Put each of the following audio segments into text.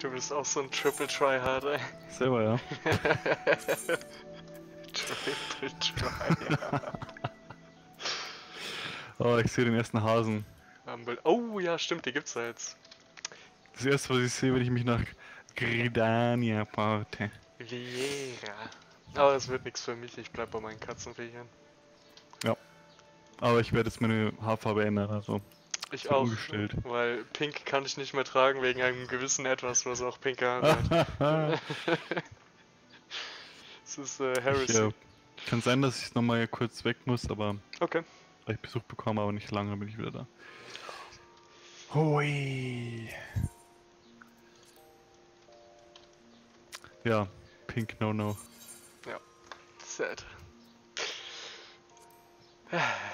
Du bist auch so ein Triple Tryhard, ey. Selber, ja. Triple Tryhard. Oh, ich sehe den ersten Hasen. Oh ja, stimmt, die gibt's ja jetzt. Das erste, was ich sehe, wenn ich mich nach Gridania porte. Viera. Aber es wird nichts für mich, ich bleib bei meinen Katzenviechern. Aber ich werde jetzt meine Haarfarbe ändern, also. Ich auch, umgestellt. weil Pink kann ich nicht mehr tragen wegen einem gewissen Etwas, was auch Pink hat. Es ist äh, ich, Heresy. äh, kann sein, dass ich nochmal kurz weg muss, aber Okay. ich Besuch bekomme, aber nicht lange bin ich wieder da. Hui. Ja, Pink No No. Sad.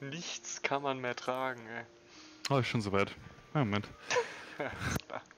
Nichts kann man mehr tragen, ey. Oh, ist schon soweit. Ja, Moment. Ja, klar.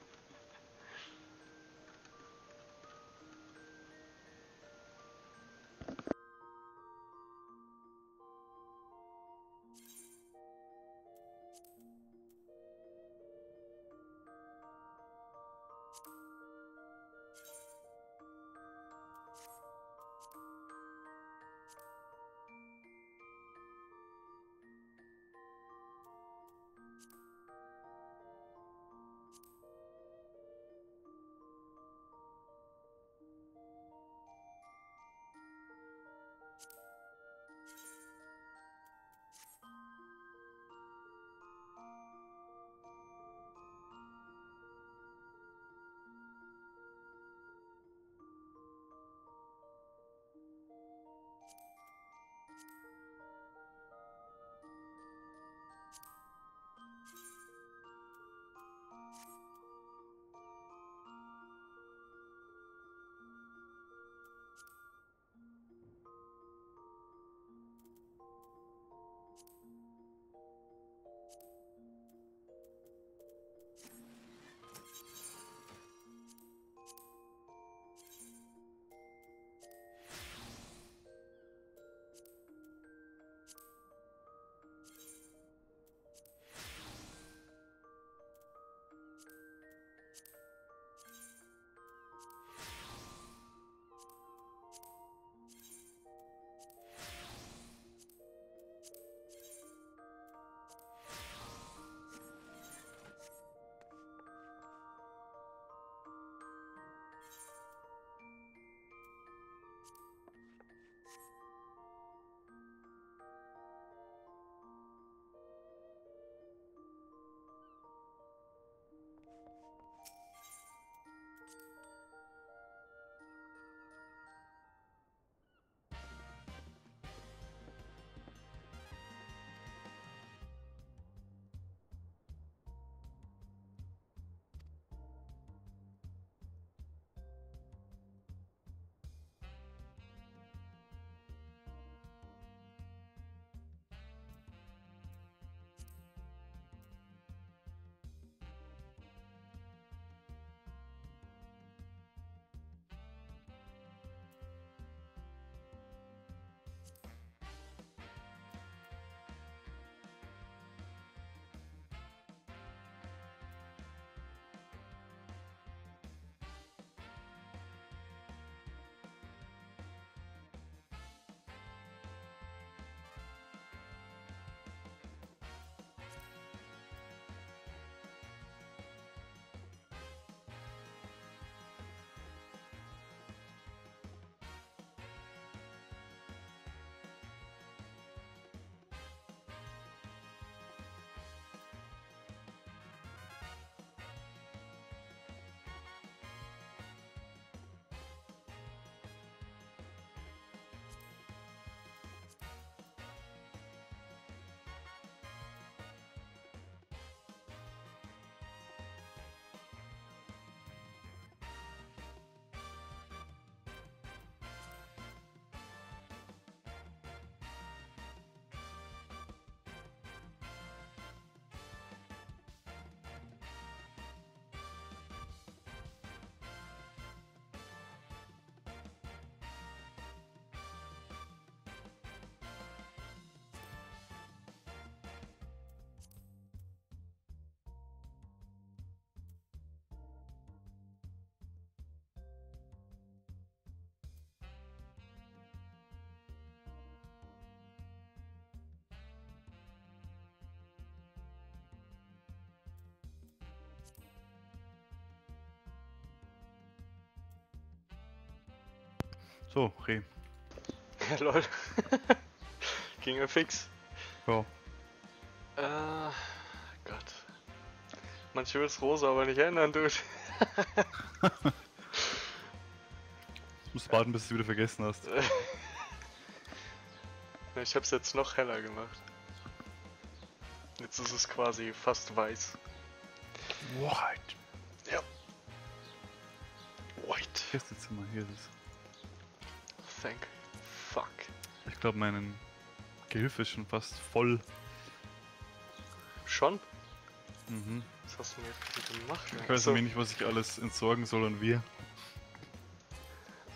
So, Reh. Ja, lol. Ging ja fix. Ja. Äh, Gott. Manche will es rosa, aber nicht ändern, dude. Du musst warten, bis du es wieder vergessen hast. Ich hab's jetzt noch heller gemacht. Jetzt ist es quasi fast weiß. White. Ja. White. Gästezimmer, hier ist es. Thank fuck. Ich glaube, mein Gehilfe ist schon fast voll. Schon? Mhm. Was hast du mir jetzt gemacht? Ich weiß Achso, nämlich nicht, was ich alles entsorgen soll und wir.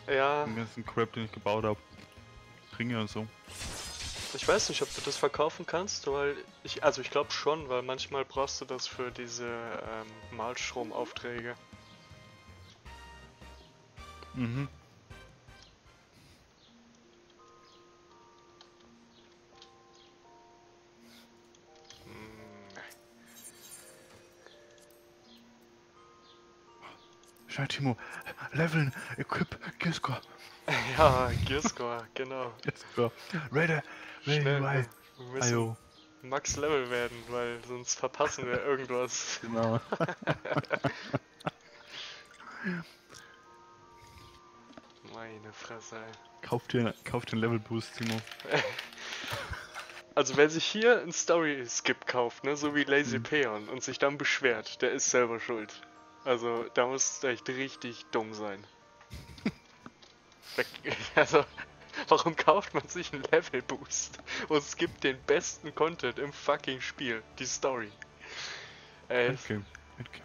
Ja, Den ganzen Crap, den ich gebaut habe. Ringe und so. ich weiß nicht, ob du das verkaufen kannst, weil ich, also ich glaube schon, weil manchmal brauchst du das für diese ähm, Malstromaufträge. Mhm. Schau, Timo. Leveln, Equip, Gearscore. Ja, Gearscore, genau. Gearscore. Raider, Schnell, Raider, wir müssen. Max Level werden, weil sonst verpassen wir irgendwas. Genau. Meine Fresse. ey. Kauf dir, kauf einen Level Boost, Timo. Also wer sich hier ein Story Skip kauft, ne, so wie Lazy Mhm. Peon und sich dann beschwert, der ist selber schuld. Also da muss es echt richtig dumm sein. Also warum kauft man sich einen Level Boost? Und es gibt den besten Content im fucking Spiel, die Story. Ey, Endgame. Endgame.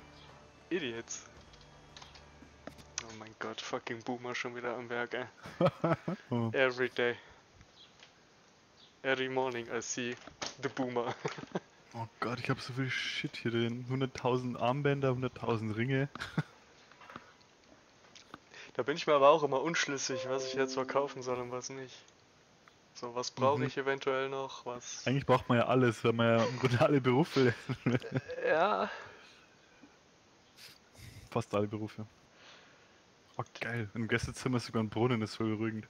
Idiots. Oh mein Gott, fucking Boomer schon wieder am Werk, ey. Oh. Every day. Every morning I see the Boomer. oh Gott, ich habe so viel Shit hier drin. 100.000 Armbänder, 100.000 Ringe. Da bin ich mir aber auch immer unschlüssig, was ich jetzt verkaufen soll und was nicht. So, was brauche Mhm. ich eventuell noch? Was. Eigentlich braucht man ja alles, weil man ja im Grunde alle Berufe. Ja. Fast alle Berufe. Oh geil. Im Gästezimmer ist sogar ein Brunnen, das ist voll beruhigend.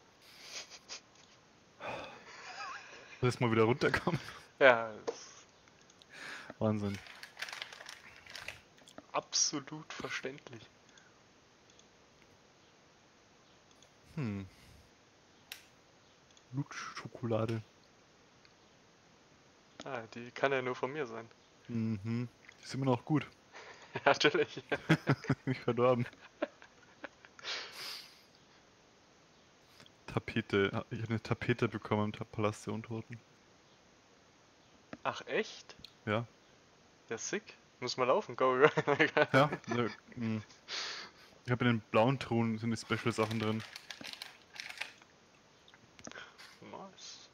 Lass mal wieder runterkommen. Ja, ist Wahnsinn. absolut verständlich. Hm. Lutschschokolade. Ah, die kann ja nur von mir sein. Mhm. Die ist immer noch gut. Natürlich. Nicht verdorben. Tapete. Ich habe eine Tapete bekommen im Palast der Untoten. Ach, echt? Ja. Ja, sick. Muss mal laufen, go. Ja. ne, mm. Ich habe in den blauen Truhen sind die Special Sachen drin. nice.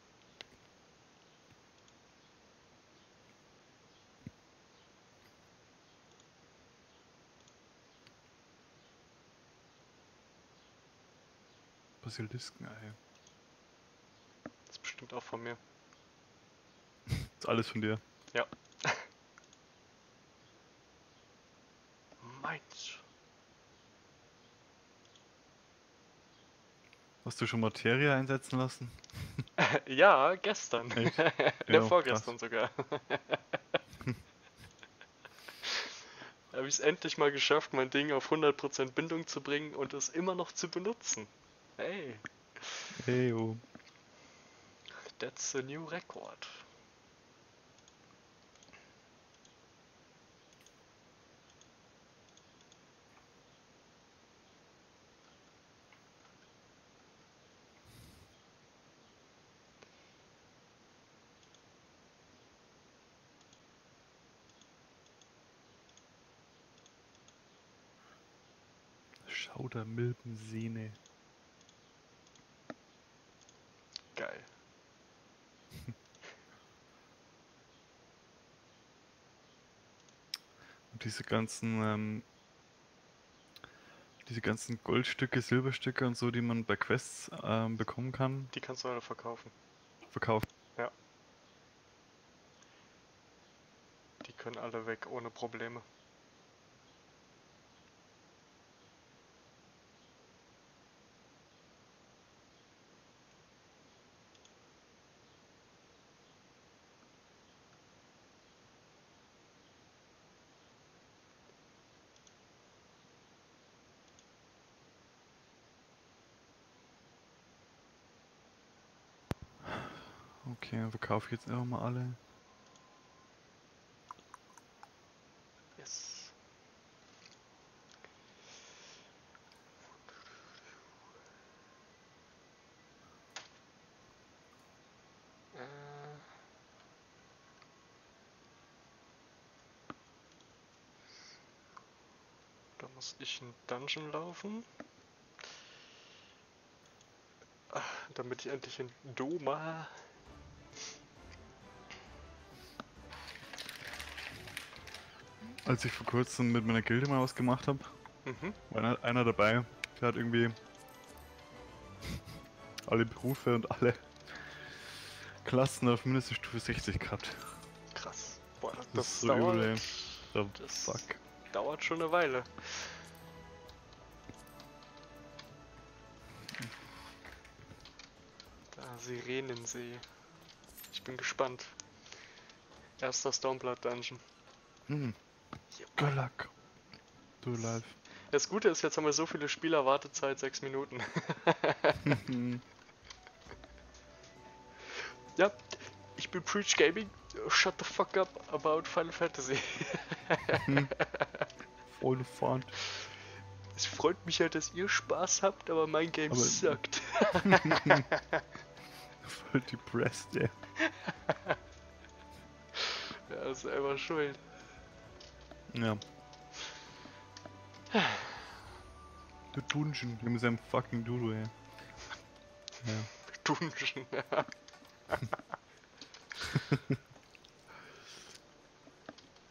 Basiliskenei. Das ist bestimmt auch von mir. Ist alles von dir. Ja. Meins. Hast du schon Materie einsetzen lassen? Ja, gestern. Echt? ne, Ja, vorgestern sogar. Habe ich es endlich mal geschafft, mein Ding auf 100% Bindung zu bringen und es immer noch zu benutzen. Hey, Hey, oh. that's a new record. Schaudermilbensehne. Geil. Und diese ganzen, ähm, diese ganzen Goldstücke, Silberstücke und so, die man bei Quests ähm, bekommen kann, Die kannst du alle verkaufen. verkauft. Die können alle weg ohne Probleme. Dann verkaufe ich jetzt einfach mal alle. Yes. Äh. Da muss ich in Dungeon laufen. Ah, Damit ich endlich in Doma. Als ich vor kurzem mit meiner Gilde mal was gemacht habe, Mhm. war einer, einer dabei, der hat irgendwie alle Berufe und alle Klassen auf mindestens Stufe 60 gehabt. Krass. Boah, das, Das ist so dauert, übel, ey. Das- fuck. dauert schon eine Weile. Da, Sirenensee. Ich bin gespannt. Erster Stormblood Dungeon. Hm. Good luck. Du live. Das Gute ist, jetzt haben wir so viele Spieler, Wartezeit 6 Minuten. ja, ich bin Preach Gaming. Shut the fuck up about Final Fantasy. Voll fand. Es freut mich halt, dass ihr Spaß habt, aber mein Game Aber- suckt. Voll depressed, ey. Ja, ist selber schuld. Ja. Der Dungeon, mit seinem fucking Dodo, ey. Ja. Dungeon.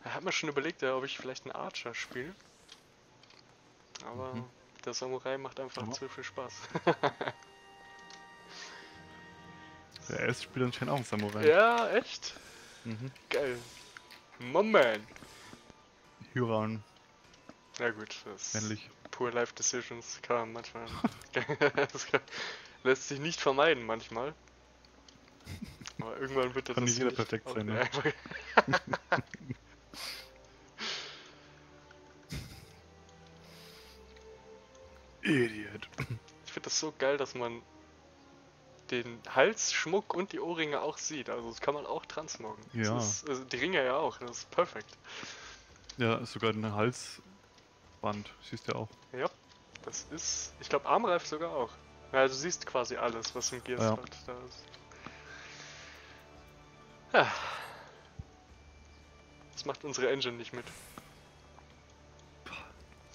Da hat man schon überlegt, ja, ob ich vielleicht einen Archer spiele. Aber Mhm. der Samurai macht einfach Aber- zu viel Spaß. Der erste spielt anscheinend auch ein Samurai. ja, echt? Mhm. Geil. Moment. Huron, Na gut, das männlich. Poor Life Decisions kann man manchmal. das kann, lässt sich nicht vermeiden manchmal. Aber irgendwann wird das. Kann nicht jeder perfekt sein, ne? Idiot. Ich finde das so geil, dass man den Halsschmuck und die Ohrringe auch sieht. Also das kann man auch transmoggen. Das Ja. Ist, also die Ringe ja auch. Das ist perfekt. Ja, sogar ein Halsband, siehst du ja auch. Ja, das ist. Ich glaube Armreif sogar auch. Ja, du siehst quasi alles, was im Gears Ja. Da ist. Ja. Das macht unsere Engine nicht mit.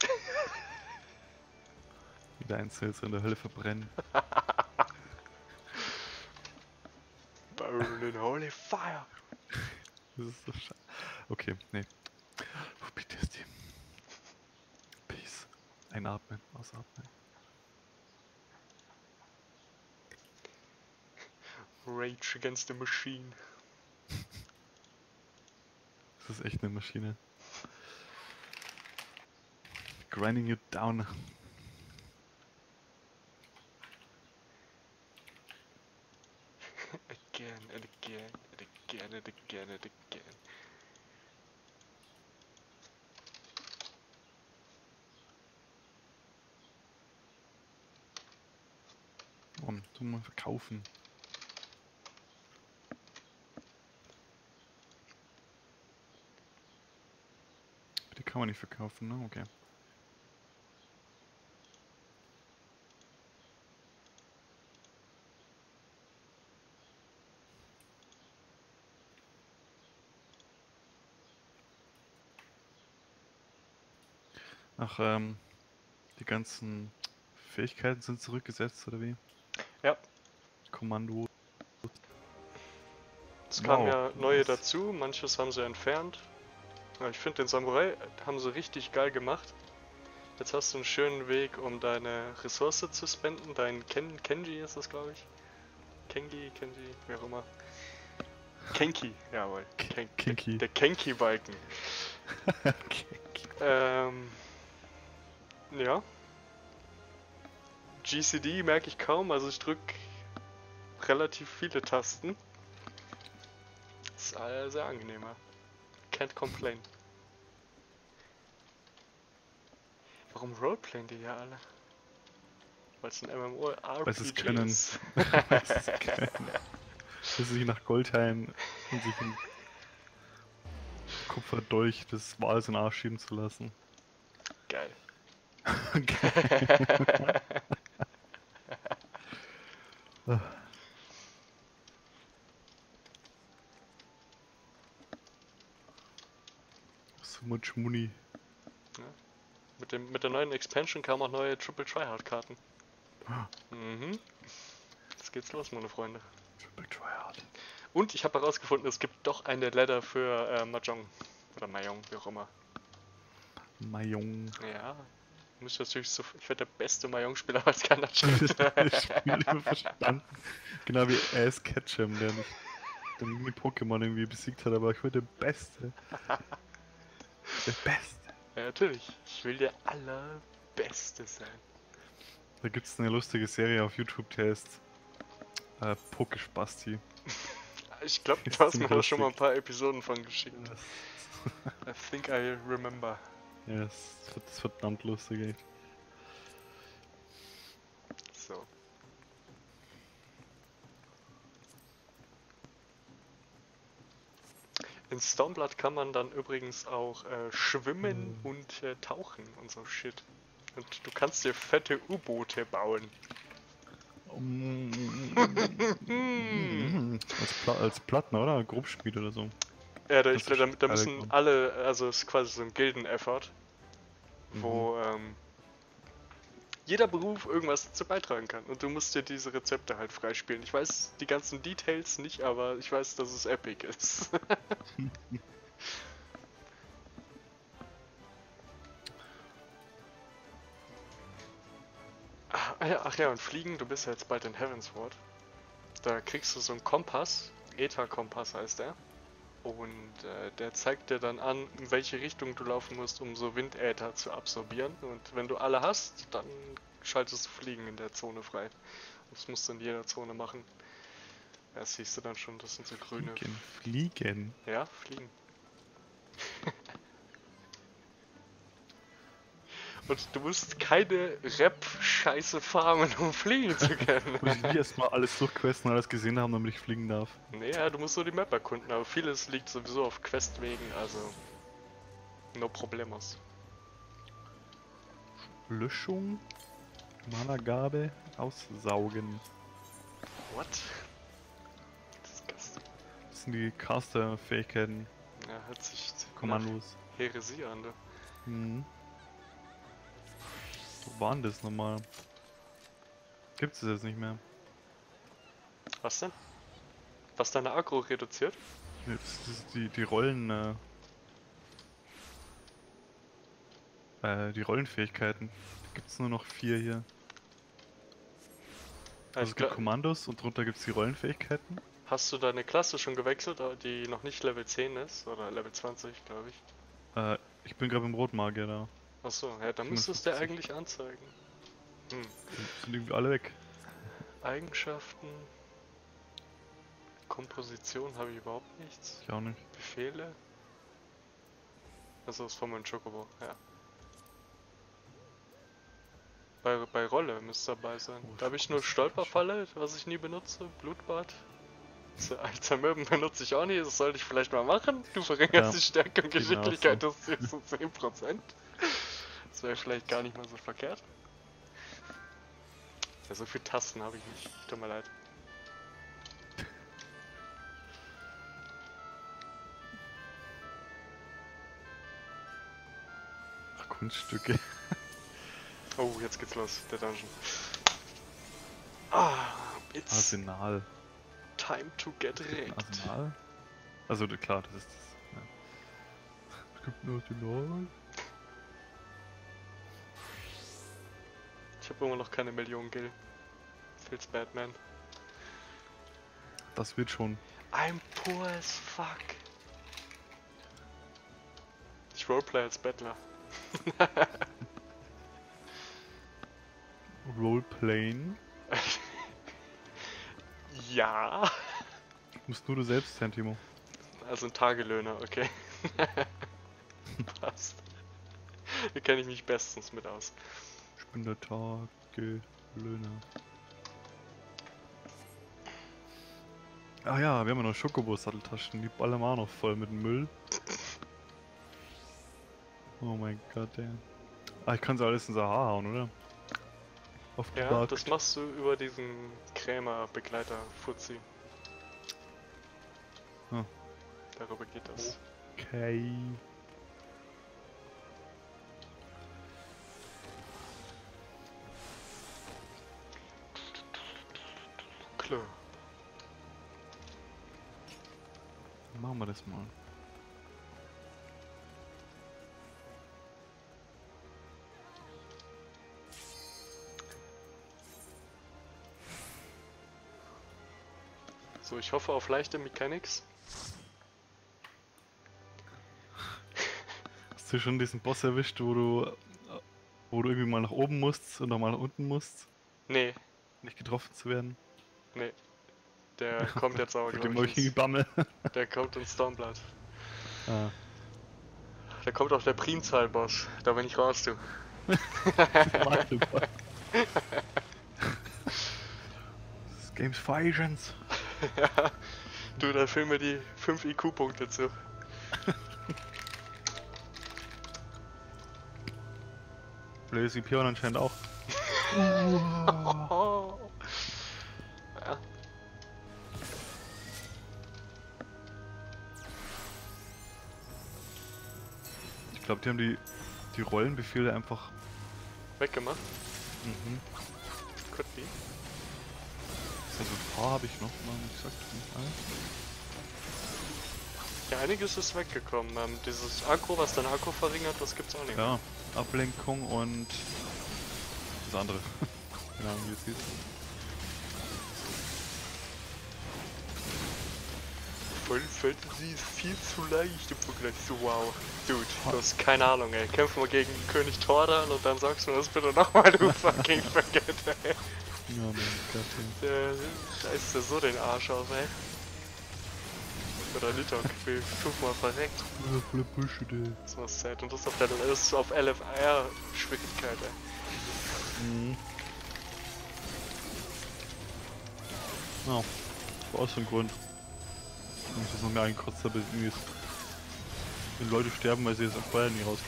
Wie dein Cells in der Hölle verbrennen. Burn in holy fire. Das ist so scheiße. Okay, nee. Einatmen, ausatmen. Rage against the machine. Das ist echt eine Maschine. Grinding you down. Again and again and again and again and again. Oh, verkaufen. Die kann man nicht verkaufen, ne? Okay. Ach, ähm, die ganzen Fähigkeiten sind zurückgesetzt, oder wie? Ja. Kommando. Es kamen Wow, ja neue dazu, manches haben sie entfernt. Ich finde den Samurai haben sie richtig geil gemacht. Jetzt hast du einen schönen Weg, um deine Ressource zu spenden. Dein Ken Kenji ist das, glaube ich. Kengi, Kenji, wie auch immer. Kenki, jawohl. Ken Kenki. Der Kenki-Balken. Ähm, ja. GCD merke ich kaum, also ich drücke relativ viele Tasten. Ist sehr angenehmer. Can't complain. Warum roleplayen die ja alle? Weil es ein MMO RPG Weil sie es können. ist. sich nach Goldhain und sich ein Kupferdolch des Wals in den Arsch schieben zu lassen. Geil. so much money. Mit, dem, mit der neuen Expansion kamen auch neue Triple Tryhard Karten. Mhm. Jetzt geht's los, meine Freunde. Triple Tryhard. Und ich habe herausgefunden, es gibt doch eine Ladder für äh, Mahjong. Oder Mahjong, wie auch immer. Mahjong. Ja. Ich natürlich so. Ich werde der beste Mahjong-Spieler, weil es keiner Das checkt. Spiel immer verstanden. Genau wie Ass Ketchum, der nicht der nie Pokémon irgendwie besiegt hat, aber ich will der Beste. Der Beste. ja, natürlich. Ich will der Allerbeste sein. Da gibt's eine lustige Serie auf YouTube, die heißt äh, Pokespasti. Ich glaube, du hast mir da schon mal ein paar Episoden von geschickt. I think I remember. Ja, das ist verdammt lustig, ey. So. In Stormblood kann man dann übrigens auch äh, schwimmen und äh, tauchen und so Shit. Und du kannst dir fette U-Boote bauen. als, Pla als Platten, oder? Grobspiel oder so. Ja, da, ich, da, da alle müssen alle, also es ist quasi so ein Gilden-Effort, wo ähm, jeder Beruf irgendwas dazu beitragen kann. Und du musst dir diese Rezepte halt freispielen. Ich weiß die ganzen Details nicht, aber ich weiß, dass es epic ist. Ah, ja, ach ja, und fliegen, du bist ja jetzt bald in Heavensward. Da kriegst du so einen Kompass, Ether-Kompass heißt der. Und äh, der zeigt dir dann an, in welche Richtung du laufen musst, um so Windäther zu absorbieren. Und wenn du alle hast, dann schaltest du Fliegen in der Zone frei. Und das musst du in jeder Zone machen. Das siehst du dann schon, das sind so grüne. Fliegen. Fliegen. Ja, Fliegen. Und du musst keine Rap-Scheiße farmen, um fliegen zu können. Muss ich erstmal alles durchquesten und alles gesehen haben, damit ich fliegen darf. Nee, ja, du musst nur die Map erkunden, aber vieles liegt sowieso auf Questwegen, also no problemos. Löschung, Mana-Gabe, aussaugen. What? Disgusting. Das sind die Caster-Fähigkeiten, Ja, hört sich Kommandos. Heresie an, du. Mhm. Waren das nochmal? Gibt es jetzt nicht mehr. Was denn? Was deine Aggro reduziert? Ist die, die Rollen, äh, äh, die Rollenfähigkeiten. Gibt es nur noch vier hier. Also es gibt Kommandos und drunter gibt es die Rollenfähigkeiten. hast du deine Klasse schon gewechselt, aber die noch nicht Level 10 ist? Oder Level 20, glaube ich. Äh, ich bin gerade im Rotmagier da. Achso, ja, dann müsstest du 55. eigentlich anzeigen. Hm. Sind irgendwie alle weg. Eigenschaften. Komposition habe ich überhaupt nichts. Ich auch nicht. Befehle. Das ist von meinem Chocobo, ja. Bei, bei Rolle müsste dabei sein. Oh, da habe ich nur Stolperfalle, was ich nie benutze. Blutbad. Zermürben benutze ich auch nie, das sollte ich vielleicht mal machen. Du verringerst Ja, die Stärke und auch Geschicklichkeit des Ziels um 10%. Das wäre vielleicht gar nicht mal so verkehrt. Ja, so viele Tasten habe ich nicht. Tut mir leid. Ach, Kunststücke. Oh, jetzt geht's los, der Dungeon. Ah, it's Arsenal. time to get wrecked. Arsenal? Also klar, das ist das. Ja. Es gibt ein Arsenal. Ich habe immer noch keine Million Gil. Feels Batman. Das wird schon. I'm poor as fuck. Ich roleplay als Battler. Roleplaying. ja. Musst nur du selbst sein, Timo. Also ein Tagelöhner, okay. Passt. Da kenne ich mich bestens mit aus. Ich bin der Tagelöhner. Ah ja, wir haben ja noch Schokobo-Satteltaschen, die ballern auch noch voll mit Müll. Oh mein Gott, ey. Ah, ich kann sie alles in Sahara hauen, oder? Auf Ja, Quark. das machst du über diesen Krämer-Begleiter-Fuzzi. Ah. Darüber geht das. Okay. Klar. Machen wir das mal. So, ich hoffe auf leichte Mechanics. Hast du schon diesen Boss erwischt, wo du, wo du irgendwie mal nach oben musst und dann mal nach unten musst, Nee, nicht getroffen zu werden? Nee. Der kommt jetzt aber, Mit dem glaube ich. molchigen ins- Bammel. Der kommt in Stormblood. ah. Da kommt auch der Primzahl-Boss. Da bin ich raus, du. Warte. Das ist Games for Asians. ja. Du, da fehlen mir die 5 IQ-Punkte zu. Blödes Pion anscheinend auch. Glaube, die haben die, die Rollenbefehle einfach. Weggemacht. Mhm. Could be. Also ein paar habe ich noch mal gesagt. Ja, einiges ist weggekommen. Ähm, dieses Akku, was dein Akku verringert, das gibt's auch nicht mehr. Ja, Ablenkung und das andere. Ahnung, wie es hieß. Final Fantasy ist viel zu leicht im Vergleich zu WoW. Dude, du hast keine Ahnung, ey. Kämpfen wir gegen König Tordan und dann sagst du mir das bitte nochmal, du fucking Forget, ey. Ja, mein Gott. ey. Der reißt dir so den Arsch auf, ey. Oder Litok, wie fünfmal verreckt. Ja, voller Bullshit, ey. Das war sad. Und das auf, der, das ist auf LFR-Schwierigkeit, ey. Mhm. Auch so ein Grund. Ich das noch mehr irgendwie ist, wenn Leute sterben, weil sie das auf Feuer nie raus.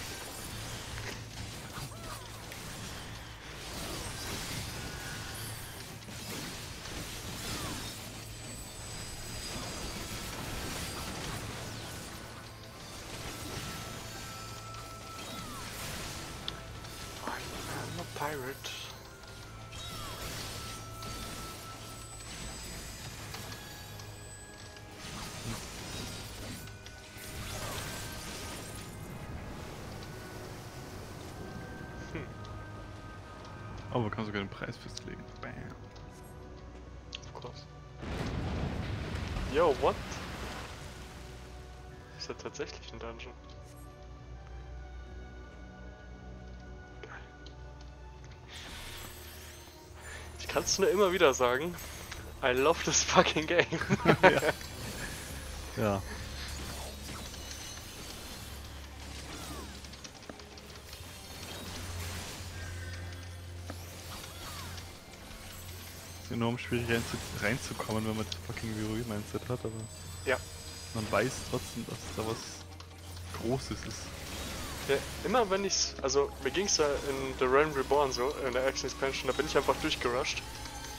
Es nur immer wieder sagen. I love this fucking game. Ja. ist enorm schwierig reinzu- reinzukommen, wenn man das fucking WoW-Mindset hat, aber Ja. man weiß trotzdem, dass da was Großes ist. Ja, immer wenn ich's, also mir ging's ja in The Realm Reborn so, in der Action Expansion, da bin ich einfach durchgerusht.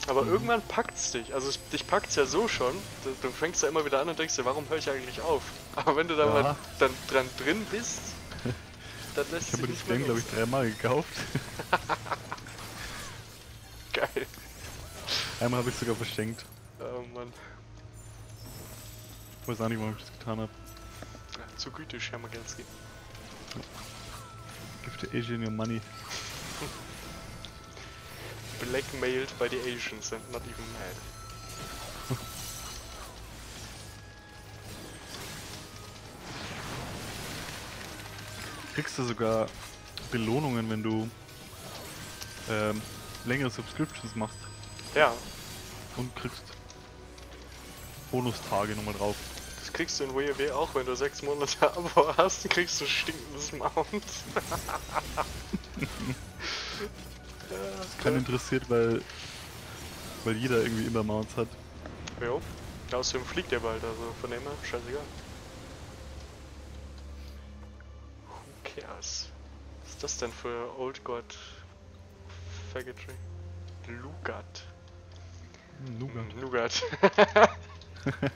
Aber Mhm. irgendwann packt's dich, also dich packt's ja so schon, du, du fängst ja immer wieder an und denkst dir, warum höre ich eigentlich auf? Aber wenn du da Ja. mal dann dran drin bist, dann lässt Ich sich habe mir nicht das Game, glaube ich, dreimal gekauft. Geil. Einmal habe ich sogar verschenkt. Oh Mann. Ich weiß auch nicht, warum ich das getan habe. Ja, zu gütig, Herr Magelski. Give the Asian your money. Blackmailed by the Asians and not even mad. Kriegst du sogar Belohnungen, wenn du ähm, längere Subscriptions machst Ja, und kriegst Bonustage nochmal drauf. das kriegst du in WoW auch, wenn du sechs Monate Abo hast, kriegst du stinkendes Mount. ja, Keinen interessiert, weil weil jeder irgendwie immer Mounts hat. Jo. Außerdem fliegt der bald, also von dem her, scheißegal. Who cares? Was ist das denn für Old God Faggotry? Lugat. Hm, Nougat. Hm,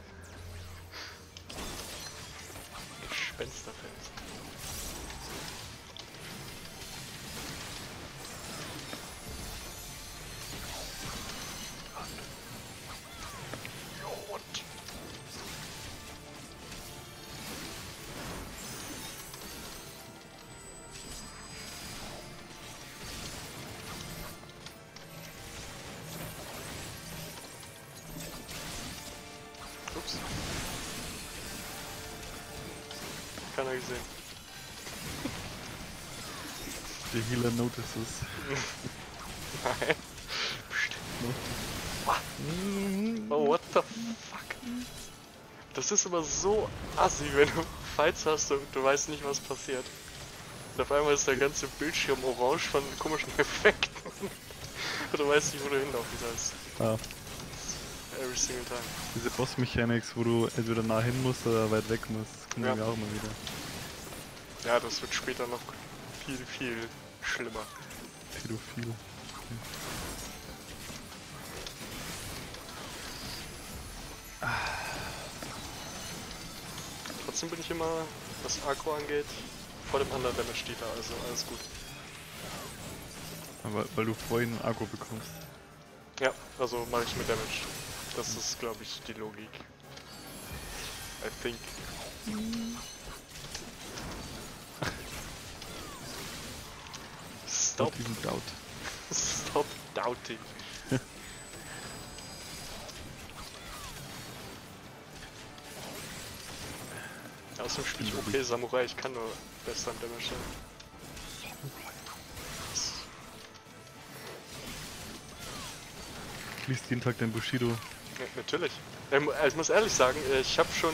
Keiner gesehen. Der Healer notices. Nein. Mm. Oh, what the fuck? Das ist immer so assi, wenn du Fights hast und du weißt nicht, was passiert. Und auf einmal ist der ganze Bildschirm orange von komischen Effekten. und du weißt nicht, wo du hinlaufen sollst. Ah, Every single time. diese Boss-Mechanics, wo du entweder nah hin musst oder weit weg musst, kommt Ja. mir auch immer wieder. Ja, das wird später noch viel, viel schlimmer. Pädophil. Trotzdem bin ich immer, was Akku angeht, vor dem anderen Damage Dealer, also alles gut. Aber weil du vorhin einen Akku bekommst. Ja, also mache ich mit Damage. Das ist, glaube ich, die Logik. I think. Stop, Doubt. stop doubting. Außerdem spiele ich okay Samurai, ich kann nur besser am Damage sein. Liest jeden Tag dein Bushido. Ja, natürlich. Ähm, ich muss ehrlich sagen, äh, ich habe schon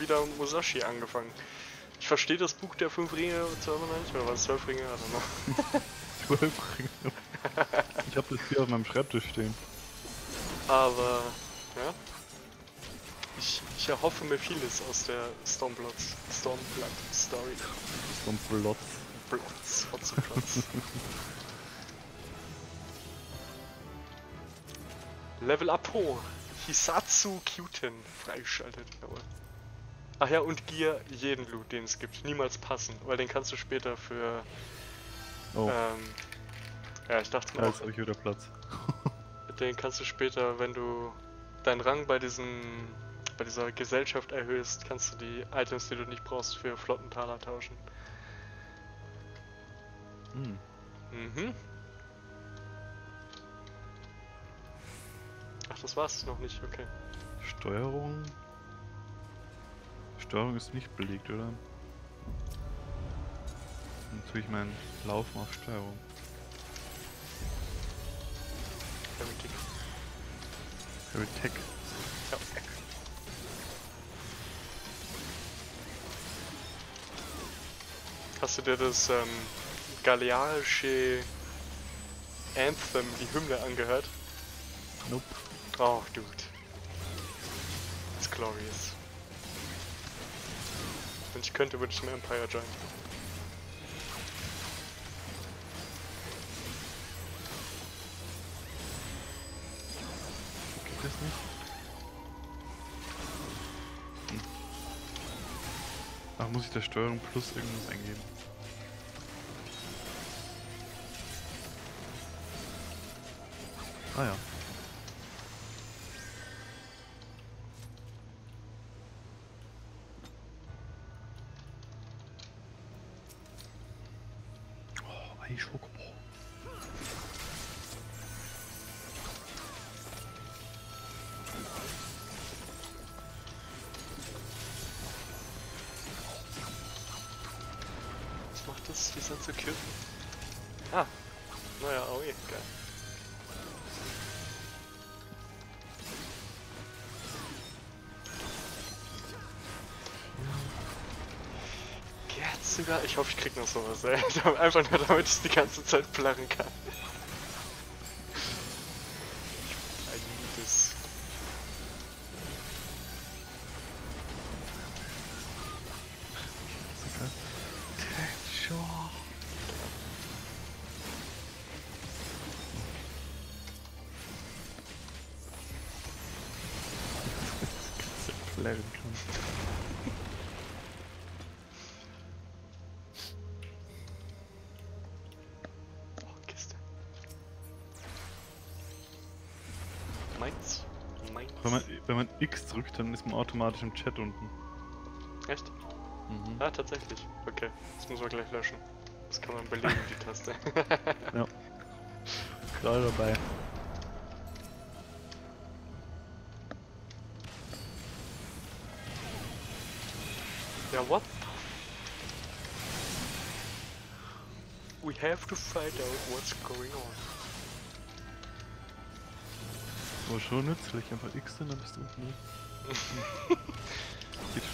wieder Musashi angefangen. Ich verstehe das Buch der fünf Ringe zwar immer noch nicht, oder was zwölf Ringe, I don't know. Zwölf Ringe. Ich hab das hier auf meinem Schreibtisch stehen. Aber, ja. Ich, ich erhoffe mir vieles aus der Stormblood, Stormblood Story. Vom Plot. Bloods, Hotzenplotz. Level Up Ho. Hisatsu Kyuten freigeschaltet. Jawohl. Ach ja, und Gear jeden Loot, den es gibt. Niemals passen, weil den kannst du später für. Oh, Ähm, ja, ich dachte da mir ist auch, hab ich wieder Platz. den kannst du später, wenn du deinen Rang bei diesem bei dieser Gesellschaft erhöhst, kannst du die Items, die du nicht brauchst, für Flottentaler tauschen. Hm. Mhm. Ach, das war's noch nicht, okay. Steuerung. Steuerung ist nicht belegt, oder? Dann tue ich meinen Laufen auf Steuerung. Hermetik. Harry Tech. Ja. Hast du dir das ähm, galearische Anthem, die Hymne, angehört? Nope. Oh, dude. It's glorious. Wenn ich könnte, würde ich ein Empire joinen. Geht das nicht? Hm. Ach, muss ich der Steuerung plus irgendwas eingeben? Ah ja. Oh, ein Sogar. Ich hoffe, ich krieg noch sowas, ey. Einfach nur, damit ich die ganze Zeit plärren kann. Automatisch im Chat unten. Echt? Mhm. Ja, tatsächlich. Okay, das muss man gleich löschen. Das kann man belegen, die Taste. Ja. Gerade dabei. ja, what? We have to find out what's going on. Aber schon nützlich, einfach X dann bist du unten. Geht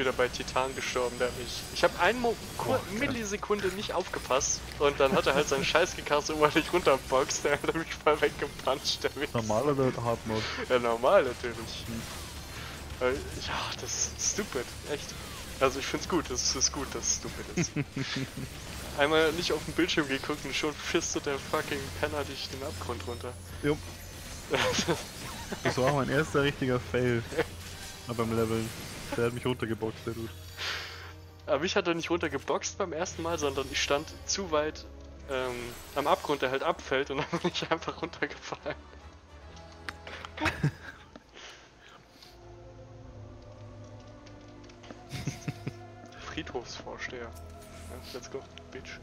wieder bei Titan gestorben, der mich. Ich habe einen Mo Oh. Millisekunde nicht aufgepasst und dann hat er halt seinen Scheiß gecastet, wo er nicht runterboxt, der hat mich voll weggepuncht. Normal oder Hard Mode? Ja, normal natürlich. Äh, Ja, das ist stupid, echt. Also ich find's gut, das ist gut, dass es stupid ist. Einmal nicht auf den Bildschirm geguckt und schon fistet der fucking Penner dich den Abgrund runter. Jo, das war auch mein erster richtiger Fail. Aber beim Level. Der hat mich runtergeboxt, der Dude. Aber mich hat er nicht runtergeboxt beim ersten Mal, sondern ich stand zu weit ähm, am Abgrund, der halt abfällt und dann bin ich einfach runtergefallen. Friedhofsvorsteher. Ja, let's go, bitch.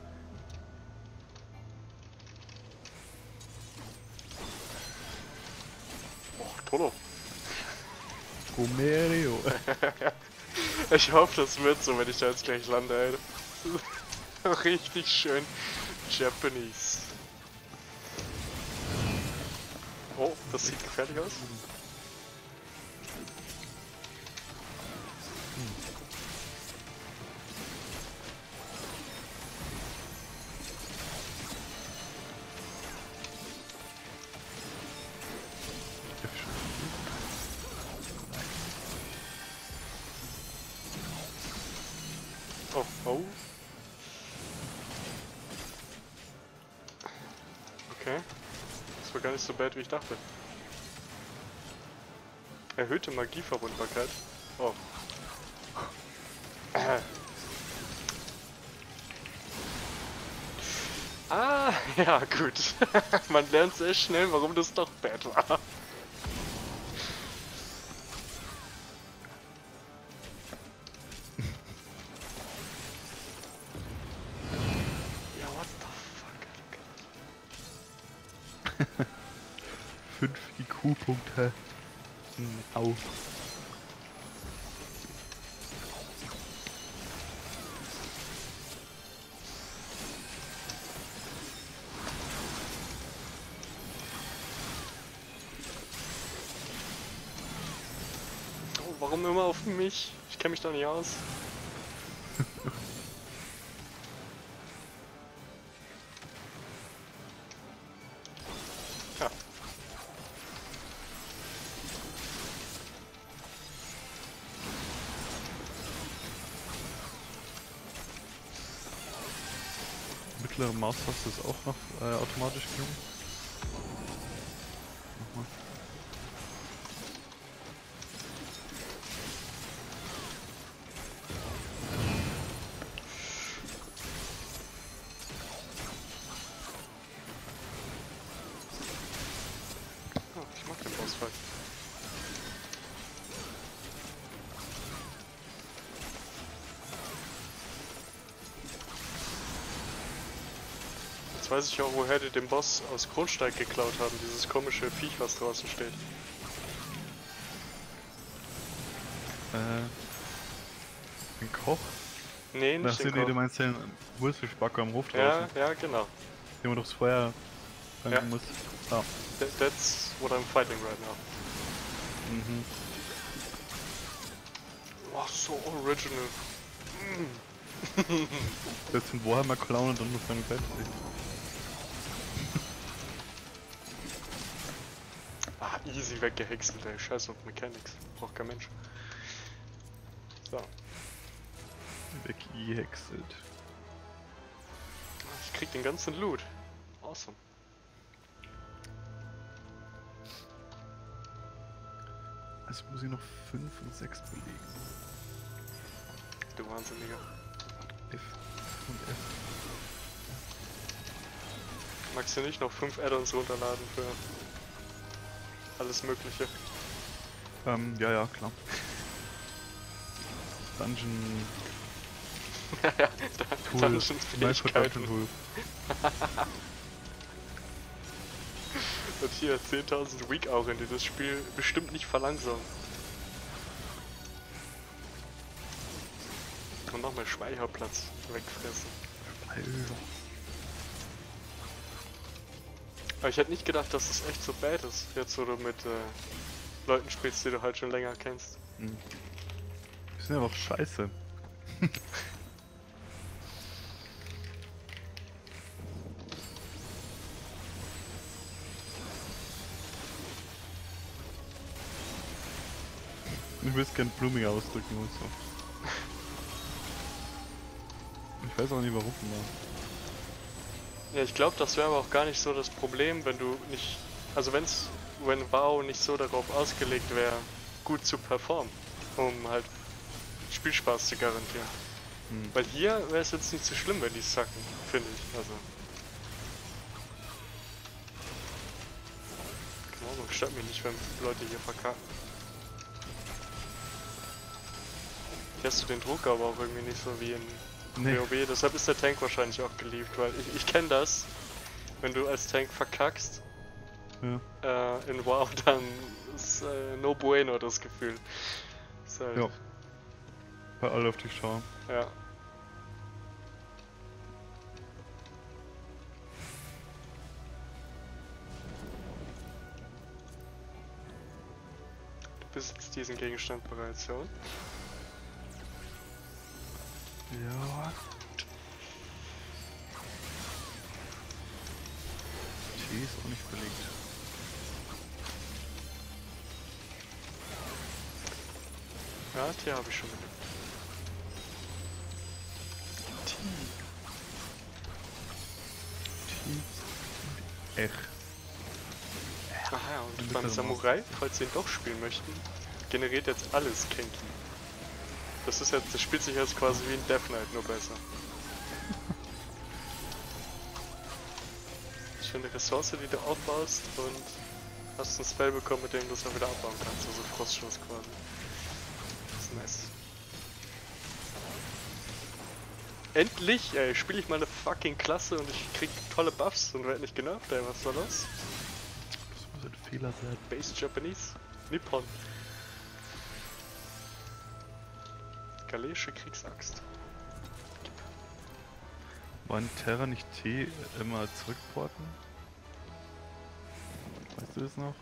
Gomerio. Ich hoffe, das wird so, wenn ich da jetzt gleich lande, ey. Richtig schön Japanese. Oh, das sieht gefährlich aus. Bad, wie ich dachte. Erhöhte Magieverwundbarkeit. Oh. Ah, ja gut. Man lernt sehr schnell, warum das doch bad war. Aus. ja. Mittlere Maustaste ist auch noch äh, automatisch gelungen. Weiß ich auch, woher die den Boss aus Kronsteig geklaut haben, dieses komische Viech, was draußen steht. Äh. Den Koch? Nee, nicht Ach den nee, du meinst den Wurzelbacker am Hof Ja, draußen, ja, genau. den man durchs Feuer Ja. muss. Ah. That, that's what I'm fighting right now. Mhm. Oh, so original. Mm. Den Warhammer klauen und dann noch seine fertig. Easy weggehäckselt, ey. Scheiß auf Mechanics. Braucht kein Mensch. So. Weggehäckselt. Ich krieg den ganzen Loot. Awesome. Also muss ich noch 5 und 6 belegen. Du Wahnsinniger. F und F. Magst du nicht noch 5 Add-ons runterladen für alles Mögliche? Ähm, ja, ja, klar. Dungeon ja, ja, Tool. Minecraft Fähigkeiten. Dungeon Tool. Und hier 10.000 Weak auch in dieses Spiel bestimmt nicht verlangsamen. Und nochmal Speicherplatz wegfressen. Alter. Aber ich hätte nicht gedacht, dass es echt so bad ist, jetzt wo du mit äh, Leuten spielst, die du halt schon länger kennst. Hm. Die sind ja auch scheiße. Ich will es gern Blooming ausdrücken und so. Ich weiß auch nicht warum. Aber Ja, ich glaube, das wäre aber auch gar nicht so das Problem, wenn du nicht. Also wenn's, wenn WoW nicht so darauf ausgelegt wäre, gut zu performen, um halt Spielspaß zu garantieren. Hm. Weil hier wäre es jetzt nicht so schlimm, wenn die sacken, finde ich. Also. Ahnung, stört mich nicht, wenn Leute hier verkacken. Hier hast du den Druck aber auch irgendwie nicht so wie in Nee. WoW, deshalb ist der Tank wahrscheinlich auch geliebt, weil ich, ich kenne das. Wenn du als Tank verkackst Ja. äh, in WoW, dann ist äh, no bueno das Gefühl. Ist halt, Ja. Weil alle auf dich schauen. ja. Du besitzt diesen Gegenstand bereits, ja? Ja. T ist auch nicht belegt. Ja, Tier habe ich schon genug. T. T. R. Aha, und beim Samurai, falls Sie ihn doch spielen möchten, generiert jetzt alles Kenki. Das ist jetzt, das spielt sich jetzt quasi wie ein Death Knight, nur besser. Eine Ressource, die du aufbaust und hast ein Spell bekommen, mit dem du es auch wieder abbauen kannst, also Froststoß quasi. Das ist nice. Endlich, ey, spiele ich mal eine fucking Klasse und ich krieg tolle Buffs und werde nicht genervt, ey, was soll das? Das muss ein Fehler sein. Base Japanese? Nippon. Galeische Kriegsaxt. Wollen Terra nicht T immer zurückporten? Weißt du das noch?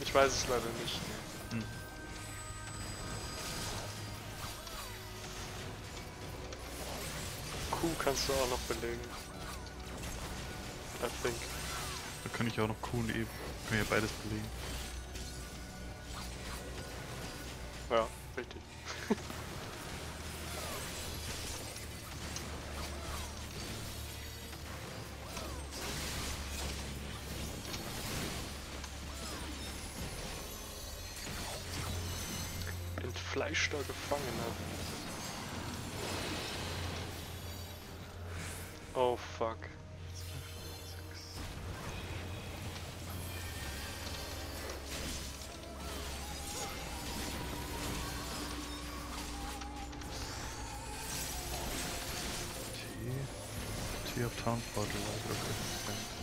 Ich weiß es leider nicht. Hm. Q kannst du auch noch belegen. I think. Da kann ich auch noch Q und E. Kann ja beides belegen. Ja, richtig. Entfleischter Gefangener. T. T auf Town Portal, also okay.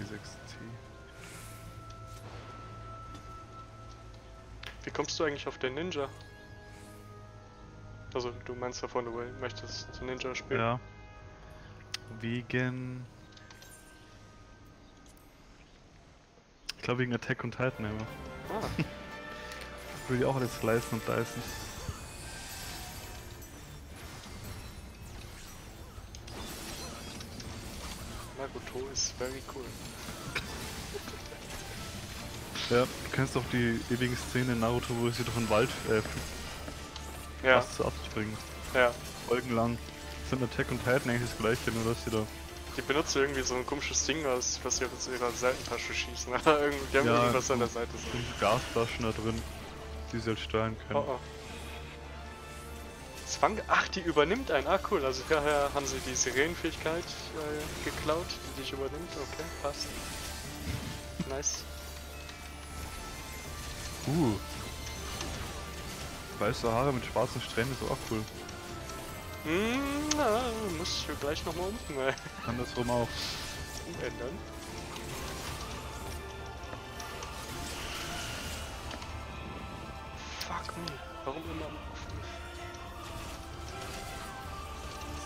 C6. Wie kommst du eigentlich auf den Ninja? Also, du meinst davon, du möchtest Ninja spielen? Ja. Wegen. Ich glaube wegen Attack und Titan immer. Ah, Will die auch alles slicen und dicen. Naruto ist very cool. Ja, du kennst doch die ewigen Szenen in Naruto, wo sie durch den Wald äh, Ja, zu abspringen. ja. Folgenlang. Sind Attack und Titan eigentlich das gleiche, nur dass sie da. Die benutzen irgendwie so ein komisches Ding, was, was sie aus ihrer Seitentasche schießen. Irgendwie- die haben Ja, irgendwas an der Seite. So. Gasflaschen da drin, die sie halt steuern können. Oh, oh. Zwang. Ach, die übernimmt einen. Ah, cool. Also vorher haben sie die Sirenenfähigkeit äh, geklaut, die dich übernimmt. Okay, passt. Nice. Uh. Weiße Haare mit schwarzen Strähnen ist auch cool. Hm, na, muss ich gleich nochmal äh, Andersrum auch. umändern. Fuck me. Warum immer am?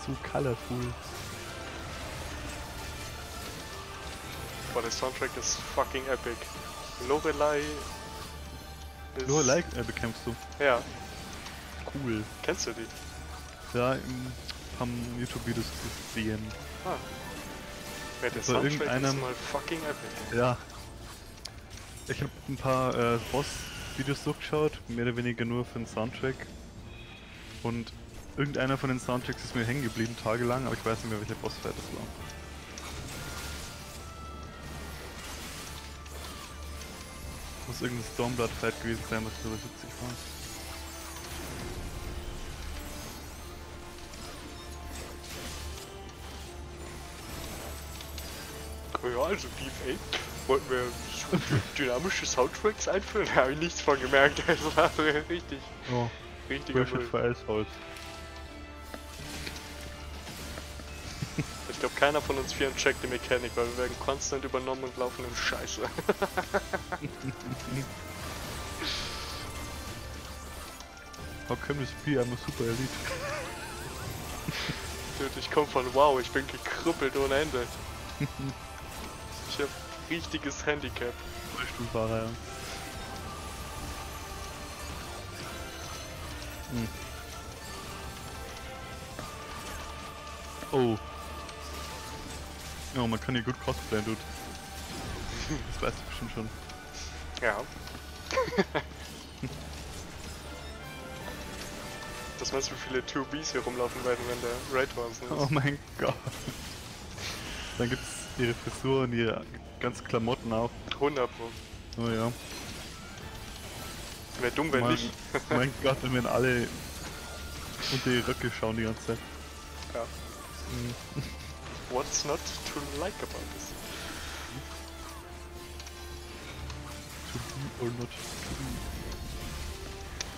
So colorful. Boah, der Soundtrack ist fucking epic. Lorelei ist... Nur Like äh, bekämpfst du. Ja, Cool. kennst du die? Ja, im, haben YouTube-Videos gesehen. Ah. Ja, der Soundtrack ist irgendeinem- mal fucking epic. Ja. Ich habe ein paar äh, Boss-Videos durchgeschaut, mehr oder weniger nur für den Soundtrack. Und irgendeiner von den Soundtracks ist mir hängen geblieben, tagelang, aber ich weiß nicht mehr, welcher Bossfight das war. Muss irgendein Stormblood-Fight gewesen sein, was so witzig war. Ja, also Beef 8 wollten wir dynamische Soundtracks einführen. Da habe ich nichts von gemerkt. Das war so richtig, Oh, Worship Müll. for glaube, keiner von uns vier checkt die Mechanik, weil wir werden konstant übernommen und laufen in Scheiße. How come this be? I'm a super elite. Dude, ich komme von wow, ich bin gekrüppelt ohne Ende. Ich habe richtiges Handicap. Rollstuhlfahrer, ja. Hm. Oh. Ja, man kann hier gut cosplayen, Dude. Das weißt du bestimmt schon. Ja. Das meinst du, wie viele 2Bs hier rumlaufen werden, wenn der Raid draußen Oh ist? mein Gott. Dann gibt's ihre Frisur und ihre ganzen Klamotten auch. 100 Pro. Oh ja. Wäre dumm, wenn mein, nicht. mein Gott, wenn wir alle unter die Röcke schauen die ganze Zeit. Ja. Hm. What's not to like about this? To be or not to be.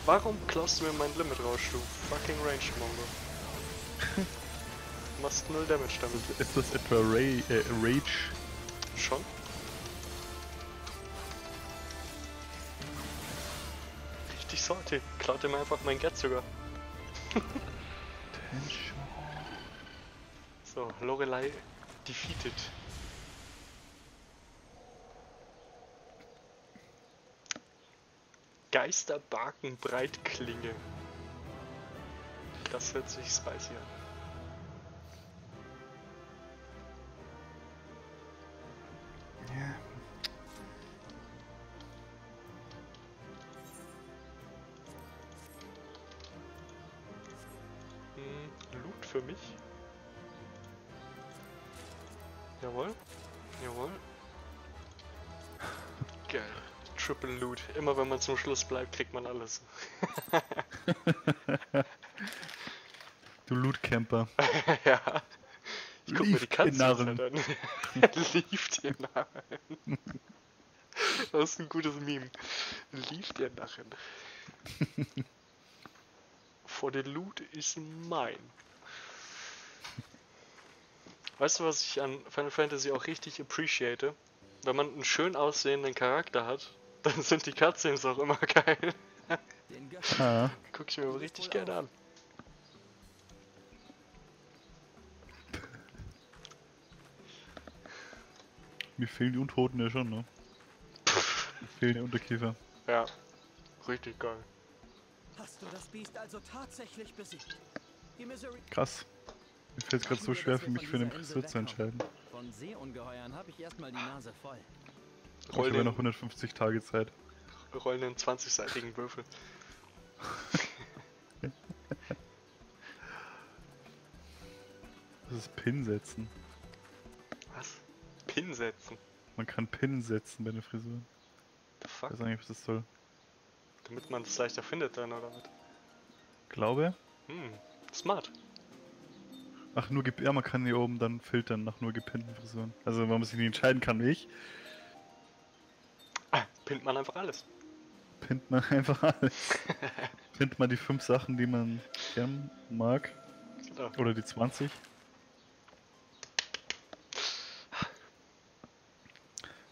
Warum klaust du mir mein Limit raus, du fucking Range Mongo? Machst null Damage damit. Ist das etwa Ray, äh, Rage? Schon? Richtig salty. Klaut ihm einfach mein Get sogar. Tension. So, Lorelei defeated. Geisterbarken Breitklinge. Das hört sich spicy an. Ja. Hm, Loot für mich. Jawohl. Jawohl. Geil. Triple Loot. Immer wenn man zum Schluss bleibt, kriegt man alles. Du Loot-Camper. ja. Ich guck mir die Katze Narren. an. Lieft ihr Narren. Das ist ein gutes Meme. Lieft ihr Narren. For the loot is mine. Weißt du, was ich an Final Fantasy auch richtig appreciate? Wenn man einen schön aussehenden Charakter hat, Dann sind die Cutscenes auch immer geil. Den Göttern. Ah, Guck ich mir aber richtig gerne an. mir fehlen die Untoten ja schon, ne? Mir fehlen die Unterkiefer. Ja, richtig geil. Hast du das Biest also tatsächlich besiegt? Krass. Mir fällt es gerade so schwer für wir mich für den Frisur zu entscheiden. Von Seeungeheuern habe ich erstmal die Nase voll. Ich Roll habe noch 150 Tage Zeit. roll den 20-seitigen Würfel. Das ist Pin setzen. Was? Pin setzen. Man kann Pin setzen bei der Frisur. The Ich fuck? weiß auch nicht, was das soll. Damit man das leichter findet dann, oder was? Glaube? Hm, smart. Ach, nur ja, man kann hier oben dann filtern nach nur gepinnten Frisuren. Also wenn man sich nicht entscheiden kann wie ich, Ah, pinnt man einfach alles. pinnt man einfach alles. pinnt man die fünf Sachen, die man gern mag. Genau. Oder die 20.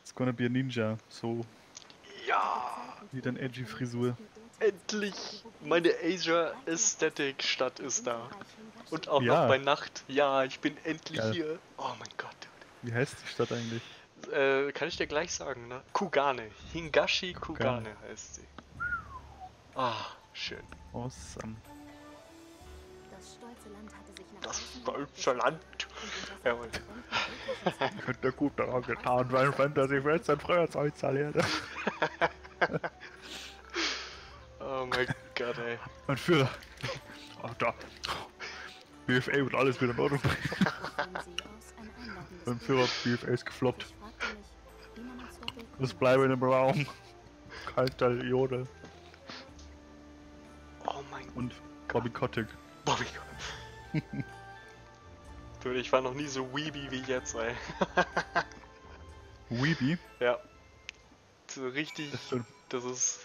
It's gonna be a ninja. So Ja! wie dein edgy Frisur. Endlich! Meine Asia Aesthetic Stadt ist da. Und auch Ja. noch bei Nacht. Ja, ich bin endlich Geil. hier. Oh mein Gott. Wie heißt die Stadt eigentlich? Äh, kann ich dir gleich sagen, ne? Kugane. Hingashi Kugane, Kugane. heißt sie. Ah, schön. Awesome. Das stolze Land hatte sich nach Das stolze Land. Jawohl. Könnte gut daran getan sein, Fantasy Friends ein Feuerzeug zerlehrt. Oh mein Gott, ey. Mein Führer. Ach da. BFA wird alles wieder in Ordnung bringen. Mein Führer BFA ist gefloppt. Es bleibe in dem Raum. Kalter Jodel. Oh mein Und Bobby Kotick. Bobby. Dude, ich war noch nie so weeby wie jetzt, ey. Weeby. Ja. So richtig. Das stimmt. Das ist.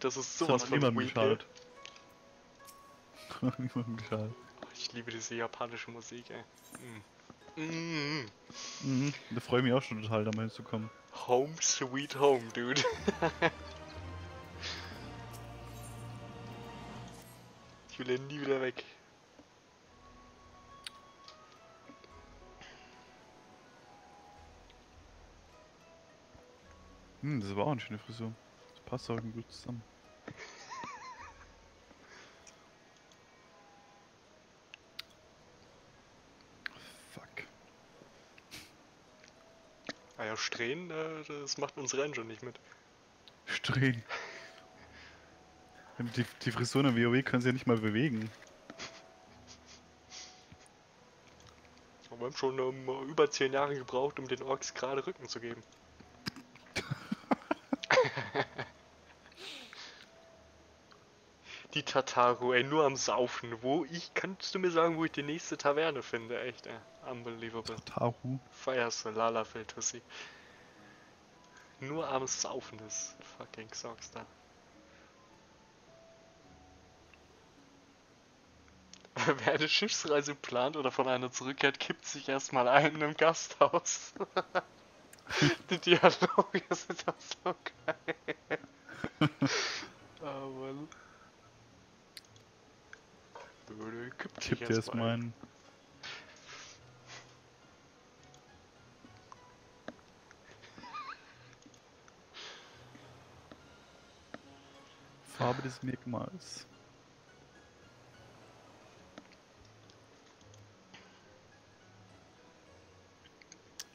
Das ist Das sowas hat von niemandem geschadet. Niemandem geschadet. Ich liebe diese japanische Musik, ey. Mm. Mm. Mhm. Da freue ich mich auch schon total, da mal hinzukommen. Home sweet home, dude. ich will hier nie wieder weg. Hm, das war auch eine schöne Frisur. Das passt auch gut zusammen. Strähnen, äh, das macht unsere Engine nicht mit. Streng. Die, die Frisuren in WoW können sie ja nicht mal bewegen. Wir haben schon ähm, über 10 Jahre gebraucht, um den Orks gerade Rücken zu geben. Die Tataru, ey, nur am Saufen. Wo ich, kannst du mir sagen, wo ich die nächste Taverne finde? Echt, ey. Unbelievable. Tahu. Feierst du, Lalafell Tussi. Nur am Saufen des fucking Socks da. Wer eine Schiffsreise plant oder von einer zurückkehrt, kippt sich erstmal ein im Gasthaus. Die Dialoge sind doch so geil. oh Mann. Würde kippt sich dir erstmal ein. Farbe des Merkmals.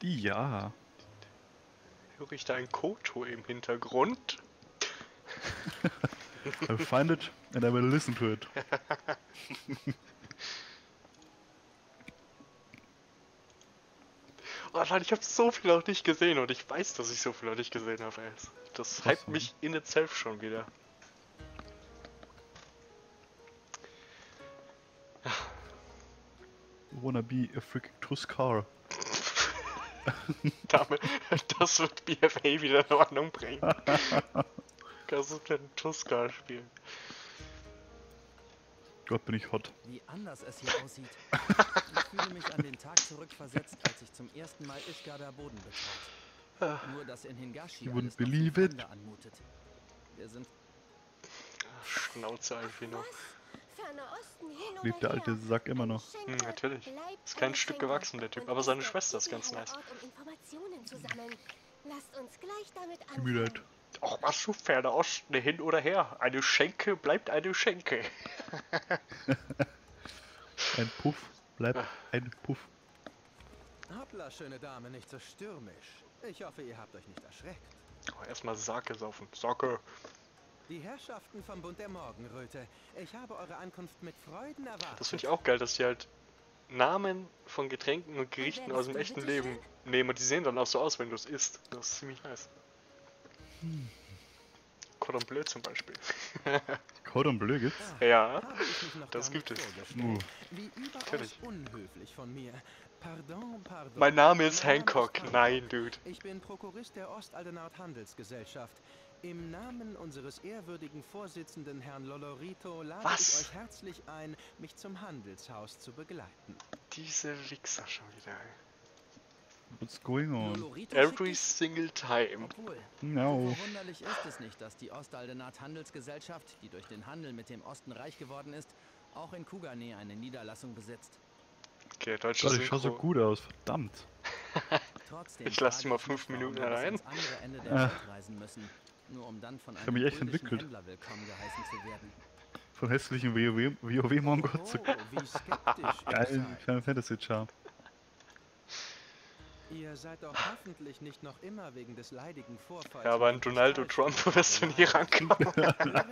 Ja. Höre ich da ein Koto im Hintergrund? I will find it and I will listen to it. Oh nein, ich habe so viel noch nicht gesehen und ich weiß, dass ich so viel noch nicht gesehen habe. ey. Das hypt mich in itself schon wieder. Wanna be a freaking Tuskar. Damit, das wird BFA wieder in Ordnung bringen. Kannst du einen Tuskar spielen? Gott, bin ich hot. Wie anders es hier aussieht. Ich fühle mich an den Tag zurückversetzt, als ich zum ersten Mal Ishgarder Boden betrat. Nur, dass in Hingashi alles believe it. anmutet. Wir sind Schnauze Osten hin Lebt der alte. Sack immer noch. Hm, natürlich. Ist kein ein Stück gewachsen, der Typ, aber seine Schwester ist ganz nice. Ort, zu. Ach, was du ferner Osten, hin oder her. Eine Schenke bleibt eine Schenke. Ein Puff bleibt ein Puff. Hoppla, schöne Dame, nicht so stürmisch. Ich hoffe, ihr habt euch nicht erschreckt. Oh, erstmal Sake saufen. Sake. Die Herrschaften vom Bund der Morgenröte. Ich habe eure Ankunft mit Freuden erwartet. Das finde ich auch geil, dass die halt Namen von Getränken und Gerichten aus dem echten Leben nehmen und die sehen dann auch so aus, wenn du es isst. Das ist ziemlich nice. Cordon Bleu zum Beispiel. Cordon Bleu gibt's? Ja, das gibt es. Uh. Wie überaus Natürlich. unhöflich von mir. Pardon, pardon. mein Name ist Hancock. Nein, Dude. Ich bin Prokurist der Ostaldenart Handelsgesellschaft. Im Namen unseres ehrwürdigen Vorsitzenden Herrn Lolorito lade Was? ich euch herzlich ein, mich zum Handelshaus zu begleiten. Diese Wichser schon wieder. ey. What's going on? Every single time. Obwohl, No. verwunderlich ist es nicht, dass die Ostaldenat Handelsgesellschaft, die durch den Handel mit dem Osten reich geworden ist, auch in Kugane eine Niederlassung besitzt. Okay, deutsche Gott, ich schau so Synchro. gut aus, verdammt. Trotzdem Ich lass frage dich mal fünf Minuten Ende der Ah. Müssen, nur um dann von hab einem mich echt entwickelt. Händler willkommen geheißen zu werden. Von hässlichen WoW-Mongo Oh, zu ihr geilen. Final Fantasy Charm. Ihr seid doch hoffentlich nicht noch immer wegen des leidigen Vorfalls. Ja, aber mit Donaldo Trump wirst du nie rankommen.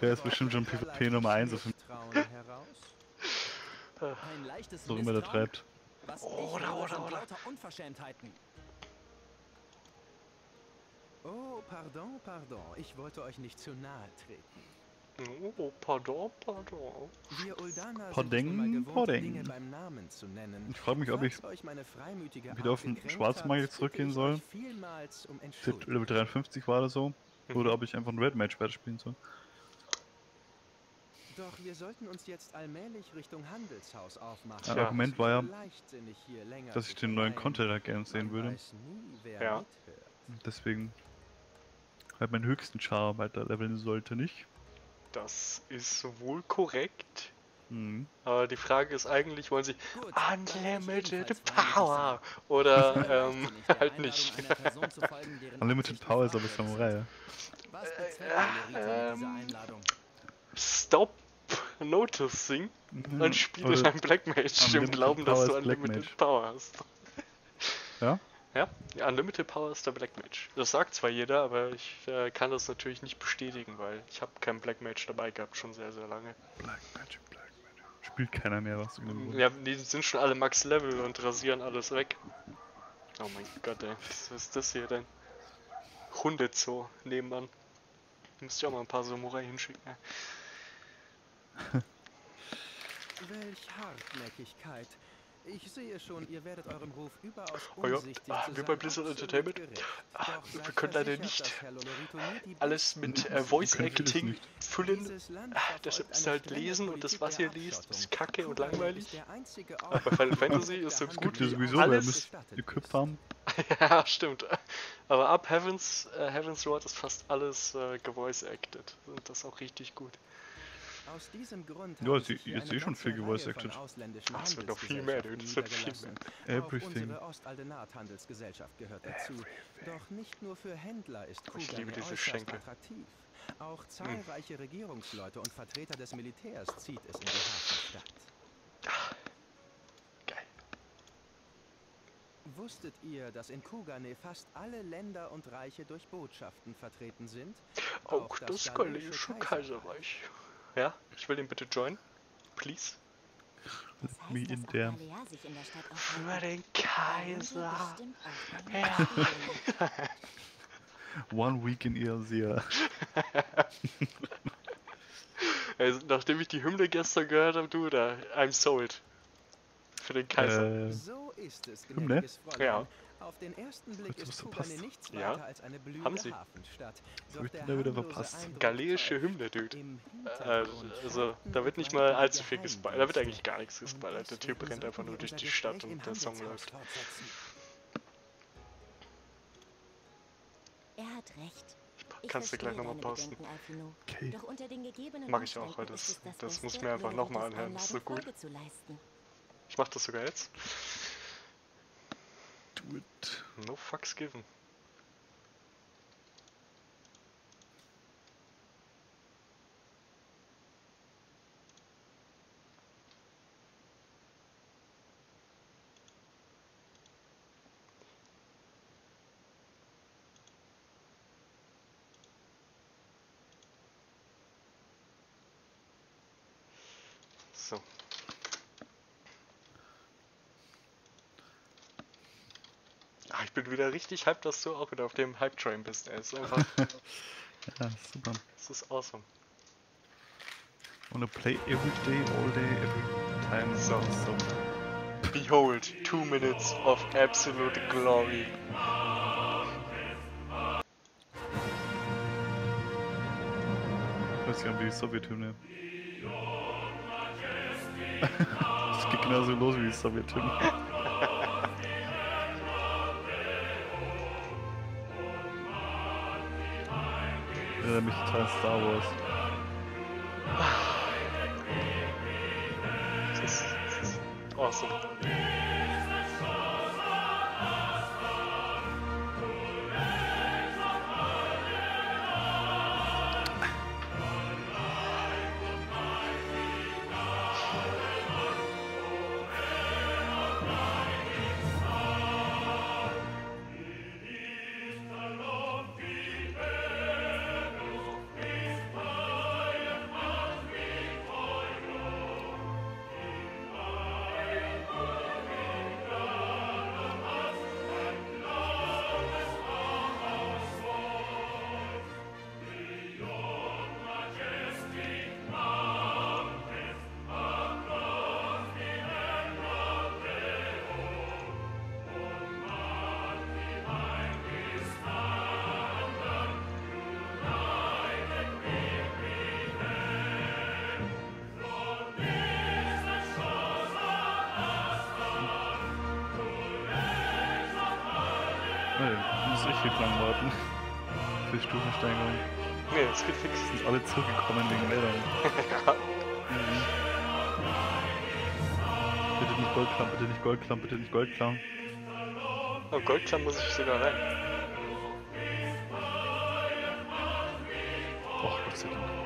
Der ist bestimmt schon PvP Nummer eins auf dem-? Ein leichtes So immer der treibt. Oder, oder, oder. lauter Unverschämtheiten. Oh, pardon, pardon. Ich wollte euch nicht zu nahe treten. Oh, pardon, pardon. Wir Namen zu nennen. Ich frage mich, ob ich Falls euch meine freimütige wieder auf den Schwarzmarkt zurückgehen soll. um. Level 53 war oder so. Mhm. Oder ob ich einfach ein Red Match weiterspielen soll. Doch wir sollten uns jetzt allmählich Richtung Handelshaus aufmachen. Ein Ja. Argument war ja, dass ich den neuen halt gerne sehen würde. Ja. Deswegen halt meinen höchsten Char weiter leveln sollte nicht. Das ist wohl korrekt. Mhm. Aber die Frage ist eigentlich, wollen sie Gut, Unlimited Power oder ähm, halt nicht. folgen, Unlimited Power ist aber Samurai. ja. Äh, ähm, Einladung? Stop noticing Mhm. und spiele ein Black Mage im Glauben, dass du Unlimited. Power hast. Ja? Ja, ja, Unlimited Power ist der Black Mage. Das sagt zwar jeder, aber ich äh, kann das natürlich nicht bestätigen, weil ich habe keinen Black Mage dabei gehabt, schon sehr, sehr lange. Black Magic, Black Magic. Spielt keiner mehr was. irgendwo. Ja, die sind schon alle Max Level und rasieren alles weg. Oh mein Gott, ey. Was ist das hier denn? Hundezoo nebenan. Müsst ihr auch mal ein paar Samurai hinschicken. ey. Welch Hartnäckigkeit. Ich sehe schon, ihr werdet eurem Ruf überaus Oh ja, ah, wie bei Blizzard Entertainment. Ah, wir können leider nicht Alles mit äh, Voice Acting füllen. Deshalb müsst ihr halt lesen und das, was ihr liest, ist kacke und langweilig. ist Aber bei Final Fantasy ist so gut Ja, wie sowieso, alles- weil wir ist. haben. ja, stimmt. Aber ab Heavens, äh, Heavens Road ist fast alles äh, gevoice-acted. Und das auch richtig gut. Aus diesem Grund Ja, haben sie- jetzt eh schon viel von acted. ausländischen Ach, es wird noch viel mehr, dude, es wird viel Handelsgesellschaften mehr. niedergelassen. Auch Everything. unsere Ostaldenat-Handelsgesellschaft gehört dazu. Doch nicht nur für Händler ist Ich Kugane liebe diese äußerst Schenke. attraktiv. Auch zahlreiche Regierungsleute und Vertreter des Militärs zieht es in die Hafenstadt. Geil. Wusstet ihr, dass in Kugane fast alle Länder und Reiche durch Botschaften vertreten sind? Auch Auch das das galische galische Kaiserreich. Ja, ich will ihn bitte joinen. Please. Das Me heißt, sich in der Für den Kaiser. One week in Eosia. Also, nachdem ich die Hymne gestern gehört habe, du, da, I'm sold. Für den Kaiser. Äh, So ist es, Hymne? Ja. Auf den ersten Blick ist Kugane nichts Ja, weiter als eine blühende haben sie. Hafenstadt. Doch ich der wieder verpasst? Galeische. Hymne, Dude. Äh, also, da wird nicht mal allzu viel gespoilert. Da wird eigentlich gar nichts gespoilert. Der Typ rennt einfach nur durch die Stadt und der Song läuft. fortsetzen. hat recht. Ich Kannst du gleich nochmal posten. Bedenken. Okay. Doch unter den gegebenen Mach ich auch, weil das- ist es das muss ich mir einfach wenn noch mal Veritas anhören, das ist so gut. Ich mach das sogar jetzt. It. No fucks given. Bin wieder richtig hyped, dass du auch wieder auf dem Hype-Train bist. Er ist einfach, Ja, super. das ist awesome. Wanna play every day, all day, every time. So. so. Behold, two minutes of absolute glory. Hört sich an wie die Sowjethymne. Das geht genauso los wie die Sowjethymne. Erinnert mich total an Star Wars. Klauen, bitte nicht Gold klauen, bitte nicht Gold klauen. Oh, muss ich sogar rein. Och, Gott sei Dank.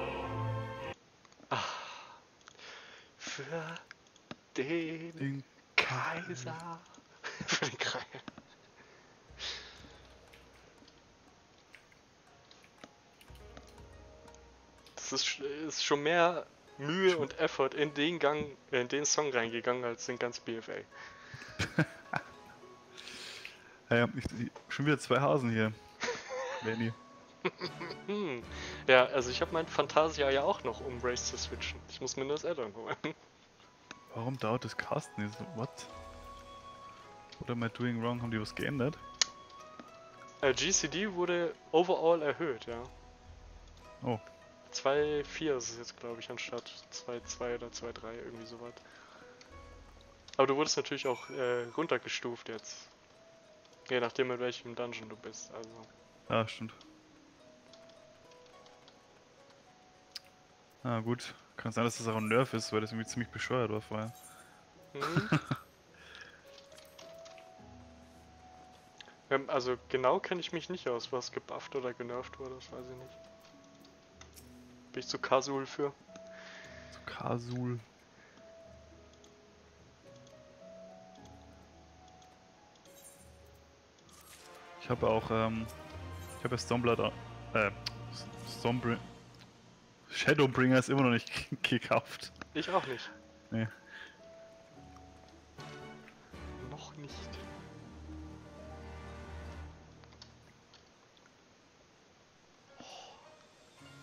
Für den Den Kaiser. Für den Kaiser. Das ist, ist schon mehr Mühe und Effort in den Gang, in den Song reingegangen als in ganz BFA. Ja, ich, ich, schon wieder zwei Hasen hier. Lenny. Ja, also ich habe mein Fantasia ja auch noch, um Race zu switchen. Ich muss mir nur das Addon holen. Warum dauert das Casten jetzt? What? What am I doing wrong? Haben die was geändert? Äh, GCD wurde overall erhöht, ja. Oh, 2,4 ist es jetzt, glaube ich, anstatt 2,2 oder 2,3, irgendwie sowas. Aber du wurdest natürlich auch äh, runtergestuft jetzt. Je nachdem, in welchem Dungeon du bist, also. ja, stimmt. Ah, gut. Kann sein, dass das auch ein Nerf ist, weil das irgendwie ziemlich bescheuert war vorher. Mhm. ähm, also genau kenne ich mich nicht aus, was gebufft oder genervt wurde, das weiß ich nicht. Bin ich zu casual für? So Kasul. Ich habe auch, ähm, ich habe ja Stormblood, äh, Stormbring, Shadowbringer ist immer noch nicht gekauft. Ich auch nicht. Nee. Noch nicht.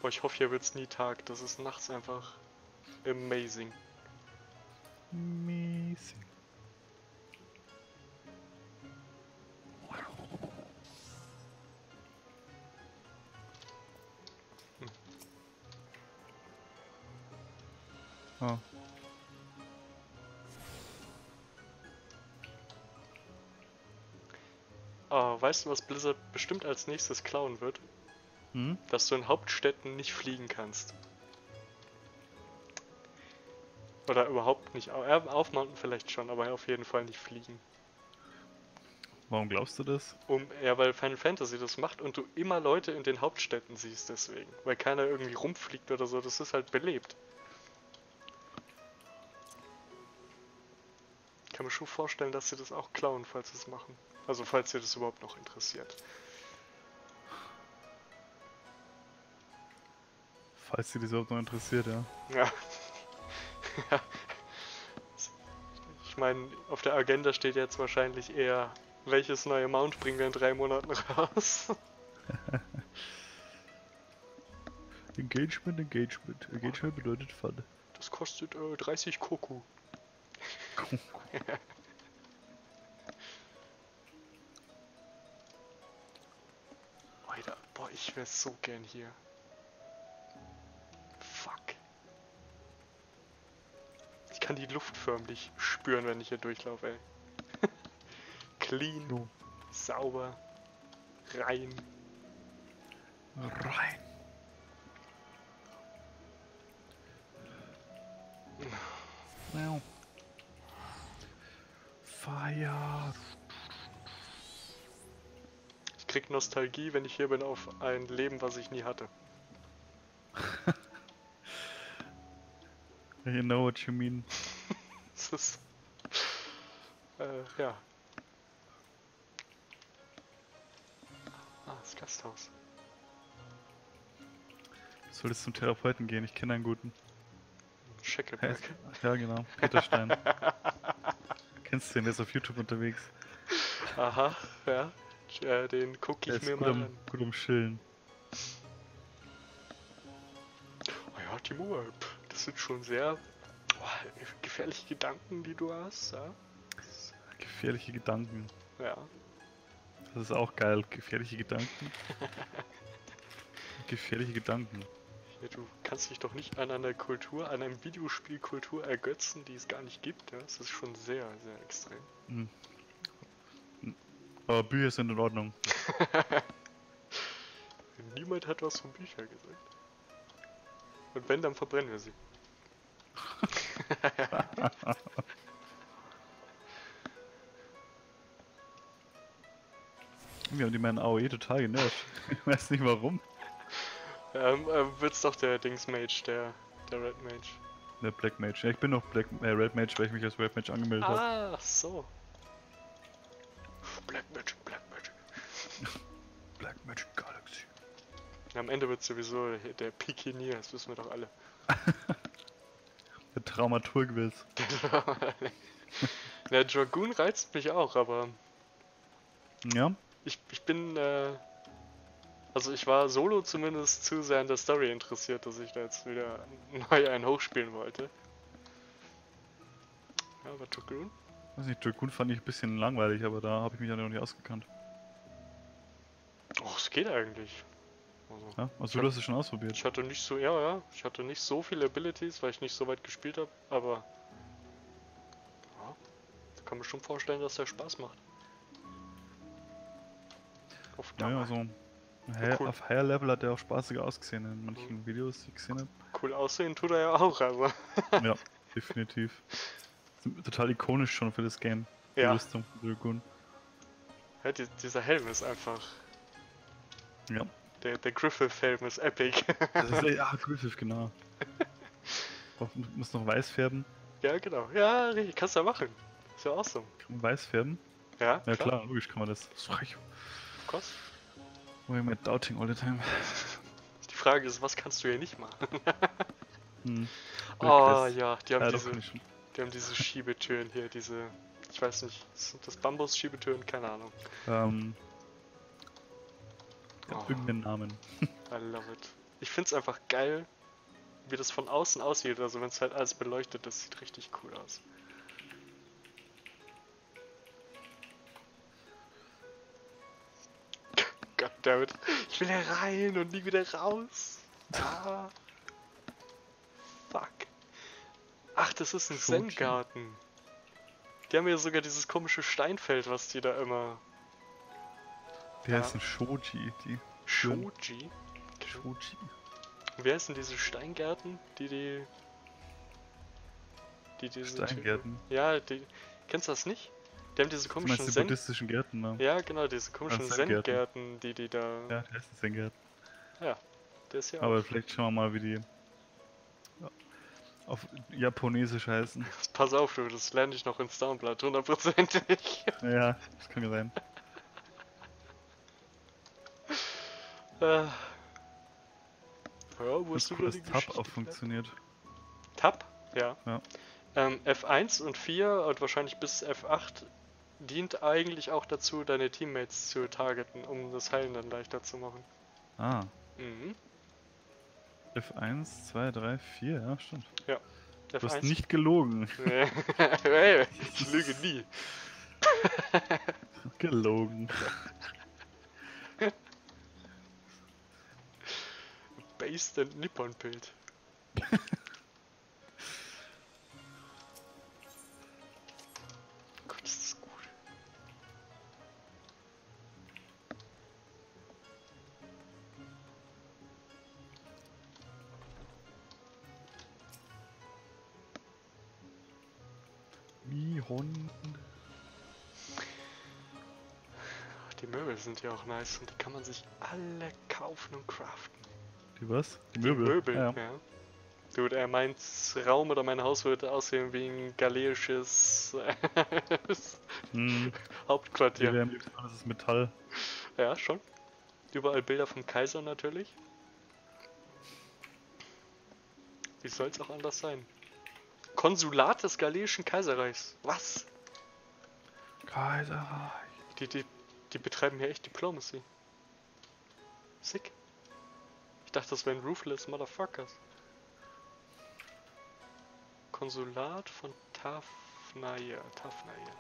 Boah, ich hoffe, hier wird's nie Tag. Das ist nachts einfach amazing. Amazing. Oh, Oh, weißt du, was Blizzard bestimmt als nächstes klauen wird? Hm? Dass du in Hauptstädten nicht fliegen kannst. Oder überhaupt nicht. au- ja, Aufmounten vielleicht schon, aber auf jeden Fall nicht fliegen. Warum glaubst du das? Um, ja, weil Final Fantasy das macht und du immer Leute in den Hauptstädten siehst deswegen. Weil keiner irgendwie rumfliegt oder so, das ist halt belebt. Kann mir schon vorstellen, dass sie das auch klauen, falls sie es machen. Also falls ihr das überhaupt noch interessiert. Falls dich das überhaupt noch interessiert, ja. Ja. Ja. ich meine, auf der Agenda steht jetzt wahrscheinlich eher, welches neue Mount bringen wir in drei Monaten raus. Engagement, Engagement. Engagement bedeutet Fun. Das kostet äh, 30 Koku. Alter, boah, ich wär so gern hier. Fuck. Ich kann die Luft förmlich spüren, wenn ich hier durchlaufe, ey. Clean, Jo. sauber, rein. Rein. Wow. Fire. Ich krieg Nostalgie, wenn ich hier bin, auf ein Leben, was ich nie hatte. You know what you mean. Das ist. Äh, ja. Ah, das Gasthaus. Du solltest zum Therapeuten gehen, ich kenne einen guten. Scheckelberg. Ja, genau. Peterstein. Kennst du den, der ist auf YouTube unterwegs. Aha, ja. Äh, den guck Der ich mir mal am, an. gut am Chillen. Oh ja, Timo, das sind schon sehr boah, gefährliche Gedanken, die du hast, ja? Gefährliche Gedanken. Ja. Das ist auch geil. Gefährliche Gedanken. Gefährliche Gedanken. Ja. Du kannst dich doch nicht an einer Kultur, an einem Videospielkultur ergötzen, die es gar nicht gibt, ja? Das ist schon sehr, sehr extrem. Hm. Hm. Aber Bücher sind in Ordnung. Niemand hat was von Büchern gesagt. Und wenn, dann verbrennen wir sie. Wir haben die meinen AOE total genervt. Ich weiß nicht warum. Ähm, äh, wird's doch der Dings Mage, der, der Red Mage. Der Black Mage. Ja, ich bin noch Black, äh, Red Mage, weil ich mich als Red Mage angemeldet habe. Ah, ach so. Black Magic, Black Magic. Black Magic Galaxy. Am Ende wird sowieso der Pikinier, das wissen wir doch alle. Der Dramaturg will's. der Dragoon reizt mich auch, aber Ja? ich, ich bin, äh, also ich war solo zumindest zu sehr an der Story interessiert, dass ich da jetzt wieder neu einen hochspielen wollte. Ja, aber Dragoon? Weiß nicht, Dragoon fand ich ein bisschen langweilig, aber da habe ich mich ja noch nicht ausgekannt. Oh, es geht eigentlich. Also, Ja? Also du hast es schon ausprobiert. Ich hatte nicht so, ja, ja, ich hatte nicht so viele Abilities, weil ich nicht so weit gespielt habe, aber ja, da kann man schon vorstellen, dass der Spaß macht. Auf Ja, ja, Dauer. So. Higher, cool. Auf Higher Level hat er auch spaßiger ausgesehen in manchen Videos, die ich gesehen Cool aussehen tut er ja auch, also. habe. ja, definitiv. Total ikonisch schon für das Game. Die Ja, Rüstung von Dragoon. ja die, dieser Helm ist einfach. Ja. Der, der Griffith-Helm ist epic. Das ist ja, ah, Griffith, genau. Muss noch weiß färben. ja, genau. Ja, richtig, kannst du ja machen. Ist ja awesome. Kann man weiß färben? Ja, Ja klar, logisch kann man das. Sorry, Of course. Ich mit Doubting all the time. Die Frage ist, was kannst du hier nicht machen? Hm. Oh ja, die haben Ja, diese. Die haben diese Schiebetüren hier, diese, ich weiß nicht, sind das Bambus-Schiebetüren? Keine Ahnung. Ähm, ja, Oh. irgendeinen Namen. I love it. Ich find's einfach geil, wie das von außen aussieht. Also wenn es halt alles beleuchtet ist, sieht richtig cool aus. Goddammit. Ich will hier rein und nie wieder raus. Ah. Fuck. Ach, das ist ein. Zen-Garten. Die haben ja sogar dieses komische Steinfeld, was die da immer Die Ja. heißen Shoji, die Shoji. Shoji. Wer sind diese Steingärten, die die. Die diese Typen- Steingärten. Ja, die. Kennst du das nicht? Die haben diese komischen meinst die Zen. buddhistischen Gärten, ne? Ja, genau, diese komischen Zen-Gärten. Die die da. Ja, die heißen Zen-Gärten. Der ist ja Aber auch. vielleicht schauen wir mal, wie die auf Japanesisch heißen. Pass auf, du, das lerne ich noch in Stormblood, hundertprozentig. Ja, das kann ja sein. Äh. Ja, wo Das hast du cool, da dass die Tab Geschichte auch funktioniert. Tab? Ja. Ja. Ähm, F1 und 4 und wahrscheinlich bis F8 dient eigentlich auch dazu, deine Teammates zu targeten, um das Heilen dann leichter zu machen. Ah, Mhm. F1, 2, 3, 4, ja, stimmt. Du hast F1. nicht gelogen. Nee. hey, ich lüge nie. Gelogen. Based and Nippon sind ja auch nice und die kann man sich alle kaufen und craften. Die was? Die Die Möbel. Möbel, ja. ja. Dude, er meint, Raum oder mein Haus würde aussehen wie ein galeisches Hm, die Hauptquartier. am liebsten alles ist Metall. Ja, schon. Überall Bilder vom Kaiser natürlich. Wie soll's auch anders sein? Konsulat des Galileischen Kaiserreichs. Was? Kaiserreich. Die, die, die betreiben hier echt Diplomacy. Sick. Ich dachte, das wären Ruthless Motherfuckers. Konsulat von Tafnaya. Tafnaya.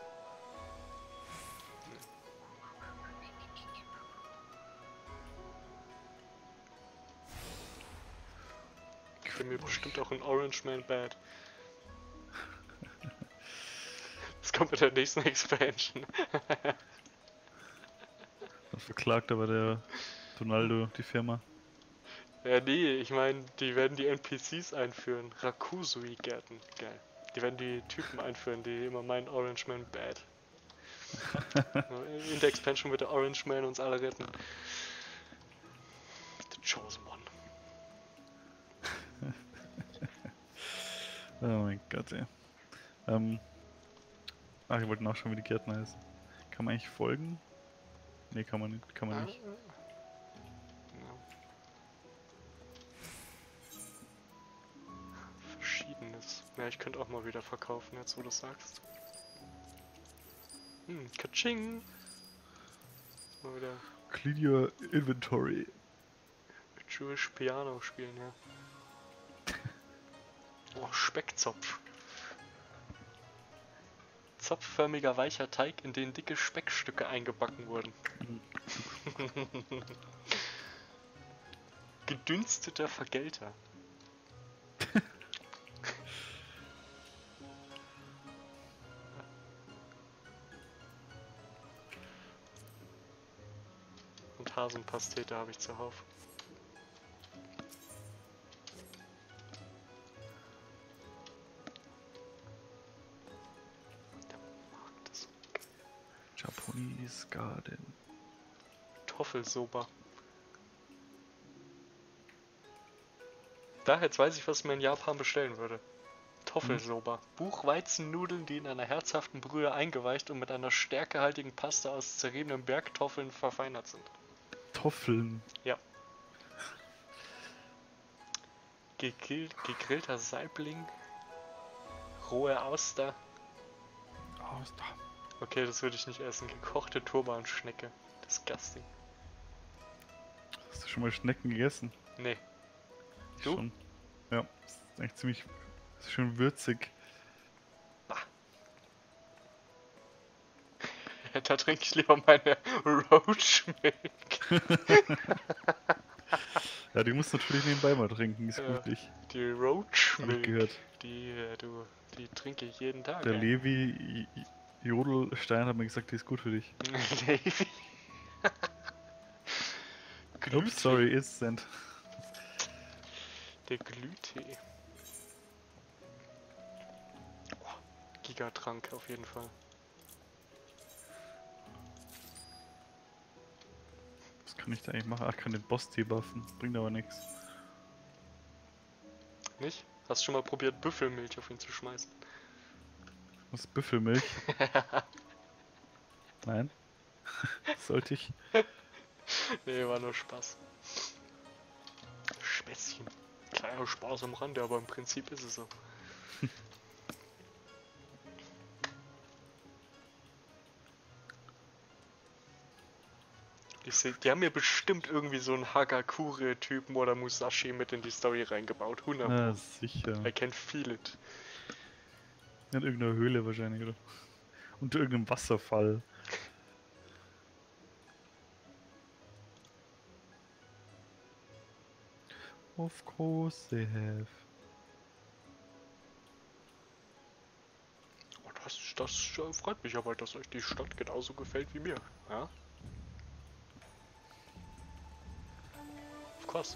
Ich finde mir bestimmt auch ein Orange Man Bad. Das kommt mit der nächsten Expansion. Dann verklagt aber der Donaldo die Firma. Ja, nee, ich meine, die werden die NPCs einführen. Rakusui-Gärten. Geil. Die werden die Typen einführen, die immer meinen Orange Man bad. In der Expansion wird der Orange Man uns alle retten. The Chosen One. Oh mein Gott, ey. Ähm. Ach, ich wollte nachschauen, wie die Gärten heißen. Kann man eigentlich folgen? Nee, kann man nicht. Kann man nicht. Ja. Verschiedenes. Ja, ich könnte auch mal wieder verkaufen, jetzt wo du sagst. Hm, Kaching! Mal wieder Clean your inventory. Jewish Piano spielen, ja. Oh, Speckzopf. Zopfförmiger weicher Teig, in den dicke Speckstücke eingebacken wurden. Gedünsteter Vergelter. Und Hasenpastete habe ich zuhauf. Garden. Kartoffelsoba. Da, jetzt weiß ich, was ich mir in Japan bestellen würde. Kartoffelsoba. Buchweizennudeln, die in einer herzhaften Brühe eingeweicht und mit einer stärkehaltigen Paste aus zerriebenen Bergtoffeln verfeinert sind. Toffeln. Gegrill, gegrillter Saibling. Rohe Auster. Aus da. Okay, das würde ich nicht essen. Gekochte Turbanschnecke. Disgusting. Hast du schon mal Schnecken gegessen? Nee. Ich Du? Schon. Ja, ist echt ziemlich. Ist schön würzig. Da trinke ich lieber meine Roach Milk. Ja, die musst du natürlich nebenbei mal trinken, ist Ja. gut. Die Roach Milk. gehört. Die, äh, du, die trinke ich jeden Tag. Der ey. Levi Jodelstein hat mir gesagt, die ist gut für dich. Ups, sorry, instant. Der Glühtee. Oh, Gigatrank auf jeden Fall. Was kann ich da eigentlich machen? Ach, ich kann den Boss debuffen. Bringt aber nichts. Nicht? Hast du schon mal probiert, Büffelmilch auf ihn zu schmeißen? Was? Büffelmilch? Nein. Sollte ich? nee, war nur Spaß. Späßchen. Kleiner Spaß am Rande, aber im Prinzip ist es so. Die, sind, die haben mir bestimmt irgendwie so einen Hagakure-Typen oder Musashi mit in die Story reingebaut. 100 Ah, sicher. I can feel it. In irgendeiner Höhle wahrscheinlich, oder? Unter irgendeinem Wasserfall. Of course they have. Oh, das, das äh, freut mich aber, dass euch die Stadt genauso gefällt wie mir. Ja? Of course.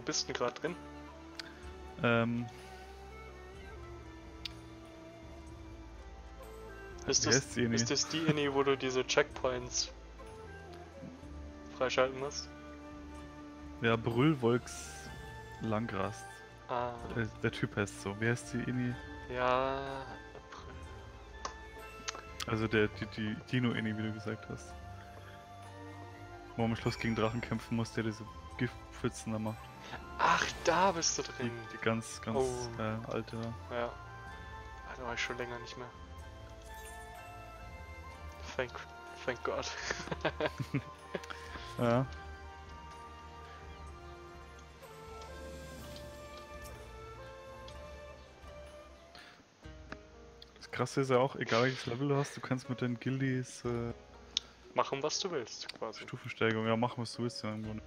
Wo bist du gerade drin? Ähm, Ist Wer das, ist die Inni? ist das die Inni, wo du diese Checkpoints freischalten musst? ja, Brüllwolks Langrast. Ah, Der, der Typ heißt so. Wie heißt die Inni? ja. Also der, die, die Dino-Inni, wie du gesagt hast. Wo man am Schluss gegen Drachen kämpfen muss, der diese Giftpfützen da macht. Ach, da bist du Die, drin. die ganz, ganz Oh. äh, alte. Ja. Ah, Da war ich schon länger nicht mehr. Thank, thank God. Ja. Das krasse ist ja auch, egal welches Level du hast, du kannst mit deinen Guildies äh, Machen, was du willst, quasi. Stufensteigerung, ja machen was du willst ja im Grunde.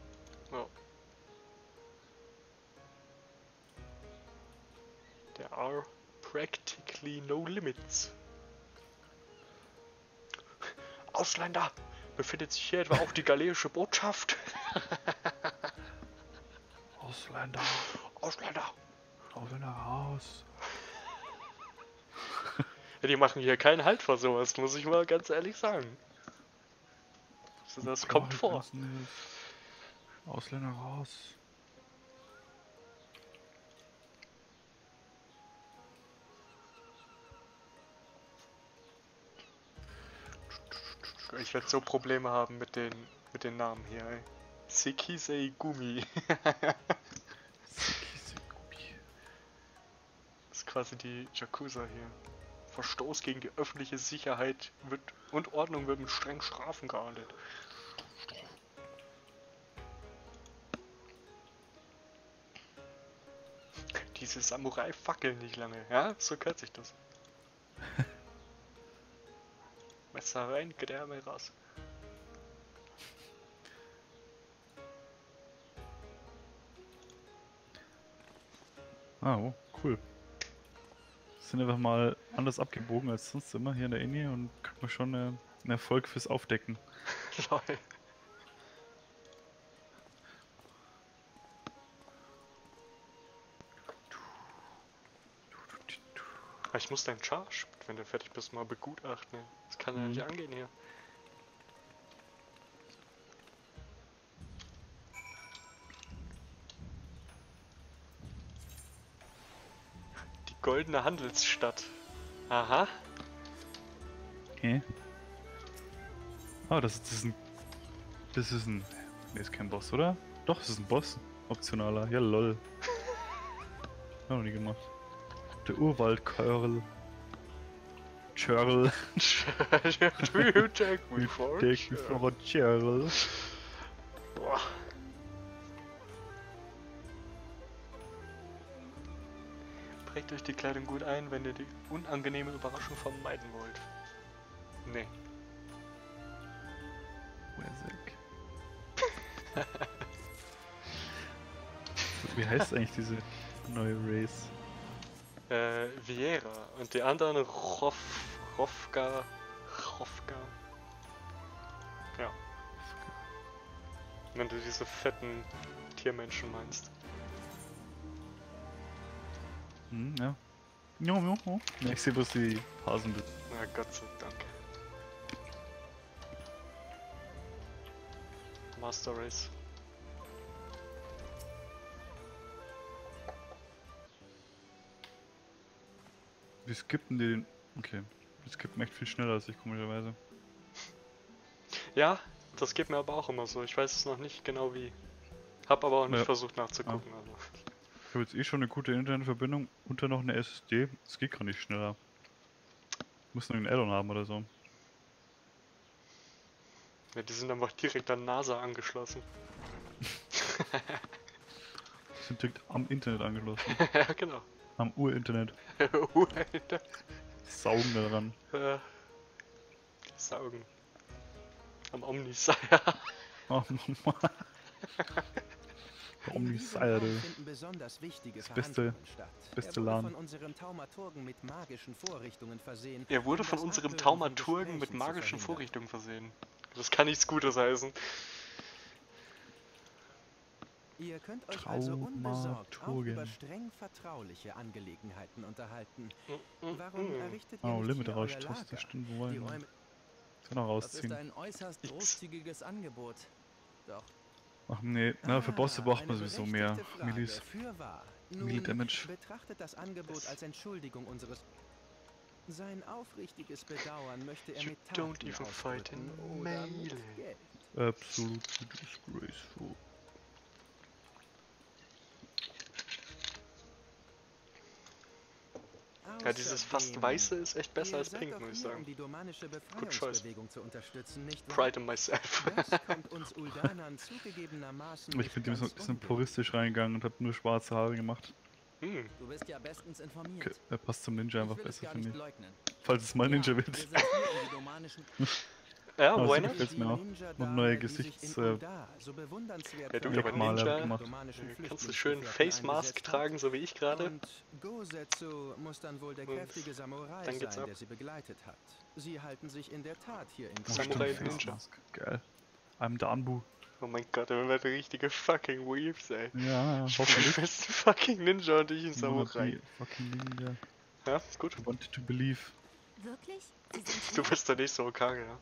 Practically no limits. Ausländer! Befindet sich hier etwa auch die galeische Botschaft? Ausländer, Ausländer! Ausländer raus. Ja, die machen hier keinen Halt vor sowas, muss ich mal ganz ehrlich sagen. Also Das kommt vor. Ausländer raus. Ich werde so Probleme haben mit den mit den Namen hier, ey. Sekisei Gumi. Das ist quasi die Yakuza hier. Verstoß gegen die öffentliche Sicherheit wird und Ordnung wird mit strengen Strafen geahndet. Diese Samurai fackeln nicht lange, ja? So hört sich das. Messer rein, Gedärme raus. Ah, oh, cool. Sind einfach mal anders abgebogen als sonst immer hier in der Inni und kriegt man schon einen Erfolg fürs Aufdecken. Lol. Ich muss deinen Charge, wenn du fertig bist, mal begutachten. Kann ja Mhm. nicht angehen hier. Die goldene Handelsstadt. Aha. Okay. Ah, das, das ist ein. Das ist ein. Ne, ist kein Boss, oder? Doch, das ist ein Boss. Optionaler. Ja, lol. Hab noch nie gemacht. Der Urwald-Curl. Churl. Do you take me for a Take me for a Churl. Boah. Prägt euch die Kleidung gut ein, wenn ihr die unangenehme Überraschung vermeiden wollt. Nee. Wesek. Wie heißt eigentlich diese neue Race? Äh, Viera. Und die anderen Rof, Rofka. Rofka. Ja. Wenn du diese fetten Tiermenschen meinst. Hm, ja. Ja, ja. Ja, ich sehe bloß die Hasen. Na Gott sei Dank. Master Race. Wie skippen die den? Okay. Die skippen echt viel schneller als ich, komischerweise. Ja, das geht mir aber auch immer so. Ich weiß es noch nicht genau wie. Hab aber auch nicht Ja. versucht nachzugucken. Also. Ich habe jetzt eh schon eine gute Internetverbindung und dann noch eine SSD. Es geht gar nicht schneller. Muss noch einen Add-on haben oder so. Ja, die sind einfach direkt an NASA angeschlossen. Die sind direkt am Internet angeschlossen. ja, genau. am Urinternet. Alter. Saugen daran. Äh, Saugen. Am Omnisire. Oh, Mann. Finden besonders wichtige Das beste- beste er wurde von unserem Taumaturgen mit magischen Vorrichtungen versehen. Er wurde von unserem Taumaturgen mit magischen. Vorrichtungen versehen. Das kann nichts Gutes heißen. Ihr könnt euch also unbesorgt auch über streng vertrauliche Angelegenheiten unterhalten. Mm, Warum mm. errichtet ihr Oh, nicht Limit euer Lager? Die wollen wir? Räume Kann auch Das ist rausziehen. ein äußerst großzügiges Angebot. Doch. Ach nee, na, für Bosse Ah, braucht man sowieso mehr. Milis. Melee Damage. Betrachtet das Angebot als Entschuldigung unseres. Sein aufrichtiges Bedauern möchte er mit don't Taten even fight in ausdrücken oder mit Melee. Geld. Absolutely disgraceful. Ja, dieses fast weiße ist echt besser als pink, muss ich sagen. Um die domanische choice. Befreiungsbewegung zu unterstützen, nicht? Pride in myself. Ich bin dem so ein bisschen puristisch reingegangen und hab nur schwarze Haare gemacht. hm. Du bist ja bestens informiert. Okay, er passt zum Ninja einfach besser, finde ich. leugnen. Falls es mal Ninja ja, wird. Wir Ja, sie not? gefällt's mir auch. Und neue Gesichts- äh, Ja, du, Ninja, gemacht. domanischen Kannst du schön Face Mask tragen, so wie ich gerade? Und muss dann wohl der Und kräftige Samurai dann geht's sein, ab. der sie begleitet hat. Sie halten sich in der Tat hier in Oh, Samurai stimmt, Ninja. Mask. Geil. I'm the Anbu. Oh mein Gott, wir werden richtige fucking Weaves, ey. Ja, Ich hoffentlich. bin ein fucking Ninja und ich ein Samurai. Fucking Ninja. Ja, ist gut. I wanted to believe. Wirklich? Du bist der nächste Hokage, ja.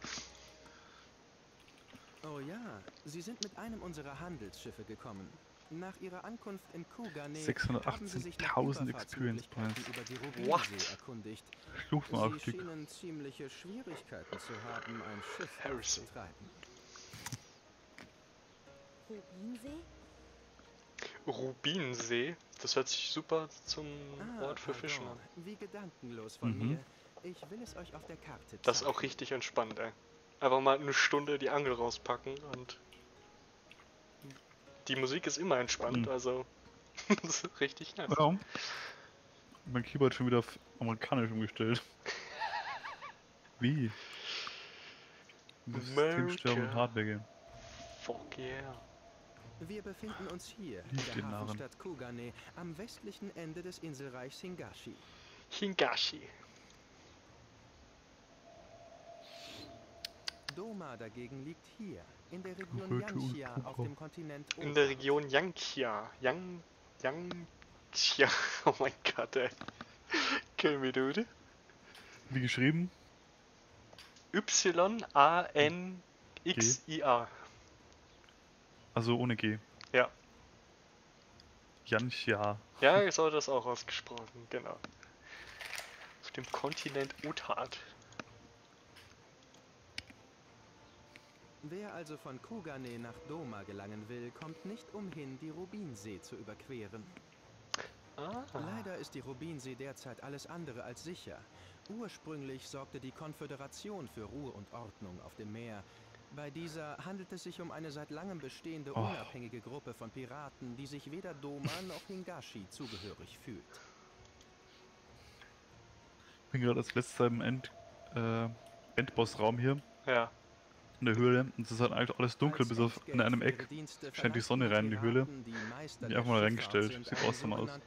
Oh ja, sie sind mit einem unserer Handelsschiffe gekommen. Nach ihrer Ankunft in Kugane haben sie sich nach 618.000 Experience Points. über die What? Rubinsee erkundigt. Sie Stufenaufstieg. schienen ziemliche Schwierigkeiten zu haben, ein Schiff Harrison. aufzutreiben. Rubinsee? Rubinsee, das hört sich super zum Ah, Ort für Fischen an. Wie gedankenlos von Mhm. mir. Ich will es euch auf der Karte Das ist zeigen. auch richtig entspannt, ey. Einfach mal eine Stunde die Angel rauspacken und. Die Musik ist immer entspannt, Mhm. also. das ist richtig nice. Ja. Mein Keyboard schon wieder auf amerikanisch umgestellt. Wie? Systemstörung. Hardware gehen. Fuck yeah. Wir befinden uns hier Lieb in den der. Hafenstadt Kugane am westlichen Ende des Inselreichs Hingashi. Hingashi. Doma dagegen liegt hier, in der Region Yanxia auf dem Kontinent In der. Region Yanxia. Yang. Yanxia. Oh mein Gott, ey. Kill me, dude. Wie geschrieben? Y-A-N-X-I-A. Also ohne G. Ja. Janchia. Ja, so hat das auch ausgesprochen, genau. Auf dem Kontinent Utat. Wer also von Kugane nach Doma gelangen will, kommt nicht umhin, die Rubinsee zu überqueren. Ah. Leider ist die Rubinsee derzeit alles andere als sicher. Ursprünglich sorgte die Konföderation für Ruhe und Ordnung auf dem Meer. Bei dieser handelt es sich um eine seit langem bestehende Oh. unabhängige Gruppe von Piraten, die sich weder Doma noch Hingashi zugehörig fühlt. Bin gerade als letzter im End, äh, Endbossraum hier. Ja. In der Höhle und es ist halt eigentlich alles dunkel, bis auf in einem Eck. scheint die Sonne rein in die Höhle. Die einfach mal reingestellt. Sieht awesome aus.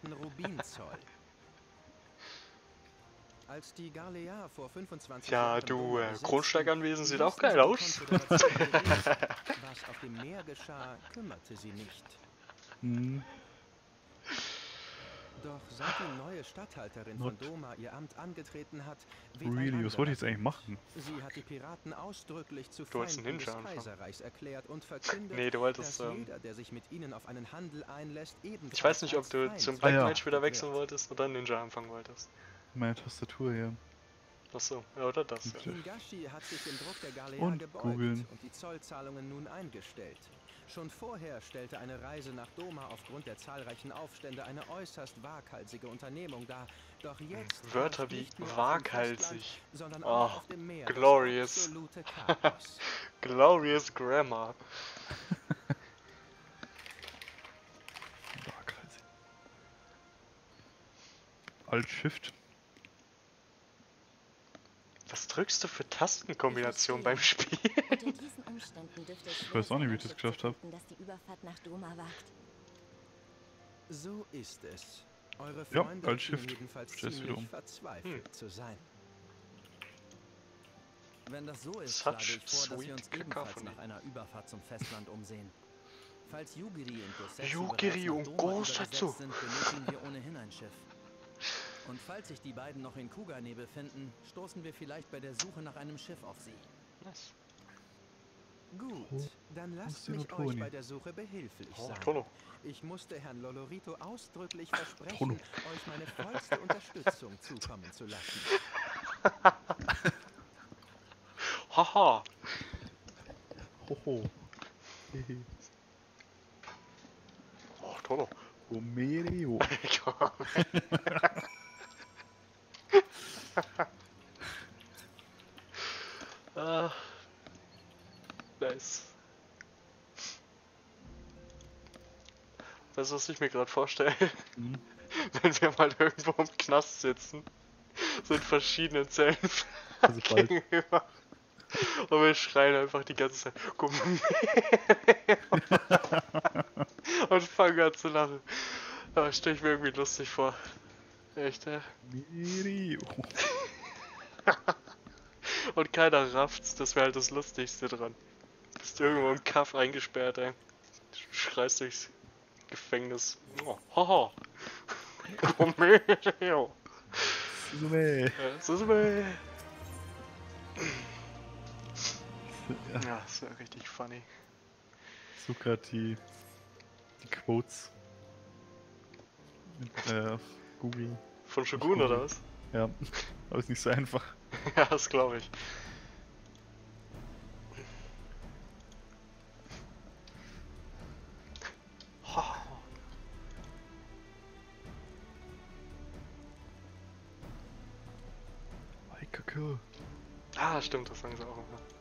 Als die Galea vor 25 Tja, Jahren du, äh, besetzten, Grundsteiganwesen sieht auch geil aus. Was auf dem Meer geschah, kümmerte sie nicht. Hm, Doch seit die neue Statthalterin von Doma ihr Amt angetreten hat, really, was wollte ich jetzt eigentlich machen? Sie hat die Piraten ausdrücklich zu Du wolltest einen Feinden des Ninja anfangen. Kaiserreichs erklärt und verkündet, Nee, du wolltest, dass ähm, jeder, der sich mit ihnen auf einen Handel einlässt, ebenfalls Ich weiß nicht, ob du Feind zum Ah, Black ja. Mage wieder wechseln wolltest oder Ninja anfangen wolltest. Meine Tastatur hier. Achso, ja, oder das, ja. Hingashi hat sich dem Druck der Galea Und gebeugt googeln. und die Zollzahlungen nun eingestellt. Schon vorher stellte eine Reise nach Doma aufgrund der zahlreichen Aufstände eine äußerst waghalsige Unternehmung dar. Doch jetzt Wörter wie waghalsig. Sondern Oh, auch auf dem Meer glorious. Glorious Grammar. Waghalsig. Alt Shift. Was drückst du für Tastenkombinationen beim Spiel? Schwer weiß auch nicht, wie ich das geschafft hab. einzutreten, dass die Überfahrt nach Doma wagt. So ist es. Eure Ja, Freunde schienen Shift. jedenfalls wieder um. verzweifelt Hm. zu sein. Wenn das so ist, Such schlage ich vor, dass wir uns ebenfalls nach einer Überfahrt zum Festland umsehen. Falls Yugiri und Gosetsu Yugiri und Gosetsu. sind, benötigen wir ohnehin ein Schiff. Und falls sich die beiden noch in Kugane befinden, stoßen wir vielleicht bei der Suche nach einem Schiff auf sie. Nice. Gut, dann lasst mich euch bei der Suche behilflich Oh, sein. Ich musste Herrn Lolorito ausdrücklich versprechen, Tono. euch meine vollste Unterstützung zukommen zu lassen. Haha. Hoho. Hehe. Oh, Tono. Homerio. ah. Nice. Weißt du, was ich mir gerade vorstelle? Hm. Wenn wir mal irgendwo im Knast sitzen, so in verschiedenen Zellen Also gegenüber. Und wir schreien einfach die ganze Zeit. Guck mal. Und fangen an zu lachen. Aber stell ich mir irgendwie lustig vor. Echt, ja. Merio. Und keiner rafft's, das wäre halt das Lustigste dran. Bist irgendwo im Kaff eingesperrt, ey. Schreist durchs Gefängnis. Oh, haha. Romeo. Sume. Ja, Suzume. Ja, Ja, das wäre richtig funny. die, die Quotes. Mit, äh, Google. Von Shogun oder was? Ja, aber ist nicht so einfach. ja, das glaube ich. Ah, stimmt, das sagen sie auch immer.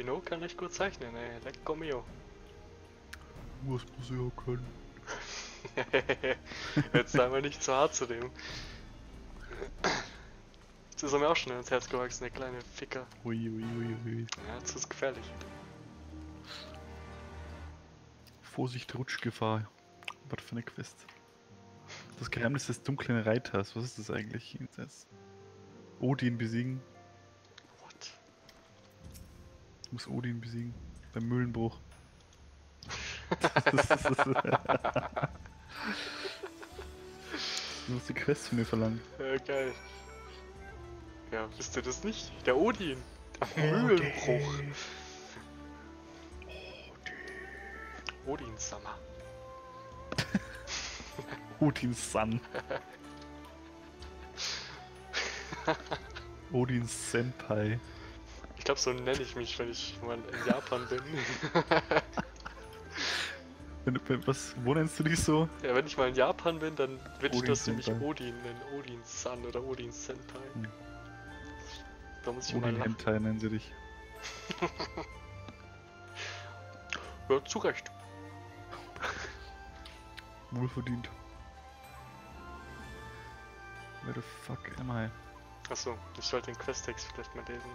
Alfino kann echt gut zeichnen, ey. Lecco mio. Was muss ich auch können? Jetzt sei mal nicht zu hart zu dem. Jetzt ist er mir auch schon ins Herz gewachsen, der kleine Ficker. Ui, ui, ui, ui. Ja, jetzt ist gefährlich. Vorsicht, Rutschgefahr. Was für eine Quest. Das Geheimnis des dunklen Reiters. Was ist das eigentlich? Odin besiegen. Ich muss Odin besiegen. Beim Mühlenbruch. das ist, das Du musst die Quest von mir verlangen. Ja, geil. Ja, wisst ihr das nicht? Der Odin. Der Mühlenbruch. Odin Summer. Odins Son. Odins Senpai. Ich glaube, so nenne ich mich, wenn ich mal in Japan bin. Wenn, wenn, was, wo nennst du dich so? ja, wenn ich mal in Japan bin, dann will ich, dass sie mich. Odin nennen. Odin Sun oder Odin Senpai. Hm. Da muss ich mal Odin lachen. Hentai nennen sie dich. Ja, zu Recht. Wohlverdient. Where the fuck am I? Achso, ich sollte den Questtext vielleicht mal lesen.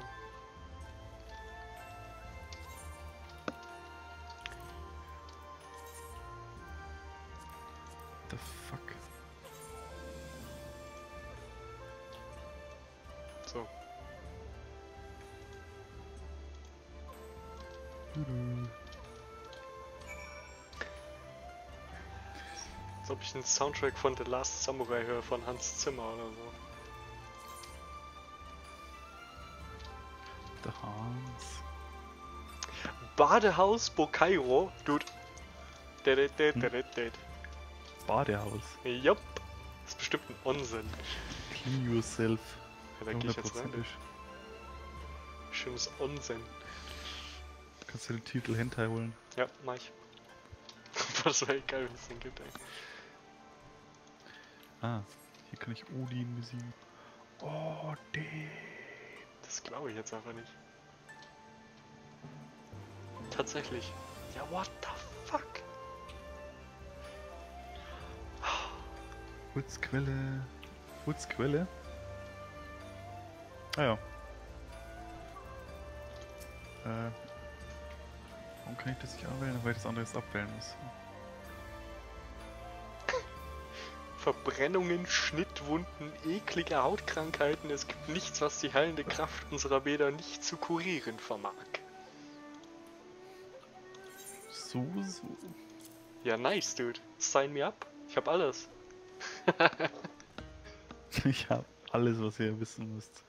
The fuck? So. Als ob ich den Soundtrack von The Last Samurai höre von Hans Zimmer oder so. Der Hans. Badehaus Bokairo, Dude. Ded, ded, ded, ded, ded. Badehaus. Jupp. Das ist bestimmt ein Unsinn. Clean yourself. Ja, da geh ich jetzt rein. Schönes Unsinn. Kannst du den Titel Hentai holen? Ja, mach ich. das wäre geil, wenn es den gibt, ey. Ah, hier kann ich Odin besiegen. Oh, damn. Das glaube ich jetzt einfach nicht. Tatsächlich. Ja, what the fuck? Putzquelle. Putzquelle? Ah ja. Äh. Warum kann ich das nicht anwählen? Weil ich das andere jetzt abwählen muss. Verbrennungen, Schnittwunden, eklige Hautkrankheiten. Es gibt nichts, was die heilende Kraft unserer Bäder nicht zu kurieren vermag. So, so. Ja, nice, dude. Sign me up. Ich hab alles. Ich habe alles, was ihr wissen müsst.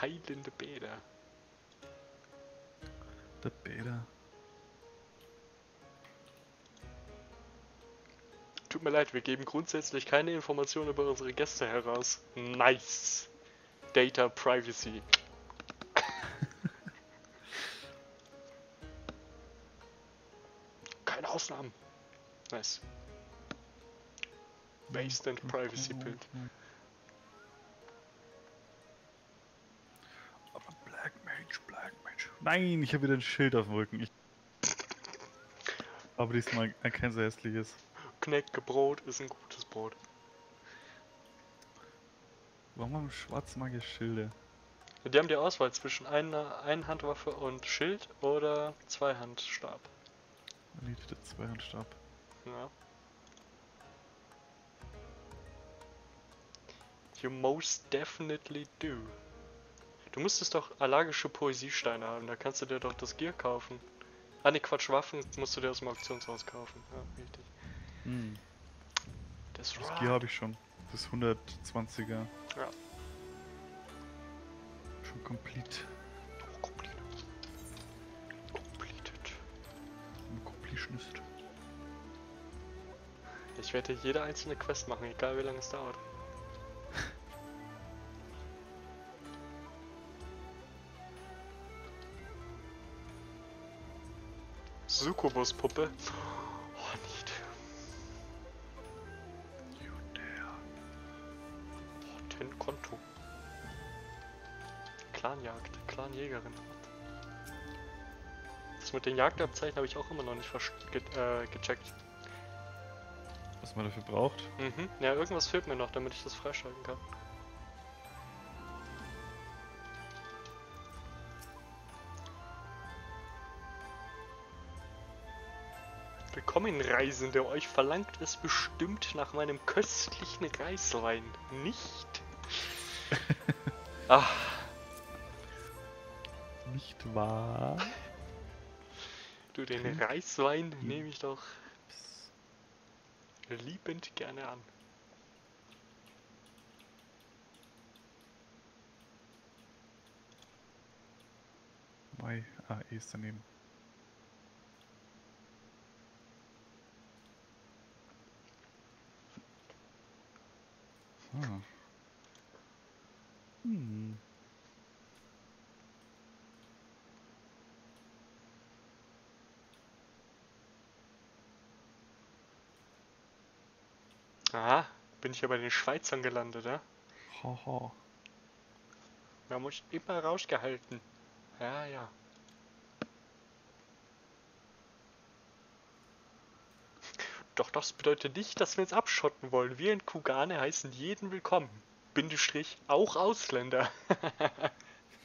Heilende Bäder. Der Bäder. Tut mir leid, wir geben grundsätzlich keine Informationen über unsere Gäste heraus. Nice. Data Privacy. keine Ausnahmen. Nice. Based and Privacy Bild. Aber Black Mage, Black Mage. Nein, ich habe wieder ein Schild auf dem Rücken. Ich... Aber diesmal ein kein sehr hässliches. Knäckebrot ist ein gutes Brot. Warum haben Schwarzmagier Schilde? Die haben die Auswahl zwischen einer Einhandwaffe und Schild oder Zweihandstab. Elite der Zweihandstab. Ja. You most definitely do. Du müsstest doch allergische Poesiesteine haben, da kannst du dir doch das Gear kaufen. Ah ne Quatsch, Waffen musst du dir aus dem Auktionshaus kaufen. Ja, richtig. Hm. Das Das. Gear habe ich schon. Das 120er. Ja. Schon complete. Oh, completed. Completed. Completionist. Ich werde jede einzelne Quest machen, egal wie lange es dauert. Succubus-Puppe? Oh, nicht. You dare. Oh, Ten Konto. Clanjagd, Clanjägerin. Das mit den Jagdabzeichen habe ich auch immer noch nicht ge äh, gecheckt. Was man dafür braucht. Mhm. Ja, irgendwas fehlt mir noch, damit ich das freischalten kann. Willkommen, Reisende. Euch verlangt es bestimmt nach meinem köstlichen Reiswein, nicht? Ach, Nicht wahr? du, den Reiswein nehme ich doch liebend gerne an. Mai. Ah, E ist daneben. Ah. Hm. Aha, bin ich ja bei den Schweizern gelandet, ja? Haha. Wir haben uns immer rausgehalten. Ja, ja. Doch das bedeutet nicht, dass wir uns abschotten wollen. Wir in Kugane heißen jeden willkommen. Bindestrich auch Ausländer.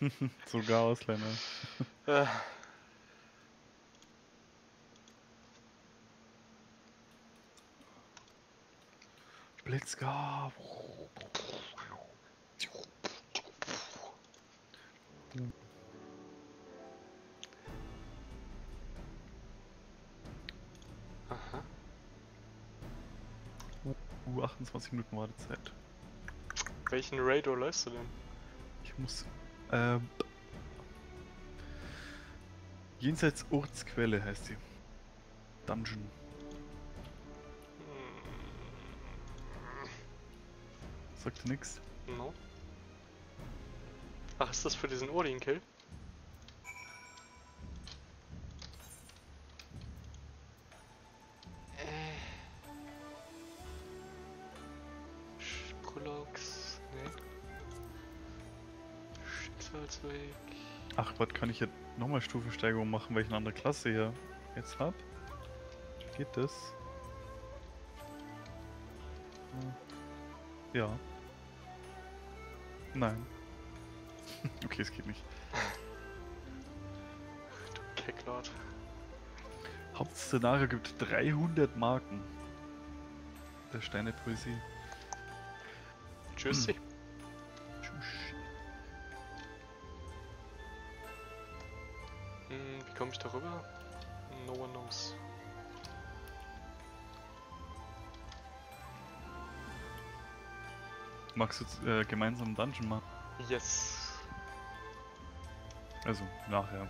Sogar Ausländer. Äh, Blitzgar. Aha. Uh, 28 Minuten Wartezeit. Welchen Radar läufst du denn? Ich muss. Ähm. Jenseits Ortsquelle heißt sie. Dungeon. Sagt nix. No. Ach, ist das für diesen Odin-Kill? Was kann ich jetzt nochmal Stufensteigerung machen, weil ich eine andere Klasse hier jetzt hab? Geht das? Hm. Ja. Nein. okay, es geht nicht. Kecklord. Hauptszenario gibt 300 Marken. Der Steine Poesie. Tschüssi. Tschüss. Darüber? No one knows. Magst du jetzt, äh, gemeinsam einen Dungeon machen? Yes. Also, nachher.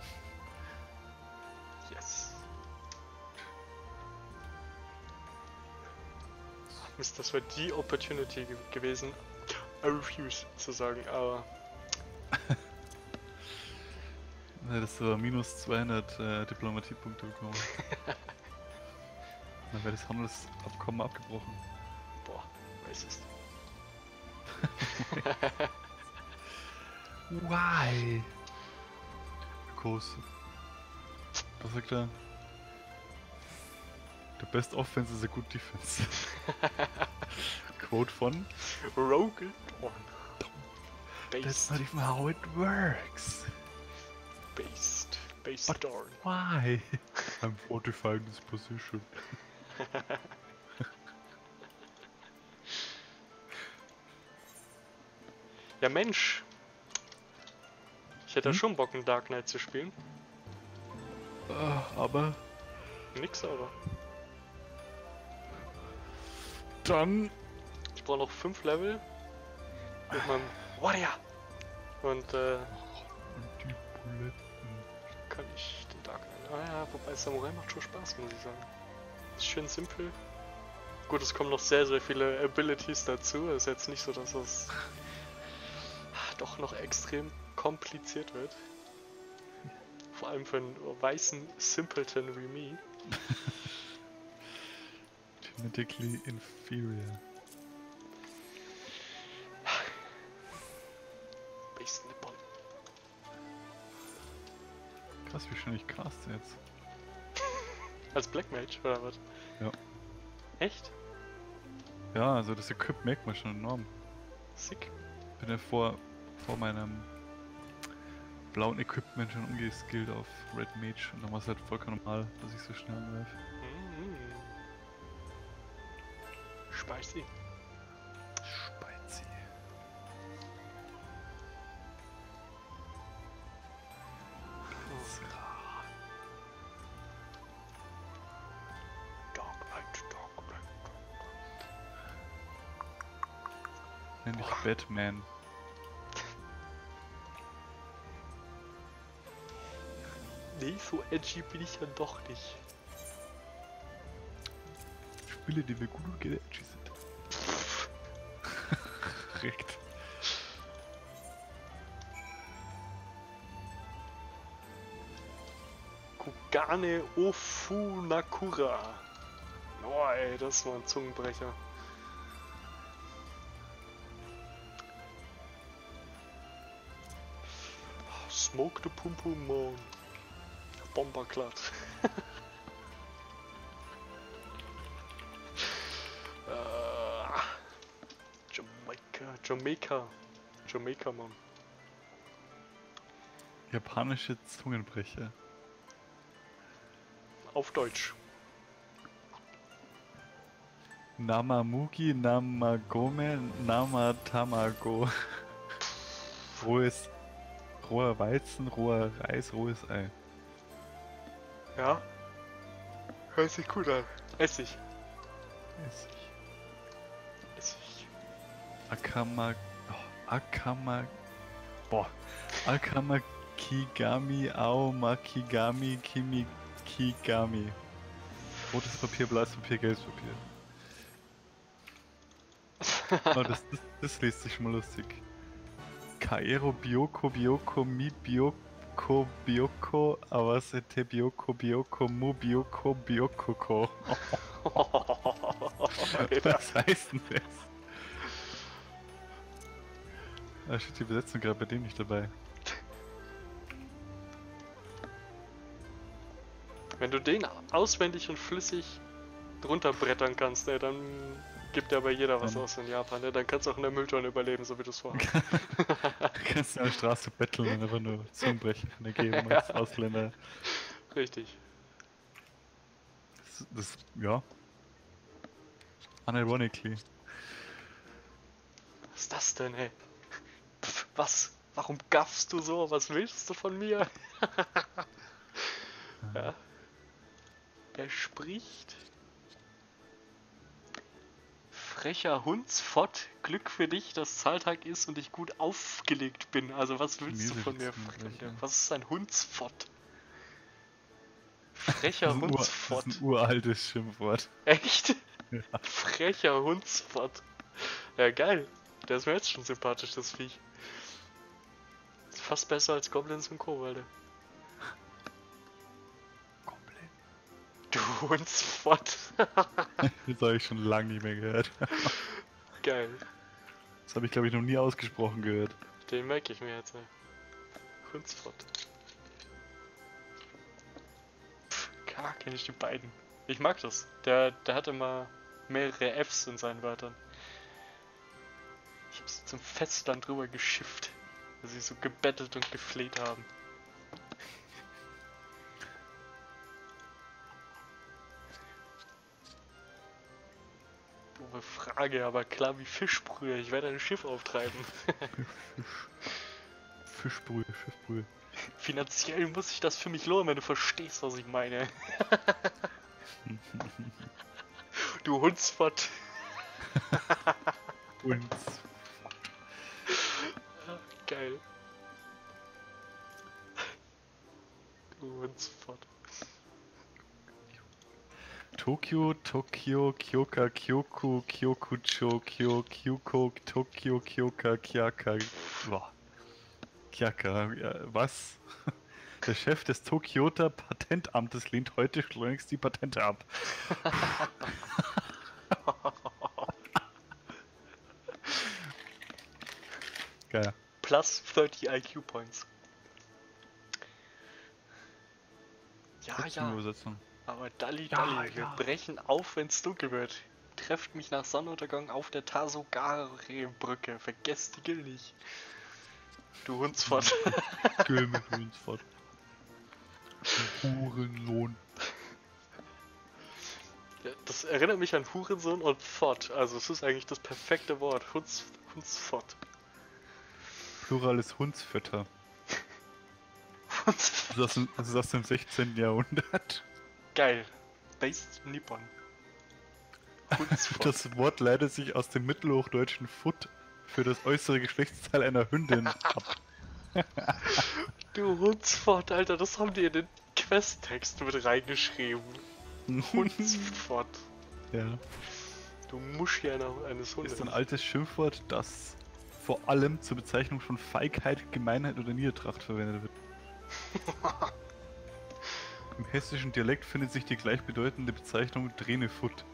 Yes. Mist, das war die Opportunity ge gewesen. I refuse zu sagen, aber Dass du minus 200 äh, Diplomatiepunkte bekommen. Dann wäre das Handelsabkommen abgebrochen. boah, racist. Why? Because. Was sagt er? The best offense is a good defense. Quote von Rogal Dawn. That's not even how it works. Based But- Dawn. Why? I'm fortifying this position. Ja Mensch. Ich hätte Hm? schon Bock, einen Dark Knight zu spielen. Ah, aber Nix aber. dann Ich brauche noch 5 Level mit meinem Warrior. Und äh, Wobei Samurai macht schon Spaß, muss ich sagen. Ist schön simpel. Gut, es kommen noch sehr, sehr viele Abilities dazu. Ist jetzt nicht so, dass es doch noch extrem kompliziert wird. Vor allem für einen weißen Simpleton wie me. Genetically inferior. Base Nippon. Krass, wie schön ich caste jetzt. Als Black Mage oder was? Ja. Echt? Ja, also das Equip merkt man schon enorm. Sick. Bin ja vor, vor meinem blauen Equipment schon umgeskillt auf Red Mage und dann war es halt vollkommen normal, dass ich so schnell angreife. Mm. Spicy. Batman. Nee, so edgy bin ich dann doch nicht. Spiele, die wir gut und gerne edgy sind. Korrekt. Kugane Ofunakura. Oh ey, das war ein Zungenbrecher. der Pum Pum Mann. Bomberklatsch. uh, Jamaika, Jamaika. Jamaika, Mann. Japanische Zungenbrecher. Auf Deutsch. Namamugi, Namagome, Namatamago. Wo ist roher Weizen, roher Reis, rohes Ei. Ja? Hört sich gut an. Essig. Essig. Essig. Akama. Oh, Akama. Boah. Akama Kigami Ao Makigami Kimi Kigami. Rotes Papier, blaues Papier, gelbes Papier. Oh, das, das, das liest sich schon mal lustig. Kaero Bioko Bioko Mi Bioko Bioko Awasete Bioko Bioko Mu Bioko Biokoko. Was heißt denn das? Da steht die Übersetzung gerade bei dem nicht dabei. Wenn du den auswendig und flüssig drunter brettern kannst, ey, dann gibt ja bei jeder was Dann- aus in Japan, ne? Dann kannst du auch in der Mülltonne überleben, so wie du es vorhast. Du kannst in der Straße betteln und einfach nur Zungenbrechen geben als Ausländer. Richtig. Das, das ja. Unironically. Was ist das denn, ey? Pff, was? Warum gaffst du so? Was willst du von mir? ja. Er spricht. Frecher Hundsfott, Glück für dich, dass Zahltag ist und ich gut aufgelegt bin. Also was willst du Miese von mir. Freunde? Was ist ein Hundsfott? Frecher Ur, das Hundsfott. ist ein uraltes Schimpfwort. Echt? Ja. Frecher Hundsfott. Ja, geil. Der ist mir jetzt schon sympathisch, das Viech. Ist fast besser als Goblins und Kobolde. Hundsfott. Das habe ich schon lange nicht mehr gehört. geil. Das habe ich glaube ich noch nie ausgesprochen gehört. Den merke ich mir jetzt. Ey. Hundsfott. Klar kenne ich die beiden. Ich mag das. Der, der hat immer mehrere Fs in seinen Wörtern. Ich hab's zum Festland drüber geschifft. Weil sie so gebettelt und gefleht haben. Doofe Frage, aber klar wie Fischbrühe. Ich werde ein Schiff auftreiben. Fischbrühe, Schiffbrühe. Finanziell muss sich das für mich lohnen, wenn du verstehst, was ich meine. du Hundsfott. Und Geil. Du Hundsfott. Tokio, Tokio, Kyoka, Kyoku, Kyokucho, Kyo, Kyuko, Tokio, Kyoka, Kyaka. Boah. Kyaka, ja, was? Der Chef des Tokioter Patentamtes lehnt heute schleunigst die Patente ab. Geil. Plus 30 IQ Points. Ja, ja. Übersetzung. Aber Dalli, Ja, Dalli, wir ja. brechen auf, wenn's dunkel wird. Trefft mich nach Sonnenuntergang auf der Tasogare-Brücke. Vergesst die Gill nicht. Du Hundsfott. Geh mit uns fort. Hurenlohn. Ja, Das erinnert mich an Hurensohn und Fott. Also es ist eigentlich das perfekte Wort. Hunds, Hundsfott. Plural ist Hundsfütter. Das aus dem, das ist aus dem 16. Jahrhundert. Geil. Based Nippon. Das Wort leitet sich aus dem mittelhochdeutschen Foot für das äußere Geschlechtsteil einer Hündin ab. Du Hundsfott, Alter, das haben die in den Questtext mit reingeschrieben. Hundsfott. ja. Du Muschi einer, eines Hundes. Ist ein altes Schimpfwort, das vor allem zur Bezeichnung von Feigheit, Gemeinheit oder Niedertracht verwendet wird. Im hessischen Dialekt findet sich die gleichbedeutende Bezeichnung Drenefoot.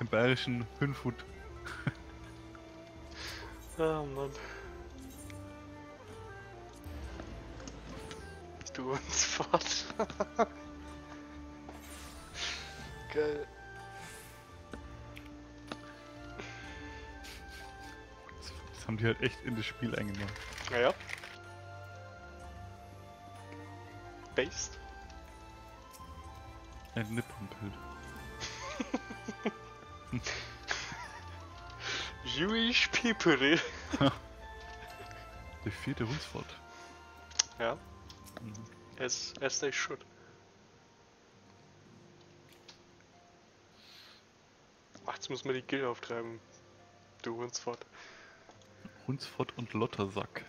Im bayerischen Hünfut. Ah, Mann. Du Hundsfott. Geil. Das haben die halt echt in das Spiel eingenommen. Naja. Based. Ein Nippon-Bild. Jewish people. Der vierte Hunsfort. Ja, Mhm. as, as they should. Ach, jetzt muss man die Gill auftreiben. Du Hunsfort. Hunsfort und Lottersack.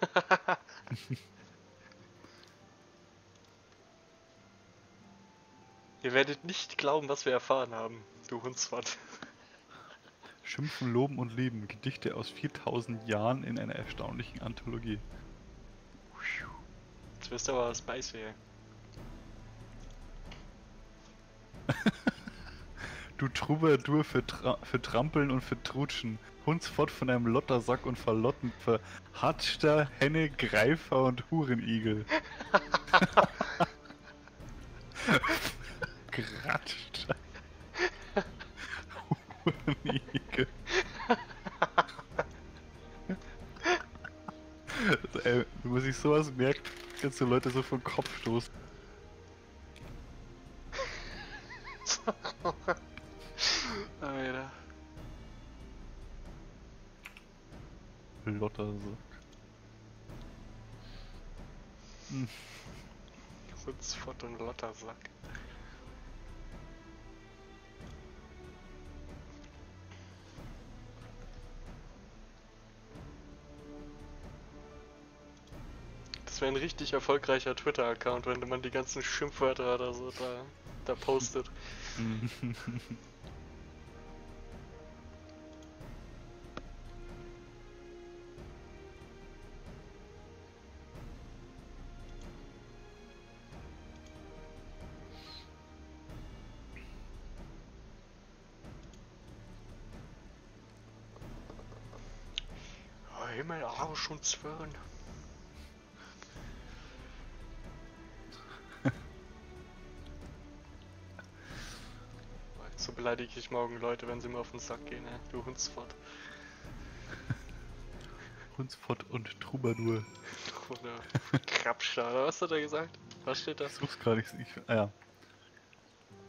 Ihr werdet nicht glauben, was wir erfahren haben, du Hunsfort. Schimpfen, Loben und Lieben. Gedichte aus 4000 Jahren in einer erstaunlichen Anthologie. Jetzt wirst du aber spicy, ey. Du Troubadour für, Tra für Trampeln und für Trutschen. Hunsfort von einem Lottersack und Verlotten für Hatschter, Henne, Greifer und Hurenigel. Hurenigel. Also, ey, wenn man sich sowas merkt, kannst du Leute so vom Kopf stoßen. Alter. Lottersack. Hunsfort und Lottersack. Richtig erfolgreicher Twitter-Account, wenn man die ganzen Schimpfwörter oder so da, da postet. Himmel, Arsch und Zwirn. Beleidige ich morgen Leute, wenn sie mir auf den Sack gehen, ey. Du Hundsfort. Hunsfort und Troubadour. Oder Krabscher, oder was hat er gesagt? Was steht da? Ich such's gerade nicht. Ich, ah ja.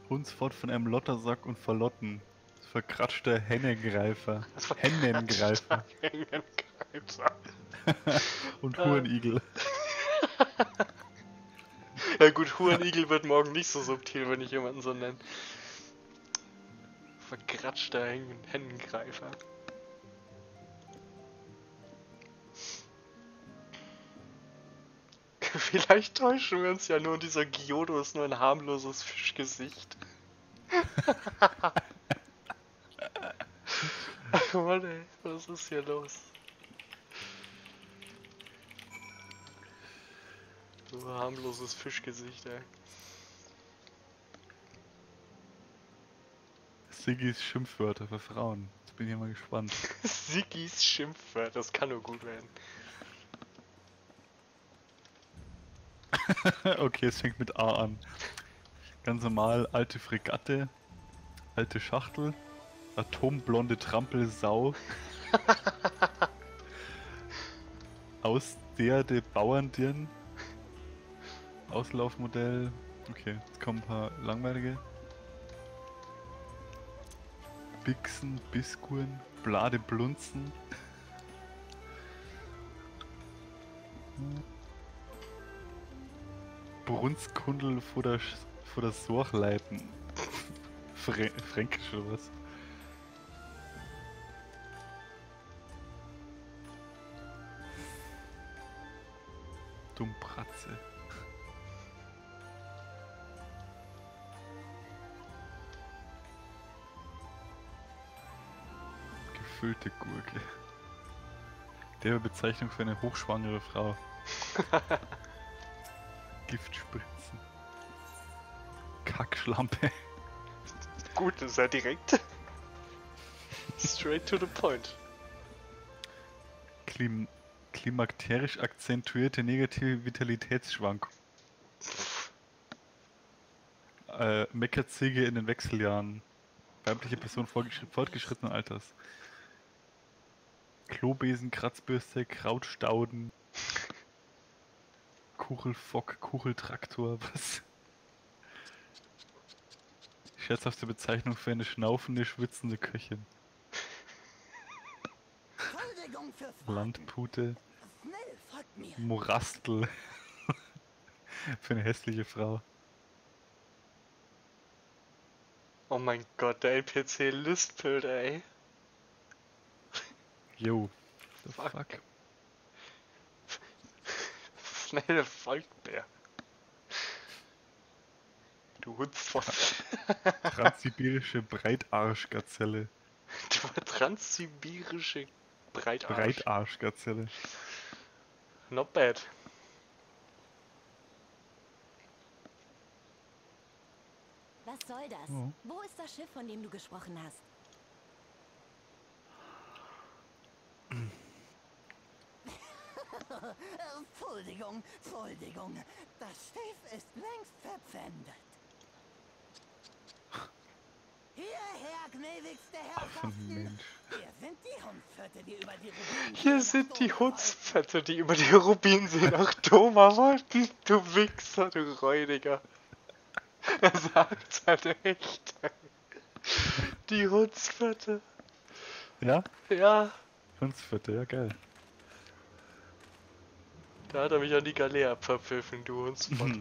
Hunsfort von einem Lottersack und Verlotten. Verkratschter Hennengreifer. Hennengreifer. Hängenkreiter. und. Hurenigel. Ja gut, Hurenigel wird morgen nicht so subtil, wenn ich jemanden so nenne. Verkratschter Hennengreifer. Vielleicht täuschen wir uns ja nur, dieser Gyodo ist nur ein harmloses Fischgesicht. Ach Mann ey, was ist hier los? So harmloses Fischgesicht, ey. Siggis Schimpfwörter für Frauen. Jetzt bin ich mal gespannt. Sigis Schimpfwort, das kann nur gut werden. okay, es fängt mit A an. Ganz normal, alte Fregatte, alte Schachtel, atomblonde Trampelsau, aus der de Bauerndirn, Auslaufmodell. Okay, jetzt kommen ein paar langweilige. Bixen, Biskuren, Blade Blunzen. Brunskundel vor der, Sch- vor der Sorchleiten. Frä Fränkisch oder was? Dummpratze. Gefüllte Gurke. Der Bezeichnung für eine hochschwangere Frau. Giftspritzen. Kackschlampe. Gut, das ist ja direkt. Straight to the point. Klim klimakterisch akzentuierte negative Vitalitätsschwankung. Äh, Meckerziege in den Wechseljahren. Weibliche Person fortgeschr- fortgeschrittenen Alters. Klobesen, Kratzbürste, Krautstauden. Kuchelfock, Kucheltraktor, was? Scherzhafte Bezeichnung für eine schnaufende, schwitzende Köchin. Landpute. Morastel. für eine hässliche Frau. Oh mein Gott, der NPC lispelt, ey. Yo. The Fuck. fuck? Schnell folgt der. Du Hundsfott. Transsibirische Breitarschgazelle. Du transsibirische Breitarsch. Breitarschgazelle. Not bad. Was soll das? Oh. Wo ist das Schiff, von dem du gesprochen hast? Äh, Entschuldigung, Entschuldigung. Das Schiff ist längst verpfändet. Hierher, gnädigste Herrschaften. Hier sind die Hundsfötte, die über die Rubinen Hier sind die Hundsfette, die über die Rubinsee nach Doma wollten. Du Wichser, du Räudiger. Er sagt's halt echt. Die Hundsfette. Ja? Ja, Hundsvierte, ja geil. Da hat er mich an die Galea verpfiffen, du Hundsfott.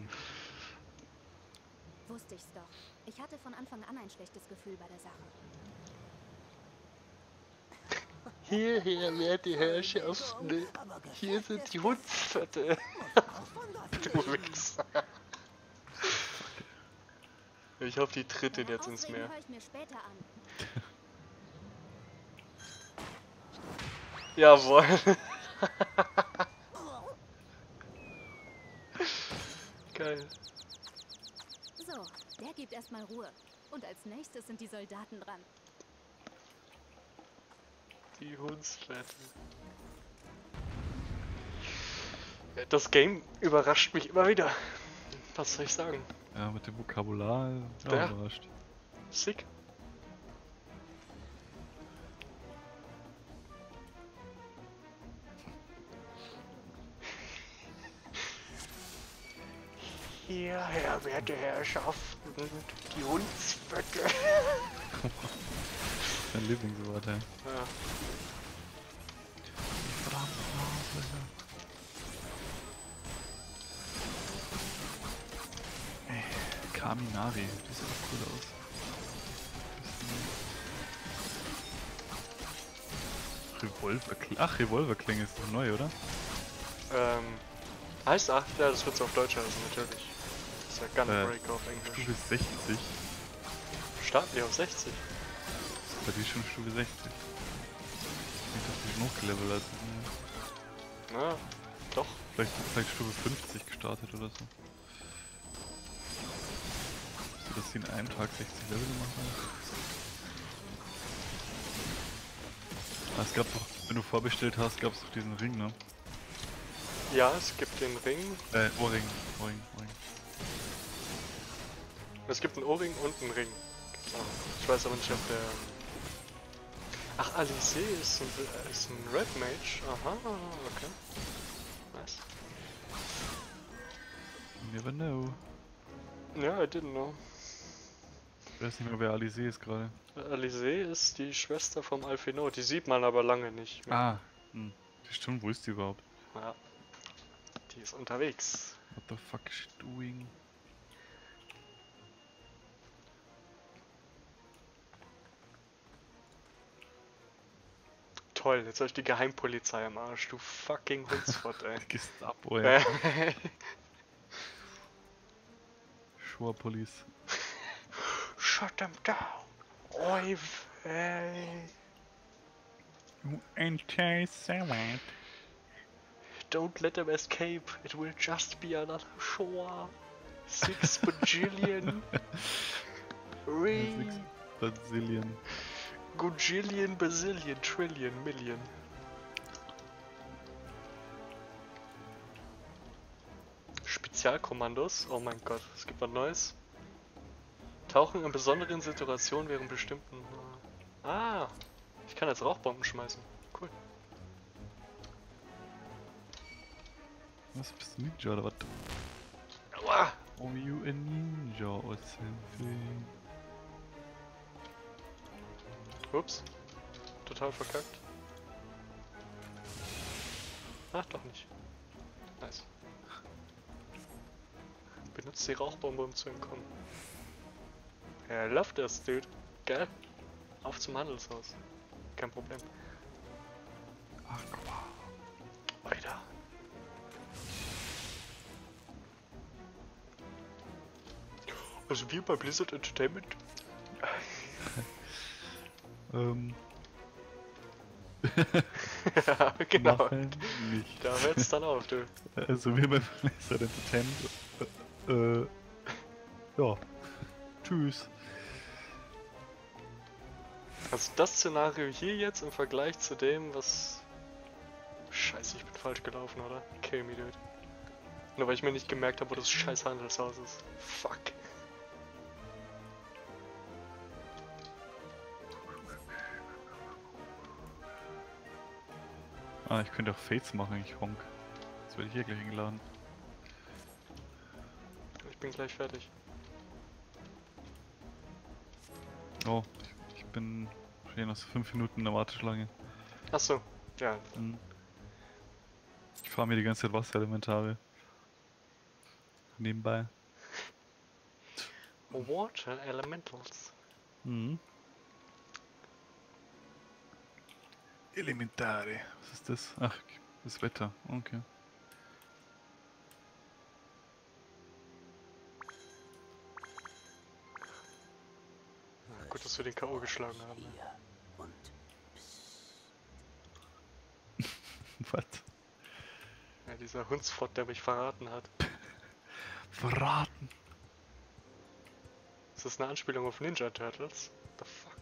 Wusste ich's doch. Ich hatte von Anfang an ein schlechtes Gefühl bei der Sache. Hierher, werte Herrschaften. Hier sind die Hundsfette. Du Wichser. Ich hoffe, die tritt den jetzt ins Meer. Jawohl. Geil. So, der gibt erstmal Ruhe. Und als nächstes sind die Soldaten dran. Die Hundsfette. Das Game überrascht mich immer wieder. Was soll ich sagen? Ja, mit dem Vokabular ja, Ja. überrascht. Sick. Hierher, werte Herrschaften, die Hundsföcke. Mein Lieblingswort, ja. Ja. Ey, Kaminari, die sieht auch cool aus. Revolverklinge. Ach, Revolverklinge ist doch neu, oder? Ähm, heißt ach, ja, das wird's auf Deutsch heißen, natürlich. Ist ja Äh, Gunbreak auf Englisch. Stufe 60. Starten die auf 60? Bei ist schon Stufe 60. Ich dachte, die sind hochgelevelt. Also, ja. Na, doch. vielleicht, vielleicht Stufe 50 gestartet oder so. So, dass sie in einem Tag 60 Level gemacht haben. Ah, es gab doch, wenn du vorbestellt hast, gab es doch diesen Ring, ne? Ja, es gibt den Ring. Äh, Ohrring, Ohrring, Ohrring. Es gibt einen Ohrring und einen Ring. Genau. Ich weiß aber nicht, ob der... Ach, Alice ist ein, ist ein Red Mage. Aha, okay. Nice. You never know. Ja, I didn't know. Ich weiß nicht mehr, wer Alice ist gerade. Alice ist die Schwester vom Alphino. Die sieht man aber lange nicht mehr. Ah, hm. Stimmt, wo ist die überhaupt? Ja. Die ist unterwegs. What the fuck is she doing? Toll, jetzt hab ich die Geheimpolizei am Arsch. Du fucking Hundsfott, ey. Gestapo, ja. Äh, Shore Police. Shut them down. Oi, ey. You anti-Semite. Don't let them escape. It will just be another shore. Six bajillion. Re. Six Bazillion. Gujillion, Bazillion, Trillion, Million. Spezialkommandos. Oh mein Gott, es gibt was Neues. Tauchen in besonderen Situationen während bestimmten... Äh, ah, ich kann jetzt Rauchbomben schmeißen. Cool. Was bist du Ninja oder was? Aua! Oh, you a ninja or something. Ups. Total verkackt. Ach, doch nicht. Nice. Benutzt die Rauchbombe, um zu entkommen. Ja, love das, dude. Geil. Auf zum Handelshaus. Kein Problem. Ach, guck mal. Weiter. Also wir bei Blizzard Entertainment Ähm, ja, genau. nicht. Da hört's dann auf, du. Also wir bei Blizzard Entertainment. Äh, äh, ja. Tschüss. Also das Szenario hier jetzt im Vergleich zu dem, was... Scheiße, ich bin falsch gelaufen, oder? Kill me, dude. Nur weil ich mir nicht gemerkt habe, wo das scheiß Handelshaus ist. Fuck. Ah, ich könnte auch Fates machen, ich honk. Jetzt werde ich hier gleich eingeladen. Ich bin gleich fertig. Oh, ich, ich bin schon noch so 5 Minuten in der Warteschlange. Achso, ja. Hm. Ich fahre mir die ganze Zeit Wasserelementare. Nebenbei. Water Elementals. Mhm. Elementare. Was ist das? Ach, das Wetter. Okay. Gut, dass wir den K.O. geschlagen haben. Und Was? Ja, dieser Hundsfott, der mich verraten hat. Verraten. Ist das eine Anspielung auf Ninja Turtles? The fuck?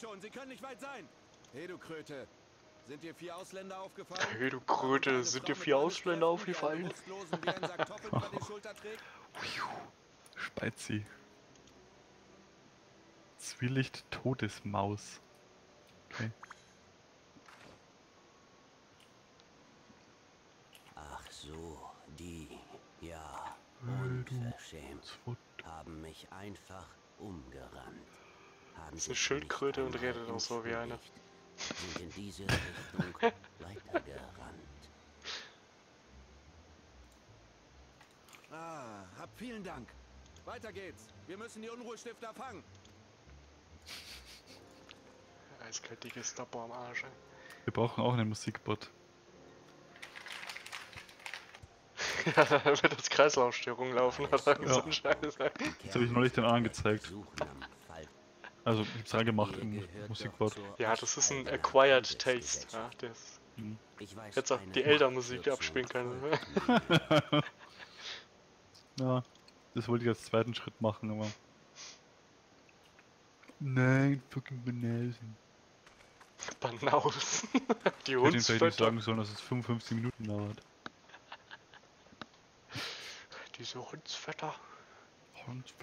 Schon, Sie können nicht weit sein. Hey, du Kröte. Sind dir vier Ausländer aufgefallen? Hey, du Kröte, sind dir vier Ausländer aufgefallen? Speizi. Zwielicht Todesmaus. Okay. Ach so, die, ja, du unverschämt, haben mich einfach umgerannt. Haben Ist eine Schildkröte und redet auch so wie eine. Sind in diese Richtung weitergerannt. Ah, hab vielen Dank. Weiter geht's. Wir müssen die Unruhestifter fangen. Eiskalt die Gestapo am Arsch. ey. Wir brauchen auch einen Musikbot. ja, da wird als Kreislaufstörung laufen, hat er Ja. so ein Scheiß. ey. Das habe ich neulich den angezeigt. Suchen am Fall. Also, ich hab's reingemacht im zur Ja, das ist ein acquired taste. Ja, das Ich weiß jetzt auch die Elder-Musik abspielen folgt Ja, das wollte ich als zweiten Schritt machen, aber. Nein, fucking Banausen. Banaus. die Ich hätte vielleicht nicht sagen sollen, dass es 55 Minuten dauert. Diese Hundsfötter. Und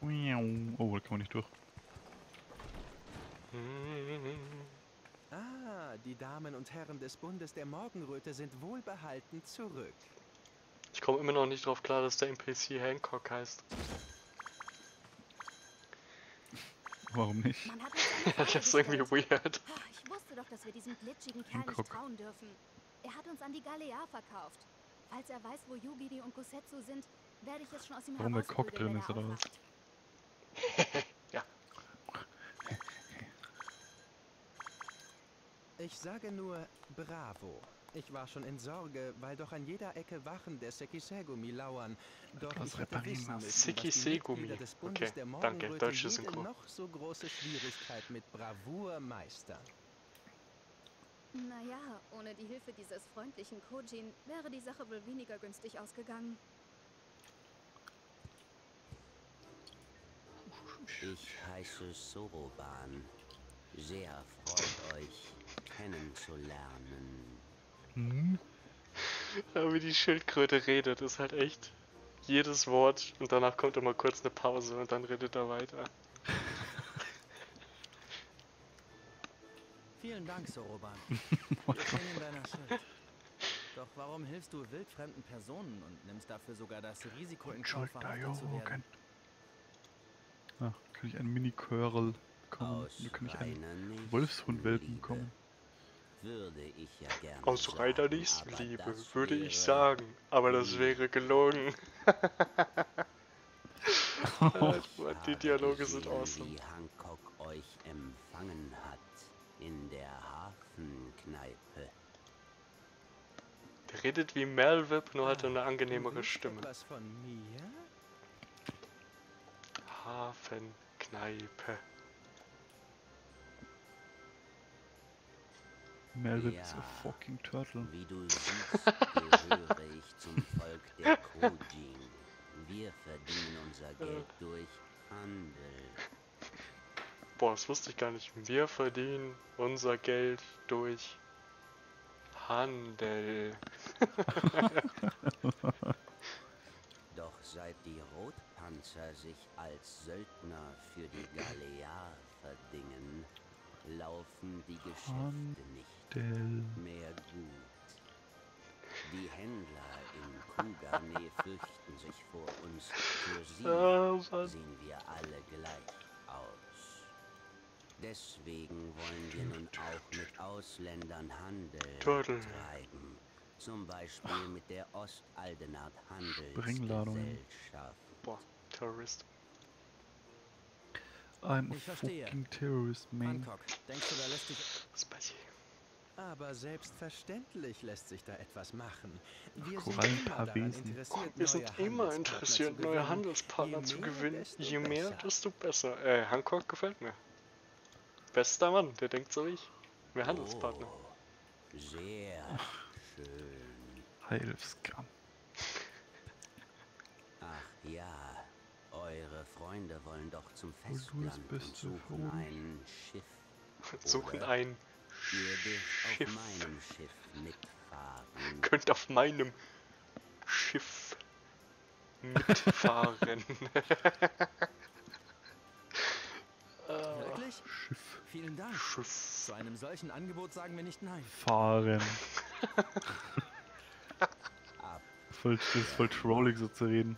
Oh, da kann man nicht durch. Ah, die Damen und Herren des Bundes der Morgenröte sind wohlbehalten zurück. Ich komme immer noch nicht drauf klar, dass der NPC Hancock heißt. Warum nicht? Das ist irgendwie weird. Ah, Ich wusste doch, dass wir diesem glitschigen Kerl Hancock. nicht trauen dürfen. Er hat uns an die Galea verkauft. Falls er weiß, wo Yugiri und Kusetsu sind, werde ich es schon aus ihm Warum der Cock drin ist, oder was? ja. Ich sage nur Bravo. Ich war schon in Sorge, weil doch an jeder Ecke Wachen der Sekisegumi lauern. Doch ich hätte reparieren wissen müssen, Sekisegumi. Des Bundes Okay, der danke, Morgenröte deutsche Synchro. noch so große Schwierigkeit mit Bravour meistern. Naja, ohne die Hilfe dieses freundlichen Kojin wäre die Sache wohl weniger günstig ausgegangen. Ich heiße Soroban. Sehr freut euch kennenzulernen. Hm? Aber wie die Schildkröte redet, ist halt echt jedes Wort und danach kommt immer kurz eine Pause und dann redet er weiter. Vielen Dank, Soroban. Wir in deiner Schuld. Doch warum hilfst du wildfremden Personen und nimmst dafür sogar das Risiko, in Kauf verhaftet zu werden? Ah, kann ich einen Mini-Curl bekommen? Oder kann ich einen Wolfshundwelpen bekommen? Würde ich ja gerne Aus Nächstenliebe, das würde ich sagen. Aber das wäre gelogen. Äh, Die Dialoge sind awesome. Wie Hancock euch empfangen hat in der Hafenkneipe. Der redet wie Melvip, nur hat er eine angenehmere Stimme. Etwas von mir? Hafenkneipe. Melvin Ja. is a fucking turtle. Wie du siehst, gehöre ich zum Volk der Kojin. Wir verdienen unser Geld durch Handel. Boah, das wusste ich gar nicht. Wir verdienen unser Geld durch Handel. Doch seit die Rotpanzer sich als Söldner für die Galea verdingen, laufen die Geschäfte nicht mehr gut. Die Händler in Kugane fürchten sich vor uns. Für sie sehen wir alle gleich aus. Deswegen wollen wir nun auch mit Ausländern Handel treiben. Zum Beispiel mit der Ostaldenart. Handelsgesellschaft. Terrorist. I'm a Ich verstehe. fucking terrorist, man. Hancock, denkst du, da lässt sich... Spicy. Aber selbstverständlich lässt sich da etwas machen. Wir Korallenpaar sind immer interessiert, Wir sind neue immer Handelspartner interessiert, zu neue gewinnen. Handelspartner Je zu mehr, gewinnen. desto Je mehr, besser. desto besser. Äh, Hancock gefällt mir. Bester Mann, der denkt so wie ich. Mehr Handelspartner. Oh, sehr schön. Heilskram. Ach ja, eure Freunde wollen doch zum Festland und für suchen ein Schiff. Suchen ein Ihr Schiff. auf meinem Schiff mitfahren. Könnt auf meinem Schiff mitfahren. Wirklich? Schiff Vielen Dank. Schiff. Zu einem solchen Angebot sagen wir nicht nein. fahren. Voll, das ist voll trollig so zu reden.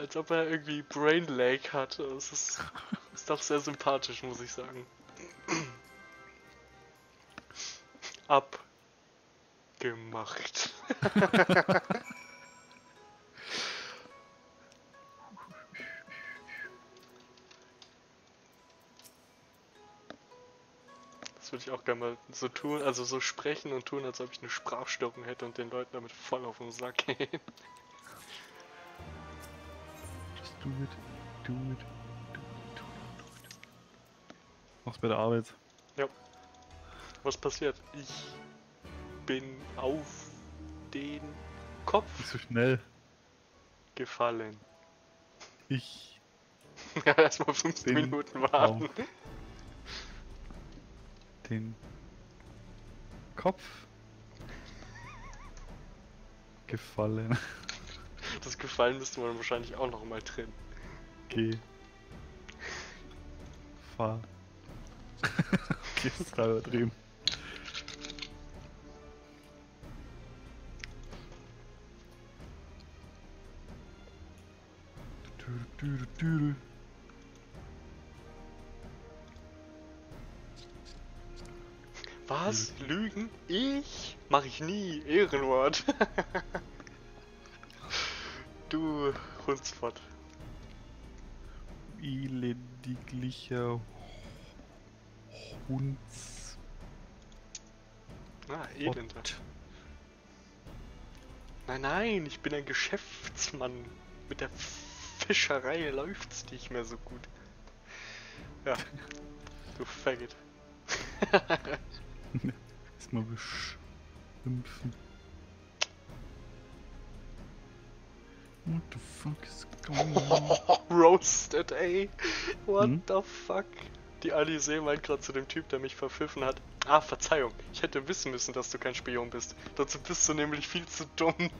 Als ob er irgendwie Brain Lag hat. Das ist, ist doch sehr sympathisch, muss ich sagen. Abgemacht. Das würde ich auch gerne mal so tun, also so sprechen und tun, als ob ich eine Sprachstörung hätte und den Leuten damit voll auf den Sack gehen. Do it, do it, do it, do it, do it. Mach's bei der Arbeit. Was passiert? Ich bin auf den Kopf Nicht so schnell. gefallen. Ich Erstmal 15 Bin Minuten warten. den Kopf gefallen. Das Gefallen müsste man wahrscheinlich auch noch mal trennen. Geh. Fahr. okay, das ist gerade übertrieben. Du, du, du. Was? Lügen? Ich? Mach ich nie. Ehrenwort. du Hundsfott. Elendiglicher Hunds. Ah, Elender. Nein, nein, ich bin ein Geschäftsmann. Mit der Fischerei läuft's nicht mehr so gut. Ja, du Faggot. Erstmal beschimpfen. What the fuck is going on? Roasted, ey. What Hm? the fuck? Die Alice meint gerade zu dem Typ, der mich verpfiffen hat. Ah, Verzeihung. Ich hätte wissen müssen, dass du kein Spion bist. Dazu bist du nämlich viel zu dumm.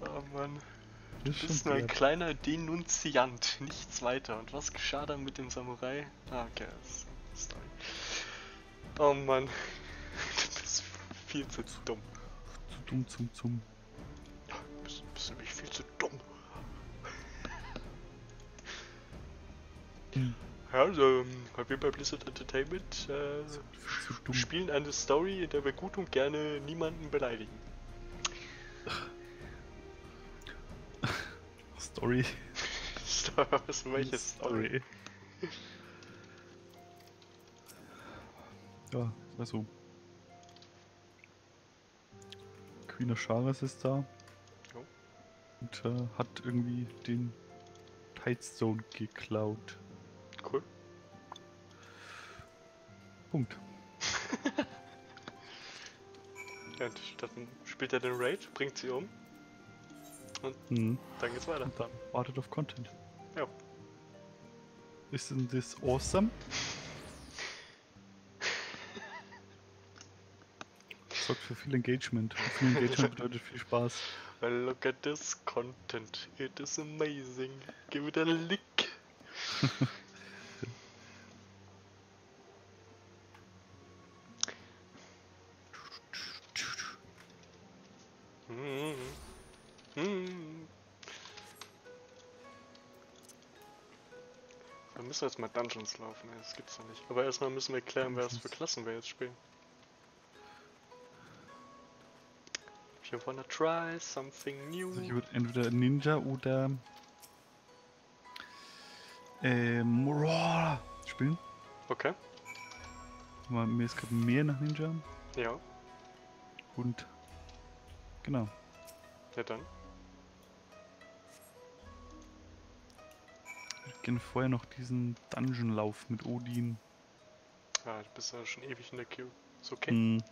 Oh Mann. Du bist nur ein kleiner Denunziant, nichts weiter. Und was geschah dann mit dem Samurai? Ah, okay, Story. Oh Mann, du bist viel zu dumm. Dumm zum zum. Du bist, bist nämlich viel zu dumm. Hm. Ja, also, ähm, wir bei Blizzard Entertainment äh, spielen eine Story, in der wir gut und gerne niemanden beleidigen. Story. Was, welche Story? Ja, also. Queen Asharis ist da. Jo. Und äh, hat irgendwie den Tidestone geklaut. Cool. Punkt. Ja, und dann spielt er den Raid, bringt sie um, Mhm. dann geht's weiter. Und dann wartet auf Content. Ja. Isn't this awesome? Sorgt für viel Engagement. Und viel Engagement bedeutet viel Spaß. Well, look at this content. It is amazing. Give it a lick. Wir müssen jetzt mal Dungeons laufen, das gibt's doch nicht. Aber erstmal müssen wir klären, wer es für. Klassen wir jetzt spielen. If you wanna try something new. Also ich würde entweder Ninja oder ähm, Roar spielen. Okay, Aber mir ist gerade mehr nach Ninja. ja, Und genau. ja dann. Ich gerne vorher noch diesen Dungeon-Lauf mit Odin. Ah, du bist ja schon ewig in der Queue. Ist okay. Hm.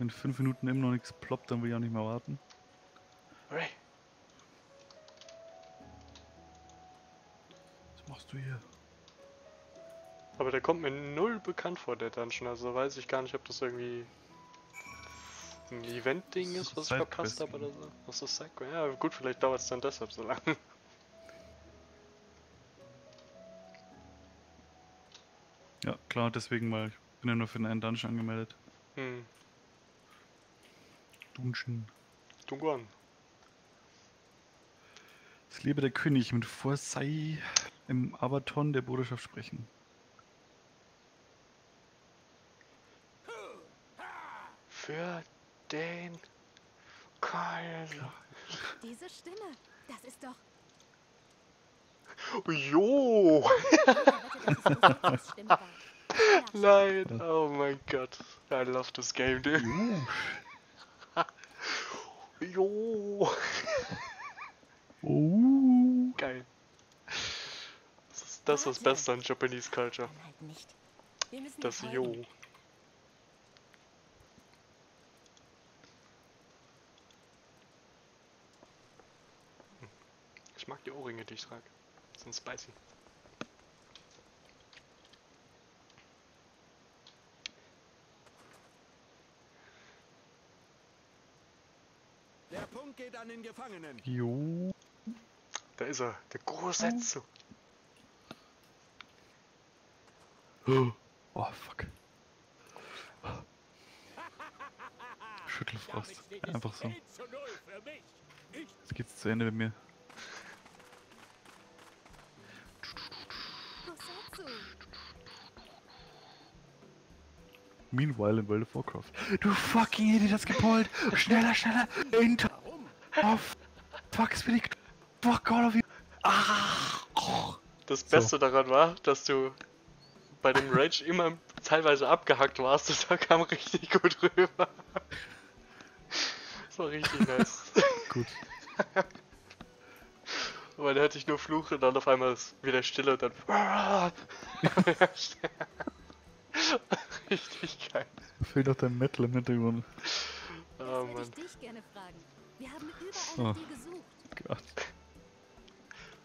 Wenn fünf Minuten immer noch nichts ploppt, dann will ich auch nicht mehr warten. Hey, Was machst du hier? aber der kommt mir null bekannt vor, der Dungeon. Also weiß ich gar nicht, ob das irgendwie ein Event-Ding ist, was ich verpasst habe oder so. Was ist Sidequest? Ja, gut, vielleicht dauert es dann deshalb so lange. Ja, klar, deswegen, weil ich bin ja nur für den einen Dungeon angemeldet. Hm, Dungeon. Dunguan. Es lebe der König mit Forsei im Abaton der Bruderschaft sprechen. Für den Kaiser. Diese Stimme, das ist doch. Jo! Nein, oh mein Gott. I love this game, dude. Jo! Oh. Geil. Das ist das, das Beste an Japanese Culture. Das Jo. folgen. Ich mag die Ohrringe, die ich trage. Sind spicy. Der Punkt geht an den Gefangenen. Jo. Da ist er, der Grosetsu. Oh, fuck. Schüttelfrost. Einfach so. Jetzt geht's zu Ende mit mir. Meanwhile in World of Warcraft. Du fucking Idiot, das gepollt! Schneller, schneller! Inter! Oh, fuck, es bin ich. Fuck, God of you! Ah! Oh. Das So. Beste daran war, dass du bei dem Rage immer teilweise abgehackt warst und da kam richtig gut rüber. Das war richtig nice. Gut. Aber der hört dich nur fluchen und dann auf einmal ist wieder Stille und dann. richtig geil. Da fehlt noch dein Metal im Hintergrund. Oh Mann. ich dich gerne fragen. Wir haben Oh. Gott.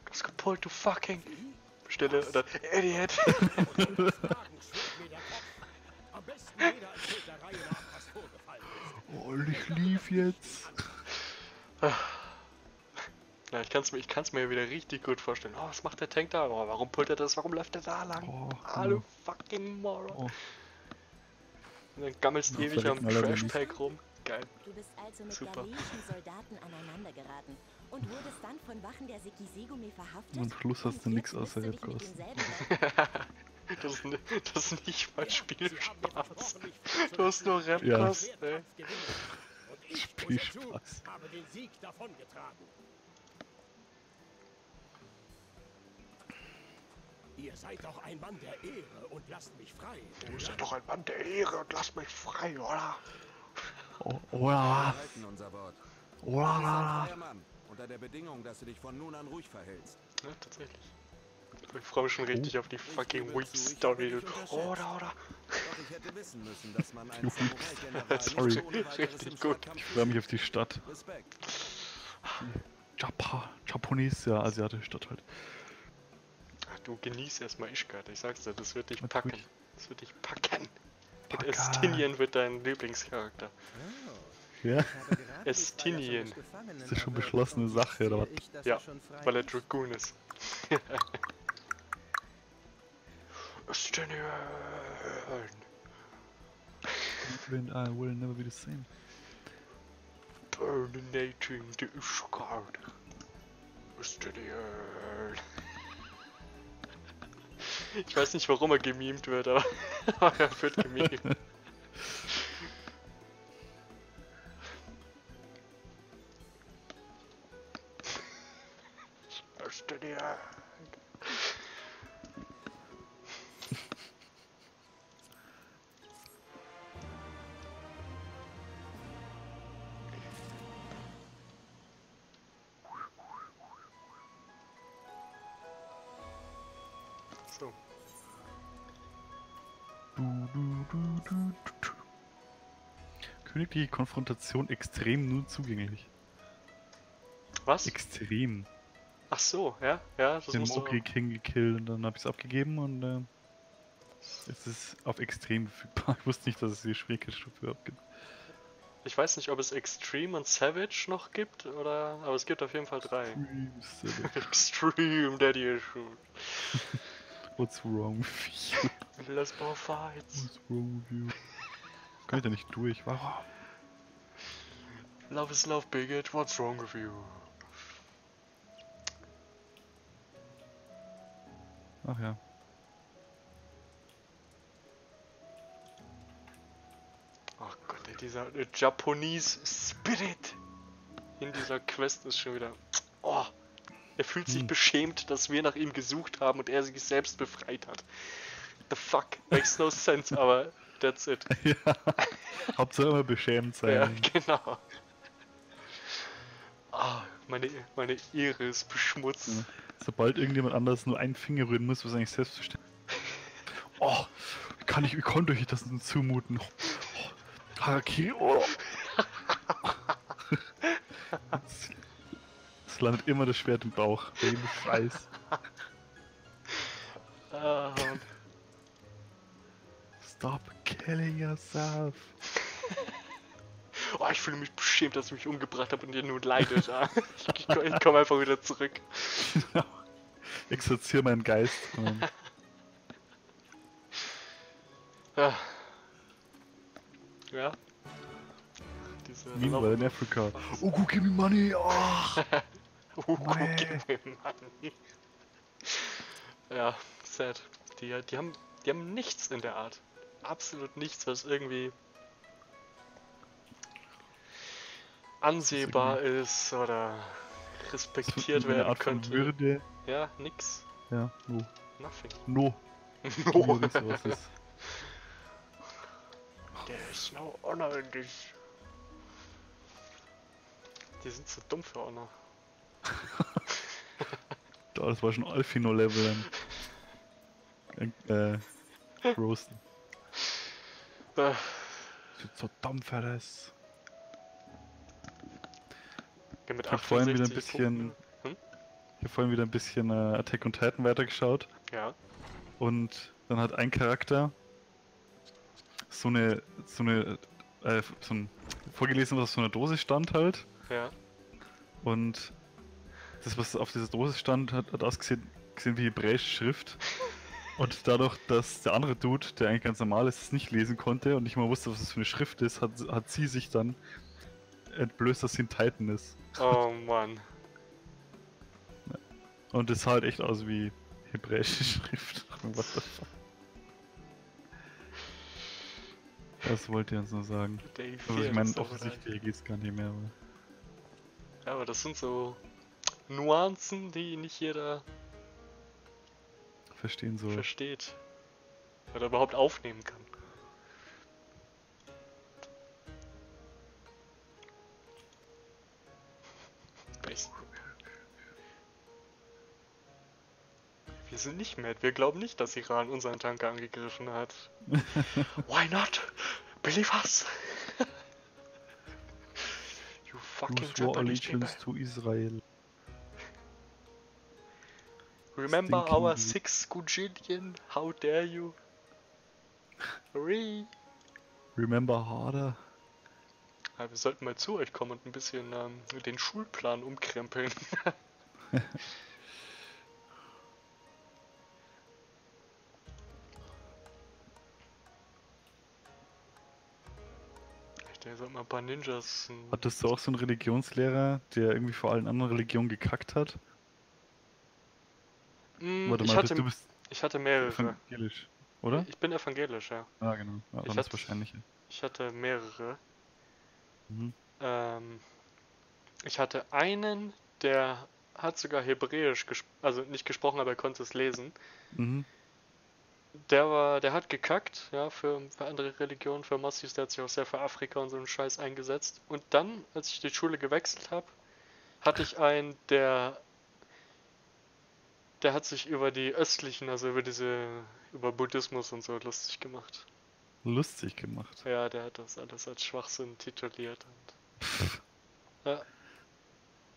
Was gepult, du fucking. Stille und dann. Idiot. Oh, ich lief jetzt. ich kann es mir, ich kann's mir wieder richtig gut vorstellen. Oh, was macht der Tank da? Oh, warum pullt er das? Warum läuft er da lang? Oh, ah, du fucking Moron. Oh. Und dann gammelst Ja, ewig am verrecken alle Trash Pack rum. Geil. Du bist also mit Super. galileischen Soldaten aneinander geraten und wurdest dann von Wachen der Sekisegumi verhaftet. Und am Schluss hast du jetzt außer denselben Das ist, das ist nicht mal Spielspaß. Du hast nur vorzubereiten. Ja. Ey. Spielspaß. Habe den Sieg davongetragen. Ihr seid doch ein Mann der Ehre und lasst mich frei. Du oder? bist doch ein Mann der Ehre und lass mich frei, oder? Oh, oh la, oh unter der Bedingung, dass du dich von nun an ruhig verhältst. Ja, tatsächlich. Ich freue mich schon richtig auf die fucking gebe Weep zu, ich Story. habe du- dich unterschätzt. Oder, oder? Samurai-General Sorry. Richtig gut. Ich freue mich auf die Stadt. Respekt. Japa, Japanese, ja, asiatische Stadt halt. Ach, Du genieß erstmal Ishgard, ich sag's dir, das wird dich packen. Das wird dich packen. Und Packen. Estinian wird dein Lieblingscharakter. Ja, Estinien. Ist das schon beschlossene Sache, oder was? Ja, weil er Dragoon ist. Estinian! When I will never be the same. Burninating the Ishgard. Estinian! Ich weiß nicht, warum er gemimt wird, aber er wird gemimt. Estinian! So. Königliche Konfrontation extrem nur zugänglich. Was? Extrem. Ach so, ja, ja, das Den musst du. Mogri King gekillt und dann habe ich es abgegeben und äh, es ist auf extrem verfügbar. Ich wusste nicht, dass es die Schwierigkeitsstufe überhaupt gibt. Ich weiß nicht, ob es Extreme und Savage noch gibt, oder. Aber es gibt auf jeden Fall drei. Extreme Savage. Extreme Daddy Issue. What's wrong with you? Lesbo Fights. What's wrong with you? Kann ich da nicht durch? Warum? Love is love, bigot. What's wrong with you? Ach ja. Ach Gott, ey, dieser äh, Japanese Spirit in dieser Quest ist schon wieder. Oh, er fühlt sich Hm. beschämt, dass wir nach ihm gesucht haben und er sich selbst befreit hat. The fuck? Makes no sense, aber that's it. ja. Hauptsache immer beschämt sein. Ja, genau. Ah, meine, meine Ehre ist beschmutzt. Ja. Sobald irgendjemand anders nur einen Finger rühren muss, was eigentlich selbstverständlich. Oh, kann ich, wie konnte ich das denn zumuten? Oh, Harakiri, oh. Es- landet immer das Schwert im Bauch. Bei jedem Scheiß. Ah, Stop killing yourself. oh, ich fühle mich beschämt, dass ich mich umgebracht habe und ihr nun leidet. Ah. ich komm- ich komme einfach wieder zurück. Exorzier meinen Geist. Ähm, Ah. Ja. Diese Meanwhile in Africa. Oh, go give me money. Oh. Uh, Mei. gib mir Money. Ja, sad. Die, die, haben, die haben nichts in der Art. Absolut nichts, was irgendwie ansehbar ist oder respektiert werden Art könnte. Würde. Ja, nix. Ja, no. Nothing. No. No. There is no honor in this. Die sind zu dumm für Honor. Da, das war schon Alfino-Level. Äh, Roasten. Äh, Sieht so geh mit Ich hab vorhin wieder ein 68 bisschen. Hm? Ich habe vorhin wieder ein bisschen äh, Attack on Titan weitergeschaut. Ja. Und dann hat ein Charakter so eine, so eine, äh, so ein, vorgelesen, was auf so einer Dose stand halt. Ja. Und das, was auf dieser Dose stand, hat, hat ausgesehen gesehen wie hebräische Schrift. Und dadurch, dass der andere Dude, der eigentlich ganz normal ist, es nicht lesen konnte und nicht mal wusste, was das für eine Schrift ist, hat, hat sie sich dann entblößt, dass sie ein Titan ist. Oh Mann. Und es sah halt echt aus wie hebräische Schrift. What the fuck? Das wollte ich uns nur sagen. Also ich meine, offensichtlich geht's gar nicht mehr, aber... Ja, aber das sind so Nuancen, die nicht jeder Verstehen so. versteht. Oder überhaupt aufnehmen kann. Echt. Wir sind nicht mad. Wir glauben nicht, dass Iran unseren Tanker angegriffen hat. Why not? Believe us! you fucking Japanese people. allegiance to Israel? Remember Stinking our six gujillion? How dare you? Re. Remember harder? Ja, wir sollten mal zu euch kommen und ein bisschen ähm, den Schulplan umkrempeln. Der sollte mal ein paar Ninjas. ähm, Hattest du auch so einen Religionslehrer, der irgendwie vor allen anderen Religionen gekackt hat? Mm, Warte ich, mal, bist, hatte, du bist ich hatte mehrere. evangelisch, oder? Ich bin evangelisch, ja. Ah, genau. Ja, Ich hatte- Wahrscheinliche. Ich hatte mehrere. Mhm. Ähm, ich hatte einen, der hat sogar Hebräisch gesprochen, also nicht gesprochen, aber er konnte es lesen. Mhm. Der war, der hat gekackt, ja, für, für andere Religionen, für Mossis, der hat sich auch sehr für Afrika und so einen Scheiß eingesetzt. Und dann, als ich die Schule gewechselt habe, hatte ich einen, der, der hat sich über die östlichen, also über diese, über Buddhismus und so lustig gemacht. Lustig gemacht. Ja, der hat das alles als Schwachsinn tituliert und ja,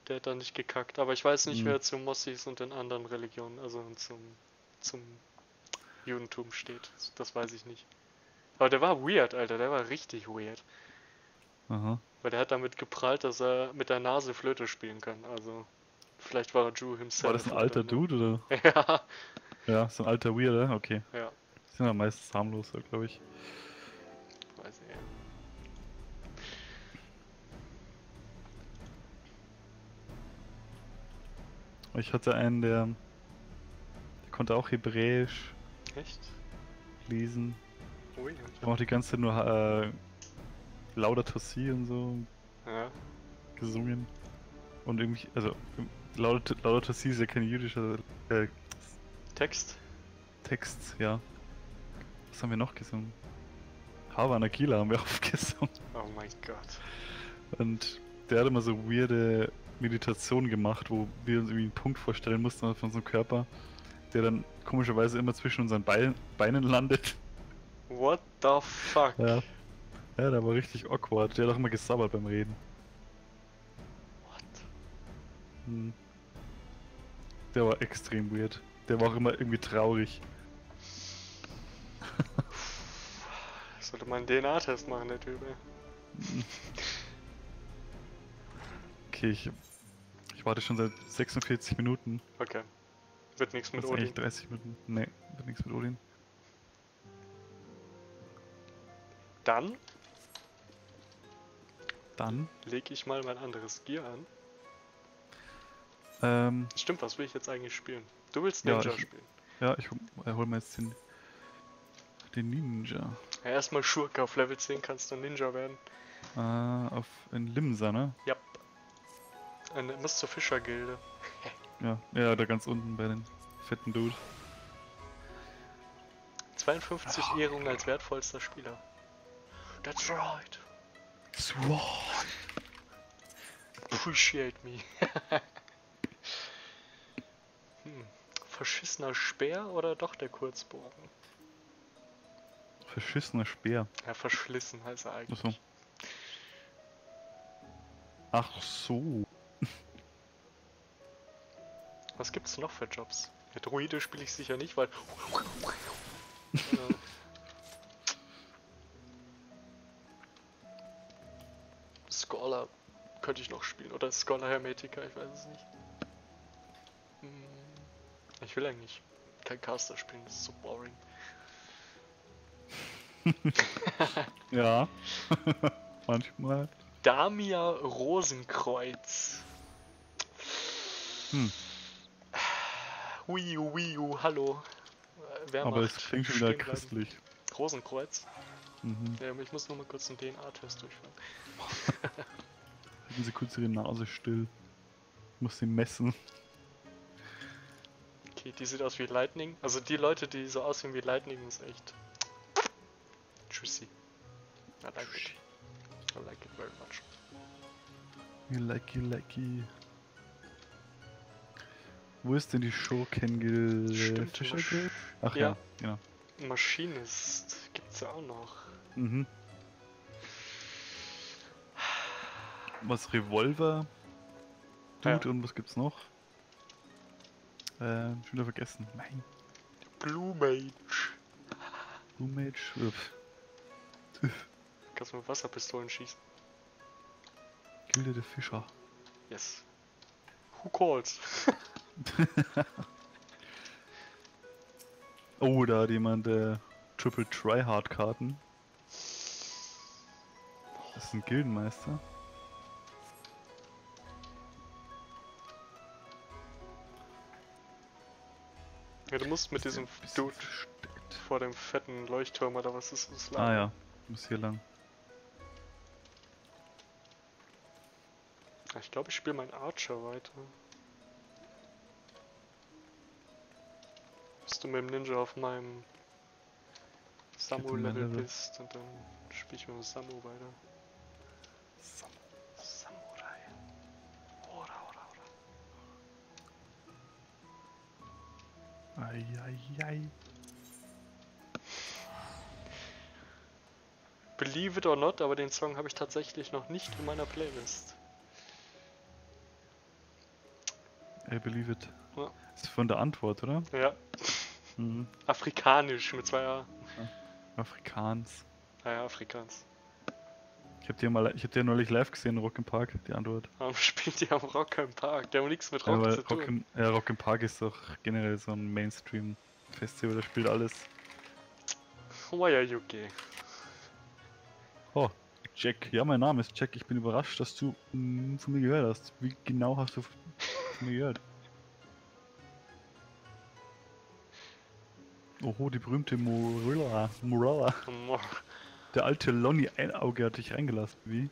der hat da nicht gekackt. Aber ich weiß nicht, Mhm. wer zu Mossis und den anderen Religionen, also zum, zum Judentum steht. Das weiß ich nicht. Aber der war weird, Alter, der war richtig weird. Aha. Weil der hat damit geprahlt, dass er mit der Nase Flöte spielen kann. Also, vielleicht war er Jew himself. War das ein alter. Dude oder? Ja, Ja, so ein alter Weirder, okay. ja, Die sind ja meistens harmloser, glaube ich. weiß ich. ja. Ich hatte einen, der, der konnte auch Hebräisch Echt? lesen. Ui. Hat auch die ganze Zeit nur äh, Laudato Si und so Ja, gesungen. Und irgendwie, also Laudato, Laudato Si ist ja kein jüdischer äh, Text? Text, ja. Was haben wir noch gesungen? Hava Nagila haben wir aufgesungen. Oh mein Gott. Und der hat immer so weirde Meditationen gemacht, wo wir uns irgendwie einen Punkt vorstellen mussten von unserem Körper, der dann komischerweise immer zwischen unseren Bein, Beinen landet. What the fuck? Ja. Ja, der war richtig awkward. Der hat auch immer gesabbert beim Reden. What? Hm. Der war extrem weird. Der war auch immer irgendwie traurig. Sollte mal einen DNA-Test machen, der Typ. ey. Okay, ich, ich warte schon seit 46 Minuten. Okay. Wird nichts mit Odin. 30 Minuten. Nee, wird nichts mit Odin. Dann Dann, lege ich mal mein anderes Gear an. Ähm, Stimmt, was will ich jetzt eigentlich spielen? Du willst Ja, Ninja ich- spielen. ja, ich hol, hol mir jetzt den, den Ninja. Ja, erstmal Schurke auf Level 10 kannst du Ninja werden. Äh, auf in Limsa, ne? Ja. Eine muss zur Fischergilde. Ja, ja, da ganz unten bei den fetten Dude. 52 Ehrungen als wertvollster Spieler. That's right. Sword! Appreciate me. hm. Verschissener Speer oder doch der Kurzbogen? Verschissener Speer. Ja, verschlissen heißt er eigentlich. Achso. Ach so. Was gibt's noch für Jobs? Mit Druide spiele ich sicher nicht, weil. Äh, Scholar könnte ich noch spielen. Oder Scholar Hermetica, ich weiß es nicht. Ich will eigentlich kein Caster spielen, das ist so boring. Ja. Manchmal. Damia Rosenkreuz. Hm. Wii U, Wii U, hallo. Wer Aber es klingt schon wieder christlich. Rosenkreuz? Mhm. Ja, ich muss nur mal kurz einen DNA-Test durchführen. Halten Sie kurz Ihre Nase still. Ich muss sie messen. Okay, die sieht aus wie Lightning. Also die Leute, die so aussehen wie Lightning, ist echt juicy. I like it. I like it very much. You lucky, lucky. Wo ist denn die Schurken Stimmt, Fischer? Ach Ja. ja, genau. Maschinist gibt's ja auch noch. Mhm. Was Revolver? Dude Ja. und was gibt's noch? Ähm, schon wieder vergessen. Nein. Blue Mage. Blue Mage. Uff. Kannst du mit Wasserpistolen schießen? Gilde der Fischer. Yes. Who calls? Oh, da hat jemand äh, Triple Tryhard Karten. Das ist ein Gildenmeister. Ja, du musst mit diesem Dude vor dem fetten Leuchtturm oder was ist das? Ah ja, muss hier lang. Ich glaube, ich spiele meinen Archer weiter. Bis du mit dem Ninja auf meinem Samu-Level Level. bist und dann spiele ich mit dem Samu weiter. Ai. Believe it or not, aber den Song habe ich tatsächlich noch nicht in meiner Playlist. I believe it. Ja. Ist von der Antwort, oder? Ja, Mhm. afrikanisch mit zwei A. Afrikaans. Naja, Afrikaans. Ich hab dir mal, ich hab dir neulich live gesehen, Rock im Park, die Antwort. Warum spielt die am Rock im Park? Der hat nichts mit Ja, Rock weil zu tun. Rock, im, ja, Rock im Park ist doch generell so ein Mainstream-Festival, da spielt alles. Why are you gay? Oh, Jack. Ja, mein Name ist Jack. Ich bin überrascht, dass du mm, von mir gehört hast. Wie genau hast du von mir gehört? Oho, die berühmte Morilla. Morilla. Der alte Lonnie Einauge hat dich reingelassen. Wie?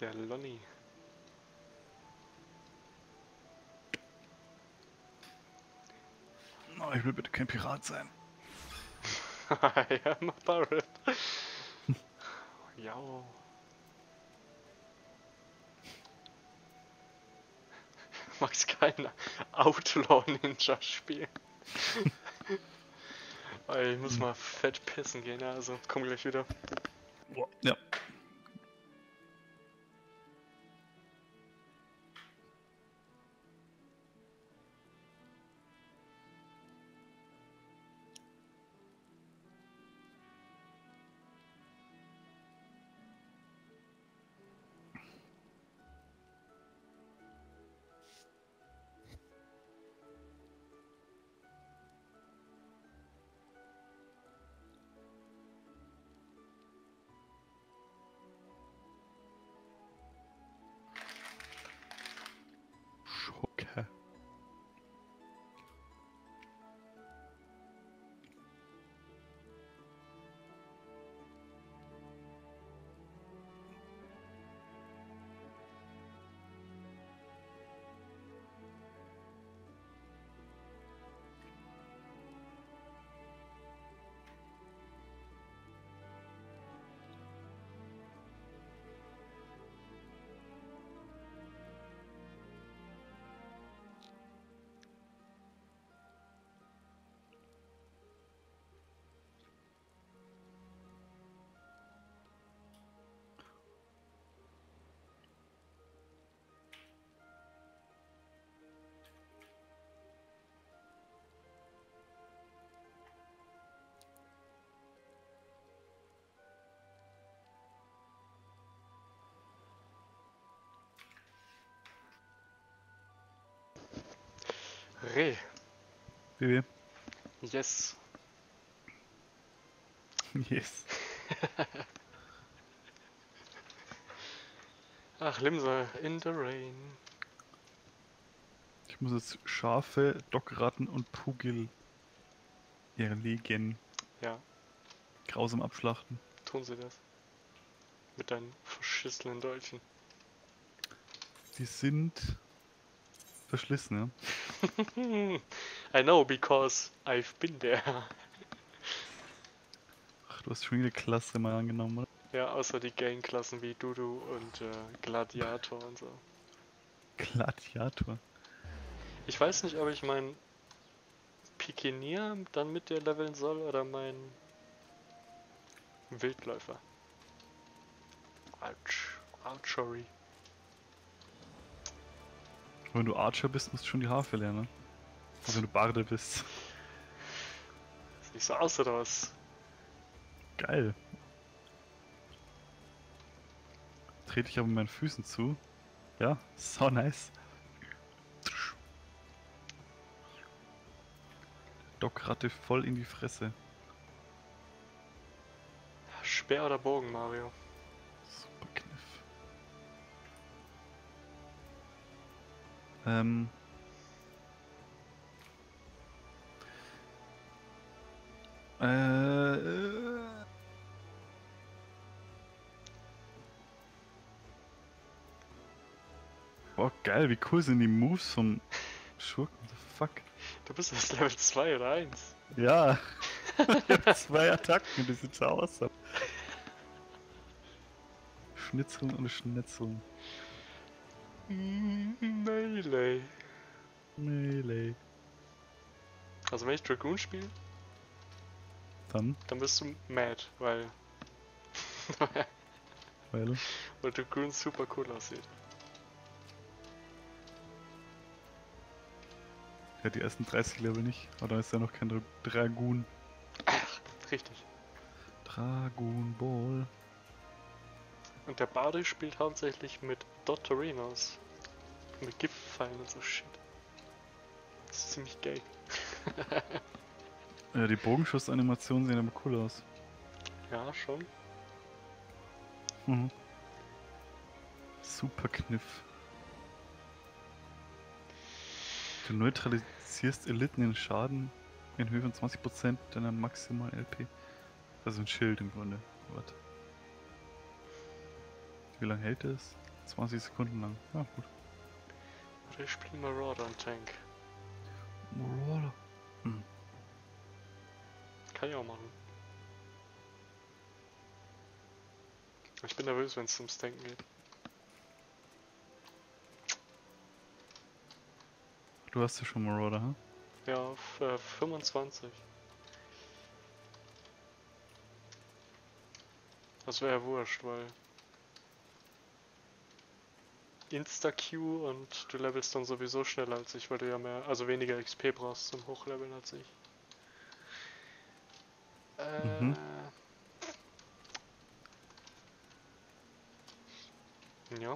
Der Lonny. Oh, ich will bitte kein Pirat sein. I am a pirate. ja. Magst keinen Outlaw Ninja spielen? Ich muss mal fett pissen gehen, ja, also komm gleich wieder. Ja. Reh. BB. Yes. Yes. Ach, Limsa, in the rain. Ich muss jetzt Schafe, Dockratten und Pugil erlegen. Ja, Grausam abschlachten. tun sie das. Mit deinen verschissenen Dolchen. Die sind verschlissen, ja. I know, because I've been there. Ach, du hast schon wieder Klasse mal angenommen, oder? Ja, außer die Gang-Klassen wie Dudu und äh, Gladiator und so. Gladiator. Ich weiß nicht, ob ich mein Pikenier dann mit dir leveln soll oder mein Wildläufer. Ouch. Archery. Wenn du Archer bist, musst du schon die Harfe lernen. ne? Und wenn du Barde bist. Sieht nicht so aus oder was? Geil. Trete ich aber mit meinen Füßen zu. Ja, so nice. Dockratte voll in die Fresse. Speer oder Bogen, Mario? Ähm. Äh. äh. Boah, geil, wie cool sind die Moves vom Schurken? The fuck? Du bist erst Level 2 oder 1. Ja. ich hab zwei Attacken, die sieht so aus. Schnitzeln und Schnitzeln. Melee. Melee. Also wenn ich Dragoon spiele, Dann, dann bist du mad, weil, weil. weil Dragoon super cool aussieht. Ja, die ersten 30 Level nicht. Aber da ist ja noch kein Dra Dragoon. Richtig. Dragoon Ball. Und der Bade spielt hauptsächlich mit Dottorinos. Mit Giftpfeilen und so shit. Das ist ziemlich gay. Ja, die Bogenschussanimationen sehen aber cool aus. Ja, schon. Mhm. Super Kniff. Du neutralisierst Eliten in Schaden in Höhe von 20% deiner maximalen LP. Also ein Schild im Grunde. Warte. Wie lange hält es? 20 Sekunden lang. Ja, gut. Oder ich spiele Marauder und Tank. Marauder. Kann ich auch machen. Ich bin nervös, wenn es ums Tanken geht. Du hast ja schon Marauder, hm? Ja, auf äh, 25. Das wäre ja wurscht, weil Insta-Q und du levelst dann sowieso schneller als ich, weil du ja mehr, also weniger XP brauchst zum Hochleveln als ich. Äh, Mhm. Ja.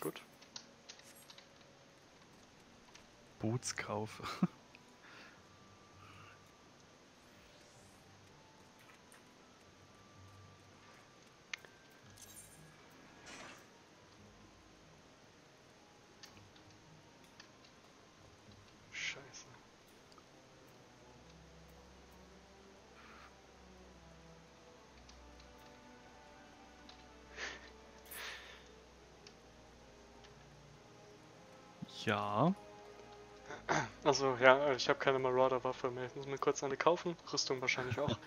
Gut. Bootskauf. ja. Also ja, ich habe keine Marauder-Waffe mehr. Ich muss mir kurz eine kaufen. Rüstung wahrscheinlich auch.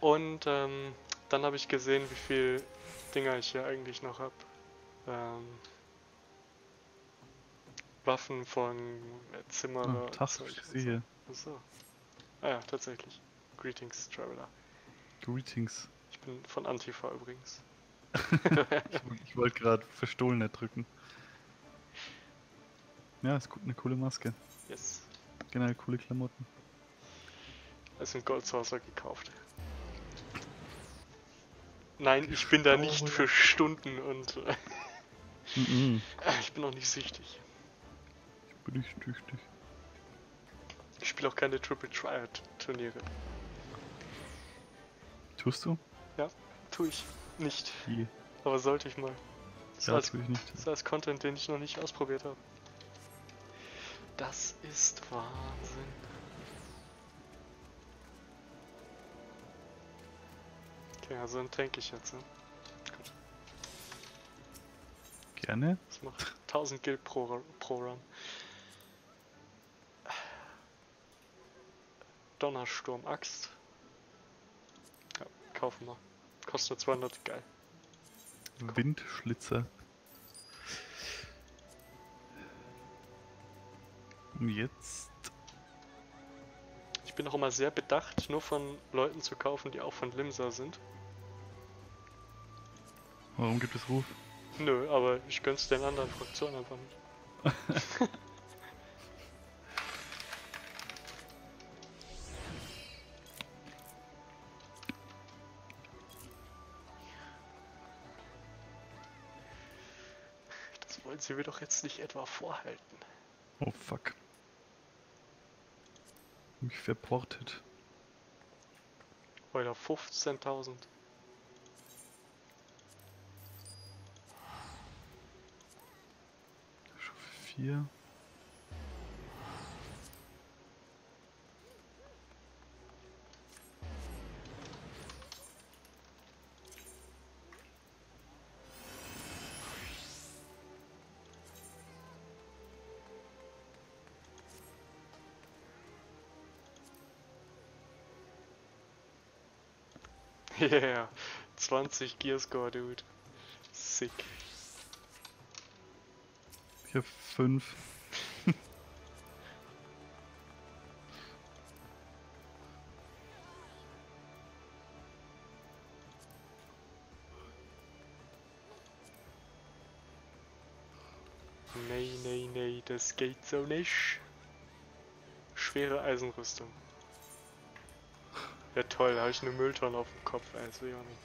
Und ähm, dann habe ich gesehen, wie viel Dinger ich hier eigentlich noch habe. Ähm, Waffen von äh, Zimmerer. Ah, Tag, Zeug ich und sehe. Achso. Ah ja, tatsächlich. Greetings, Traveler. Greetings. Ich bin von Antifa übrigens. Ich wollte gerade verstohlen drücken. Ja, ist gut, eine coole Maske. Yes. Generell coole Klamotten. Es sind Goldsaucer gekauft. Nein, ich bin da nicht für Stunden und äh, Mhm. ich bin auch nicht süchtig. bin ich tüchtig. Ich spiele auch keine Triple Triad Turniere. Tust du? Tue ich nicht. Je. Aber sollte ich mal. Das ist, Ja, alles, tue ich nicht. das ist alles Content, den ich noch nicht ausprobiert habe. Das ist Wahnsinn. Okay, also dann tank ich jetzt. Ne? Gerne. Das macht 1000 Gil pro, pro Run. Donnersturm Axt. Ja, kaufen wir. Kostet nur 200, geil. Windschlitzer. Jetzt. Ich bin auch immer sehr bedacht, nur von Leuten zu kaufen, die auch von Limsa sind. Warum gibt es Ruf? Nö, aber ich gönn's den anderen Fraktionen einfach nicht. Das wollen sie mir doch jetzt nicht etwa vorhalten. Oh fuck. Mich verportet. Oder 15.000. Stufe 4. Yeah, 20 Gearscore, dude. Sick. Ich habe 5. Nee, nee, nee, das geht so nicht. Schwere Eisenrüstung. Ja toll, habe ich eine Mülltonne auf dem Kopf, ey, das will ich auch nicht.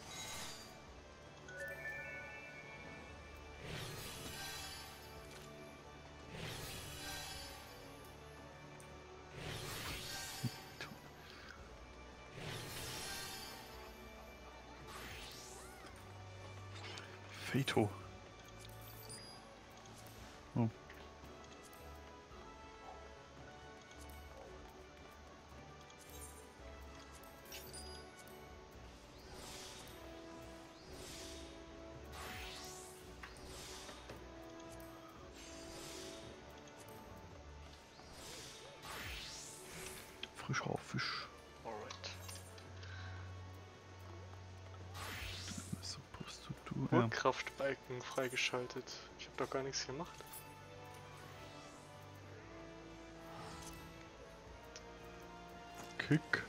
Urkraftbalken freigeschaltet. Ich habe doch gar nichts gemacht. Kick.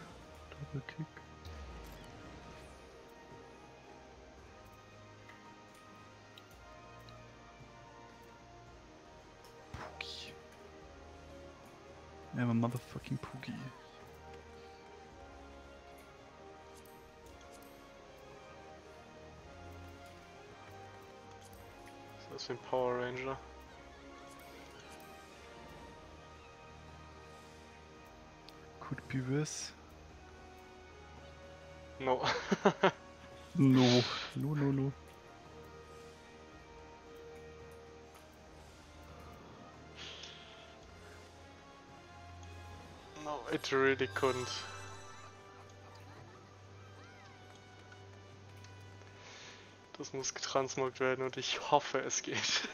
Was ist das für ein Power Ranger? Could be this. No. No. No, no, no. no, it really couldn't. Muss getransmogt werden und ich hoffe, es geht.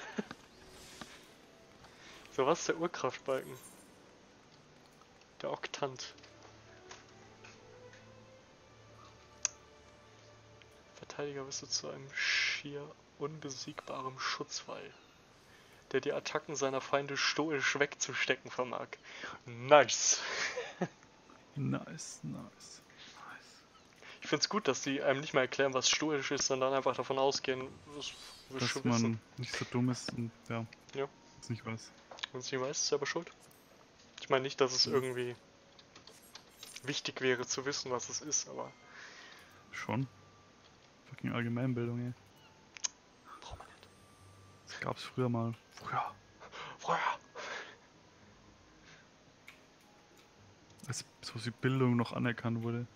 so, was ist der Urkraftbalken? Der Oktant. Verteidiger bist du zu einem schier unbesiegbaren Schutzwall, der die Attacken seiner Feinde stoisch wegzustecken vermag. Nice! Nice, nice. Ich find's gut, dass die einem nicht mal erklären, was stoisch ist, sondern einfach davon ausgehen, was wir Dass schon man wissen. nicht so dumm ist und ja, Ja. es nicht weiß. Wenn es nicht weiß, ist selber schuld. Ich meine nicht, dass es Mhm. irgendwie wichtig wäre zu wissen, was es ist, aber Schon. Fucking Allgemeinbildung, ey. braucht man nicht. Das gab's früher mal. Früher. Früher! Als so die Bildung noch anerkannt wurde.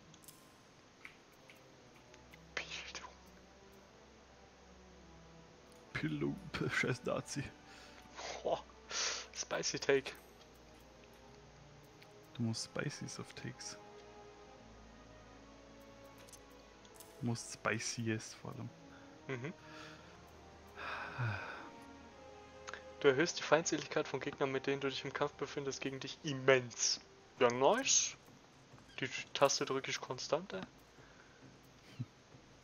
Pf, scheiß Nazi. Boah. Spicy Take. Du musst Spices auf Takes. Du musst Spiciest vor allem. Mhm. Du erhöhst die Feindseligkeit von Gegnern, mit denen du dich im Kampf befindest, gegen dich immens. Ja, nice. Die Taste drücke ich konstant, ey.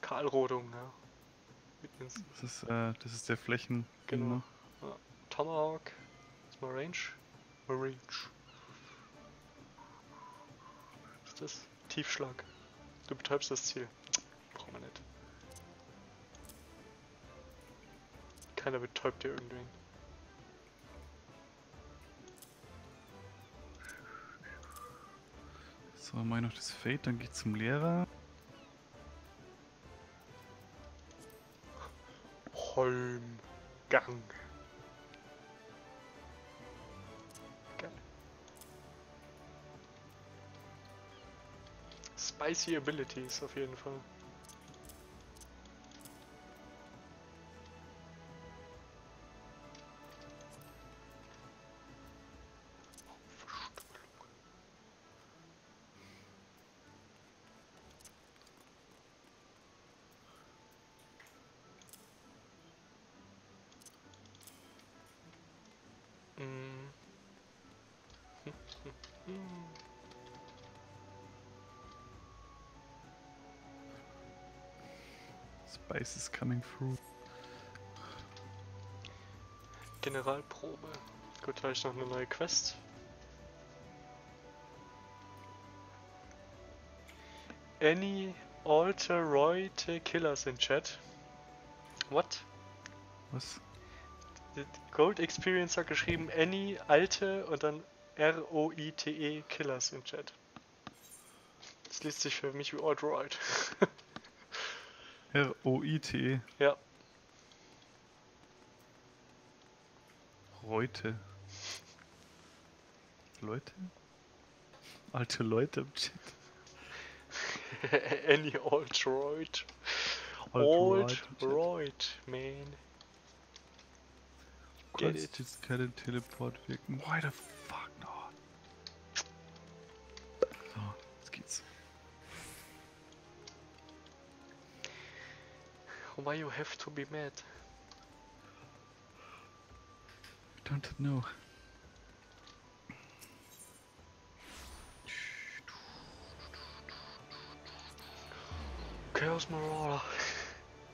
Karlrodung, ja. Das ist, äh, das ist der Flächen. Genau. Ja. Tomahawk. Ist mal Range. Mal Range. Was ist das? Tiefschlag. Du betäubst das Ziel. Braucht man nicht. Keiner betäubt dir irgendwen. So, mach ich noch das Fade, dann geht's zum Lehrer. Holmgang. Geil. Spicy Abilities auf jeden Fall. Spice is coming through. Generalprobe. Gut, da habe ich noch eine neue Quest. Any Alteroid Killers in Chat. What? Was? Gold Experience hat geschrieben Any alte und dann R-O-I-T-E Killers im Chat. Das liest sich für mich wie Alt-Right. R-O-I-T. ja, Reute. Leute? Alte Leute im Chat. Any Alt-Right. Alt-Right, man. Get Kannst it. jetzt keinen Teleport wirken. Why the fuck Why you have to be mad? I don't know. Chaos Marauder.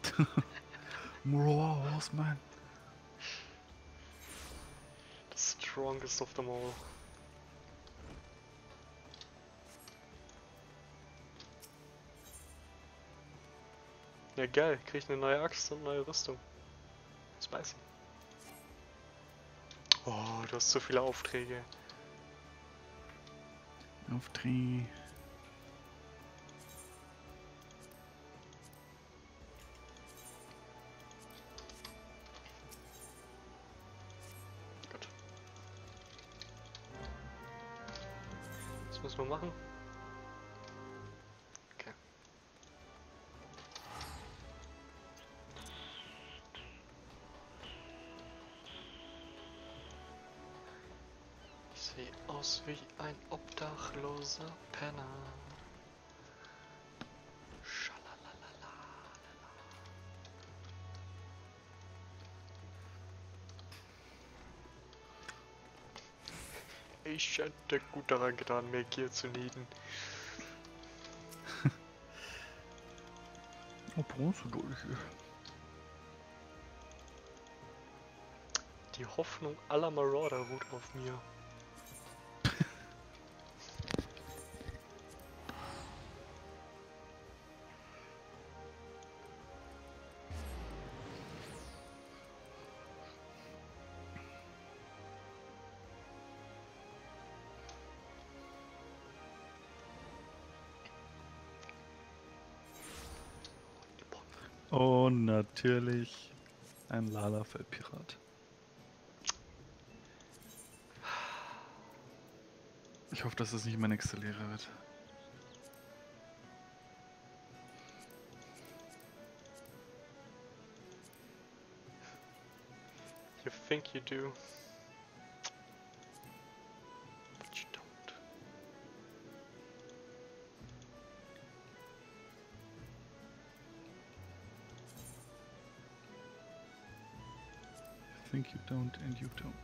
More Horseman. The strongest of them all. Ja geil, krieg ich eine neue Axt und neue Rüstung. Spicy. Oh, du hast so viele Aufträge. Auf Dreh. Gut. Was müssen wir machen? Wie ein obdachloser Penner. Schalalalala. Ich hätte gut daran getan, mehr Gier zu needen. Oh, Bronzedolche. Die Hoffnung aller Marauder ruht auf mir. Und natürlich ein Lalafell-Pirat. Ich hoffe, dass das nicht mein nächster Lehrer wird. You think you do. Don't and you don't.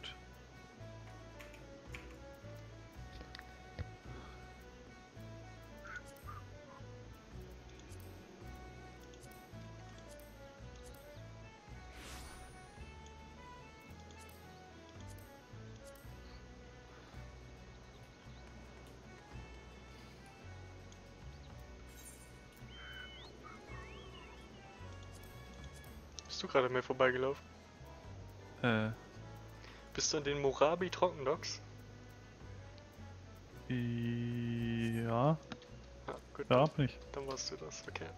Bist du gerade mir vorbeigelaufen? Äh, Bist du an den Morabi Trockendocks? ja, Ja, gut. ja, bin ich. Dann warst du das, okay.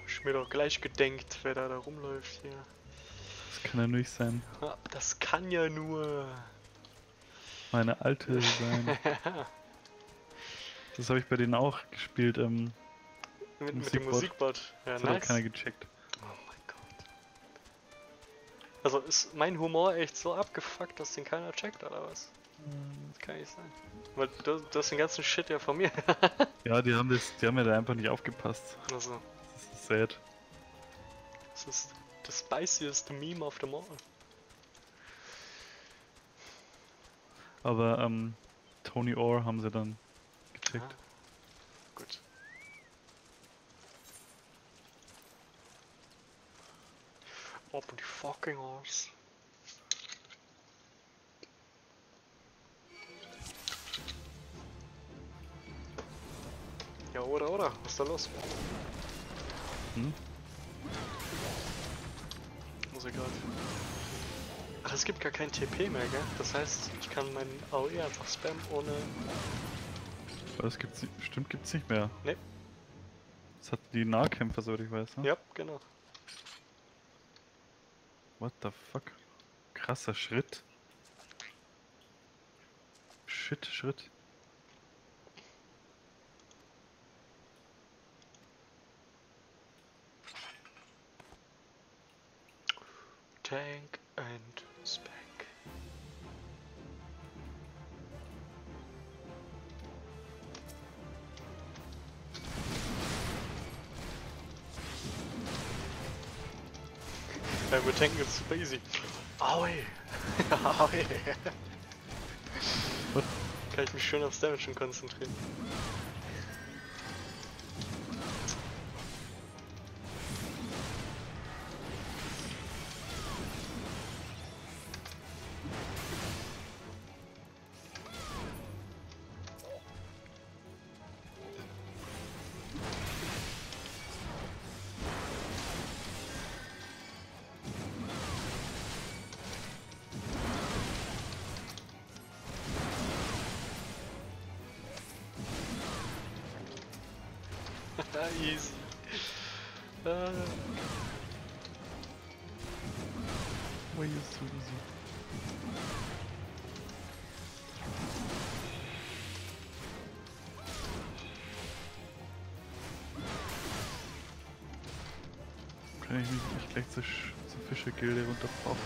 Hab ich mir doch gleich gedenkt, wer da, da rumläuft hier. Das kann ja nicht sein. Ah, Das kann ja nur. Meine alte sein. Das habe ich bei denen auch gespielt. Ähm, Mit, mit dem Musikbot. Ja, das hat auch nice. keiner gecheckt. Also ist mein Humor echt so abgefuckt, dass den keiner checkt, oder was? Das kann nicht sein. Weil du, du hast den ganzen Shit ja von mir. Ja, die haben das, die haben ja da einfach nicht aufgepasst. also, Das ist sad. das ist the spiciest meme of them all. Aber ähm, Tony Orr haben sie dann gecheckt. Ah, gut. Open die fucking arse. Ja, oder, oder? Was ist da los? Hm? Muss ich gerade. Ach, es gibt gar kein TP mehr, gell? Das heißt, ich kann meinen AOE einfach spammen ohne. Aber das gibt's bestimmt gibt's nicht mehr. Nee. Das hat die Nahkämpfer, soweit ich weiß. Ne? Ja, genau. What the fuck? Krasser Schritt. Shit, Schritt. Tank and Ja, wir tanken jetzt super easy. Aui! Aui! Kann ich mich schön aufs Damage konzentrieren.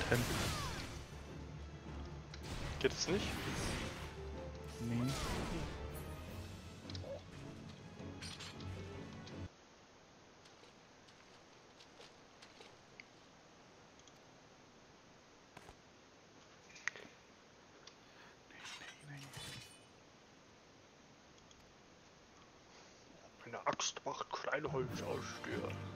10? Geht es nicht? Nee. Eine Axt macht Kleinholz ausstören.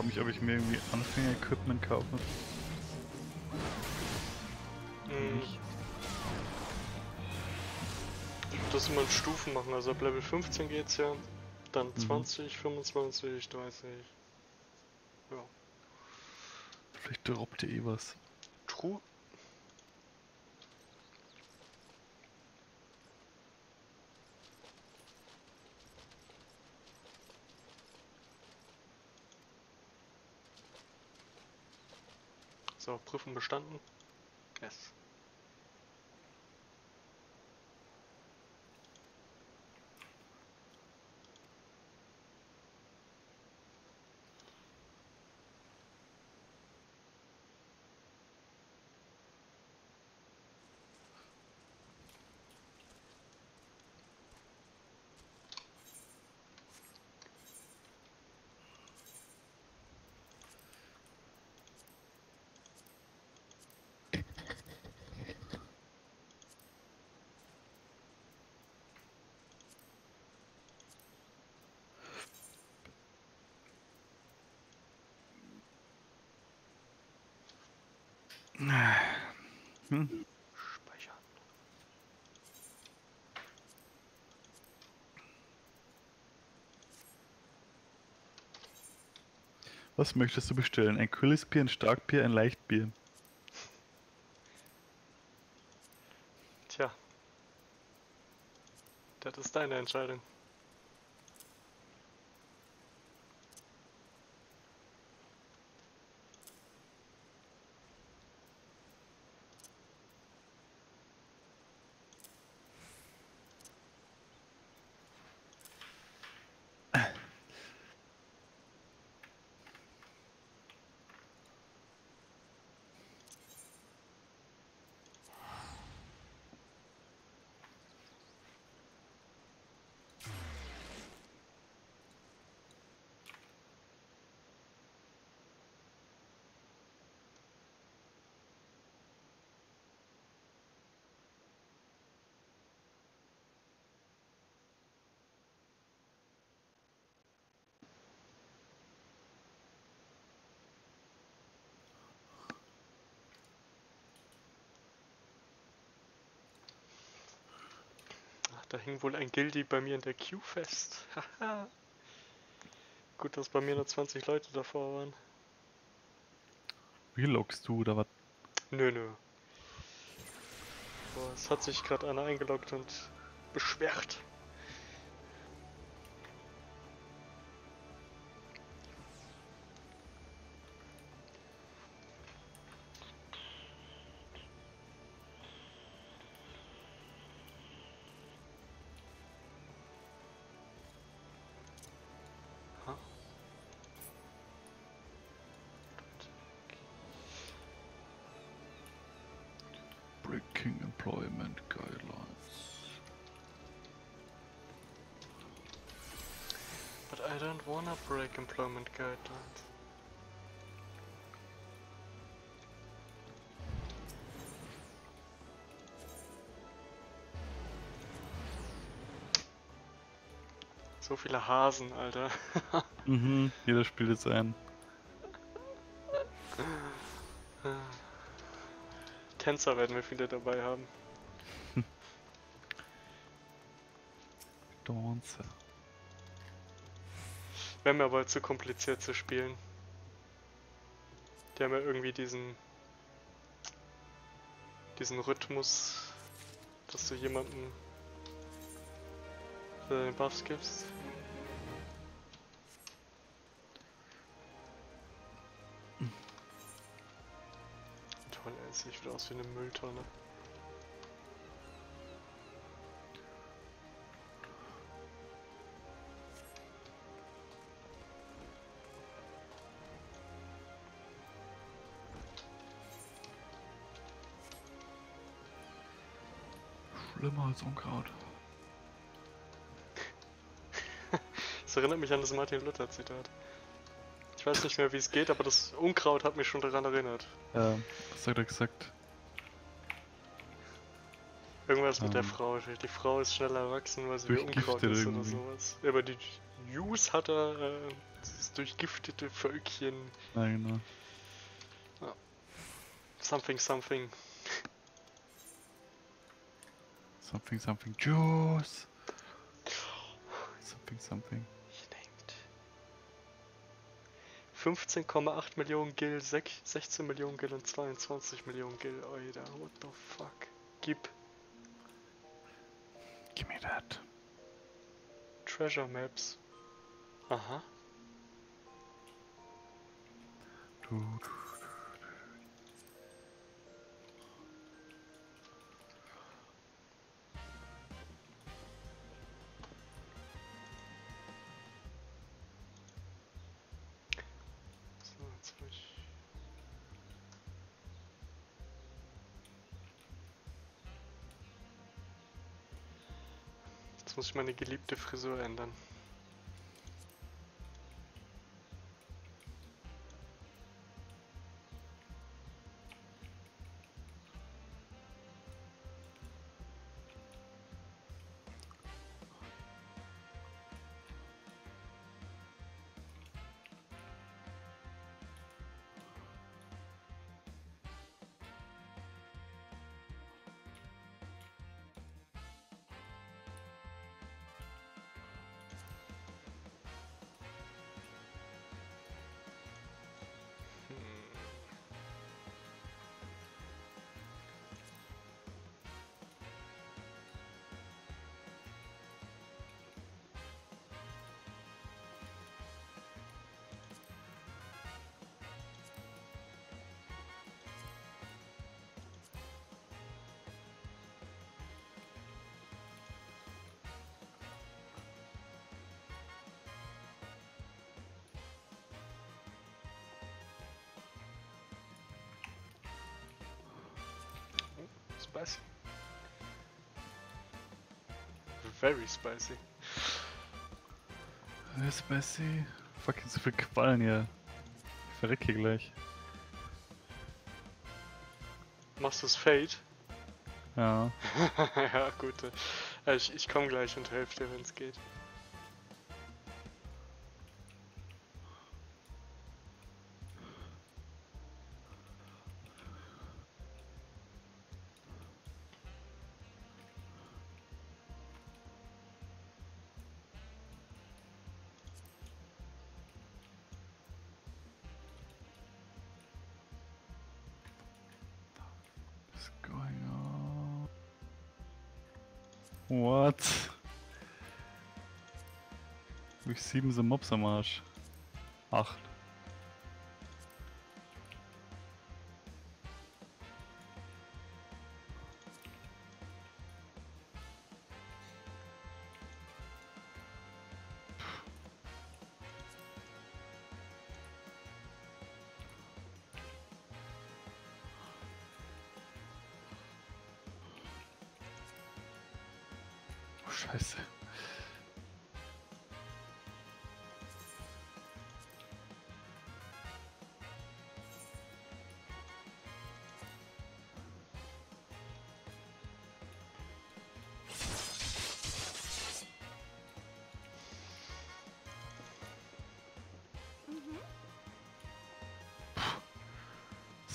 Frage mich, ob ich mir irgendwie Anfänger-Equipment kaufen muss. Hm, das immer in Stufen machen. Also ab Level 15 geht's ja. Dann Mhm. 20, 25, 30. Ja. Vielleicht droppt ihr eh was. True. So, Prüfung bestanden. Yes. Hm? Speichern. Was möchtest du bestellen? Ein kühles Bier, ein Starkbier, ein Leichtbier? Tja. Das ist deine Entscheidung. Hing wohl ein Guildy bei mir in der Queue fest. Haha. Gut, dass bei mir nur 20 Leute davor waren. Wie loggst du oder was? Nö, nö. Boah, es hat sich gerade einer eingeloggt und beschwert. Break employment guidelines. So viele Hasen, Alter. Mhm, jeder spielt jetzt ein. Tänzer werden wir viele dabei haben. Dancer. Wäre mir aber zu kompliziert zu spielen. Die haben ja irgendwie diesen diesen Rhythmus, dass du jemanden äh, Buffs gibst. Es sieht wieder aus wie eine Mülltonne. Als Unkraut. Das erinnert mich an das Martin Luther Zitat. Ich weiß nicht mehr, wie es geht, aber das Unkraut hat mich schon daran erinnert. Ähm, was hat er gesagt? Irgendwas mit der Ähm. Frau. Die Frau ist schneller erwachsen, weil sie wie Unkraut oder ist oder irgendwie. sowas. Aber die News hat er äh, Dieses durchgiftete Völkchen. Ja, genau. Something, something. Something, something, Juice. Something, something. Ich named. 15,8 Millionen Gil, sech- 16 Millionen Gil und 22 Millionen Gil. Alter, what the fuck? Gib Give me that. Treasure Maps. Aha. Du, du. Muss ich meine geliebte Frisur ändern. Very spicy. Äh, Spicy. Fucking so viel Quallen hier. Ich verreck hier gleich. Machst du es Fade? Ja. ja, gut. äh, Ich, ich komme gleich und helfe dir, wenn es geht. Sieben so Mobs am Arsch. Acht.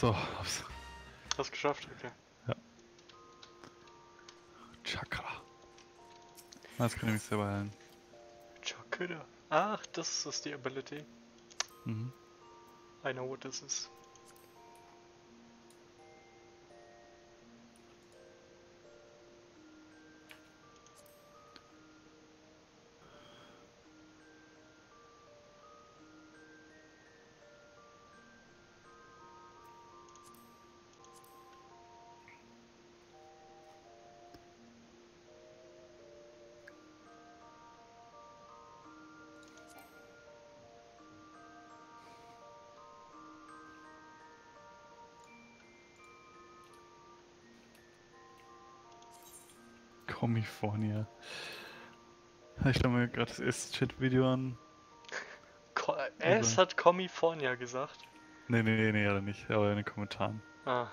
So, hab's. Hast geschafft? Okay. Chakra. Das kann ich mich selber heilen. Chakra. Ach, das ist die Ability. Mhm. I know what this is. California. Ich schau mir gerade das erste Chat-Video an. Co es hat California gesagt. Nee, nee, nee, nee, nicht. Aber in den Kommentaren. Ah.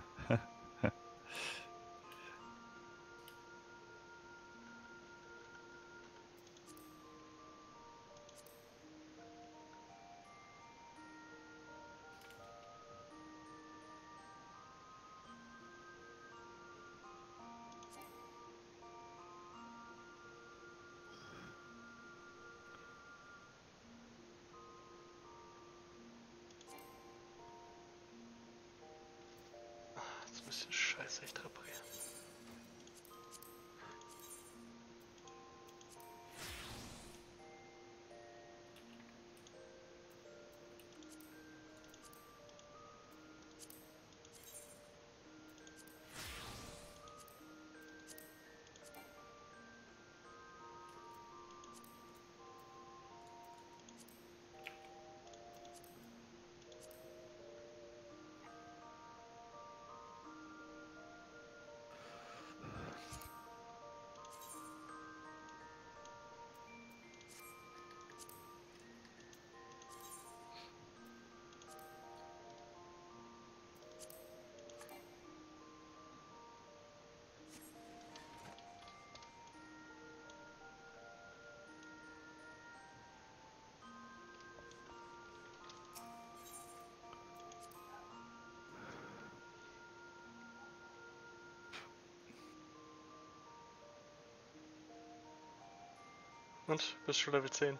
Und? Bist schon Level 10?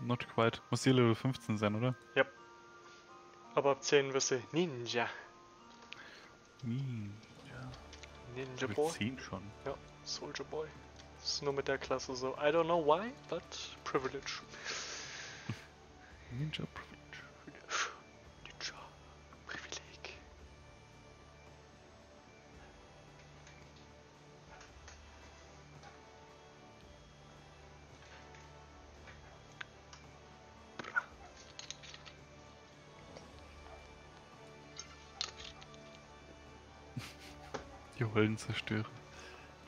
Not quite. Muss hier Level 15 sein, oder? Aber ab 10 wirst du Ninja. Hm, ja. Ninja Level Boy. 10 schon. Ja, Soldier Boy. Das ist nur mit der Klasse so. I don't know why, but privilege. Ninja Die Holdenzerstörer.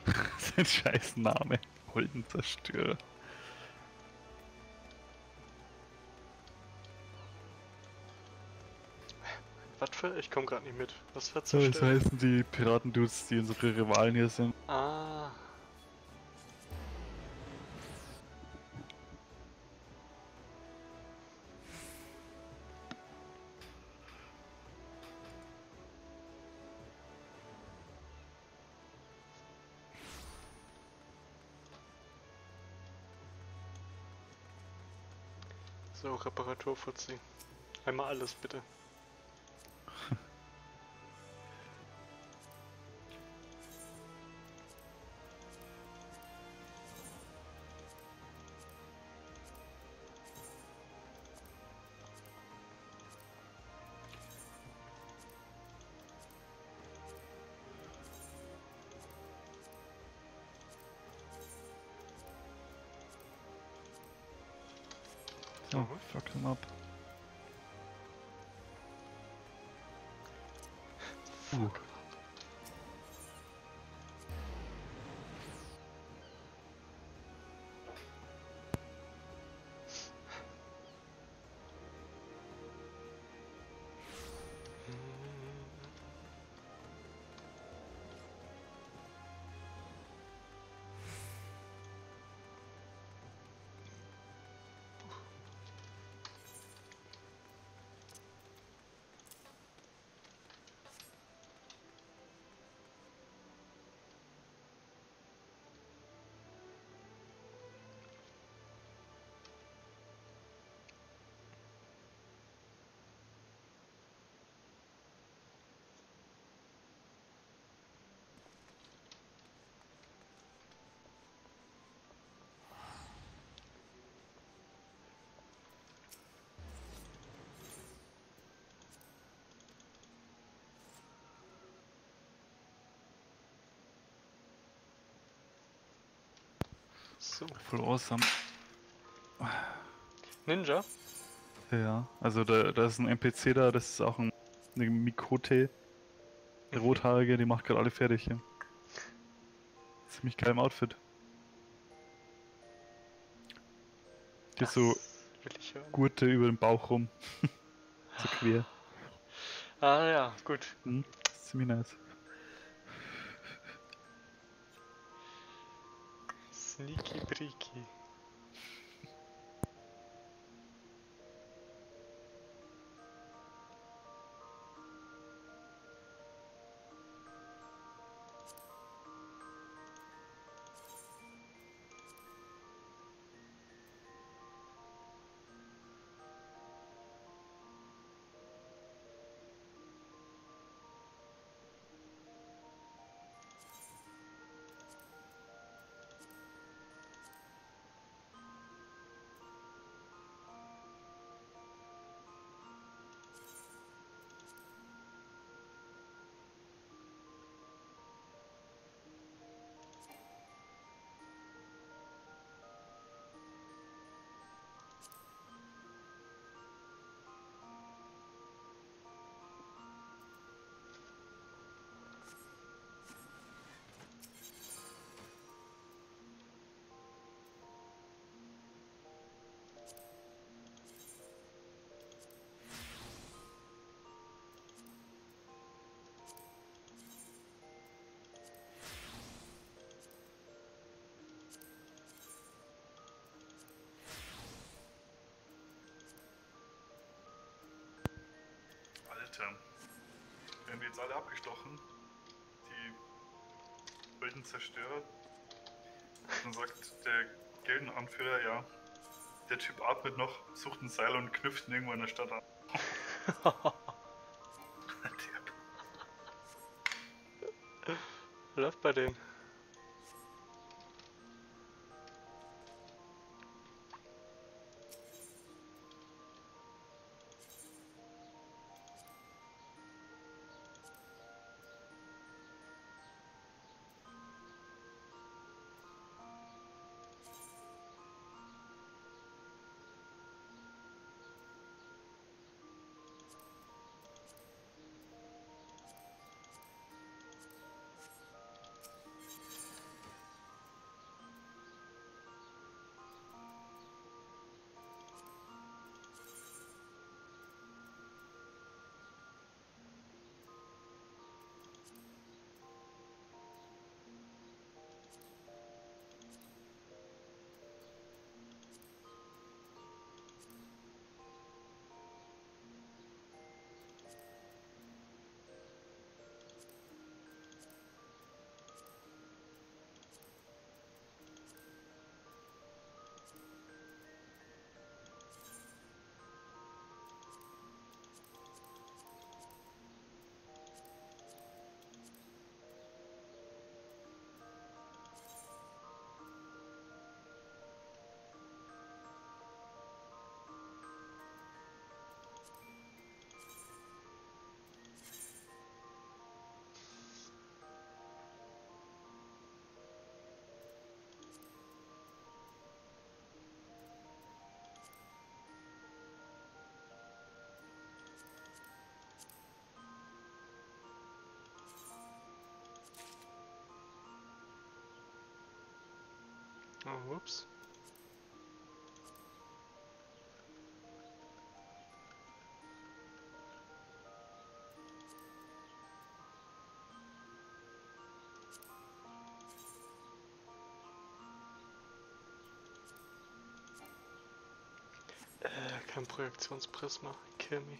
Sein scheiß Name. Holdenzerstörer. Was für? Ich komm grad nicht mit. Was für So, das heißen die Piratendudes, die unsere Rivalen hier sind. Ah. So, Reparaturfuzzi. Einmal alles bitte. So. Voll awesome. Ninja? Ja, also da, da ist ein NPC da, das ist auch ein, eine Mikote. Der Mhm. Rothaarige, die macht gerade alle fertig hier. Ziemlich geil im Outfit. Die hat so. Gurte über den Bauch rum. so quer. Ah ja, gut. Hm? Ziemlich nice. Сники-брики. Jetzt alle abgestochen. Die wilden Zerstörer. Dann sagt der Gildenanführer, ja, der Typ atmet noch, sucht ein Seil und knüpft ihn irgendwo in der Stadt an. Der- Läuft bei denen. Oh, ups. Äh, kein Projektionsprisma. Kill me.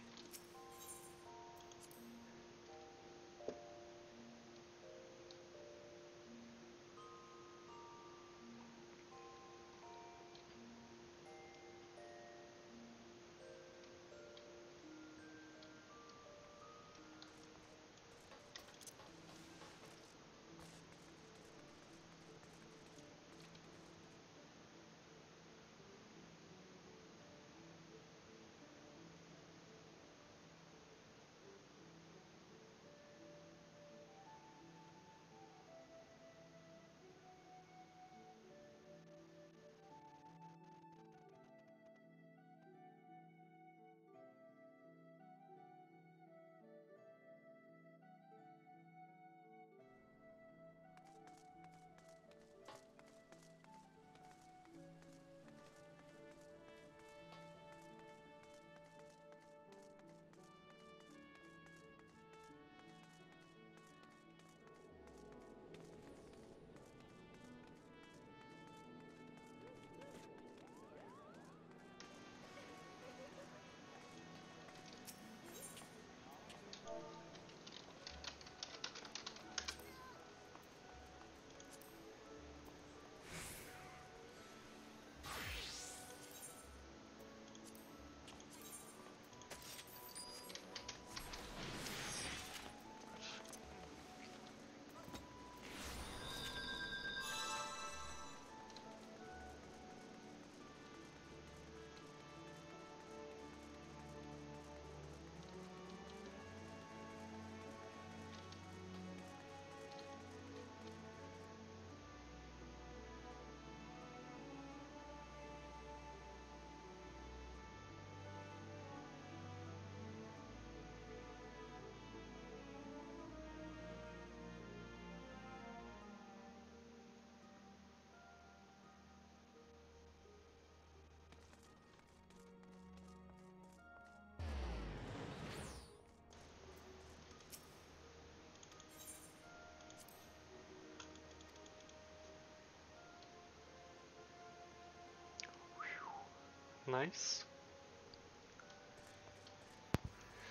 Nice.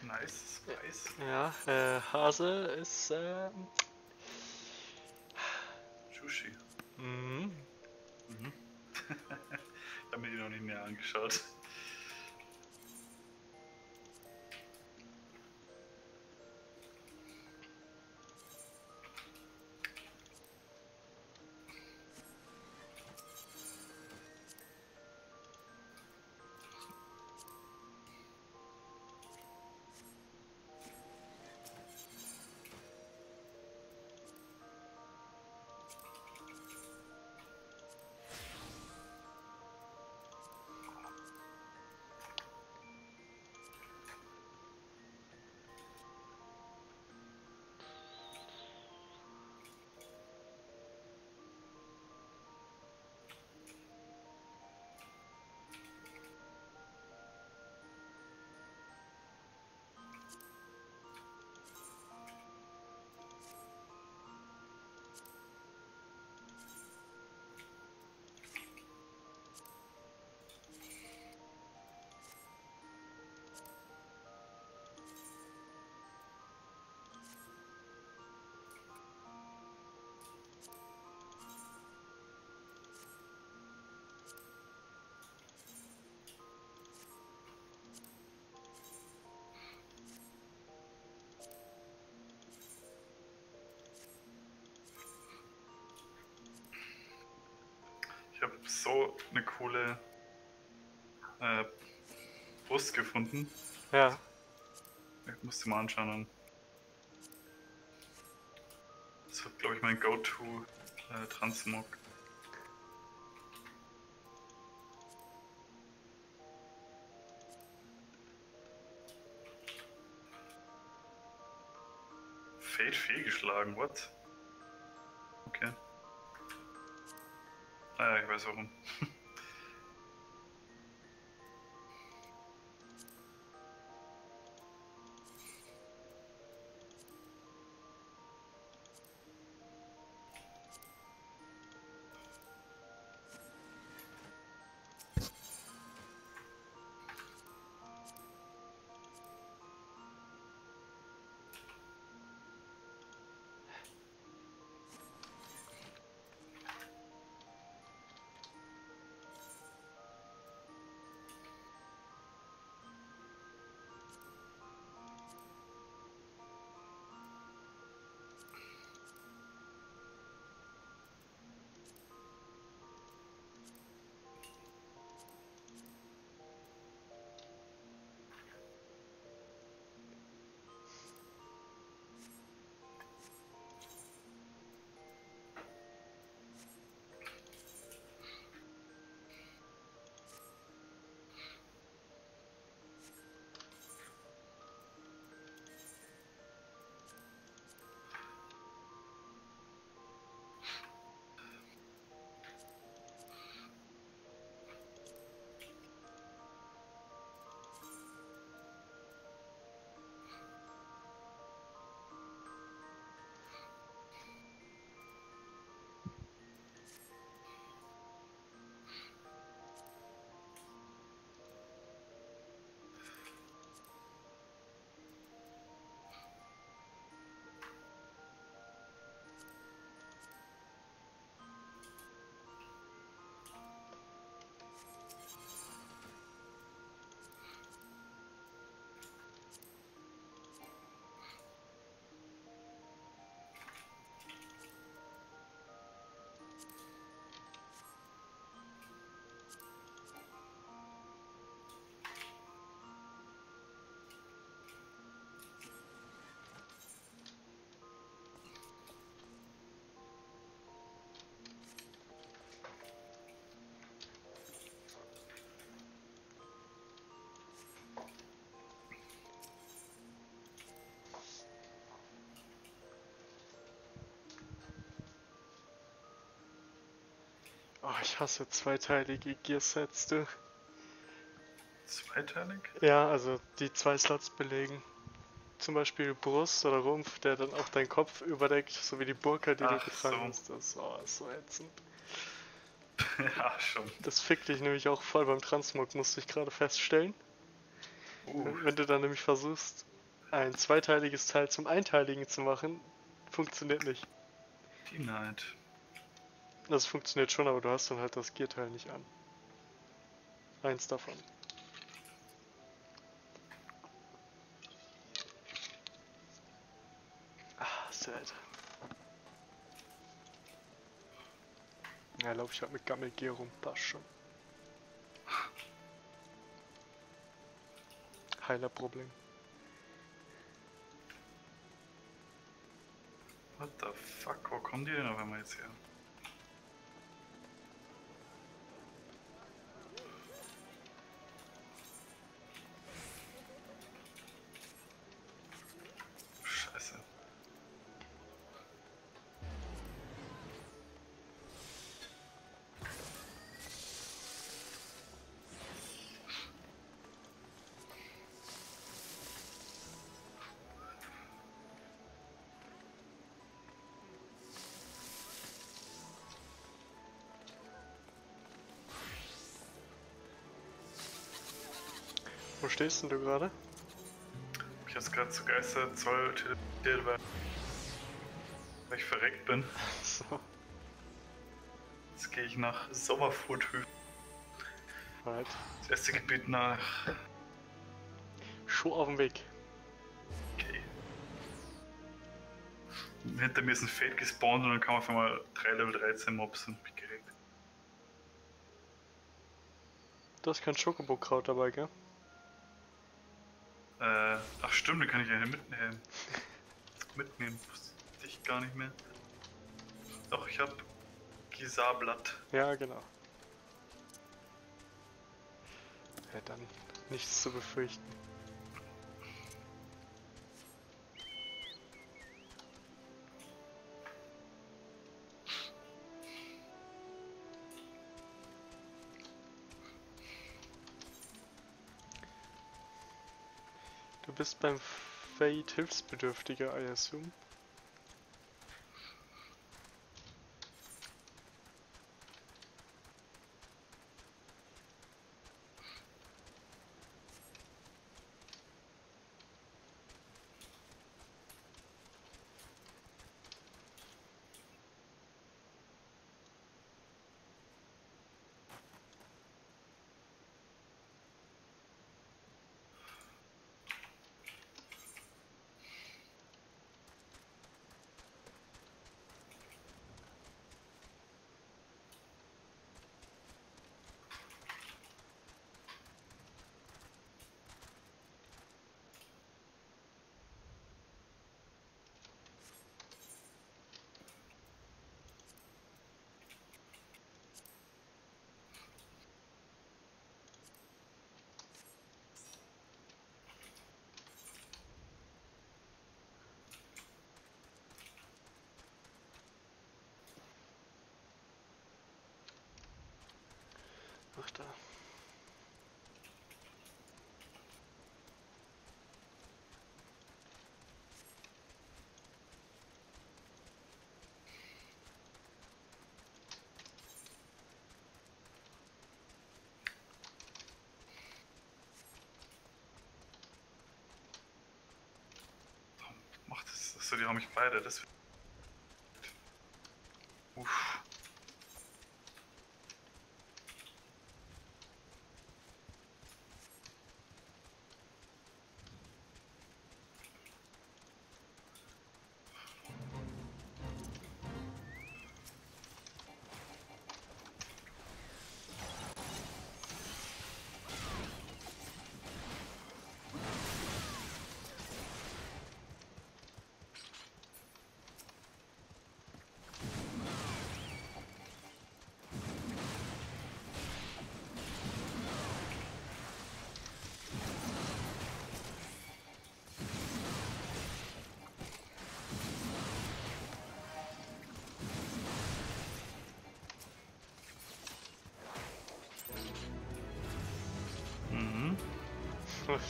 Nice, nice. Ja, äh, Hase ist, ähm, Sushi. mhm. Mhm. da haben wir die noch nicht näher angeschaut. Ich habe so eine coole äh, Brust gefunden. Ja, Ich musste mal anschauen. Das wird, glaube ich, mein Go-To äh, Transmog. Fade fehlgeschlagen, what? Ah ja, ich weiß warum. oh, ich hasse zweiteilige Gear-Sets, du. Zweiteilig? Ja, also die zwei Slots belegen. Zum Beispiel Brust oder Rumpf, der dann auch deinen Kopf überdeckt, sowie die Burka, die Ach du getragen so. hast. Das oh, ist so ätzend. ja, schon. Das fickt dich nämlich auch voll beim Transmog, musste ich gerade feststellen. Uh, Wenn du dann nämlich versuchst, ein zweiteiliges Teil zum einteiligen zu machen, funktioniert nicht. Die Night. Das funktioniert schon, aber du hast dann halt das Gearteil nicht an. Eins davon. Ah, sad. Ja, lauf ich halt mit Gammelgear rum, passt schon. Heiler Problem. What the fuck, wo kommen die denn auf einmal jetzt her? Stehst denn du gerade? Ich hab's gerade zu Geisterzoll teleportiert, weil weil ich verreckt bin. So, Jetzt gehe ich nach Sommerfurthöfen. halt. Das erste Gebiet nach. Schon auf dem Weg. Okay. Hinter mir ist ein Fade gespawnt und dann kam auf einmal 3 Level 13 Mobs und mich geregt. Du hast kein Schokobo-Kraut dabei, gell? Äh, ach stimmt, den kann ich ja mitnehmen. mitnehmen, wusste ich gar nicht mehr. Doch, ich hab Gisarblatt. Ja, genau. Ja, dann nichts zu befürchten. Bist beim Fate Hilfsbedürftiger, I assume. Ach da. Achso, die haben mich beide. Das.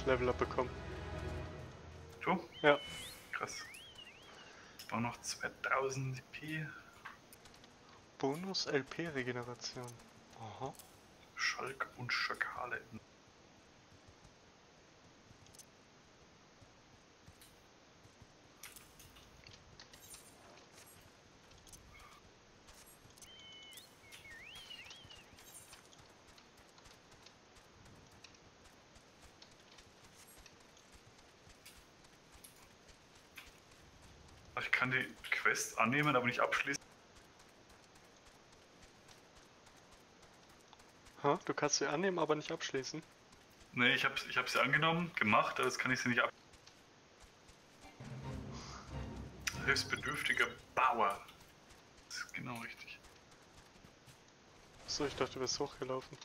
Level up bekommen. Du? Ja. Krass. War noch 2000 EP. Bonus LP Regeneration. Aha. Schalk und Schakale. Ich kann die Quest annehmen, aber nicht abschließen. Ha? Du kannst sie annehmen, aber nicht abschließen. Nee, ich hab's, ich hab sie angenommen, gemacht, aber jetzt kann ich sie nicht ab. Hilfsbedürftiger Bauer. Das ist genau richtig. So, ich dachte, du bist hochgelaufen.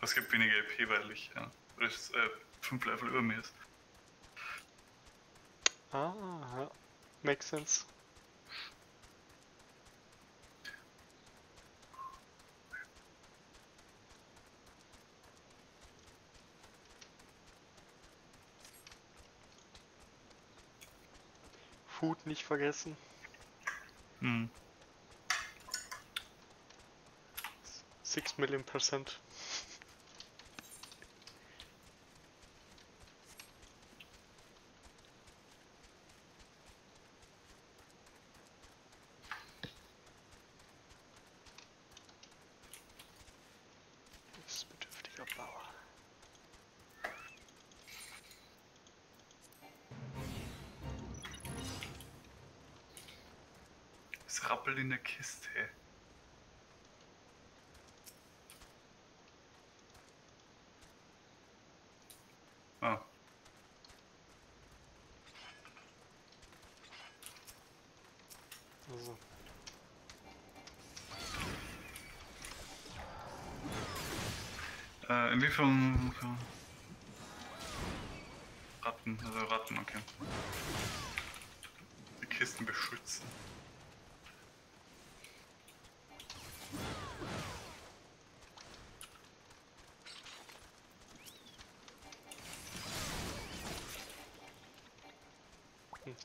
Es gibt weniger EP, weil ich ja, weil äh, fünf Level über mir ist. Ah, ja. Makes sense. Food nicht vergessen. Hm. 6 Million Prozent. Äh, inwiefern. Ratten, also Ratten, okay. Die Kisten beschützen.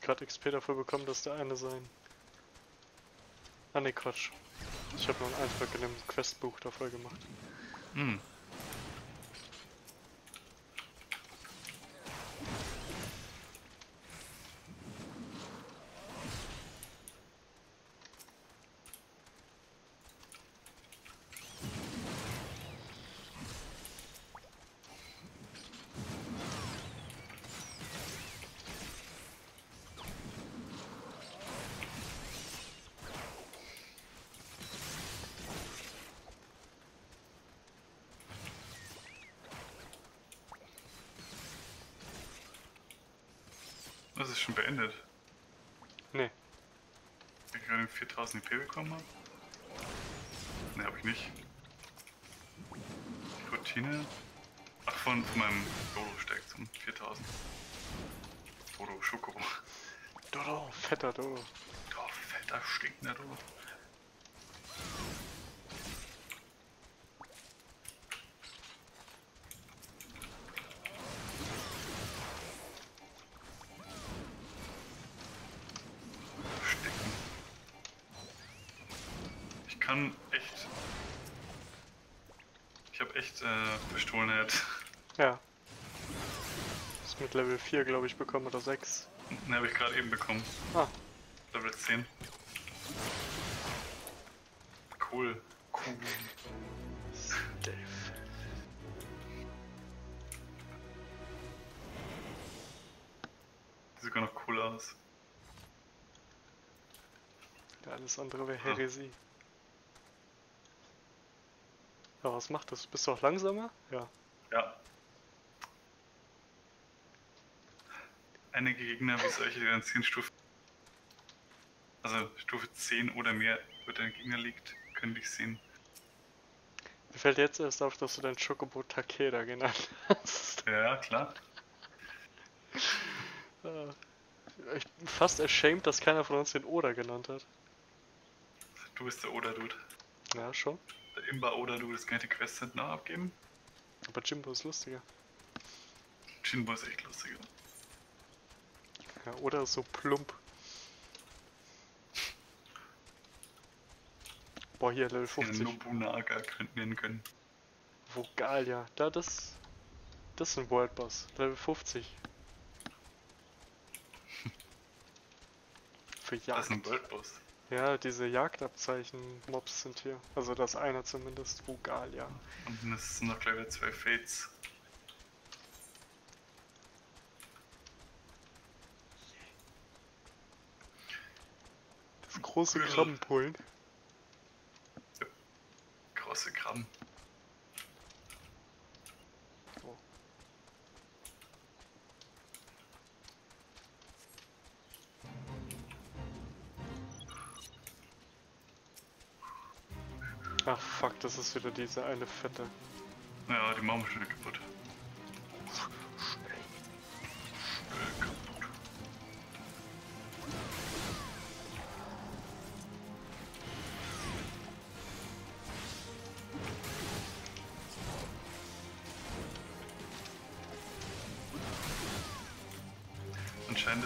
gerade XP dafür bekommen, dass der eine sein. Ah ne, Quatsch. Ich habe nur einen Eintrag in dem Questbuch dafür gemacht. Hm. Das ist schon beendet. Nee. Wenn ich gerade 4000 EP bekommen habe? Ne, habe ich nicht. Routine. Ach, von, von meinem Dodo steigt zum 4000. Dodo, Schokobo. Dodo, fetter Dodo. Oh, fetter, stinkender Dodo. Stecken. Ich kann echt. Ich habe echt äh, Pistolenhead. Ja. Ist mit Level 4, glaube ich, bekommen oder 6. Ne, habe ich gerade eben bekommen. Ah, Level 10. Cool. Cool. Dave. Sieht sogar noch cool aus. Ja, alles andere wäre Heresie. Ja, was macht das? Bist du auch langsamer? Ja. Ja. Einige Gegner wie solche, die dann 10 Stufen. Also Stufe 10 oder mehr, wo dein Gegner liegt, können dich sehen. Mir fällt jetzt erst auf, dass du dein Chocobo Takeda genannt hast. Ja, klar. Ah. Ich bin fast ashamed, dass keiner von uns den Oda genannt hat. Du bist der Oder-Dude. Ja, schon. Der Imba-Oder-Dude, das kann ich die Quest hinten abgeben. Aber Jimbo ist lustiger. Shinbo ist echt lustiger. Ja, Oda ist so plump. Boah, hier Level Ja, 50. Nobunaga könnten nennen können. Vogalia. Da, das. Das ist ein World Boss. Level 50. Für Das Jagd. ist ein Worldboss. Ja, diese Jagdabzeichen-Mobs sind hier. Also das eine zumindest. Vogalia. Und es sind noch wieder zwei Fates. Große Ja. Krabbenpullen. Große Krabben. Ach fuck, das ist wieder diese eine fette. Ja, die machen wir schon wieder kaputt.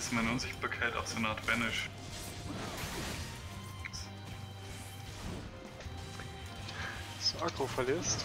Ist meine Unsichtbarkeit auch so eine Art Vanish. Dass Akku verlierst.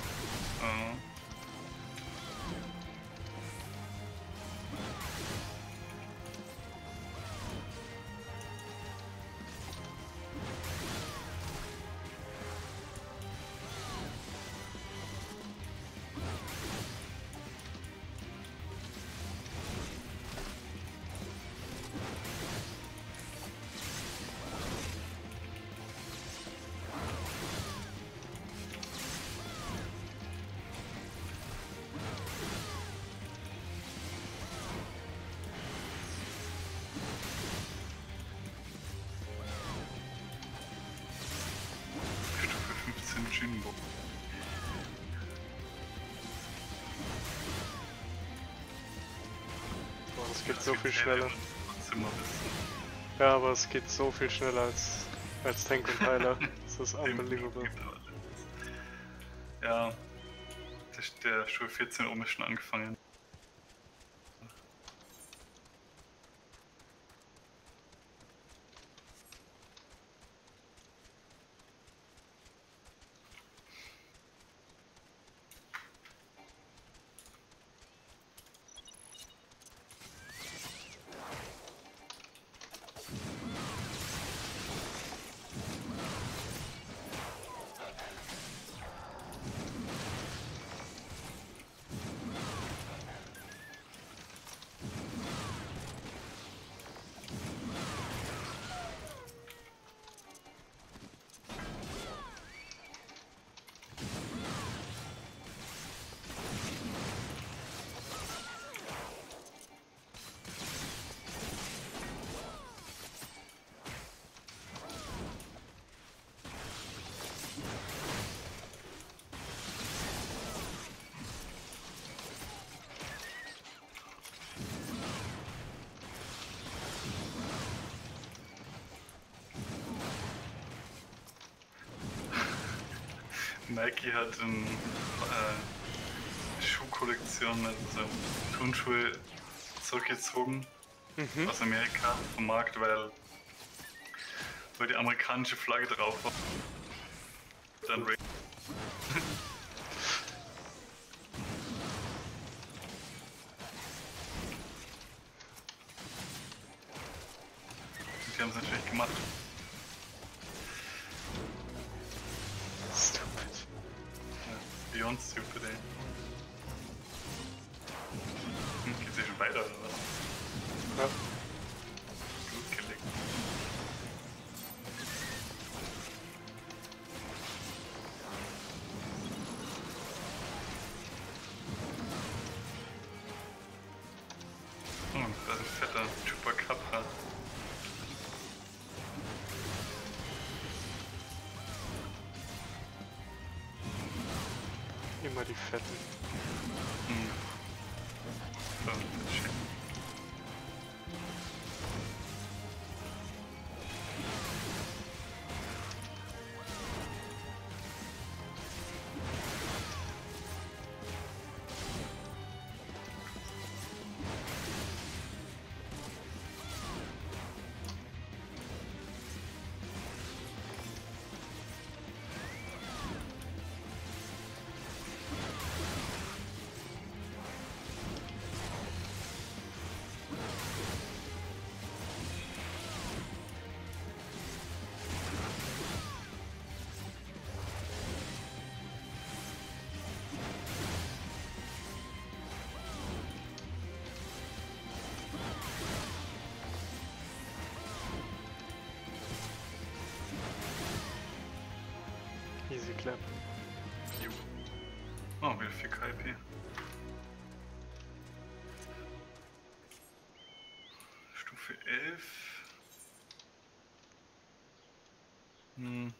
So viel schneller. Ja, aber es geht so viel schneller als, als Tank und Heiler. Das ist unbelievable. Ja, der, der Stufe 14 oben ist schon angefangen. Nike hat eine äh, Schuhkollektion, also Turnschuhe zurückgezogen Mhm. aus Amerika vom Markt, weil, weil die amerikanische Flagge drauf war. Dann Die haben es natürlich gemacht. Beyond stupid, ey. Geht's hier schon weiter die Fetten. Clap. Oh, wieder 4 KP. Stufe 11. Hm.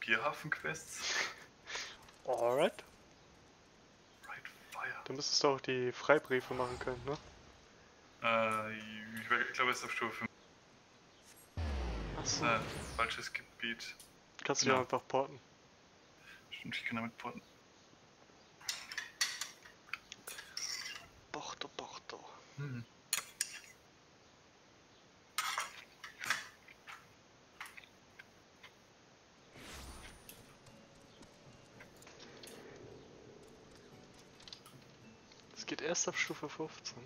Bierhafen-Quests. Alright. Fire. Du müsstest auch die Freibriefe machen können, ne? Äh, ich, ich glaube, es ist auf Stufe 5. Achso. Äh, falsches Gebiet. Kannst du ja genau. einfach porten. Stimmt, ich kann damit porten. Porto, Porto. Hm. Es geht erst auf Stufe 15.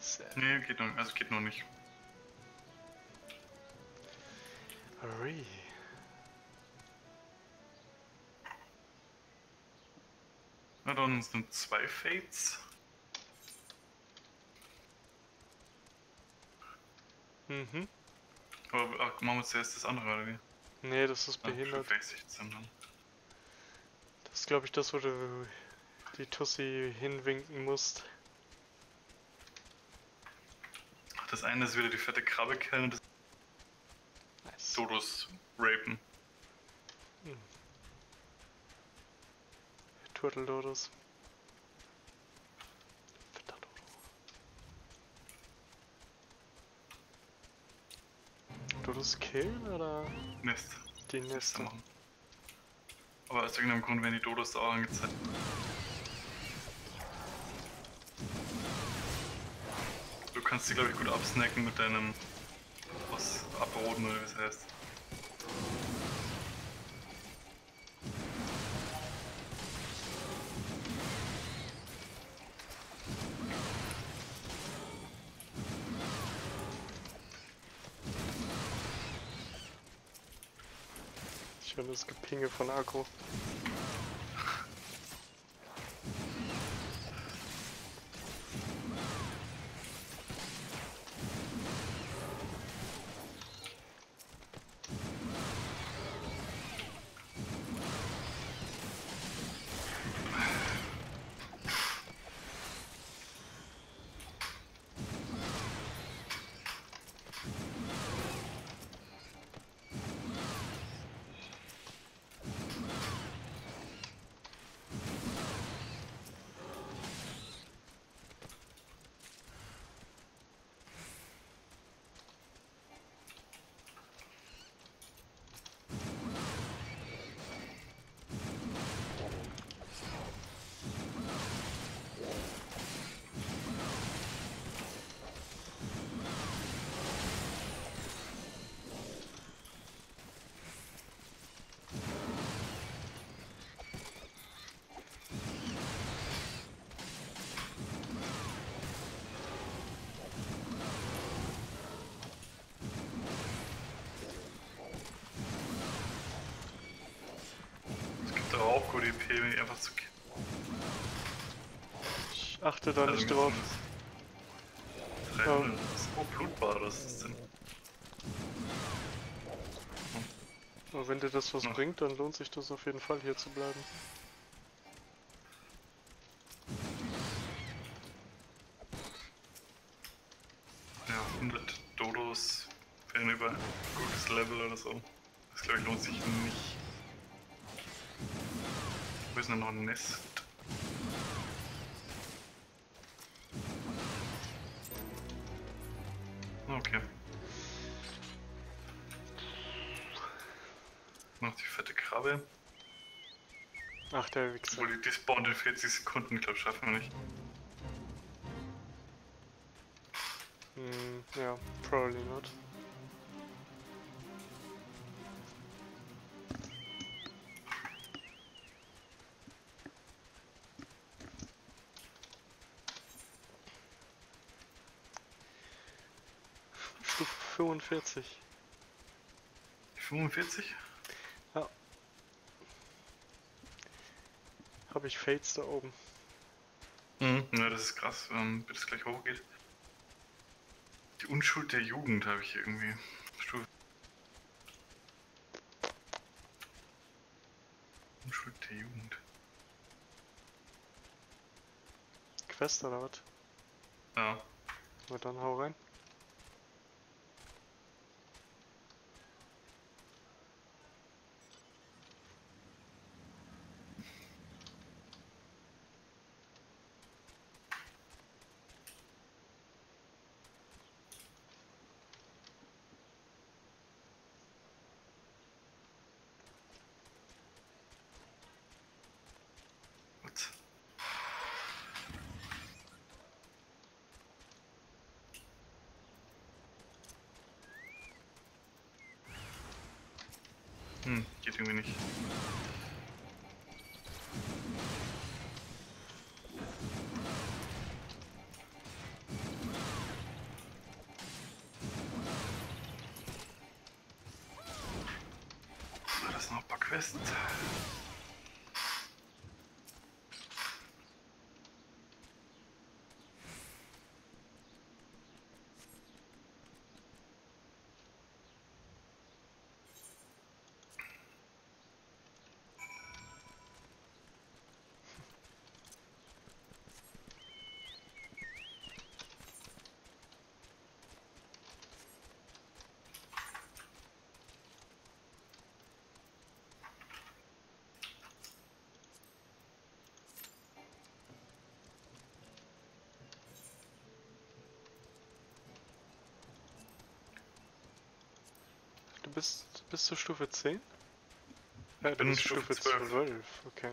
Sad. Nee, geht noch, also geht noch nicht. Array. Na dann sind zwei Fates. Mhm. Aber ach, machen wir zuerst das andere, oder wie? Nee, das ist behindert. Stufe 16 dann. Das ist glaube ich das, wo du die Tussi hinwinken musst. Ach, das eine ist wieder die fette Krabbe killen und das Nice. Dodos rapen. Turtle Dodos. Fetter Dodo. Dodos killen oder Mist. die Nester Nester? machen. Aber aus irgendeinem Grund werden die Dodos da auch angezeigt. Du kannst sie, glaube ich, gut absnacken mit deinem was abroden oder wie es heißt. Das Gepinge von Akku. Gute EP, wenn ich einfach zu killen. Ich achte da Also nicht drauf. mindestens 300. Oh, blutbar, was ist denn? Aber wenn dir das was Ja. bringt, dann lohnt sich das auf jeden Fall hier zu bleiben. Krabbe. Ach, der Wichser. Obwohl die, spawnt in 40 Sekunden, ich glaube, schaffen wir nicht. Hm, ja, probably not. Stufe 45. 45? Habe ich Fates da oben. Mhm. Ja, das ist krass, ähm, bis es gleich hochgeht. Die Unschuld der Jugend habe ich irgendwie. Stufe. Unschuld der Jugend. Quest oder was? Ja. Na dann hau rein. What? Hm, geht irgendwie nicht. Ah, Das Du bist bis zur Stufe 10? Ja, du bin bist Stufe Stufe 12. 12, okay.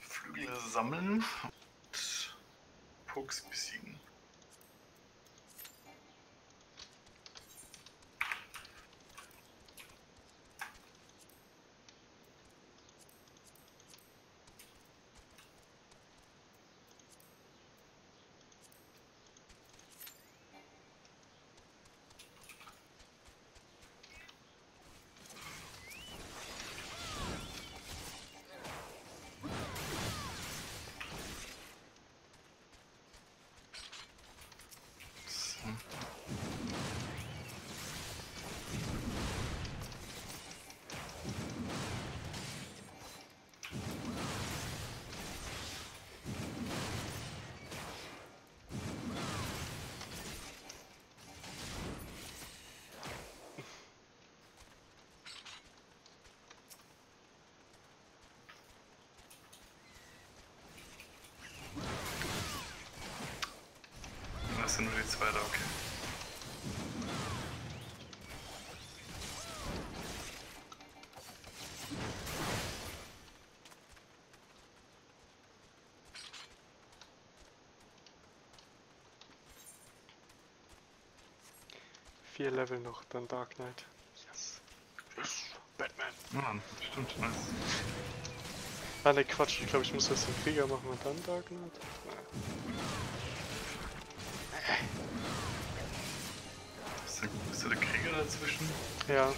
Flügel sammeln und Pokes besiegen. So. Das sind nur die zwei da, okay. Vier Level noch, dann Dark Knight. Yes. Yes. Batman. Ja, stimmt, nice. Ah ne Quatsch, ich glaube ich muss erst den Krieger machen und dann Dark Knight. Dazwischen? Ja.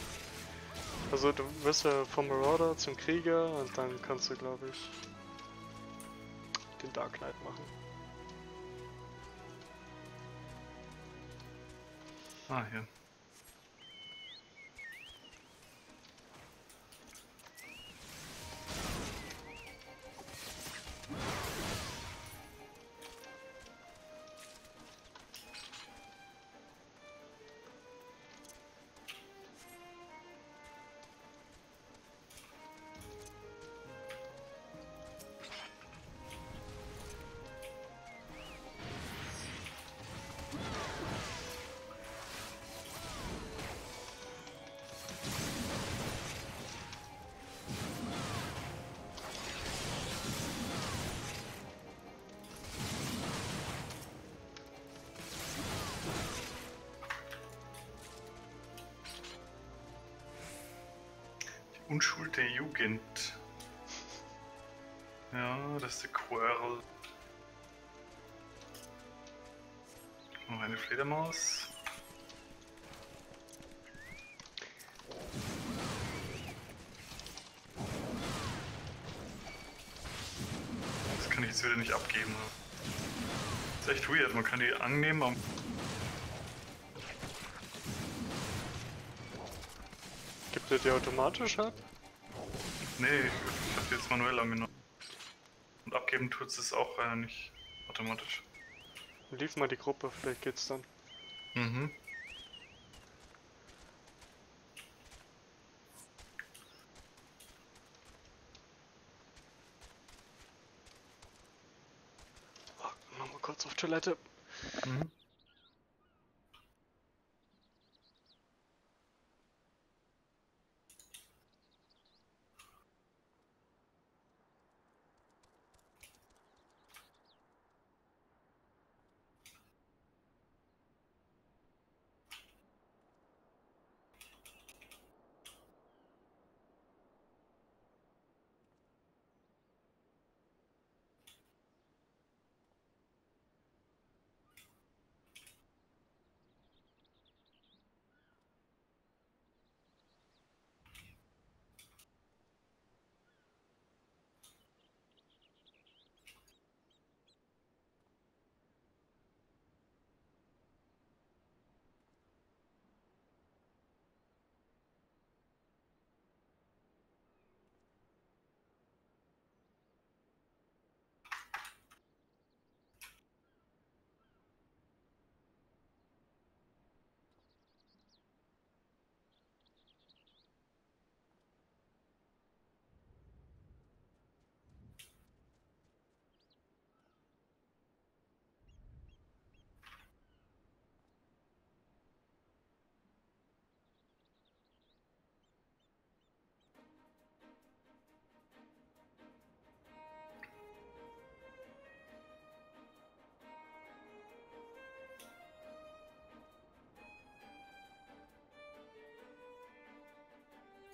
Also du wirst ja vom Marauder zum Krieger und dann kannst du glaube ich den Dark Knight machen. Ah, hier. Unschulte Jugend. Ja, das ist der Quirl. Noch eine Fledermaus. Das kann ich jetzt wieder nicht abgeben. Das ist echt weird, man kann die annehmen, aber Gibt er die automatisch ab? Nee, ich hab die jetzt manuell angenommen. Und abgeben tut es auch äh, nicht automatisch. Lief mal die Gruppe, vielleicht geht's dann. Mhm. Oh, Nochmal kurz auf Toilette.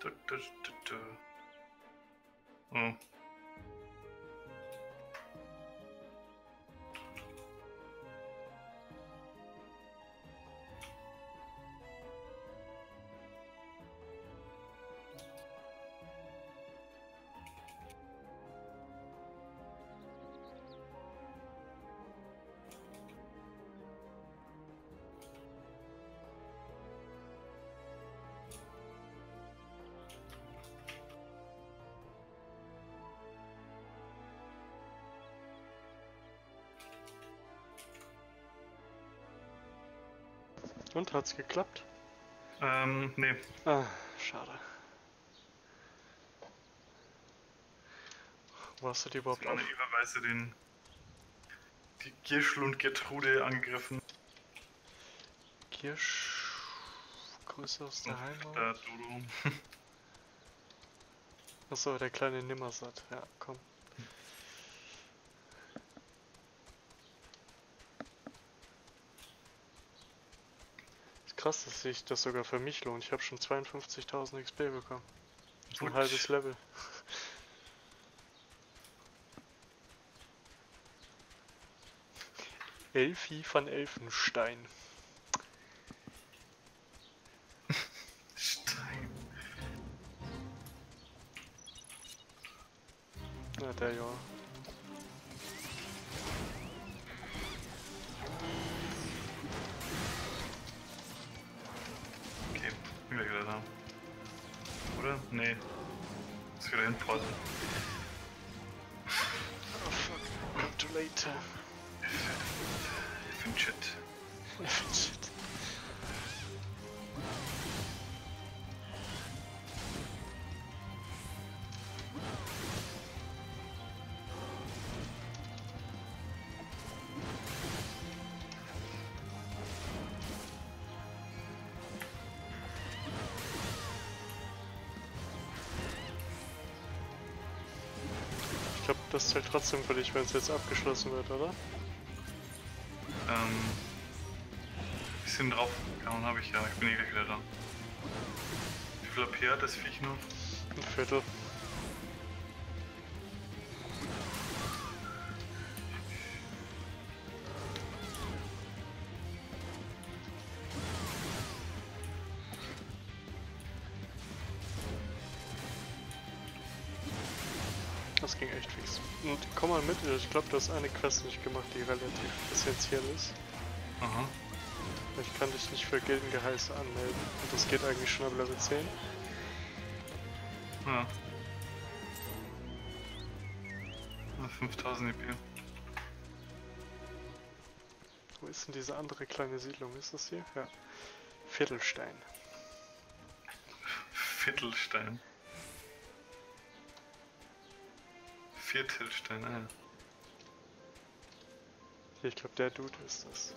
Du, Und hat's geklappt? Ähm, nee. Ah, schade. Wo hast du die überhaupt auf? Überweise den. Die Gierschlund Gertrude angegriffen. Kirsch. Grüße aus der Und Heimat. Da Dodo. Achso, der kleine Nimmersatt. Ja, komm. Krass, dass sich das sogar für mich lohnt. Ich habe schon 52.000 XP bekommen. Ein Gut. halbes Level. Elfi van Elfenstein. Stein. Na, der ja. Das zählt trotzdem für dich, wenn es jetzt abgeschlossen wird, oder? Ähm. Bisschen drauf gehauen habe ich ja. Ich bin eh gleich wieder da. Wie viel AP hat das Viech noch? Ein Viertel. Mit, ich glaube, du hast eine Quest nicht gemacht, die relativ essentiell ist. Aha. Ich kann dich nicht für Gildengeheiße anmelden. Und das geht eigentlich schon ab Level 10. Ja. Ah, 5000 EP. Wo ist denn diese andere kleine Siedlung? Ist das hier? Ja. Viertelstein. Viertelstein. Viertelstein, ah. Hier, ich glaube, der Dude ist das.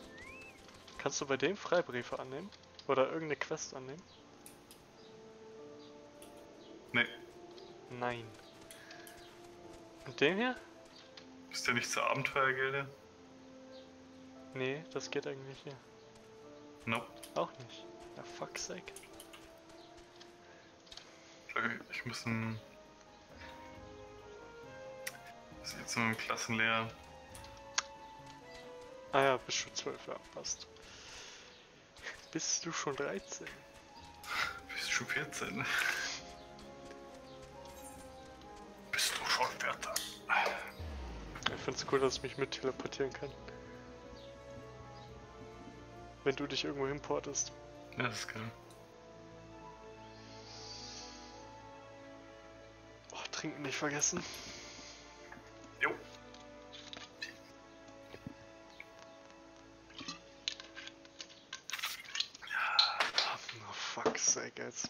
Kannst du bei dem Freibriefe annehmen? Oder irgendeine Quest annehmen? Nee, Nein. Und den hier? ist der nicht zur Abenteuergilde? Nee, das geht eigentlich hier. Nope. Auch nicht. Ja, fuck's sake. Ich ich muss ein. Was ist jetzt so ein Klassenlehrer? Ah ja, bist schon 12, ja, passt. Bist du schon 13? Bist du schon 14? Bist du schon 14? Ich find's cool, dass ich mich mit teleportieren kann. Wenn du dich irgendwo hinportest. Ja, das ist geil. Oh, trinken nicht vergessen.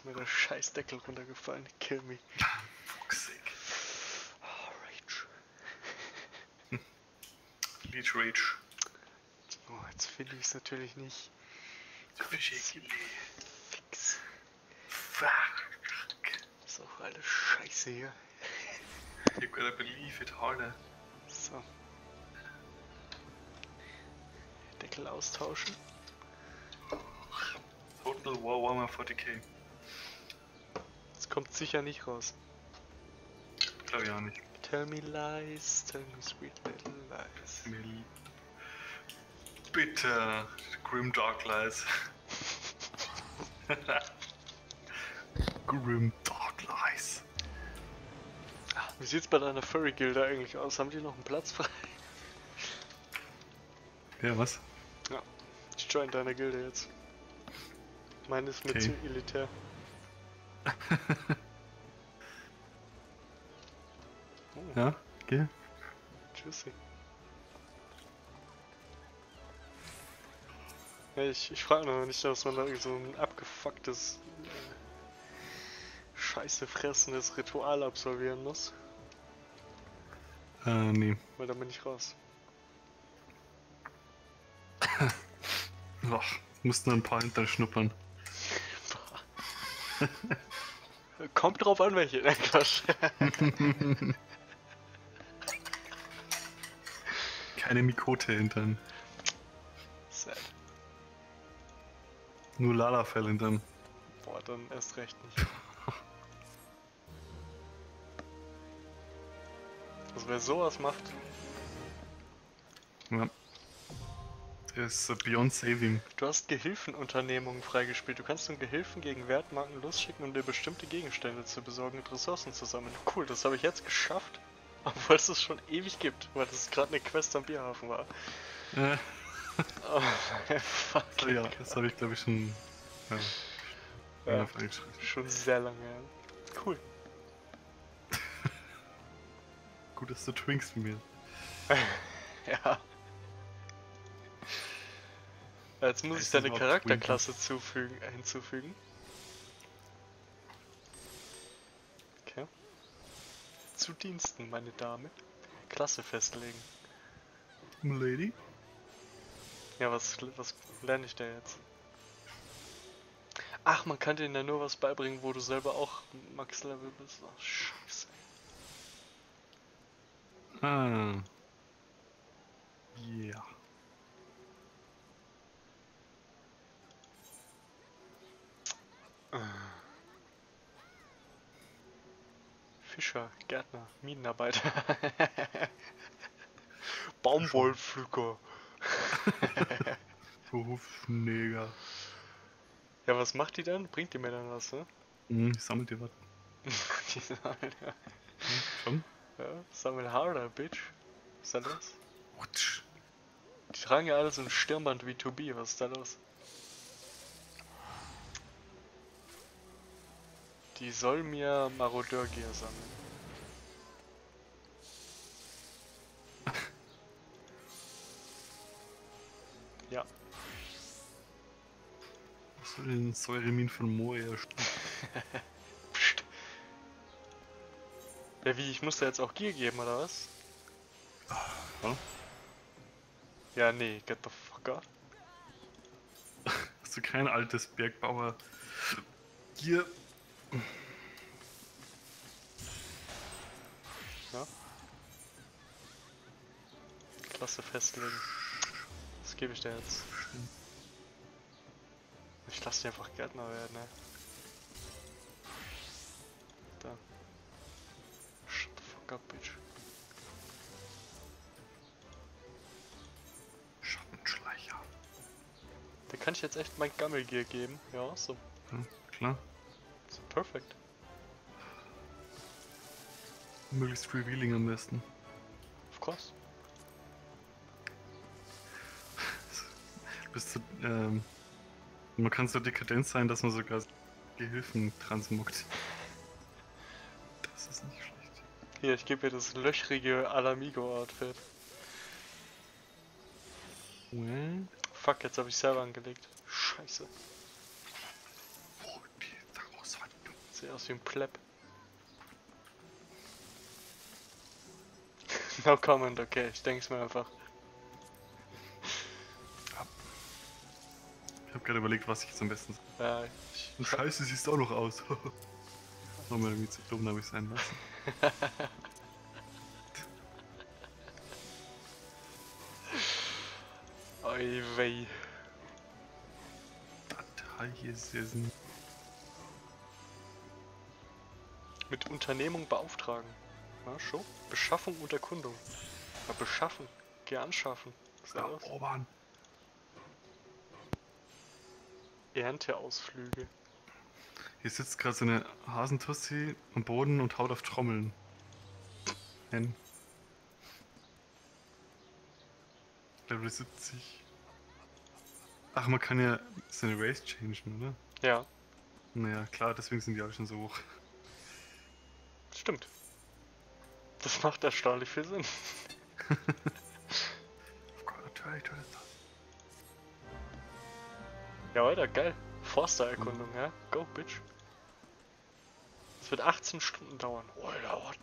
Mir der Scheißdeckel runtergefallen. Kill me. Sake. Oh, Rage. Leech Rage. Oh, jetzt finde ich es natürlich nicht. Fix. Fuck. Ist auch alles scheiße hier. You gotta believe it harder. So. Deckel austauschen. Total War Warhammer 40k. Kommt sicher nicht raus. Glaube ich auch nicht. Tell me lies, tell me sweet little lies. Mill. Bitte. Grim Dark Lies. Grim Dark Lies. Wie sieht's bei deiner Furry-Gilde eigentlich aus? Haben die noch einen Platz frei? Ja, was? Ich join deine Gilde jetzt. Meine ist mir Okay. zu elitär. Oh, Ja, okay. Tschüssi. Ich, ich frage noch nicht, dass man da so ein abgefucktes, äh, scheiße fressendes Ritual absolvieren muss, Äh, nee. weil dann bin ich raus. Boah, mussten ein paar hinter schnuppern. Kommt drauf an, welche. Nein, Quatsch. Keine Mikote hintern. Sad. Nur Lalafell hintern. Boah, dann erst recht nicht. Also wer sowas macht, Ja. Ist beyond saving. du hast Gehilfenunternehmungen freigespielt. Du kannst einen Gehilfen gegen Wertmarken losschicken, um dir bestimmte Gegenstände zu besorgen und Ressourcen zu sammeln. Cool, das habe ich jetzt geschafft. Obwohl es es schon ewig gibt, weil das gerade eine Quest am Bierhafen war. Äh, Oh, fuck. so, ja, das habe ich glaube ich schon. Ja. Ja. Ja. Schon sehr lange. Cool. Gut, dass du twinkst mit mir. Ja. Jetzt muss ich deine Charakterklasse zufügen, hinzufügen. Okay. Zu Diensten, meine Dame. Klasse festlegen. Lady? Ja, was, was lerne ich da jetzt? Ach, man kann denen ja nur was beibringen, wo du selber auch Max-Level bist. Ach, scheiße. Ah. Ja. Fischer, Gärtner, Minenarbeiter. Baumwollpflücker. Berufsneger. Ja, was macht die dann? Bringt die mir dann was, ne? Hm, ich sammel dir was. die sammeln, ja. Hm, schon? ja. Sammel harder, Bitch. Was ist da los? Die tragen ja alle so ein Stirnband wie 2B, was ist da los? Die soll mir Marodeur-Gear sammeln. Ja, Was soll denn Säuremin von Moria? pst. Ja, wie, ich muss da jetzt auch Gear geben, oder was? Ja? Ja, nee, get the fuck out. Hast du kein altes Bergbauer? Hier. Klasse festlegen. Was gebe ich dir jetzt? Ich lasse dich einfach Gärtner werden, ne? Da. Shut the fuck up, bitch. Schattenschleicher. Da kann ich jetzt echt mein Gammelgear geben. Ja, so. Ja, klar. Perfekt. Möglichst revealing am besten. Of course. Bist du, ähm, man kann so dekadent sein, dass man sogar Gehilfen transmuckt. Das ist nicht schlecht. Hier, ich gebe dir das löchrige Alamigo-Outfit. Well, Fuck, jetzt habe ich selber angelegt. Scheiße. wo die Raushaltung. Sieht aus wie ein Pleb. no comment, okay, ich denk's mir einfach. Ich habe gerade überlegt, was ich jetzt am besten. Ja, ich, Scheiße, siehst auch noch aus. Mir irgendwie zu dumm, habe ich sein lassen. Oi wei. Datei ist jetzt ein Mit Unternehmung beauftragen. Ja, schon. Beschaffung und Erkundung. Ja, beschaffen. Geh anschaffen. Erobern. Ernteausflüge. Hier sitzt gerade so eine Hasentussi am Boden und haut auf Trommeln. Hen. Level 70. Ach, man kann ja seine Race changen, oder? Ja, Naja, klar, deswegen sind die alle schon so hoch. Stimmt. Das macht erstaunlich viel Sinn. Ja, Alter, geil. Forster-Erkundung, ja? Go, bitch. Es wird 18 Stunden dauern. Alter, what?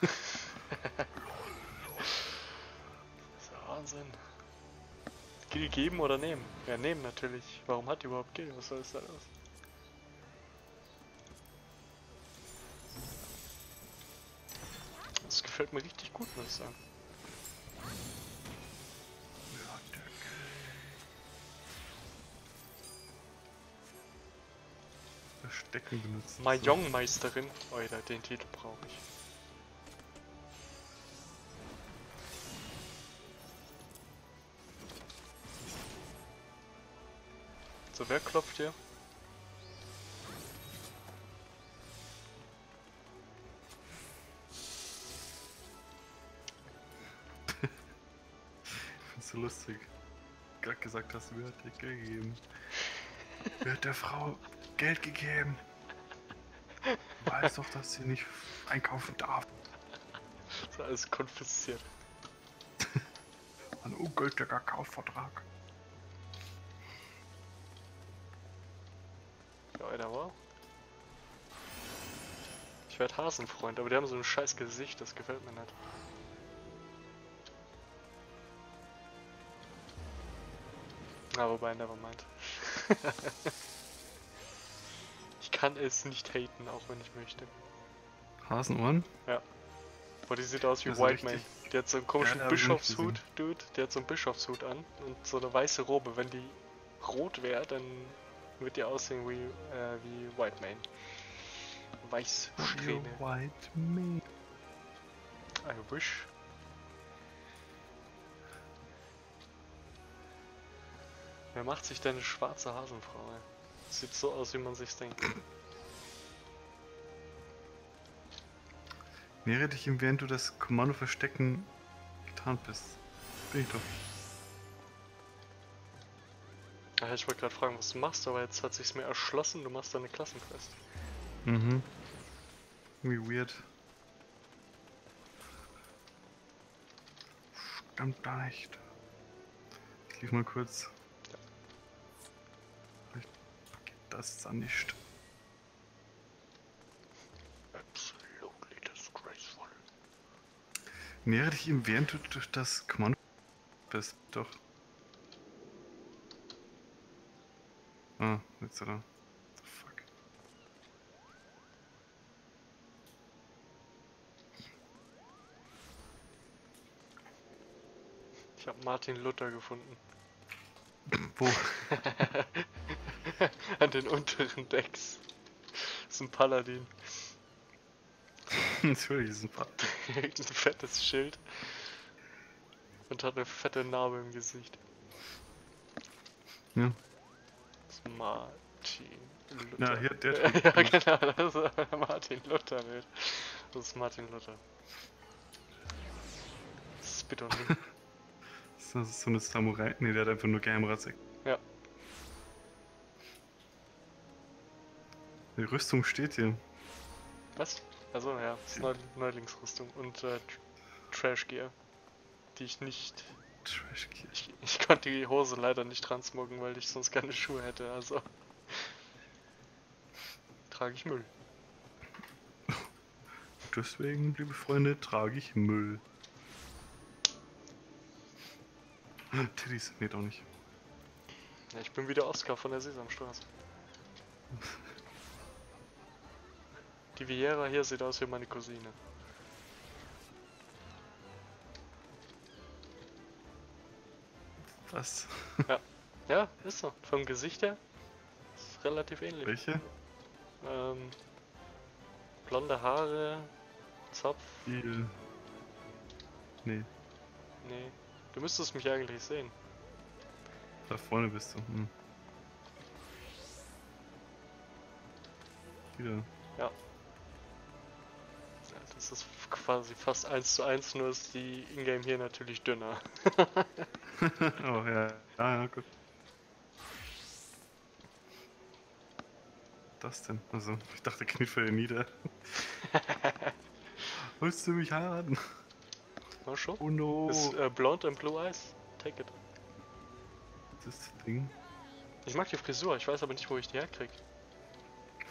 das ist ja Wahnsinn. Gil geben oder nehmen? Ja, nehmen natürlich. Warum hat die überhaupt Gil? Was soll das da los? Gefällt mir richtig gut, muss ich sagen. Verstecken benutzen. Mahjong-Meisterin. Alter, den Titel brauche ich. So, wer klopft hier? So lustig. Gerade gesagt hast, wer hat dir Geld gegeben? wer hat der Frau Geld gegeben? Weiß doch, dass sie nicht einkaufen darf. Das ist alles konfisziert. Ein ungültiger Kaufvertrag. Ja, Alter, wow. Ich werd Hasenfreund, aber die haben so ein scheiß Gesicht, das gefällt mir nicht. Na, wobei, nevermind. ich kann es nicht haten, auch wenn ich möchte. Hasenohren? Boah, die sieht aus wie Also White Man. Die hat so einen komischen Ja, Bischofshut, Dude. Der hat so einen Bischofshut an und so eine weiße Robe. Wenn die rot wäre, dann wird dir aussehen wie, äh, wie White Man. Weißsträhne. White me. I wish. Wer macht sich denn eine schwarze Hasenfrau? ey? Sieht so aus, wie man sich's denkt. Mehre dich ihm, während du das Kommando verstecken getan bist. Bin ich doch. Ja, ich wollte gerade fragen, was du machst, aber jetzt hat sich's mir erschlossen, du machst deine Klassenquest. Mhm. Irgendwie weird. Stimmt gar nicht. Ich lief mal kurz. Das dann nicht. Absolutely disgraceful. Nähere dich ihm, während du durch das Kommando bist. Doch. Ah, jetzt oder? Fuck. Ich habe Martin Luther gefunden. Wo? An den unteren Decks. Das ist ein Paladin. Natürlich ist ein paar. ein fettes Schild. Und hat eine fette Narbe im Gesicht. Ja. Das ist Martin Luther. Ja, hier, der ja, genau, das ist Martin Luther nicht. Das ist Martin Luther. Spit on me. Das ist so eine Samurai. Ne, der hat einfach nur Geheimratseck. Ja. Die Rüstung steht hier. Was? Also ja, das ist Neu Neulingsrüstung und äh, Tr- Trash Gear. Die ich nicht. Trash Gear. Ich, ich konnte die Hose leider nicht transmoggen, weil ich sonst keine Schuhe hätte, also. Trage ich Müll. Deswegen, liebe Freunde, trage ich Müll. Ah, Titties, nee, doch nicht. Ja, ich bin wieder Oscar von der Sesamstraße. Die Viera hier sieht aus wie meine Cousine. Was? Ja, ist so. Vom Gesicht her ist relativ ähnlich. Welche? Ähm, blonde Haare, Zopf. Viel. Nee, Nee, du müsstest mich eigentlich sehen. da vorne bist du. Hm. Wieder. Ja, Das ist quasi fast 1 zu 1, nur ist die Ingame hier natürlich dünner. oh ja. Ah, ja, gut. Das denn? Also, ich dachte, kniet für den nieder. Willst du mich heiraten? Na schon? Oh no. Ist äh, Blonde and Blue Eyes. Take it. das ist das Ding Ich mag die Frisur, ich weiß aber nicht, wo ich die herkrieg.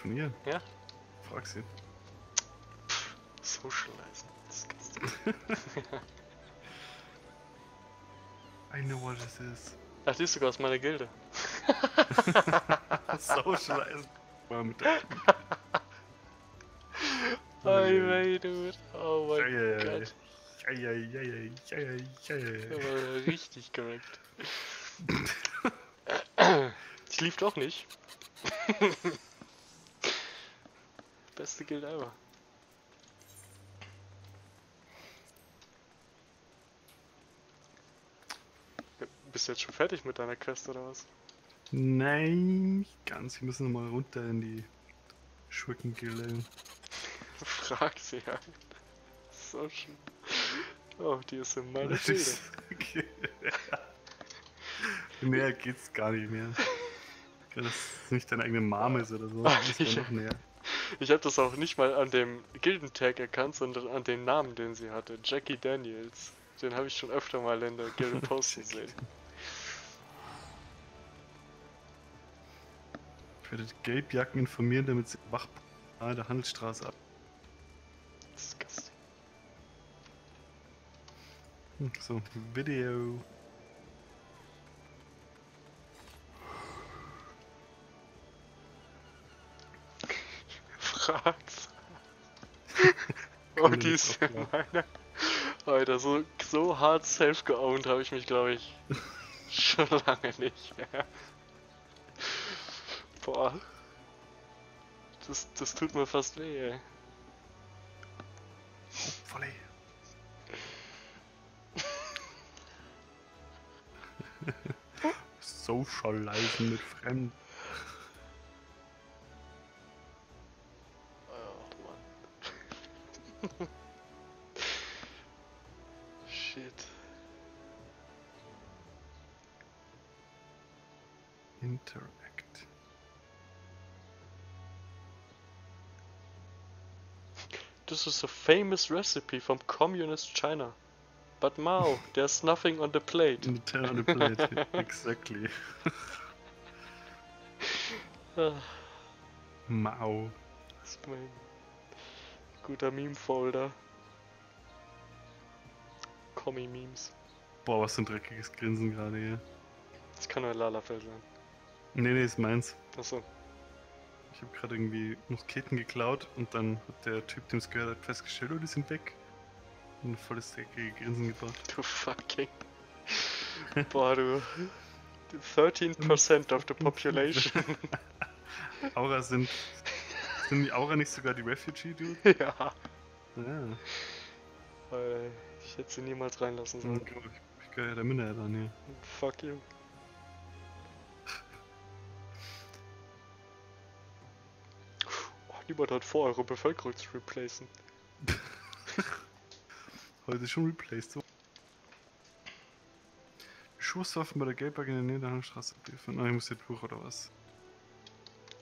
von ihr. Ja? Frag sie. Socializen. Disgusting. I know what this is. Ach, die ist sogar aus meiner Gilde. Socialize. Mal mit der. Ei, wei, dude. Oh mein Eieiei. Gott. Eieiei, eieiei, eieiei. Der war richtig korrekt. Ich lief doch nicht. Beste Guild ever. Bist du jetzt schon fertig mit deiner Quest oder was? Nein, nicht ganz. Wir müssen noch mal runter in die Schurkengilde. Frag sie halt. So schön. Oh, die ist in meiner Das ist- okay. Näher geht's gar nicht mehr. Wenn das nicht deine eigene Mom ist oder so, Ah, ist man ich- noch näher. Ich habe das auch nicht mal an dem Gildentag erkannt, sondern an dem Namen, den sie hatte. Jackie Daniels. Den habe ich schon öfter mal in der Gilde posten sehen. Ich werde die Gelbjacken informieren, damit sie wach nahe der Handelsstraße ab. Disgusting. Hm, So, Video. Frag's. oh, die ist Aufgabe. meiner. Alter, so, so hart self-geowned habe ich mich, glaube ich, schon lange nicht mehr. Boah. Das, das tut mir fast weh, ey. Volley. Socializen mit Fremden. Oh Mann. This is a famous recipe from communist China. But Mao, there's nothing on the plate. Tail on the plate. exactly. Mao. Das ist mein guter Meme-Folder. Kommi-Memes. Boah, was für ein dreckiges Grinsen gerade hier. Das kann nur Lalafell sein. Nee, nee, ist meins. Achso. Ich habe gerade irgendwie Musketen geklaut und dann hat der Typ, dem es gehört hat, festgestellt, oh, die sind weg. Und ein volles dreckige Grinsen gebracht. Du fucking. Boah, du. 13% of the population. Aura sind. Sind die Aura nicht sogar die Refugee-Dude? ja. Ja. Weil ich hätte sie niemals reinlassen sollen. ich, ich gehöre ja der Minderheit an hier. Fuck you. Niemand hat vor, eure Bevölkerung zu replacen. Heute schon replaced. So. Schusswaffen bei der Geldberg in der Nähe der Handstraße abliefern. Ah, ich muss jetzt durch oder was?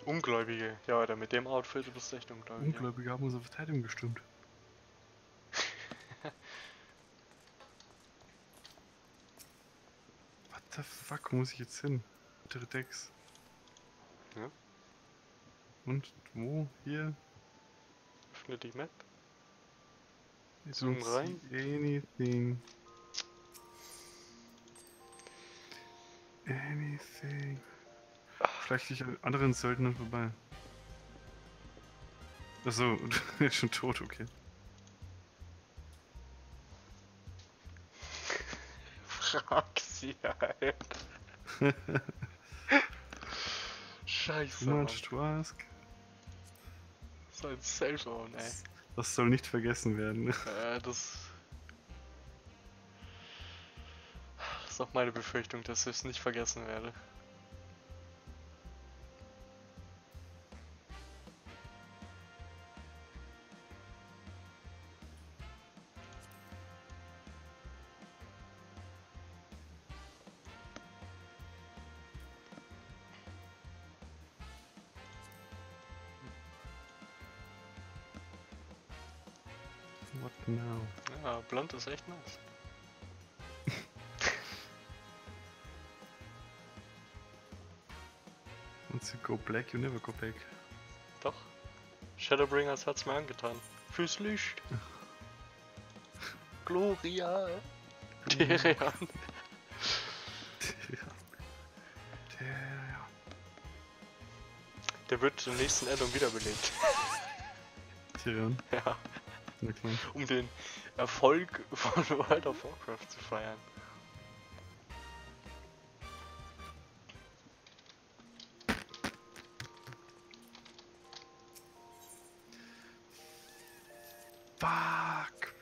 Ungläubige. Ja, Alter, mit dem Outfit du bist echt ungläubig. ja. Ungläubige haben unsere Verteidigung gestimmt. What the fuck, wo muss ich jetzt hin? Untere Decks. Ja. Und wo? Hier? Öffne die Map. Zoom rein. Anything. Anything. Schleicht dich an anderen Söldnern vorbei. Achso, er ist schon tot, okay. Frag sie halt. Scheiße. Too much to ask. So ein Cellphone, ey. Das soll nicht vergessen werden. Äh, das. Das ist auch meine Befürchtung, dass ich es nicht vergessen werde. Ist echt nice. Once you go black, you never go back. Doch. Shadowbringers hat's mir angetan. Fürs Licht. Gloria. Terian. Der, Der wird im nächsten Addon wiederbelebt. Tyrion. ja. Um den Erfolg von World of Warcraft zu feiern. Fuck!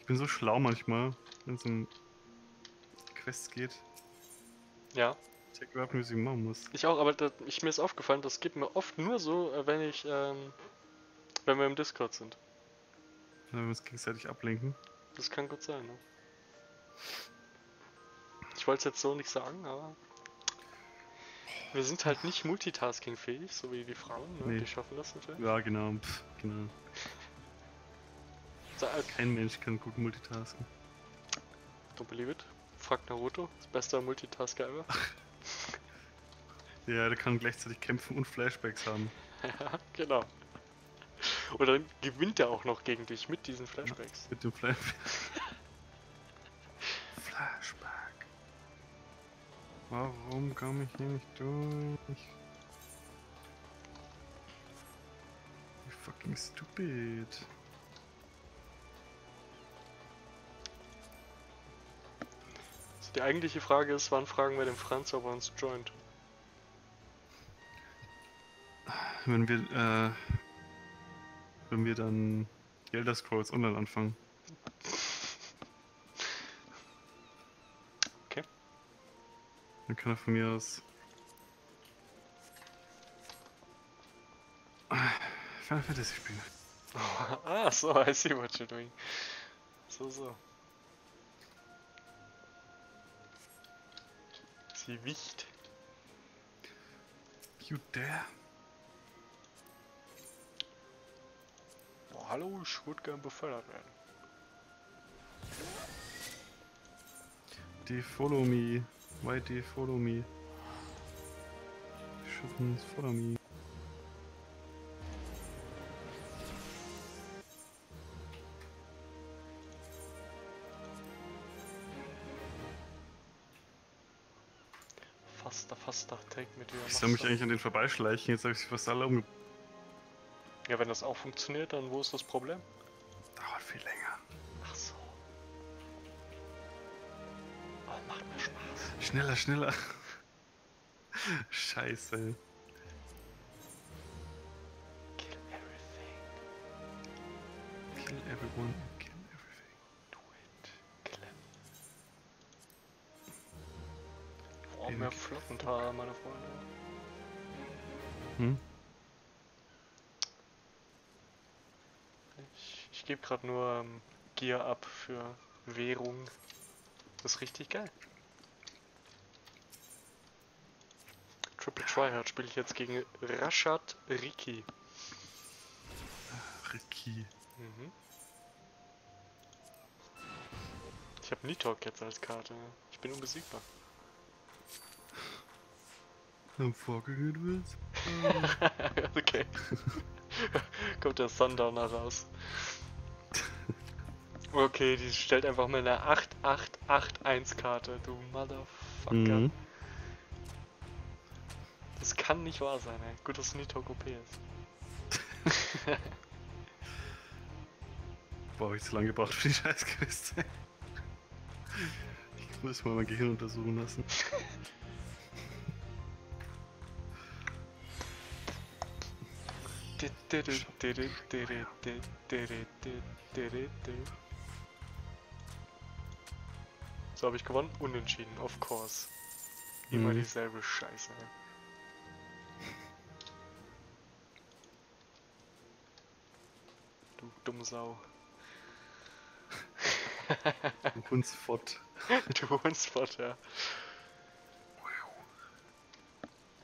Ich bin so schlau manchmal, wenn es um Quests geht. Ja, Ich check überhaupt nicht, was ich machen muss. ich auch, aber da, ich, mir ist aufgefallen, das geht mir oft nur so, äh, wenn ich, ähm, wenn wir im Discord sind. Wenn wir uns gegenseitig ablenken. Das kann gut sein, ne? Ich wollte es jetzt so nicht sagen, aber wir sind halt nicht multitasking-fähig, so wie die Frauen, ne? Nee. Die schaffen das natürlich. Ja, genau. Pff, genau. So, äh, Kein Mensch kann gut multitasken. don't believe it. Fragt Naruto, das beste Multitasker ever. Ja, der kann gleichzeitig kämpfen und Flashbacks haben. ja, genau. Und dann gewinnt er auch noch gegen dich mit diesen Flashbacks. Mit dem Flashback. Flashback. Warum komme ich hier nicht durch? You fucking stupid. Also die eigentliche Frage ist, wann fragen wir den Franz, ob er uns joint? wenn wir, äh, wenn wir dann die Elder Scrolls Online anfangen. Okay. Dann kann er von mir aus Final Fantasy spielen. ah, so, I see what you're doing. So, so. Sie wicht. You dare? Hallo, ich würde gern befördert werden. They follow me. Why they follow me? Shouldn't follow me. Faster, faster, take to your Ich soll mich eigentlich an den vorbeischleichen, jetzt habe ich fast alle umge... Ja, wenn das auch funktioniert, dann wo ist das Problem? Dauert viel länger. Ach so. Oh, macht mir Spaß. Schneller, schneller. Scheiße. Kill everything. Kill everyone, gerade nur ähm, Gear ab für Währung. Das ist richtig geil. Triple Tryhard spiele ich jetzt gegen Rashad Riki. Ricky. Mhm. Ich habe Nitok jetzt als Karte. Ich bin unbesiegbar. Am vorgehört wird. okay. Kommt der Sundowner raus. Okay, die stellt einfach mal eine 8881 Karte, du Motherfucker. Mhm. Das kann nicht wahr sein, ey. Gut, dass Nitok OP ist. Boah, hab ich zu lange gebraucht für die Scheißqueste. Ich muss mal mein Gehirn untersuchen lassen. So habe ich gewonnen. Unentschieden, of course. Immer Mhm. dieselbe Scheiße. Du dumme Sau. Hundsfott. du Hundspot, ja.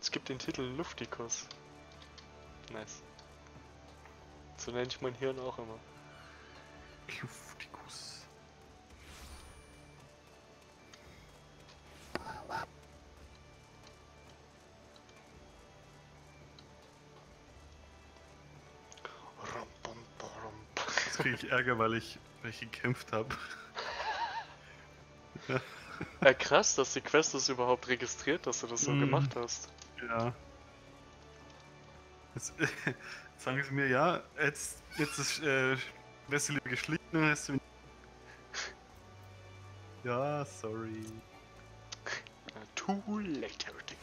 Es gibt den Titel Luftikus. Nice. So nenne ich mein Hirn auch immer. Kluftikus. Jetzt kriege ich Ärger, weil ich, weil ich gekämpft habe. Ja, krass, dass die Quest das überhaupt registriert, dass du das so Mhm. gemacht hast. Ja. Jetzt, sagen sie mir, ja, jetzt, jetzt ist äh, wärst du lieber geschlichen, dann hast du. Ja, sorry. Äh, Too late, Heretic.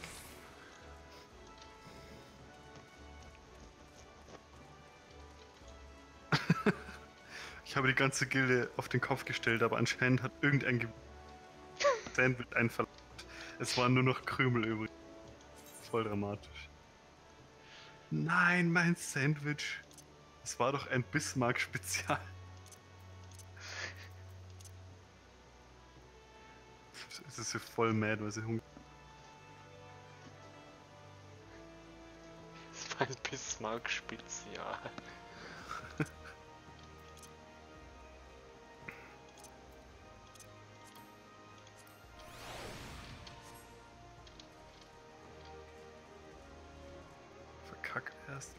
Ich habe die ganze Gilde auf den Kopf gestellt, aber anscheinend hat irgendein Ge Sandwich einen verlangt. Es waren nur noch Krümel übrig. Voll dramatisch. Nein, mein Sandwich. Es war doch ein Bismarck-Spezial. Es ist voll mad, weil sie Hunger. Das war ein Bismarck-Spezial.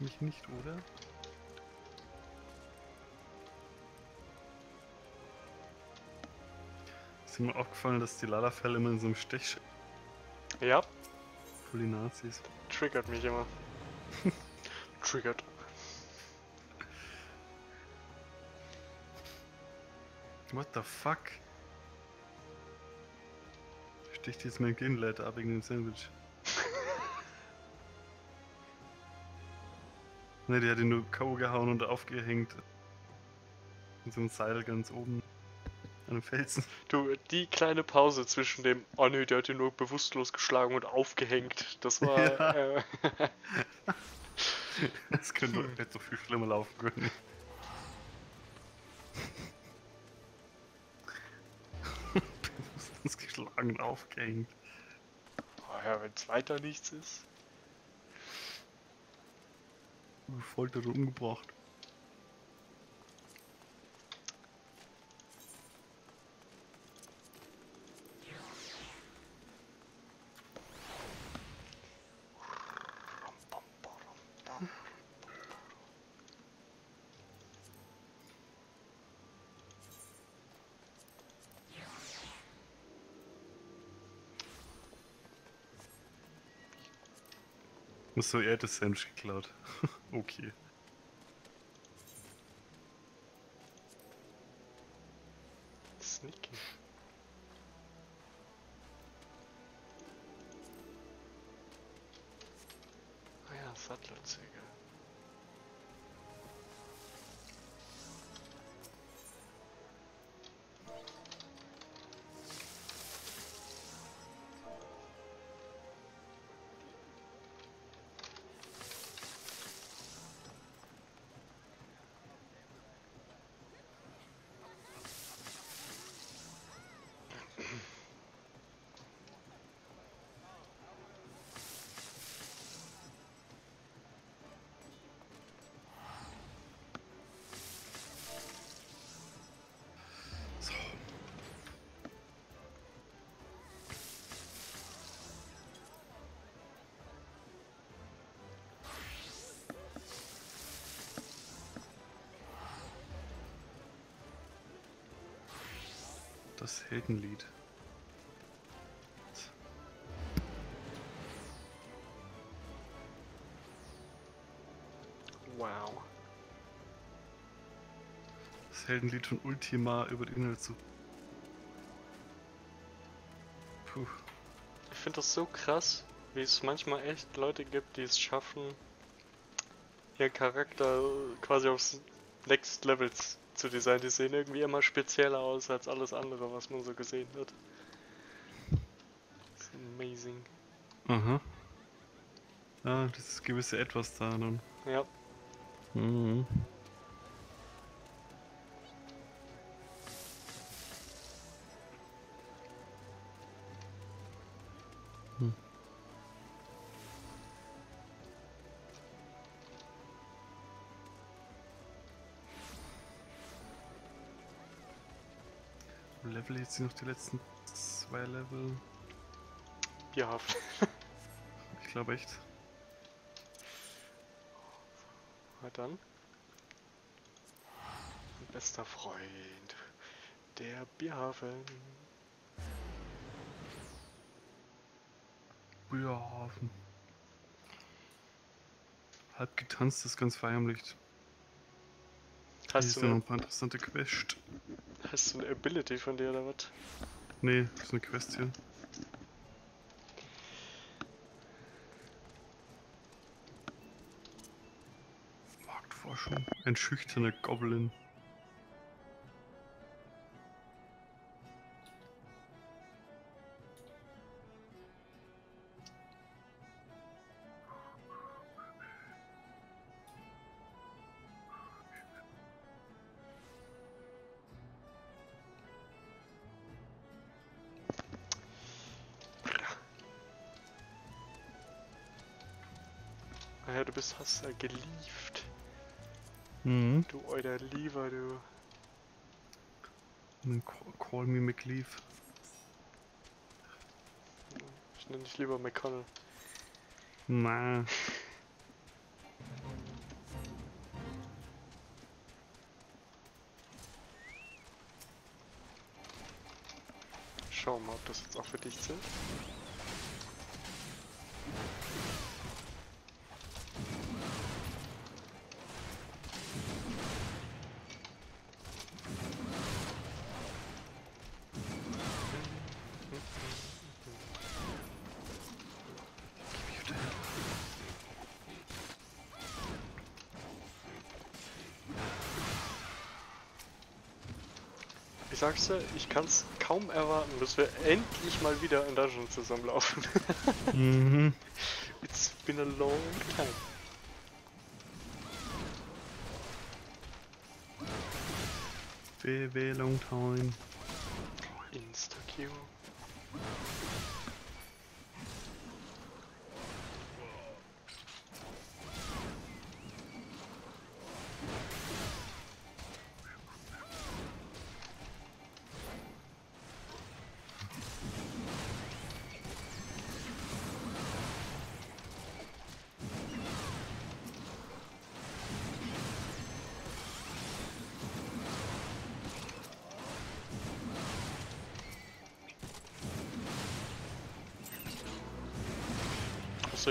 Erst mich nicht, oder? Ist mir aufgefallen, dass die Lalafell immer in so einem Stech Ja, voll die Nazis. triggert mich immer. Triggert. What the fuck? Sticht jetzt mein Gainleiter ab wegen dem Sandwich. Ne, die hat ihn nur K.O. gehauen und aufgehängt. In so einem Seil ganz oben. An einem Felsen. Du, die kleine Pause zwischen dem, oh nö, der hat ihn nur bewusstlos geschlagen und aufgehängt, das war. Ja. Äh, Das könnte doch nicht so viel schlimmer laufen können. Bewusstlos geschlagen und aufgehängt. oh ja, wenn es weiter nichts ist. Gefoltert und umgebracht. Muss so er hat das Sandwich geklaut. okay. Sneaky. Das Heldenlied. Wow. Das Heldenlied von Ultima über die Inhalt zu. Puh. Ich finde das so krass, wie es manchmal echt Leute gibt, die es schaffen, ihren Charakter quasi aufs Next Level z- zu designen. Die sehen irgendwie immer spezieller aus als alles andere, was man so gesehen hat. Das ist amazing. Aha. Ah, dieses gewisse Etwas da nun. Ja, Mhm. Level jetzt noch die letzten zwei Level. bierhaft. Ich glaube echt. Na dann. Mein bester Freund. Der Bierhafen. Bierhafen. Halb getanzt ist ganz. Hier Hast ist du, ja noch ein paar interessante Quests. Hast du eine Ability von dir oder was? Nee, das ist eine Quest hier. Marktforschung. Ein schüchterner Goblin. Du bist hast ja gelieft. Mhm. Du euer Lieber, du. Call, call me McLeaf. Ich nenne dich lieber McConnell. Na. Schau mal, ob das jetzt auch für dich zählt. Ich sag's dir, ich kann's kaum erwarten, bis wir endlich mal wieder in Dungeon zusammenlaufen. Mhm. It's been a long time. Very long time. Insta-Q.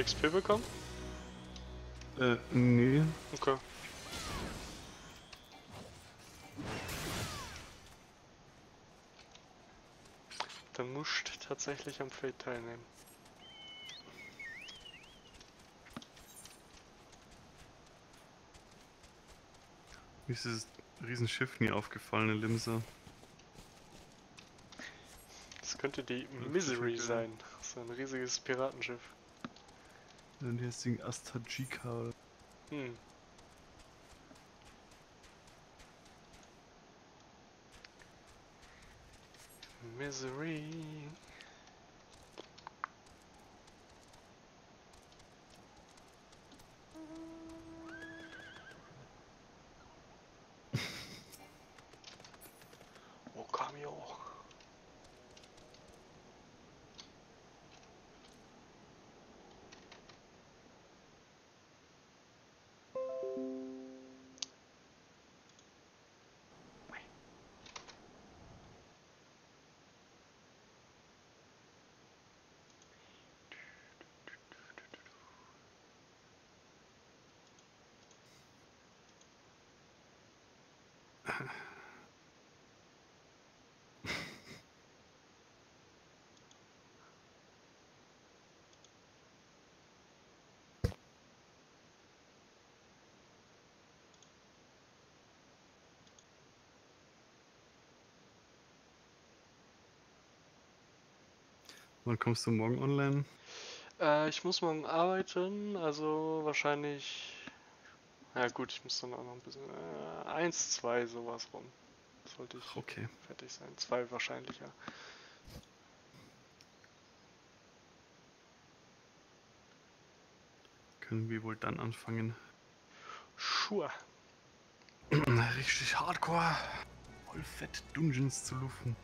XP bekommen? Äh, nee. Okay. Dann musst tatsächlich am Feld teilnehmen. Mir ist dieses Riesenschiff nie aufgefallen in Limsa. Das könnte die Misery sein. So ein riesiges Piratenschiff. Und hier ist Ding Astajika. Hm. Misery. Oh, Cameo. Wann kommst du morgen online? Äh, ich muss morgen arbeiten, also wahrscheinlich. Ja gut, ich muss dann auch noch ein bisschen. Äh, eins, zwei, sowas rum. Sollte ich Okay. fertig sein. Zwei wahrscheinlicher. Können wir wohl dann anfangen? Sure. Richtig hardcore. Voll fett Dungeons zu lufen.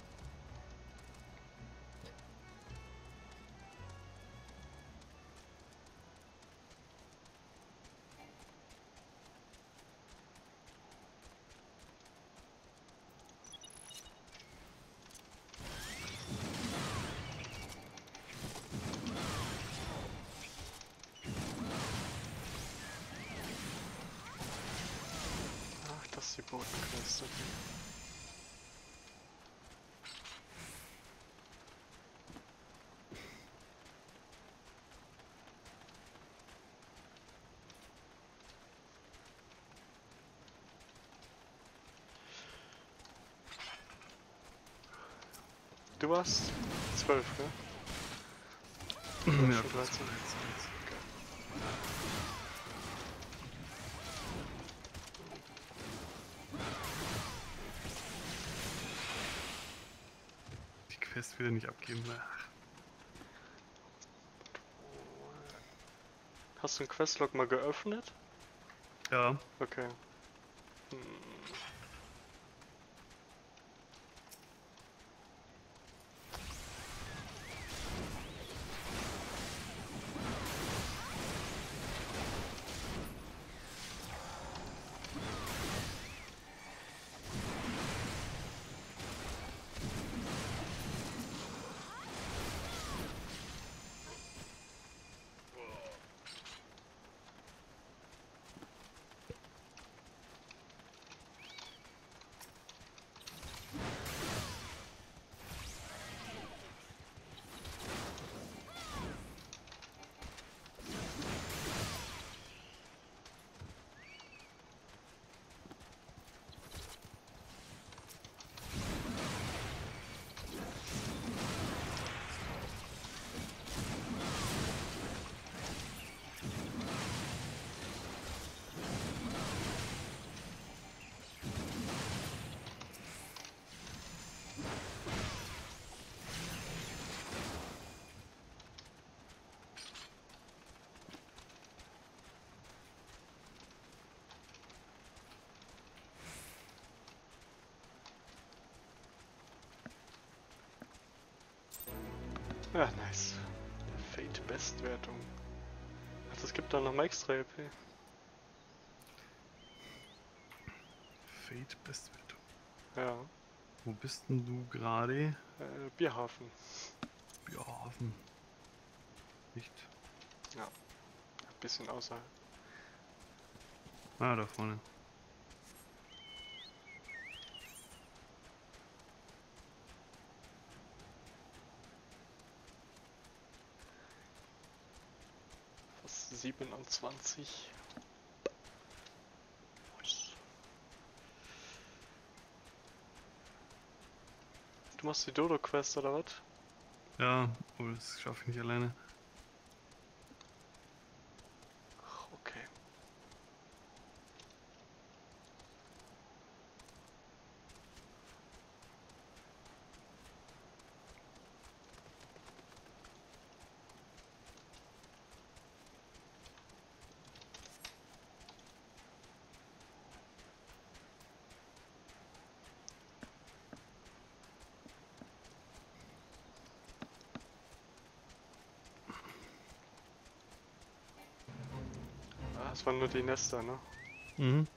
Warst zwölf, ne? Ja, schon das 13. Die Quest wieder nicht abgeben. Ach, Hast du den Questlog mal geöffnet? Ja, Okay. Hm. Bestwertung. Ach, das gibt dann noch mal extra E EP. Fate Bestwertung. Ja. Wo bist denn du gerade? Äh, Bierhafen. Bierhafen. Nicht. Ein bisschen außerhalb. Ah, da vorne. Fast 27. Nice. Du machst die Dodo-Quest oder was? Ja, aber das schaffe ich nicht alleine. Ach, Okay. Ah, es waren nur die Nester, ne? Mhm.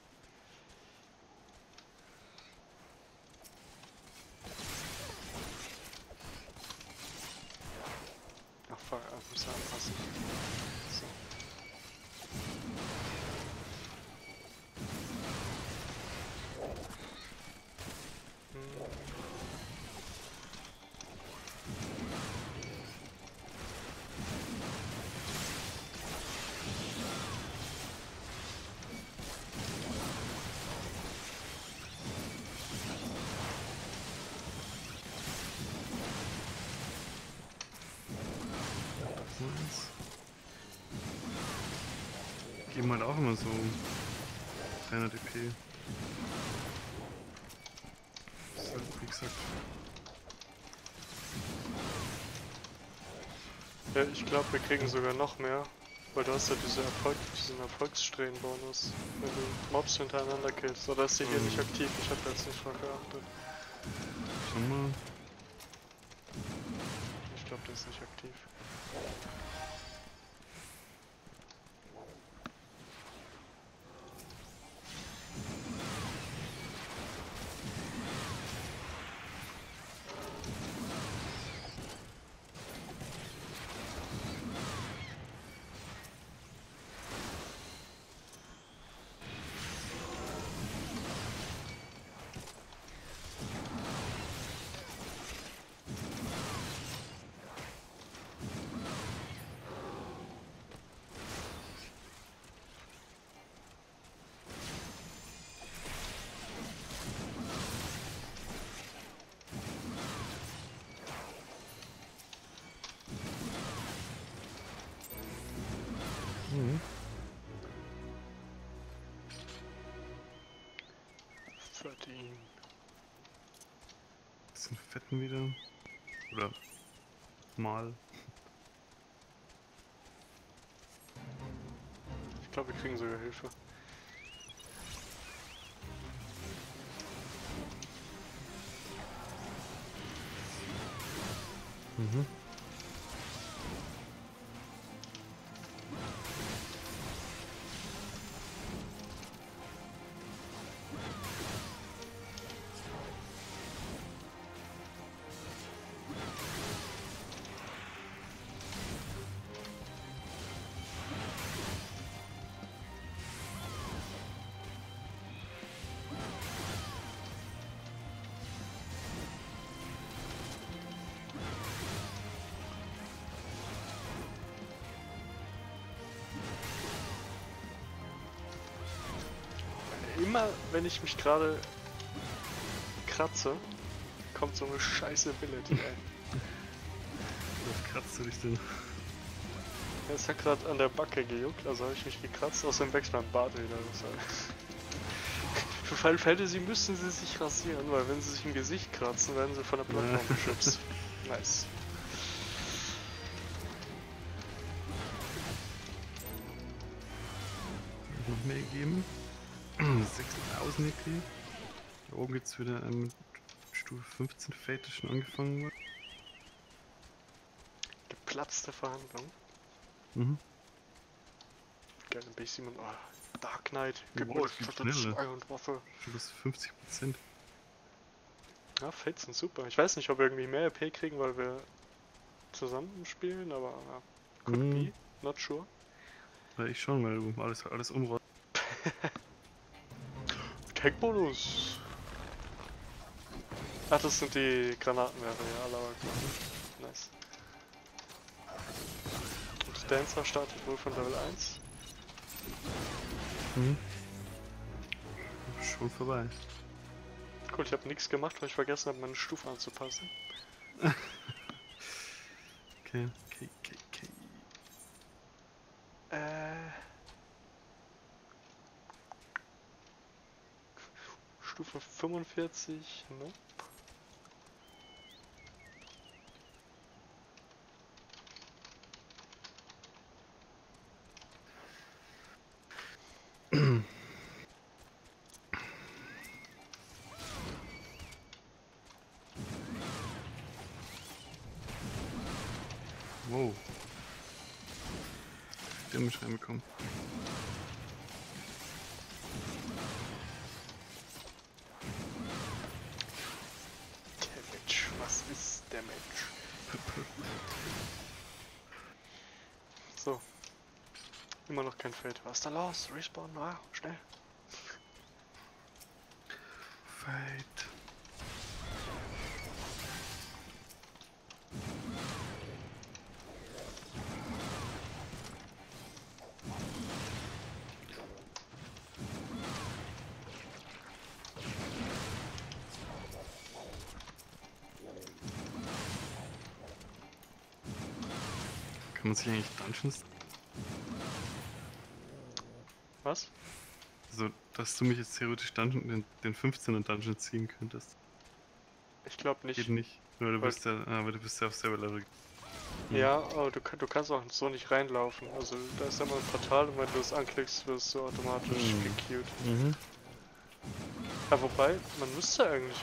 Ja, ich glaube, wir kriegen sogar noch mehr, weil du hast ja diese Erfolg, diesen Erfolgssträhnen-Bonus, wenn du Mobs hintereinander killst. Oder ist die hier Mhm. nicht aktiv? Ich habe jetzt nicht drauf geachtet. Ich glaube, der ist nicht aktiv. Bisschen fetten wieder. Oder mal. Ich glaube, wir kriegen sogar Hilfe. Wenn ich mich gerade kratze, kommt so eine scheiße Ability, ey. Was kratzt du dich denn? Es hat gerade an der Backe gejuckt, also habe ich mich gekratzt, außerdem wächst mein Bart wieder. Für Final Fantasy müssen sie sich rasieren, weil wenn sie sich im Gesicht kratzen, werden sie von der Plattform geschubst. Nice. noch mehr gegeben. 6000 EP. Da oben geht's wieder ähm, Stufe 15 Fate, das schon angefangen wird. Platz der Verhandlung. Mhm. Ich Simon. Oh, Dark Knight, schneller. zwei und Waffe. Du bist 50 Prozent. Ja, Fates sind super. Ich weiß nicht, ob wir irgendwie mehr RP kriegen, weil wir zusammen spielen, aber ja. Could Mhm. be, not sure. Ja, ich schon, weil du alles, alles umräumst. Tech-Bonus! Ach, das sind die Granatenwerfer, ja, alle Nice. Und Dancer startet wohl von Level 1. Mhm. Schon vorbei. Cool, ich habe nichts gemacht, weil ich vergessen habe, meine Stufe anzupassen. Okay, okay. Äh. Stufe 45, ne? Wow. Damage reinbekommen. Was ist da los? Respawn, ah, schnell. Fight. Kann man sich eigentlich Dungeons Was? Also, dass du mich jetzt theoretisch Dungeon, den, den 15er Dungeon ziehen könntest. Ich glaube nicht. Geht nicht. Oder du bist ja, ah, aber du bist ja auf selber Level. Ja, aber du, du kannst auch so nicht reinlaufen. Also da ist immer ein Portal und wenn du es anklickst, wirst du automatisch Mhm. gequeued. Mhm. Ja, wobei, man müsste eigentlich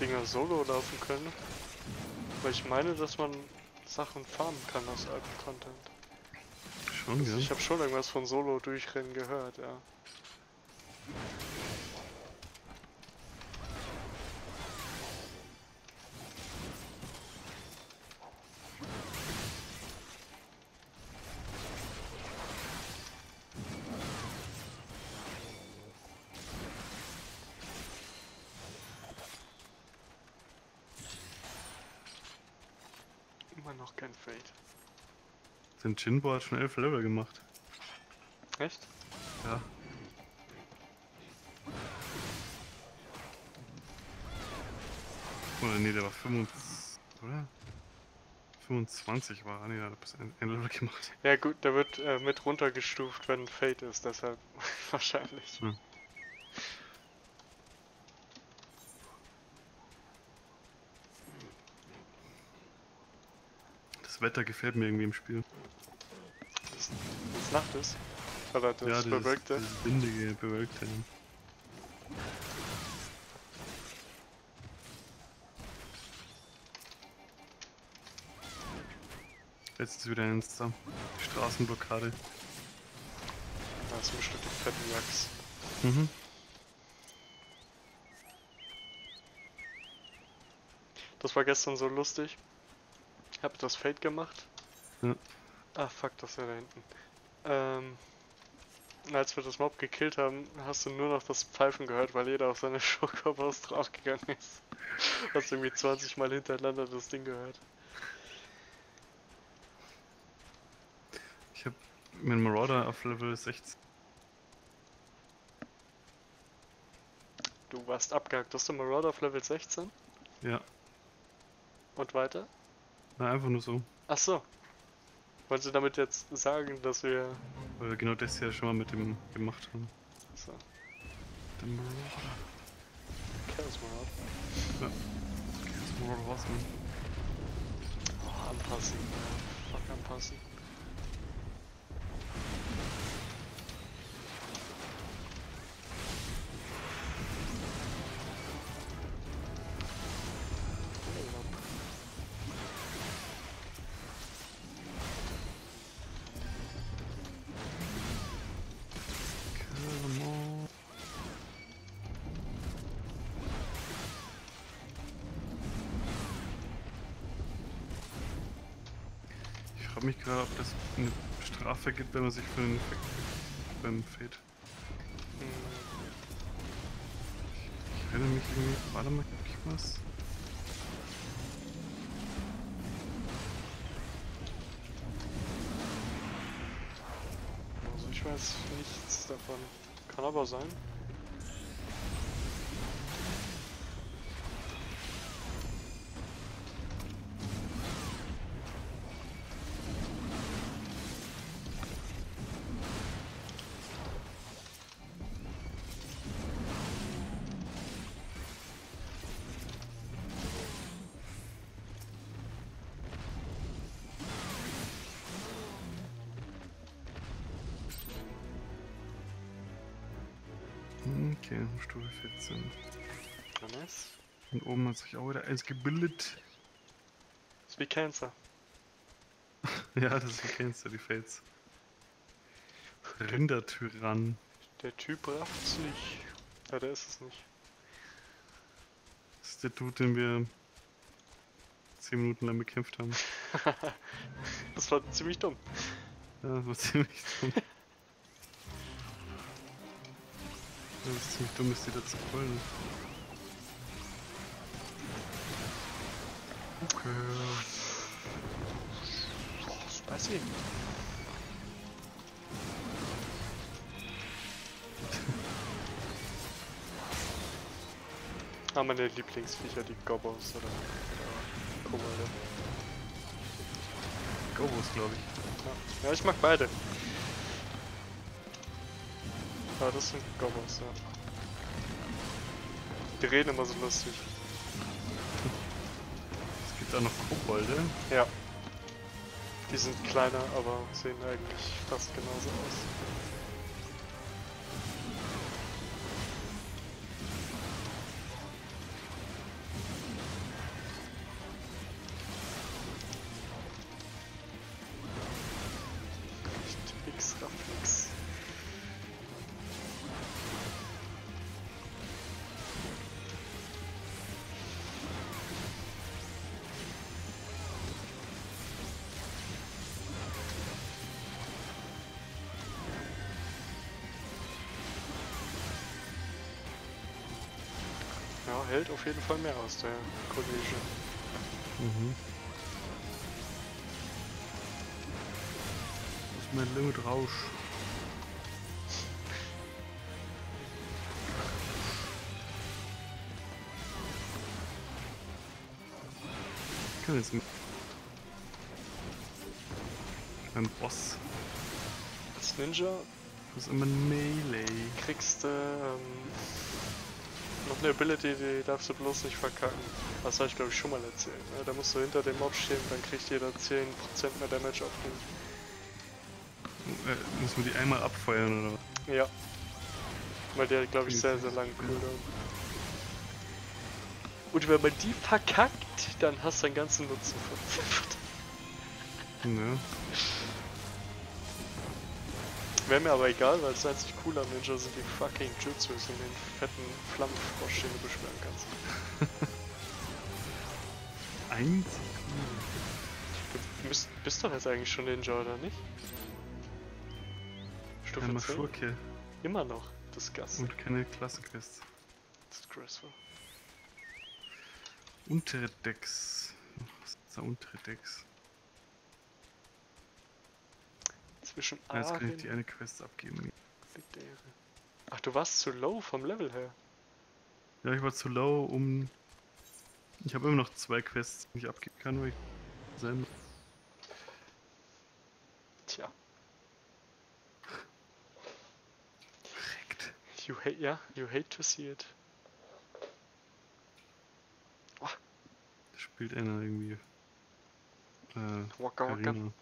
Dinger solo laufen können. Weil ich meine, dass man Sachen farmen kann aus altem Content. Schon, Also gell? ich habe schon irgendwas von Solo durchrennen gehört, ja. Den Jinbo hat schon 11 Level gemacht. Echt? Ja. Oder nee, der war 25, oder? 25 war er, nee, der hat bis ein, ein Level gemacht. Ja gut, der wird äh, mit runtergestuft, wenn Fate ist, deshalb wahrscheinlich. Hm. Das Wetter gefällt mir irgendwie im Spiel. Das, das Nacht ist. Oder das ja, dieses, Bewölkte. dieses windige, bewölkte. Jetzt ist wieder ein Star. Straßenblockade. Das sind bestimmt die Jacks. Mhm. Das war gestern so lustig. Ich hab das Fate gemacht. Ja. Ah fuck, das ist ja da hinten. Ähm, als wir das Mob gekillt haben, hast du nur noch das Pfeifen gehört, weil jeder auf seine Schokobos draufgegangen ist. Hast irgendwie 20 Mal hintereinander das Ding gehört. Ich habe mir einen Marauder auf Level 16. Du warst abgehakt. Hast du Marauder auf Level 16? Ja, Und weiter? na, einfach nur so. Ach so. Wolltest du damit jetzt sagen, dass wir... Weil wir genau das ja schon mal mit dem gemacht haben. So, Den Marauder. Chaos Marauder. Das Marauder war's, man. Oh, anpassen. Ja, fuck anpassen. Frage mich gerade, ob das eine Strafe gibt, wenn man sich für einen Effekt beim Fade. Hm, Ich erinnere mich irgendwie. Warte mal, guck ich was? Also ich weiß nichts davon. Kann aber sein. Stufe 14. Ja, nice. Und oben hat sich auch wieder eins gebildet. Ist wie Cancer. Ja, das kennst du, die Fates. Rindertyrann. Der Typ rafft's nicht. Ja, der ist es nicht. Das ist der Dude, den wir 10 Minuten lang bekämpft haben. Das war ziemlich dumm. Ja, das war ziemlich dumm. Das ist ziemlich dumm, ist die da zu rollen. Okay. Oh, spicy. ah, meine Lieblingsviecher, die Gobbos oder, oder Kobolde. Gobos, glaube ich. Ja. ja, ich mag beide. Aber das sind Gobbos, ja. Die reden immer so lustig. Es gibt auch noch Kobolde. Ja. Die sind kleiner, aber sehen eigentlich fast genauso aus. Auf jeden Fall mehr aus, der Kollege. Mhm. Das ist mein Limit Rausch. Ich kann jetzt mit beim Boss. Als Ninja Das ist immer ein Melee. kriegst du ähm, noch eine Ability, die darfst du bloß nicht verkacken. Das habe ich glaube ich schon mal erzählt. Ne? Da musst du hinter dem Mob stehen, dann kriegt jeder 10% mehr Damage aufnehmen. Äh, muss man die einmal abfeuern oder was? Ja. Weil der glaube ich sehr, sehr lang Cooldown. Und wenn man die verkackt, dann hast du einen ganzen Nutzen von. Ne? Wäre mir aber egal, weil das einzig cool am Ninja sind die fucking Jutsus und den fetten Flammenfrosch, den du beschwören kannst. Einzig. Du bist, bist doch jetzt eigentlich schon Ninja, oder nicht? Stufe Einmal 10? Schurke Immer noch. Disgusting. und keine Klassenquests. Disgraceful. Untere Decks. Was ist da untere Decks? Zwischen Ja, jetzt kann ich die eine Quest abgeben. Ach, du warst zu low vom Level her. Ja, ich war zu low, um. Ich habe immer noch zwei Quests, die ich abgeben kann, weil ich selber. Tja, Direkt. you hate, ja, you hate to see it. Spielt einer irgendwie. Äh, Waka waka. Carina.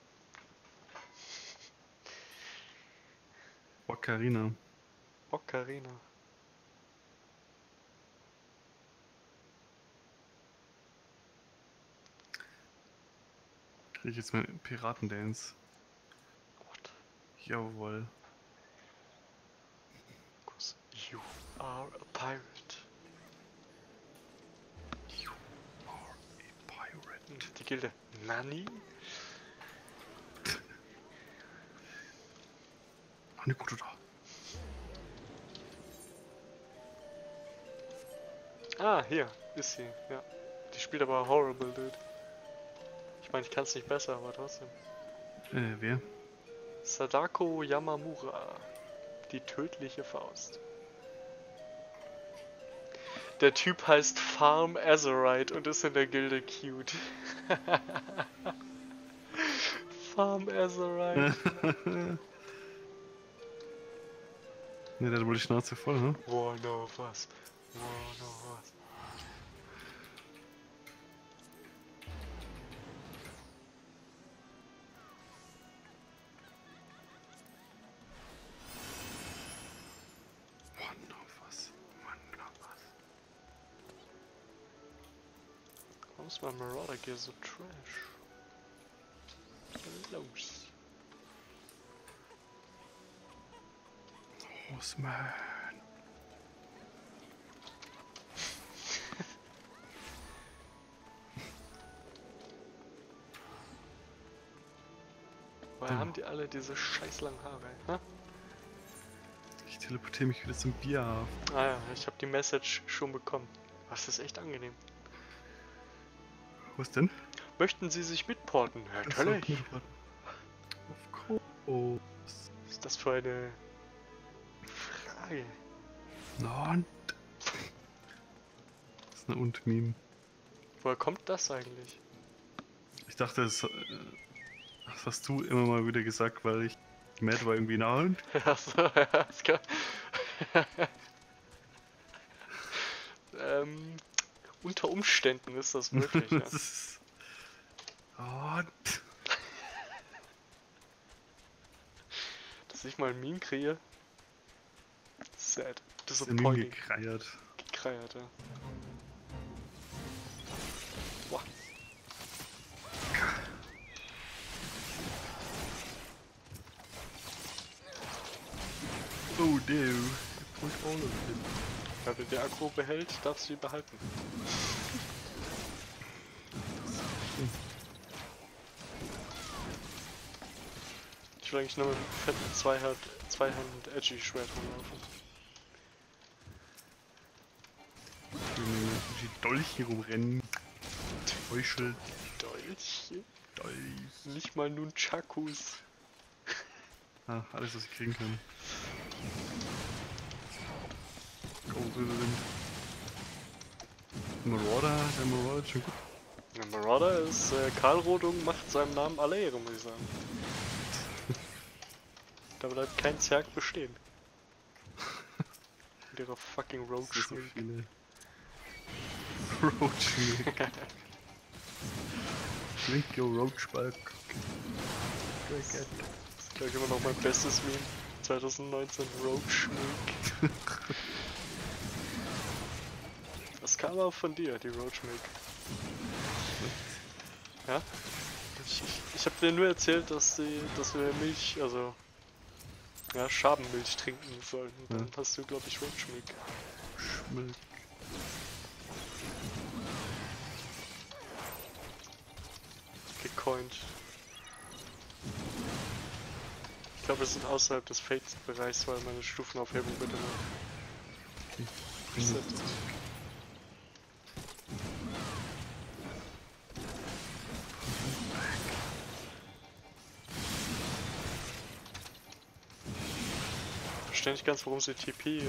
Ocarina. Ocarina. Krieg ich jetzt meinen Piratendance. What? Jawohl. Cause you are a pirate. You are a pirate. Die Gilde. Nani? Ach, ne gute da. Ah, hier ist sie, ja. Die spielt aber horrible, dude. Ich meine, ich kann es nicht besser, aber trotzdem. Äh, wer? Sadako Yamamura. Die tödliche Faust. Der Typ heißt Farm Azerite und ist in der Gilde cute. Farm Azerite. ne, der hat wohl die Schnauze voll, ne? Boah, no was. Boah, no was. One of us. One of us. Warum ist mein Marauder Gear so trash? Was los? Horseman. Woher haben die alle diese scheiß langen Haare? Hä? Ich teleportiere mich wieder zum Bierhafen. Ah ja, ich habe die Message schon bekommen. Das ist echt angenehm. Was denn? Möchten Sie sich mitporten? Natürlich. Of course. Was ist das für eine Frage? Na und? Das ist eine Und-Meme. Woher kommt das eigentlich? Ich dachte, das, äh, das hast du immer mal wieder gesagt, weil ich Matt war irgendwie na und? Achso, ja, das kann... ähm, unter Umständen ist das möglich, ja. Ist- Und? Dass ich mal ein Meme kriege. Sad. Das ist der Meme Disappointing. gekreiert. Gekreiert, ja. Boah. Oh, no. Put all of them. Wenn du die Akku behält, darfst du die behalten. Ich will eigentlich nur mit einem fetten Zweihand, Zweihand Edgy Schwert rumlaufen. Die Dolche rumrennen. Teufel. Dolche. Dolch. Nicht mal nun Chakus. Ah, alles, was ich kriegen kann. Gold Wind. Marauder, der Marauder ist schon gut. Der Marauder ist, äh, Karl Rodung macht seinem Namen alle Ehre, muss ich sagen. Da bleibt kein Zerg bestehen. Mit ihrer fucking so Roach. Roach Drink your Roach Bulk. Drink it. Das ist gleich immer noch mein bestes Meme. 2019 Roach Milk. Das kam auch von dir, die Roach Milk. Ja? Ich, ich, habe dir nur erzählt, dass, die, dass wir Milch, also ja, Schabenmilch trinken sollen. Dann Ja. hast du, glaube ich, Roach Milk. Schmilk. Gecoint. Ich glaube, wir sind außerhalb des Fate-Bereichs, weil meine Stufenaufhebung bitte noch reset ist. Verstehe nicht ganz, warum sie TP äh,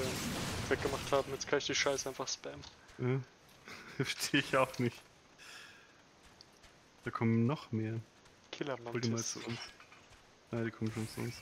weggemacht haben. Jetzt kann ich die Scheiße einfach spammen. Ja. Verstehe ich auch nicht. Da kommen noch mehr. Killer Hol die mal Mantis. zu uns. Ja, die kommen schon zu uns.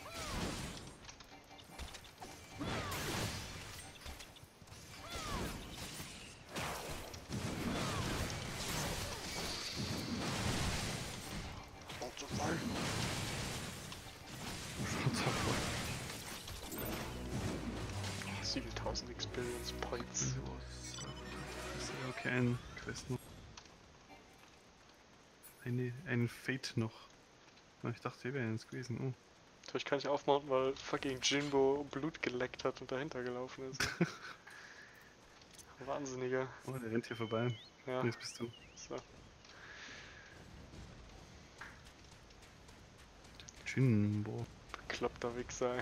Schnauze 7000 Experience Points. Ist ja okay, ein Quest noch. Eine, ein Fate noch. Ich dachte, hier wäre eins gewesen. Oh. Das hab ich kann nicht aufmachen, weil fucking Jinbo Blut geleckt hat und dahinter gelaufen ist. Wahnsinniger. oh, der rennt hier vorbei. Ja, Jetzt bist du. so. Jimbo. bekloppter Wichser.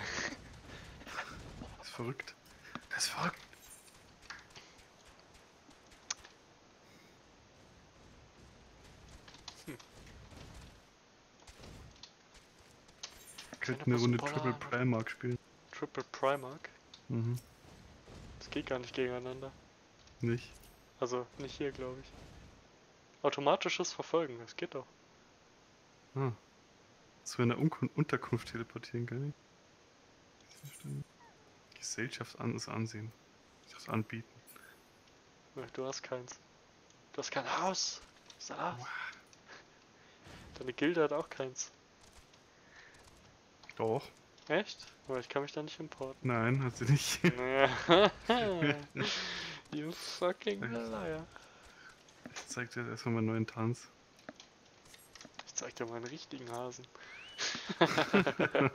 verrückt. Der ist verrückt. Könnten eine Runde Triple. Primark spielen. Triple Primark. Mhm. Das geht gar nicht gegeneinander. Nicht? Also nicht hier, glaube ich. Automatisches Verfolgen, das geht doch. Ah. Zu einer Unkun Unterkunft teleportieren kann ich. Gesellschaft an das Ansehen. Das anbieten. Du hast keins. Du hast kein Haus. Was ist das? Deine Gilde hat auch keins. Doch. Echt? Aber ich kann mich da nicht importen. Nein, hat sie nicht. you fucking liar. Ich zeig dir jetzt erstmal meinen neuen Tanz. Ich zeig dir meinen richtigen Hasen.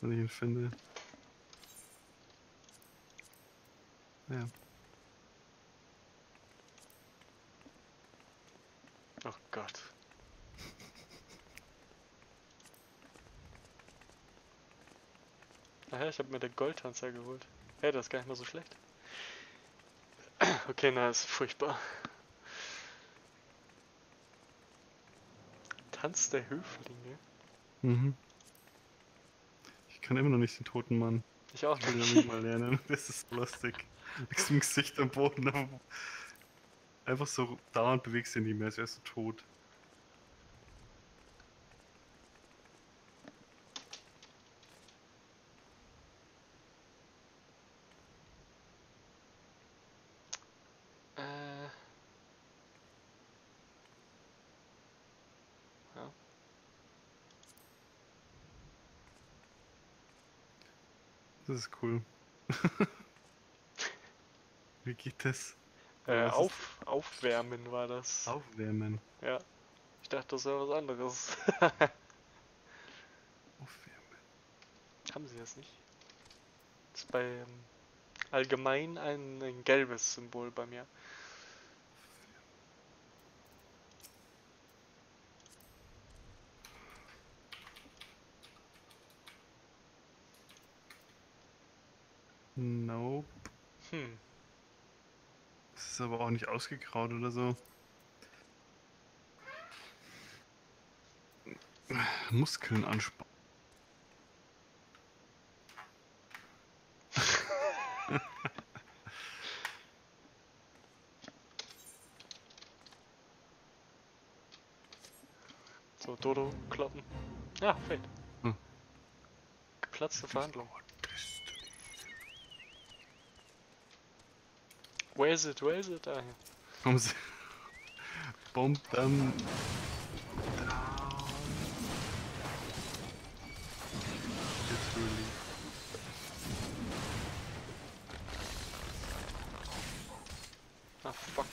wenn ich ihn finde. Ja. Oh Gott. Ach ja, ich habe mir den Goldtanzer geholt. Hey, das ist gar nicht mal so schlecht. Okay, na, ist furchtbar. Tanz der Höflinge? Mhm. Ich kann immer noch nicht den toten Mann. Ich auch Ich will nicht. mal lernen. Das ist lustig. Liegst im Gesicht am Boden. Einfach so dauernd bewegst du ihn nicht mehr, als wärst du tot. Das ist cool. Wie geht das? Äh, auf, aufwärmen war das. Aufwärmen. Ja. Ich dachte, das wäre was anderes. Aufwärmen. Haben sie das nicht? Das ist bei allgemein ein, ein gelbes Symbol bei mir. Nope. Hm. Das ist aber auch nicht ausgegraut oder so. Muskeln anspannen. So, Dodo kloppen. Ja, fehlt. Hm. Geplatzte Verhandlung. Where is it? Where is it? Ah. Kommen Sie. Bomb them. Literally. Ah, fuck.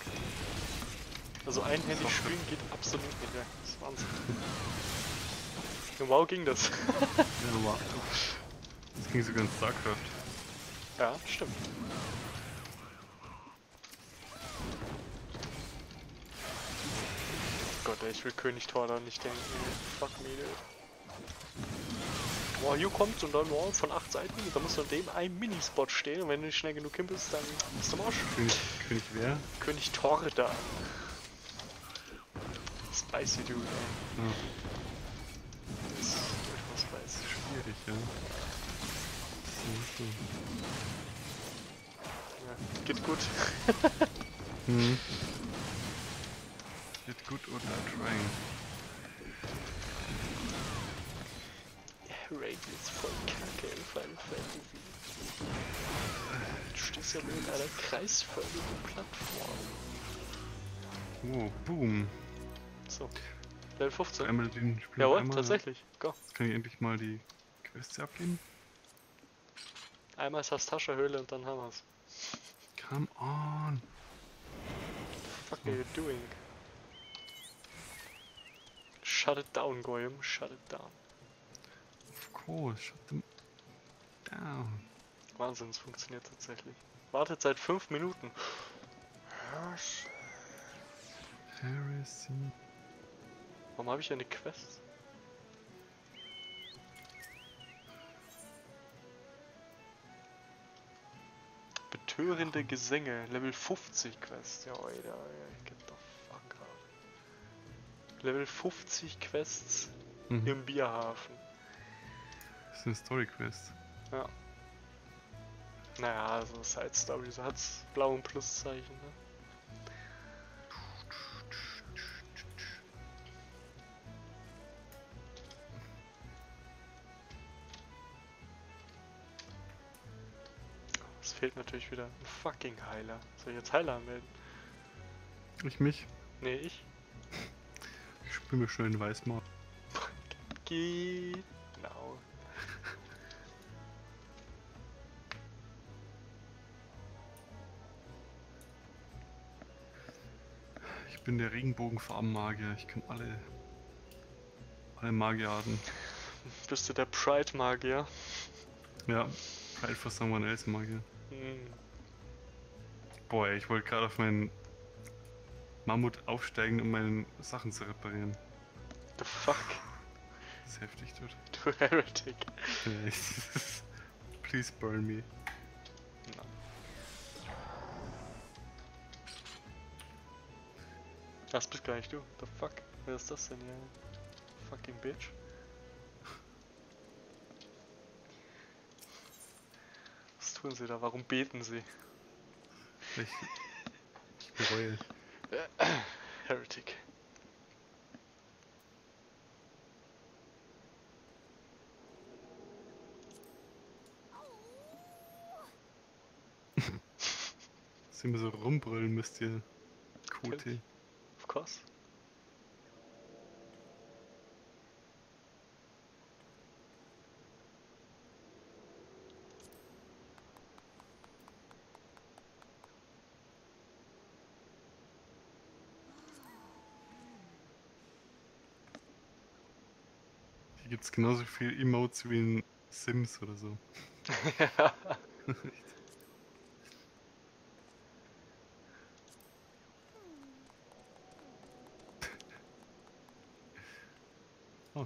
Also einhändig spielen geht absolut nicht mehr. Das ist Wahnsinn. Ja, wow ging das. Ja, wow. Das ging sogar in StarCraft. ja, stimmt. Ey, ich will König Thor da nicht denken. Fuck me, dude. Boah, hier kommt's und dann wow, von acht Seiten. Da muss an dem ein Minispot stehen und wenn du nicht schnell genug hin bist, dann bist du am Arsch. König, König wer? König Thor da. Spicy Dude, ey. Ja, Das ist durchaus spicy. schwierig, ja. So, Ja, geht gut. so. Get good or die trying. Raid ist voll kacke in Final Fantasy. Du stehst ja nur in einer kreisförmigen Plattform. Oh, boom. So. Level 15. Einmal den Spiel Jawohl, einmal. tatsächlich. Go. Jetzt kann ich endlich mal die Quests abgeben. Einmal ist das Taschenhöhle und dann haben wir's. Come on. Fuck are you doing? Shut it down, Goyim. Shut it down. Of course, shut them down. Wahnsinn, es funktioniert tatsächlich. Wartet seit 5 Minuten. Harrison. Warum habe ich eine Quest? Betörende Gesänge, Level 50 Quest. Ja, Alter, get the fuck up. Level 50 Quests Mhm. im Bierhafen. Das ist eine Story-Quest. Ja. Naja, also Side Stories hat's blauen Pluszeichen, ne? Es fehlt natürlich wieder ein fucking Heiler. Soll ich jetzt Heiler anmelden? Ich mich. Nee, ich? Ich spiele mir schnell in Weißmaul. Genau. Ich bin der Regenbogenfarben-Magier. Ich kann alle. alle Magierarten. Bist du der Pride-Magier? Ja, Pride for someone else Magier. Hm. Boah, ich wollte gerade auf meinen Mammut aufsteigen, um meine Sachen zu reparieren. The fuck? Das ist heftig, dude. Du Heretic. Please burn me. Das bist gar nicht du. The fuck? Wer ist das denn hier? Fucking bitch. Was tun sie da? Warum beten sie? Ich, ich bereue. Heretic. Dass ihr immer so rumbrüllen müsst, ihr. Natürlich. Of course. Gibt's genauso viel Emotes wie in Sims oder so. Oh.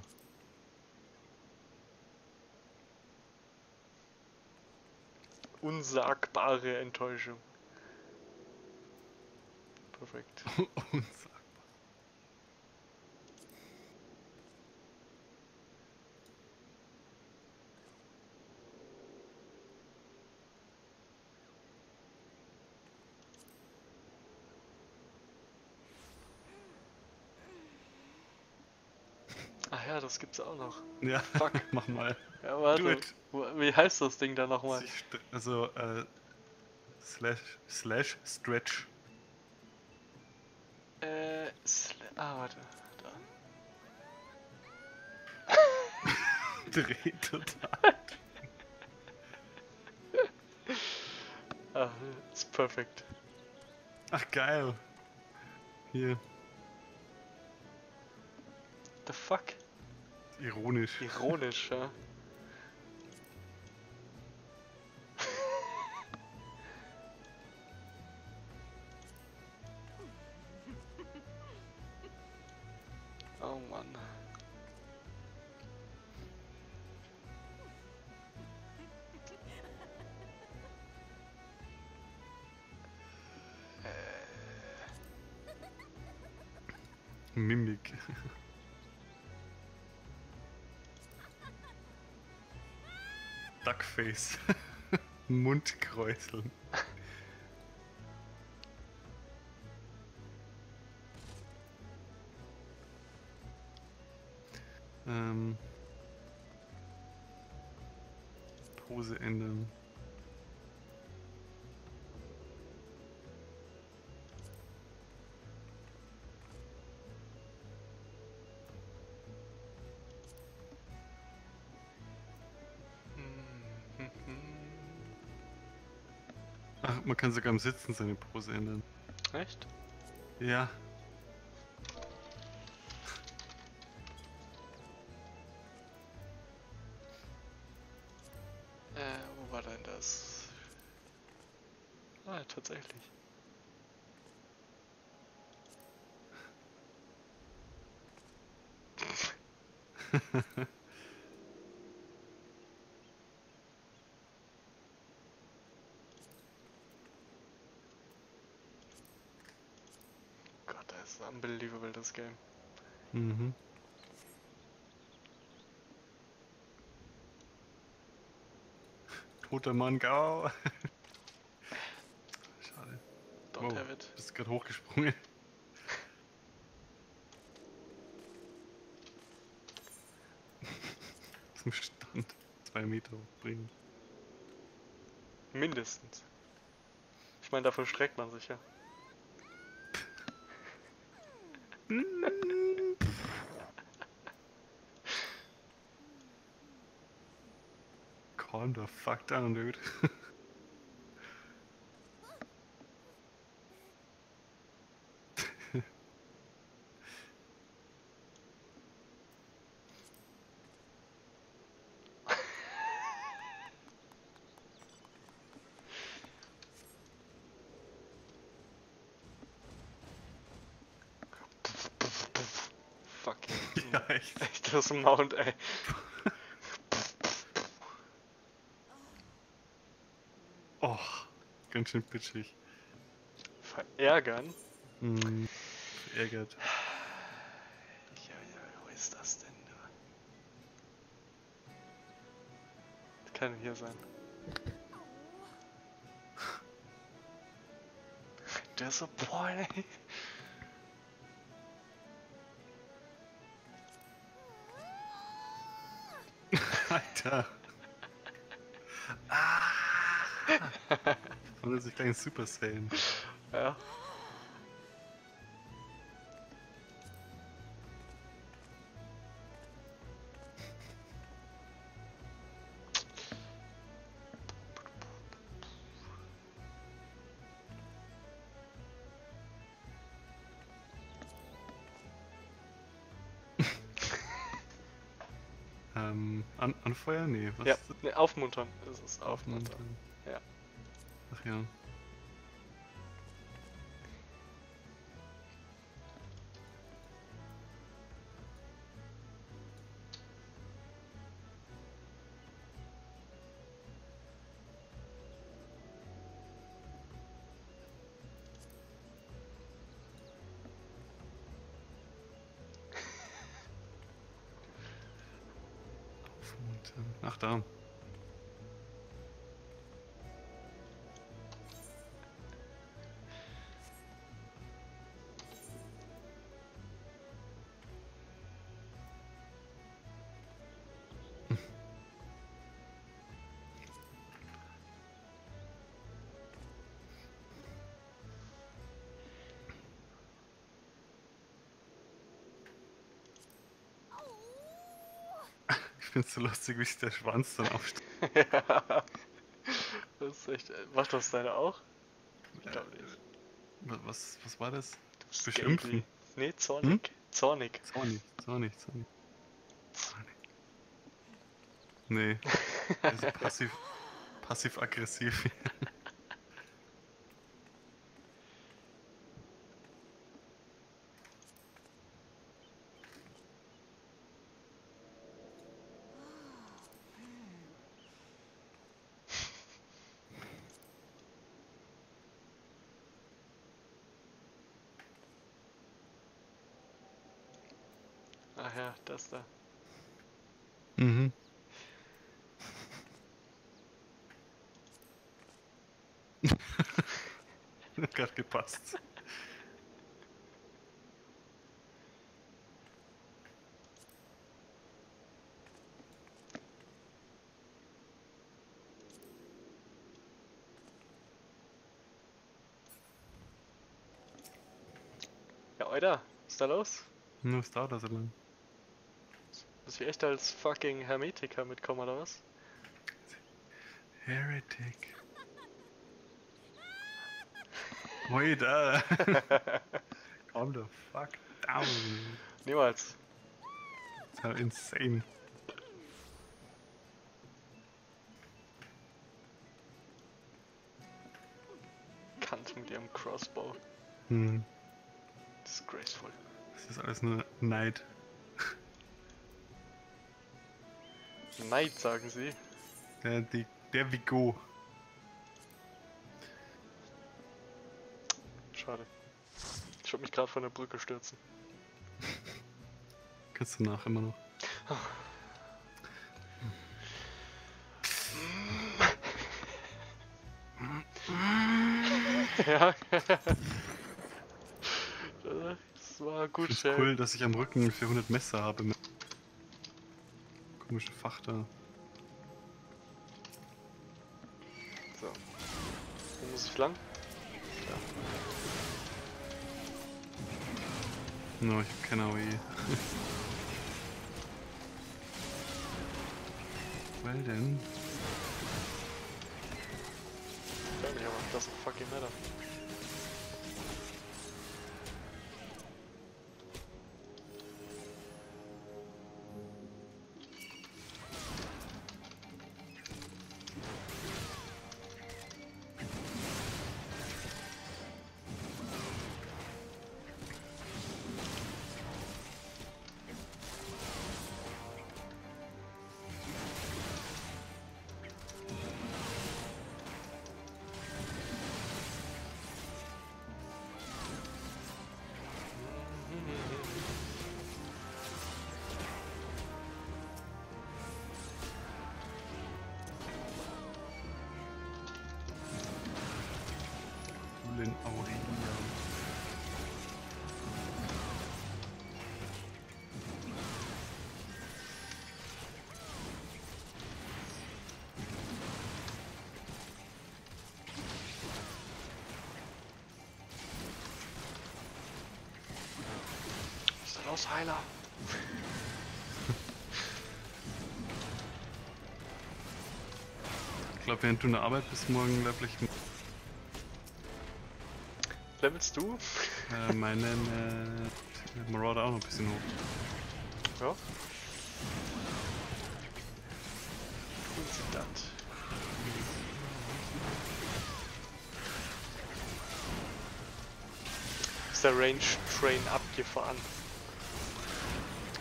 Unsagbare Enttäuschung. Perfekt. Ach ja, das gibt's auch noch. Ja, Fuck. mach mal. Ja, warte. Wie heißt das Ding da nochmal? Also, äh, slash, slash, stretch. Äh, Sla ah, warte. Da. Dreh total. Ah, it's perfect. Ach, geil. Hier, The fuck? Ironisch. Ironisch, ja. Duckface. Mundkräuseln. ähm. Pose ändern. Kann sogar im Sitzen seine Pose ändern. Echt? Ja. Das Game. Mhm. Toter Mann, gau! Schade. Don't Wow. have it. Bist gerade hochgesprungen. Zum Stand. Zwei Meter hochbringen. Mindestens. Ich meine, davon streckt man sich ja. Calm the fuck down, dude. Fuck. ja, echt. Echt das Mount, ey. Oh, ganz schön pitchig. Verärgern? Hm, verärgert. Ja, ja, wo ist das denn? Das kann hier sein. Ey. Alter. Er sich gleich Super Saiyan. Ja. Ähm, an, anfeuern? Nee, was? Ja, nee, aufmuntern. Das ist aufmuntern. Aufmuntern. Ja. Ach ja. Ich find's so lustig, wie sich der Schwanz dann aufstellt. ja. Das ist echt. Macht das deine auch? Ich glaube nicht. Wa- Was, was war das? Du Beschimpfen. Scaly. Nee, zornig. Zornig. Zornig, zornig, zornig. Zornig. Nee. Das ist passiv, passiv-aggressiv. Ach ja, das da. mhm. Hat grad gepasst. Oida, was ist da los? Nur es dauert da so lang. Muss ich echt als fucking Hermetiker mitkommen oder was? Heretic. Oi, da. Calm the fuck down. Niemals. Das ist ja insane. Kant mit ihrem Crossbow. Hm. Disgraceful. Das ist alles nur Neid. Neid, sagen sie. Der, die, der Vigo. Schade. Ich wollte mich gerade von der Brücke stürzen. Kannst du nach immer noch. ja. Das war gut, Ich cool, dass ich am Rücken 400 Messer habe. mit- Komische Fach da. So. Wo muss ich lang? No, ich hab keine AOE. Well denn? Ja, aber doesn't fucking matter. Heiler? Ich glaube, während du in der Arbeit bist morgen level ich Levelst du? äh, meinen äh, Marauder auch noch ein bisschen hoch. Ja. Tun sie das. Ist der Range Train abgefahren?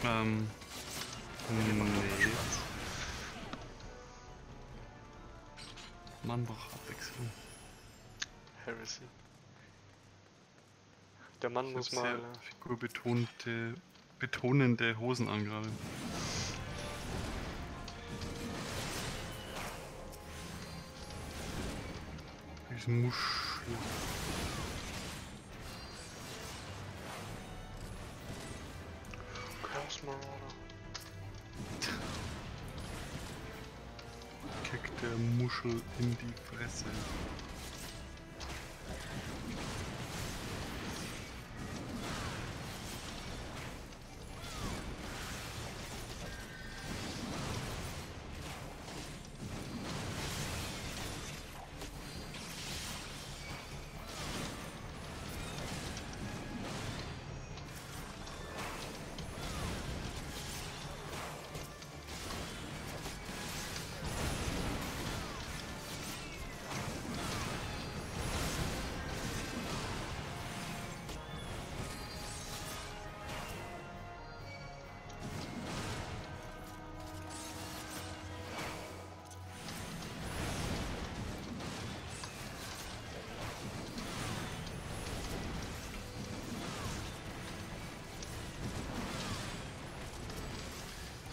Ähm. Nee. Man braucht Abwechslung. Heresy. Der Mann Ich muss mal. sehr figurbetonte, betonende Hosen an gerade. Diese Muschel. Chaos in die Fresse.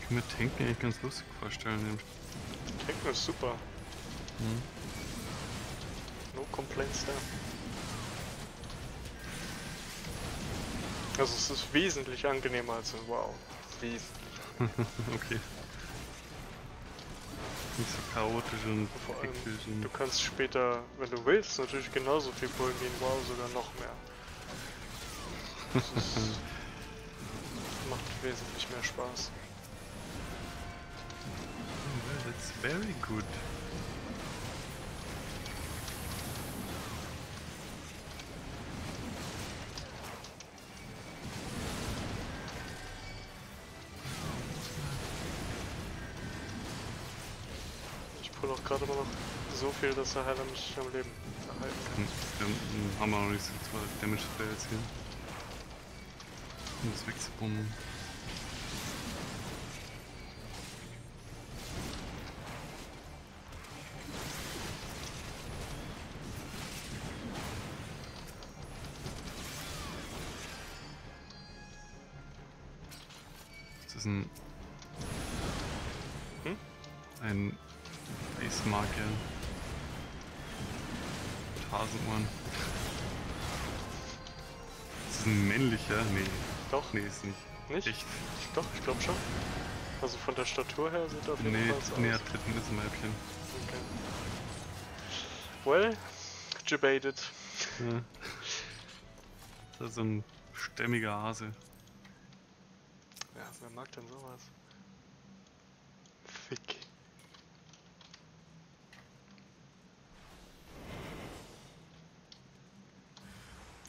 Ich kann mir Tanken eigentlich ganz lustig vorstellen. Techno ist super. Mhm. No complaints there. Also es ist wesentlich angenehmer als in WoW. Wesentlich. okay. Nicht so chaotisch und Vor allem, du kannst später, wenn du willst, natürlich genauso viel pullen wie in WoW, sogar noch mehr. Das ist, macht wesentlich mehr Spaß. Very good. Ich pull auch gerade immer noch so viel, dass der Heiler mich am Leben erhalten kann. Wir haben- wir noch nicht so zwei Damage Spells hier. Um das wegzubomben. Nicht. Echt? Doch, ich glaube schon. Also von der Statur her sieht er auf jeden Nee, Fall so nee, aus. dritten ist ein Mädchen. Okay. Well, debated. Ja. Das ist so ein stämmiger Hase. Ja, wer mag denn sowas? Fick.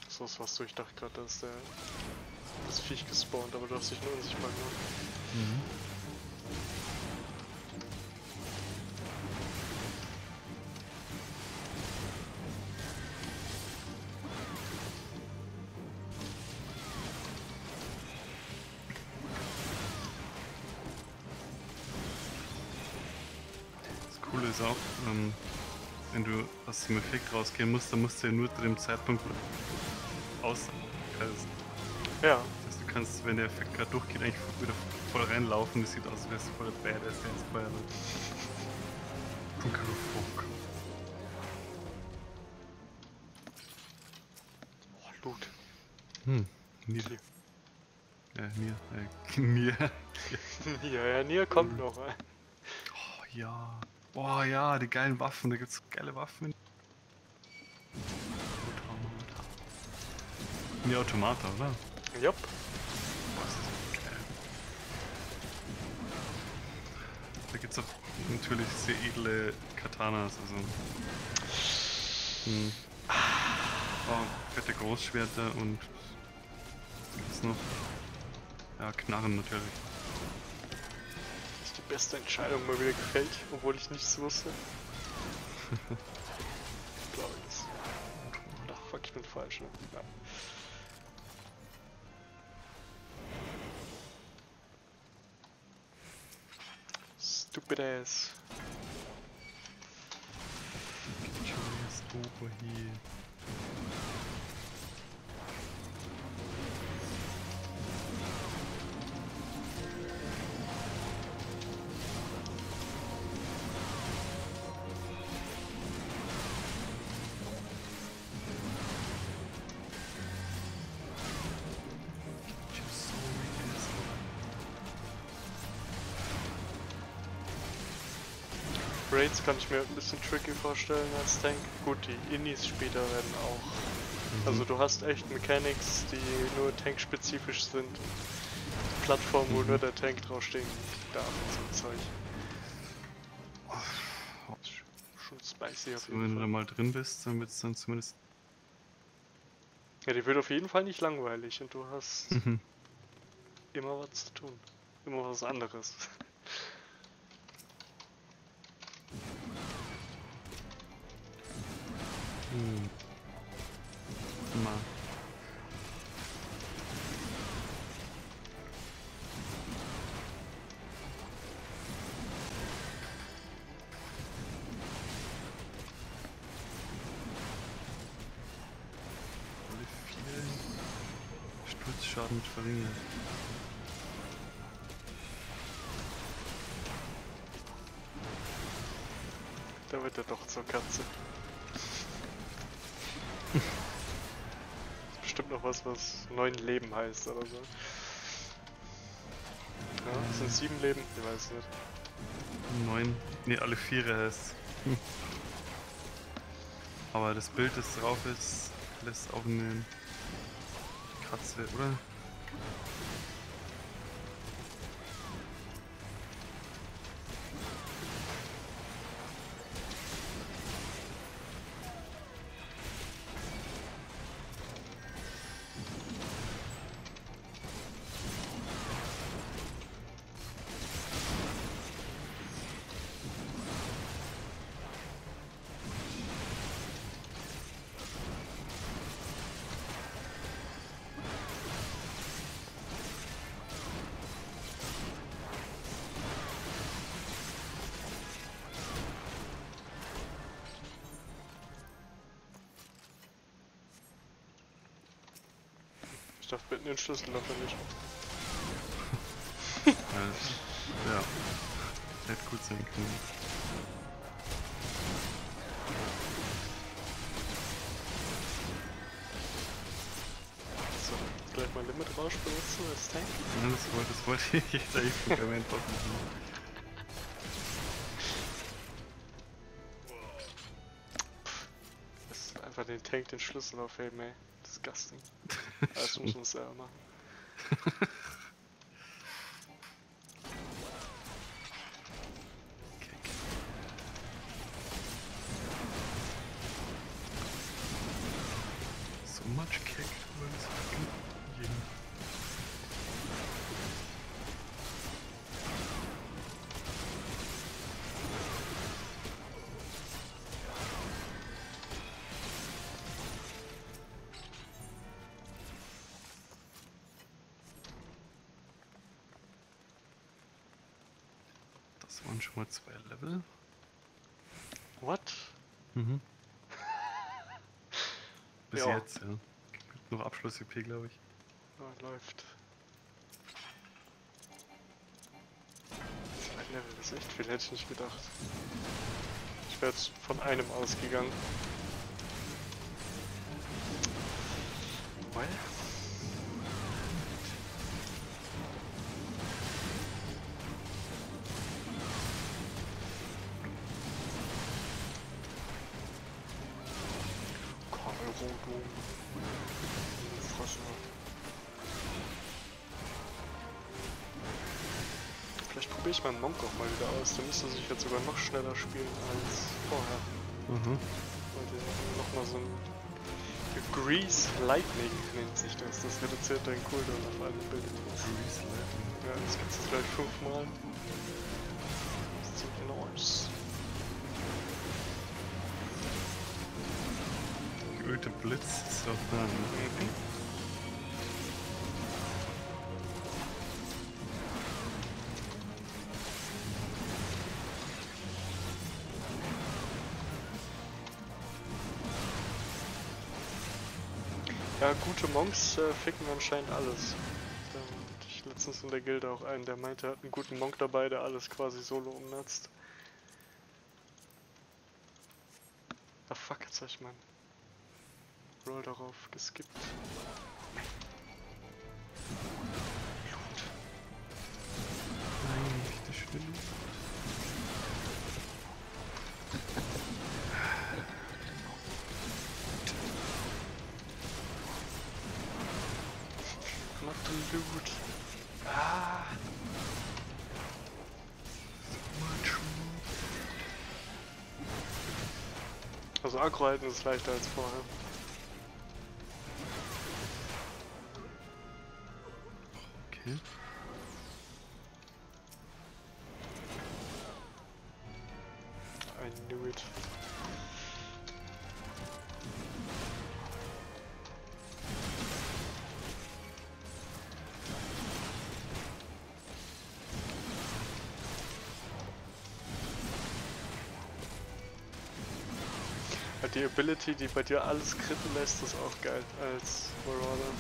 So ist was du, ich dachte gerade, dass der das Viech gespawnt, aber du hast dich nur unsichtbar gemacht. Das Coole ist auch, ähm, wenn du aus dem Effekt rausgehen musst, dann musst du ja nur zu dem Zeitpunkt aus. Also, Ja, kannst, wenn der Effekt gerade durchgeht, eigentlich wieder voll reinlaufen. Das sieht aus, als wärst du voll der Badass, der ins Feuer wird. Funke, Funk. oh, Loot. Hm, Nier. Ja, Nier. Äh, Nier. Ja, ja, Nier kommt noch. Ey. Oh ja. Boah ja, die geilen Waffen, da gibt's geile Waffen. Nier Automata, oder? Jupp. Boah, das ist geil. Da gibt's auch natürlich sehr edle Katanas, also. Hm. Oh, fette Großschwerter und. Was gibt's noch? Ja, Knarren natürlich. Das ist die beste Entscheidung, mal wieder gefällt, obwohl ich nichts wusste. Glaube ich das. Ach fuck, ich bin falsch, ne? Ja. Stupid ass. Joyous over here. Just Raids kann ich mir ein bisschen tricky vorstellen als Tank. Gut, die Innis später werden auch. Mhm. Also du hast echt Mechanics, die nur tankspezifisch sind. Plattformen, wo Mhm. nur der Tank draufstehen darf und so Zeug. Schon spicy auf So, wenn jeden du da Fall. mal drin bist, dann wird es dann zumindest. Ja, die wird auf jeden Fall nicht langweilig und du hast Mhm. immer was zu tun. Immer was anderes. Hm. Mal. Sturzschaden verringert. Er doch zur Katze. Bestimmt noch was, was neun Leben heißt oder so. Ja, das sind sieben Leben? Ich weiß nicht. Neun. Ne, alle Viere heißt. Hm. Aber das Bild, das drauf ist, lässt auch eine Katze, oder? Ich wir hätten den Schlüssel dafür nicht. Ja. Hätte gut sein können. So, gleich mal Limit Rausch benutzen als Tank. Ja, das, wollte, das wollte ich jetzt eigentlich sogar erwähnt machen. Das ist einfach den Tank den Schlüssel aufheben, ey. Disgusting. Das muss zwei Level. What? Mhm. Bis Ja. jetzt, ja. Gibt noch Abschluss-EP, glaube ich. Ja, läuft. Zwei Level ist echt viel, hätte ich nicht gedacht. Ich wäre jetzt von einem ausgegangen. Well. Auch mal wieder aus. Der müsste sich jetzt sogar noch schneller spielen als vorher. Mhm. Weil der nochmal so ein Grease Lightning nennt sich das. Das reduziert deinen Cooldown auf alle Abilities. Ja, das gibt's jetzt gleich fünfmal. Das ist ziemlich nice. Geölte Blitz ist doch da. ne? Mhm. Gute Monks äh, ficken anscheinend alles. Da hatte ich letztens in der Gilde auch einen, der meinte, er hat einen guten Monk dabei, der alles quasi solo umnutzt. Ah fuck, jetzt hab ich meinen Roll darauf geskippt. Also Aggro halten ist leichter als vorher. Die Ability, die bei dir alles kritten lässt, ist auch geil als Marauder.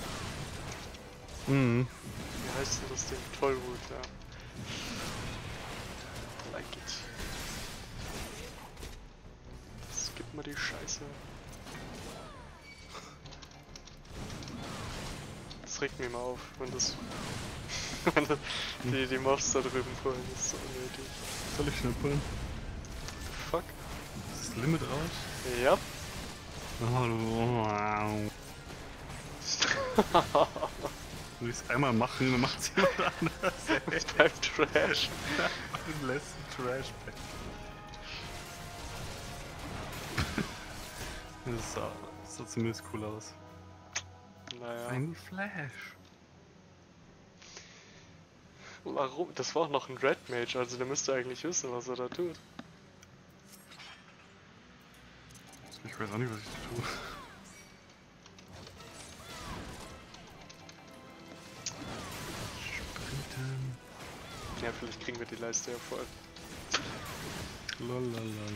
Mhm. Wie heißt denn das Ding? Tollwut, ja. Like it. Das gibt mir die Scheiße. Das regt mich mal auf, wenn das. wenn das die, die Mobs da drüben vorhin das ist so unnötig. Soll ich schnuppern? Fuck. Das Limit raus? Ja. Oh, du- wow. Will ich es einmal machen, dann macht es jemand anders. Beim Trash. Den letzten Trash-Pack. Das sah, das sah zumindest cool aus. Naja. Ein Flash. Warum? Das war auch noch ein Red Mage, also der müsste eigentlich wissen, was er da tut. Ich weiß auch nicht, was ich da tue. Sprinten. Ja, vielleicht kriegen wir die Leiste ja voll. Lalalala.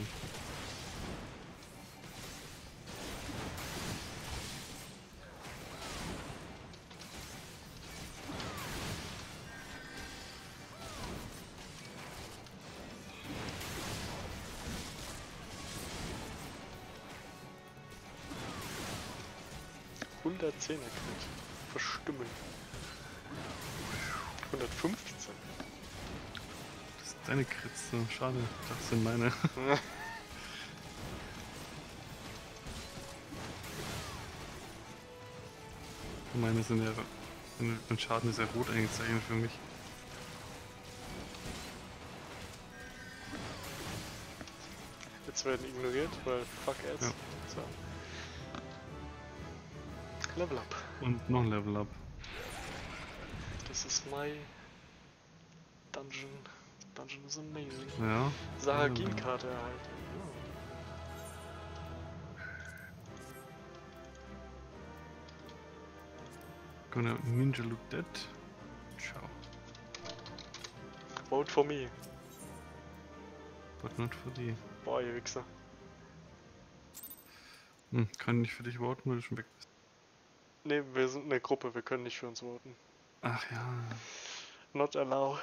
110er Crit. Verstümmeln. 115. Das sind deine Kritze. Schade. Das sind meine. meine sind ja. Mein Schaden ist ja rot eingezeichnet für mich. Jetzt werden ignoriert, weil fuck ads. Ja. So. Level up. Und noch ein Level up. Das ist my Dungeon. Dungeon is amazing. Ja. Saragin-Karte erhalten. Gonna Ninja look dead. Ciao. Vote for me. But not for die. Boah, ihr Wichser. Hm, kann nicht für dich voten, weil du schon weg bist. Ne, wir sind eine Gruppe, wir können nicht für uns voten. Ach ja. Not allow.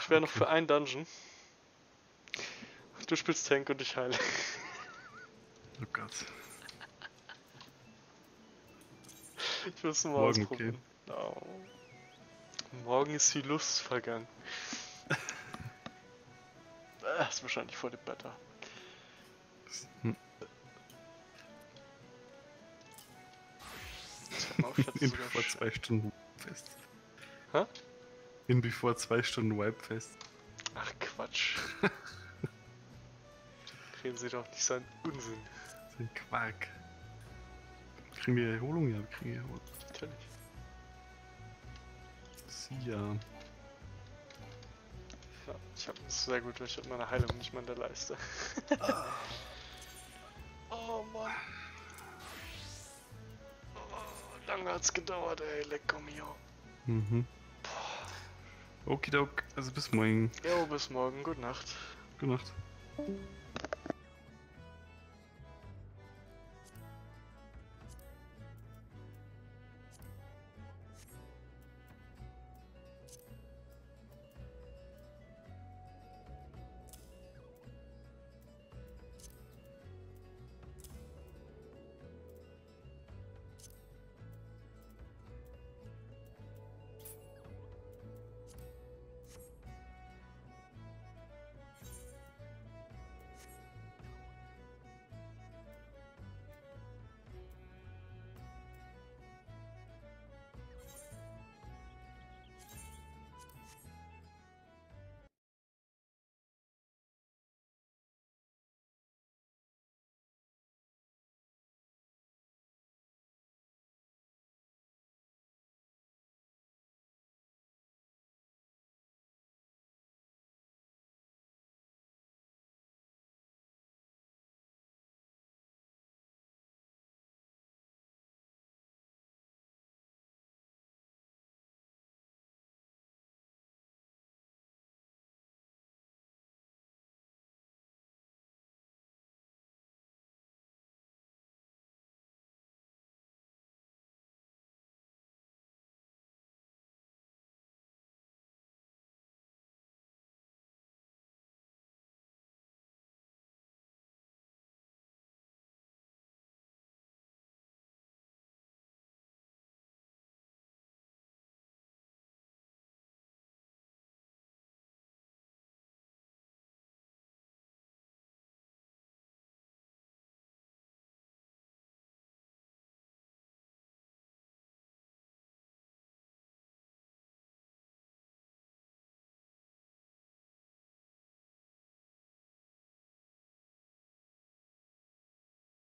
Ich wäre noch für einen Dungeon. Du spielst Tank und ich heile. Oh Gott. Ich will es mal Morgen, ausprobieren. Oh. Morgen ist die Lust vergangen. Das ist wahrscheinlich vor dem Better. Hm. In bevor zwei Stunden fest. Hä? In bevor zwei Stunden Wipe fest. Ach Quatsch. Reden Sie doch nicht so einen Unsinn. Ist ein Quark. Kriegen wir Erholung? Ja, wir kriegen Erholung. Natürlich. Sie ja. Ja, ich habe es sehr gut, weil ich habe meine Heilung nicht mal in der Leiste. oh Mann. Oh, lange hat's gedauert, ey, lecco mio. Mhm. Okidok, also bis morgen. Jo, bis morgen, gute Nacht. Gute Nacht.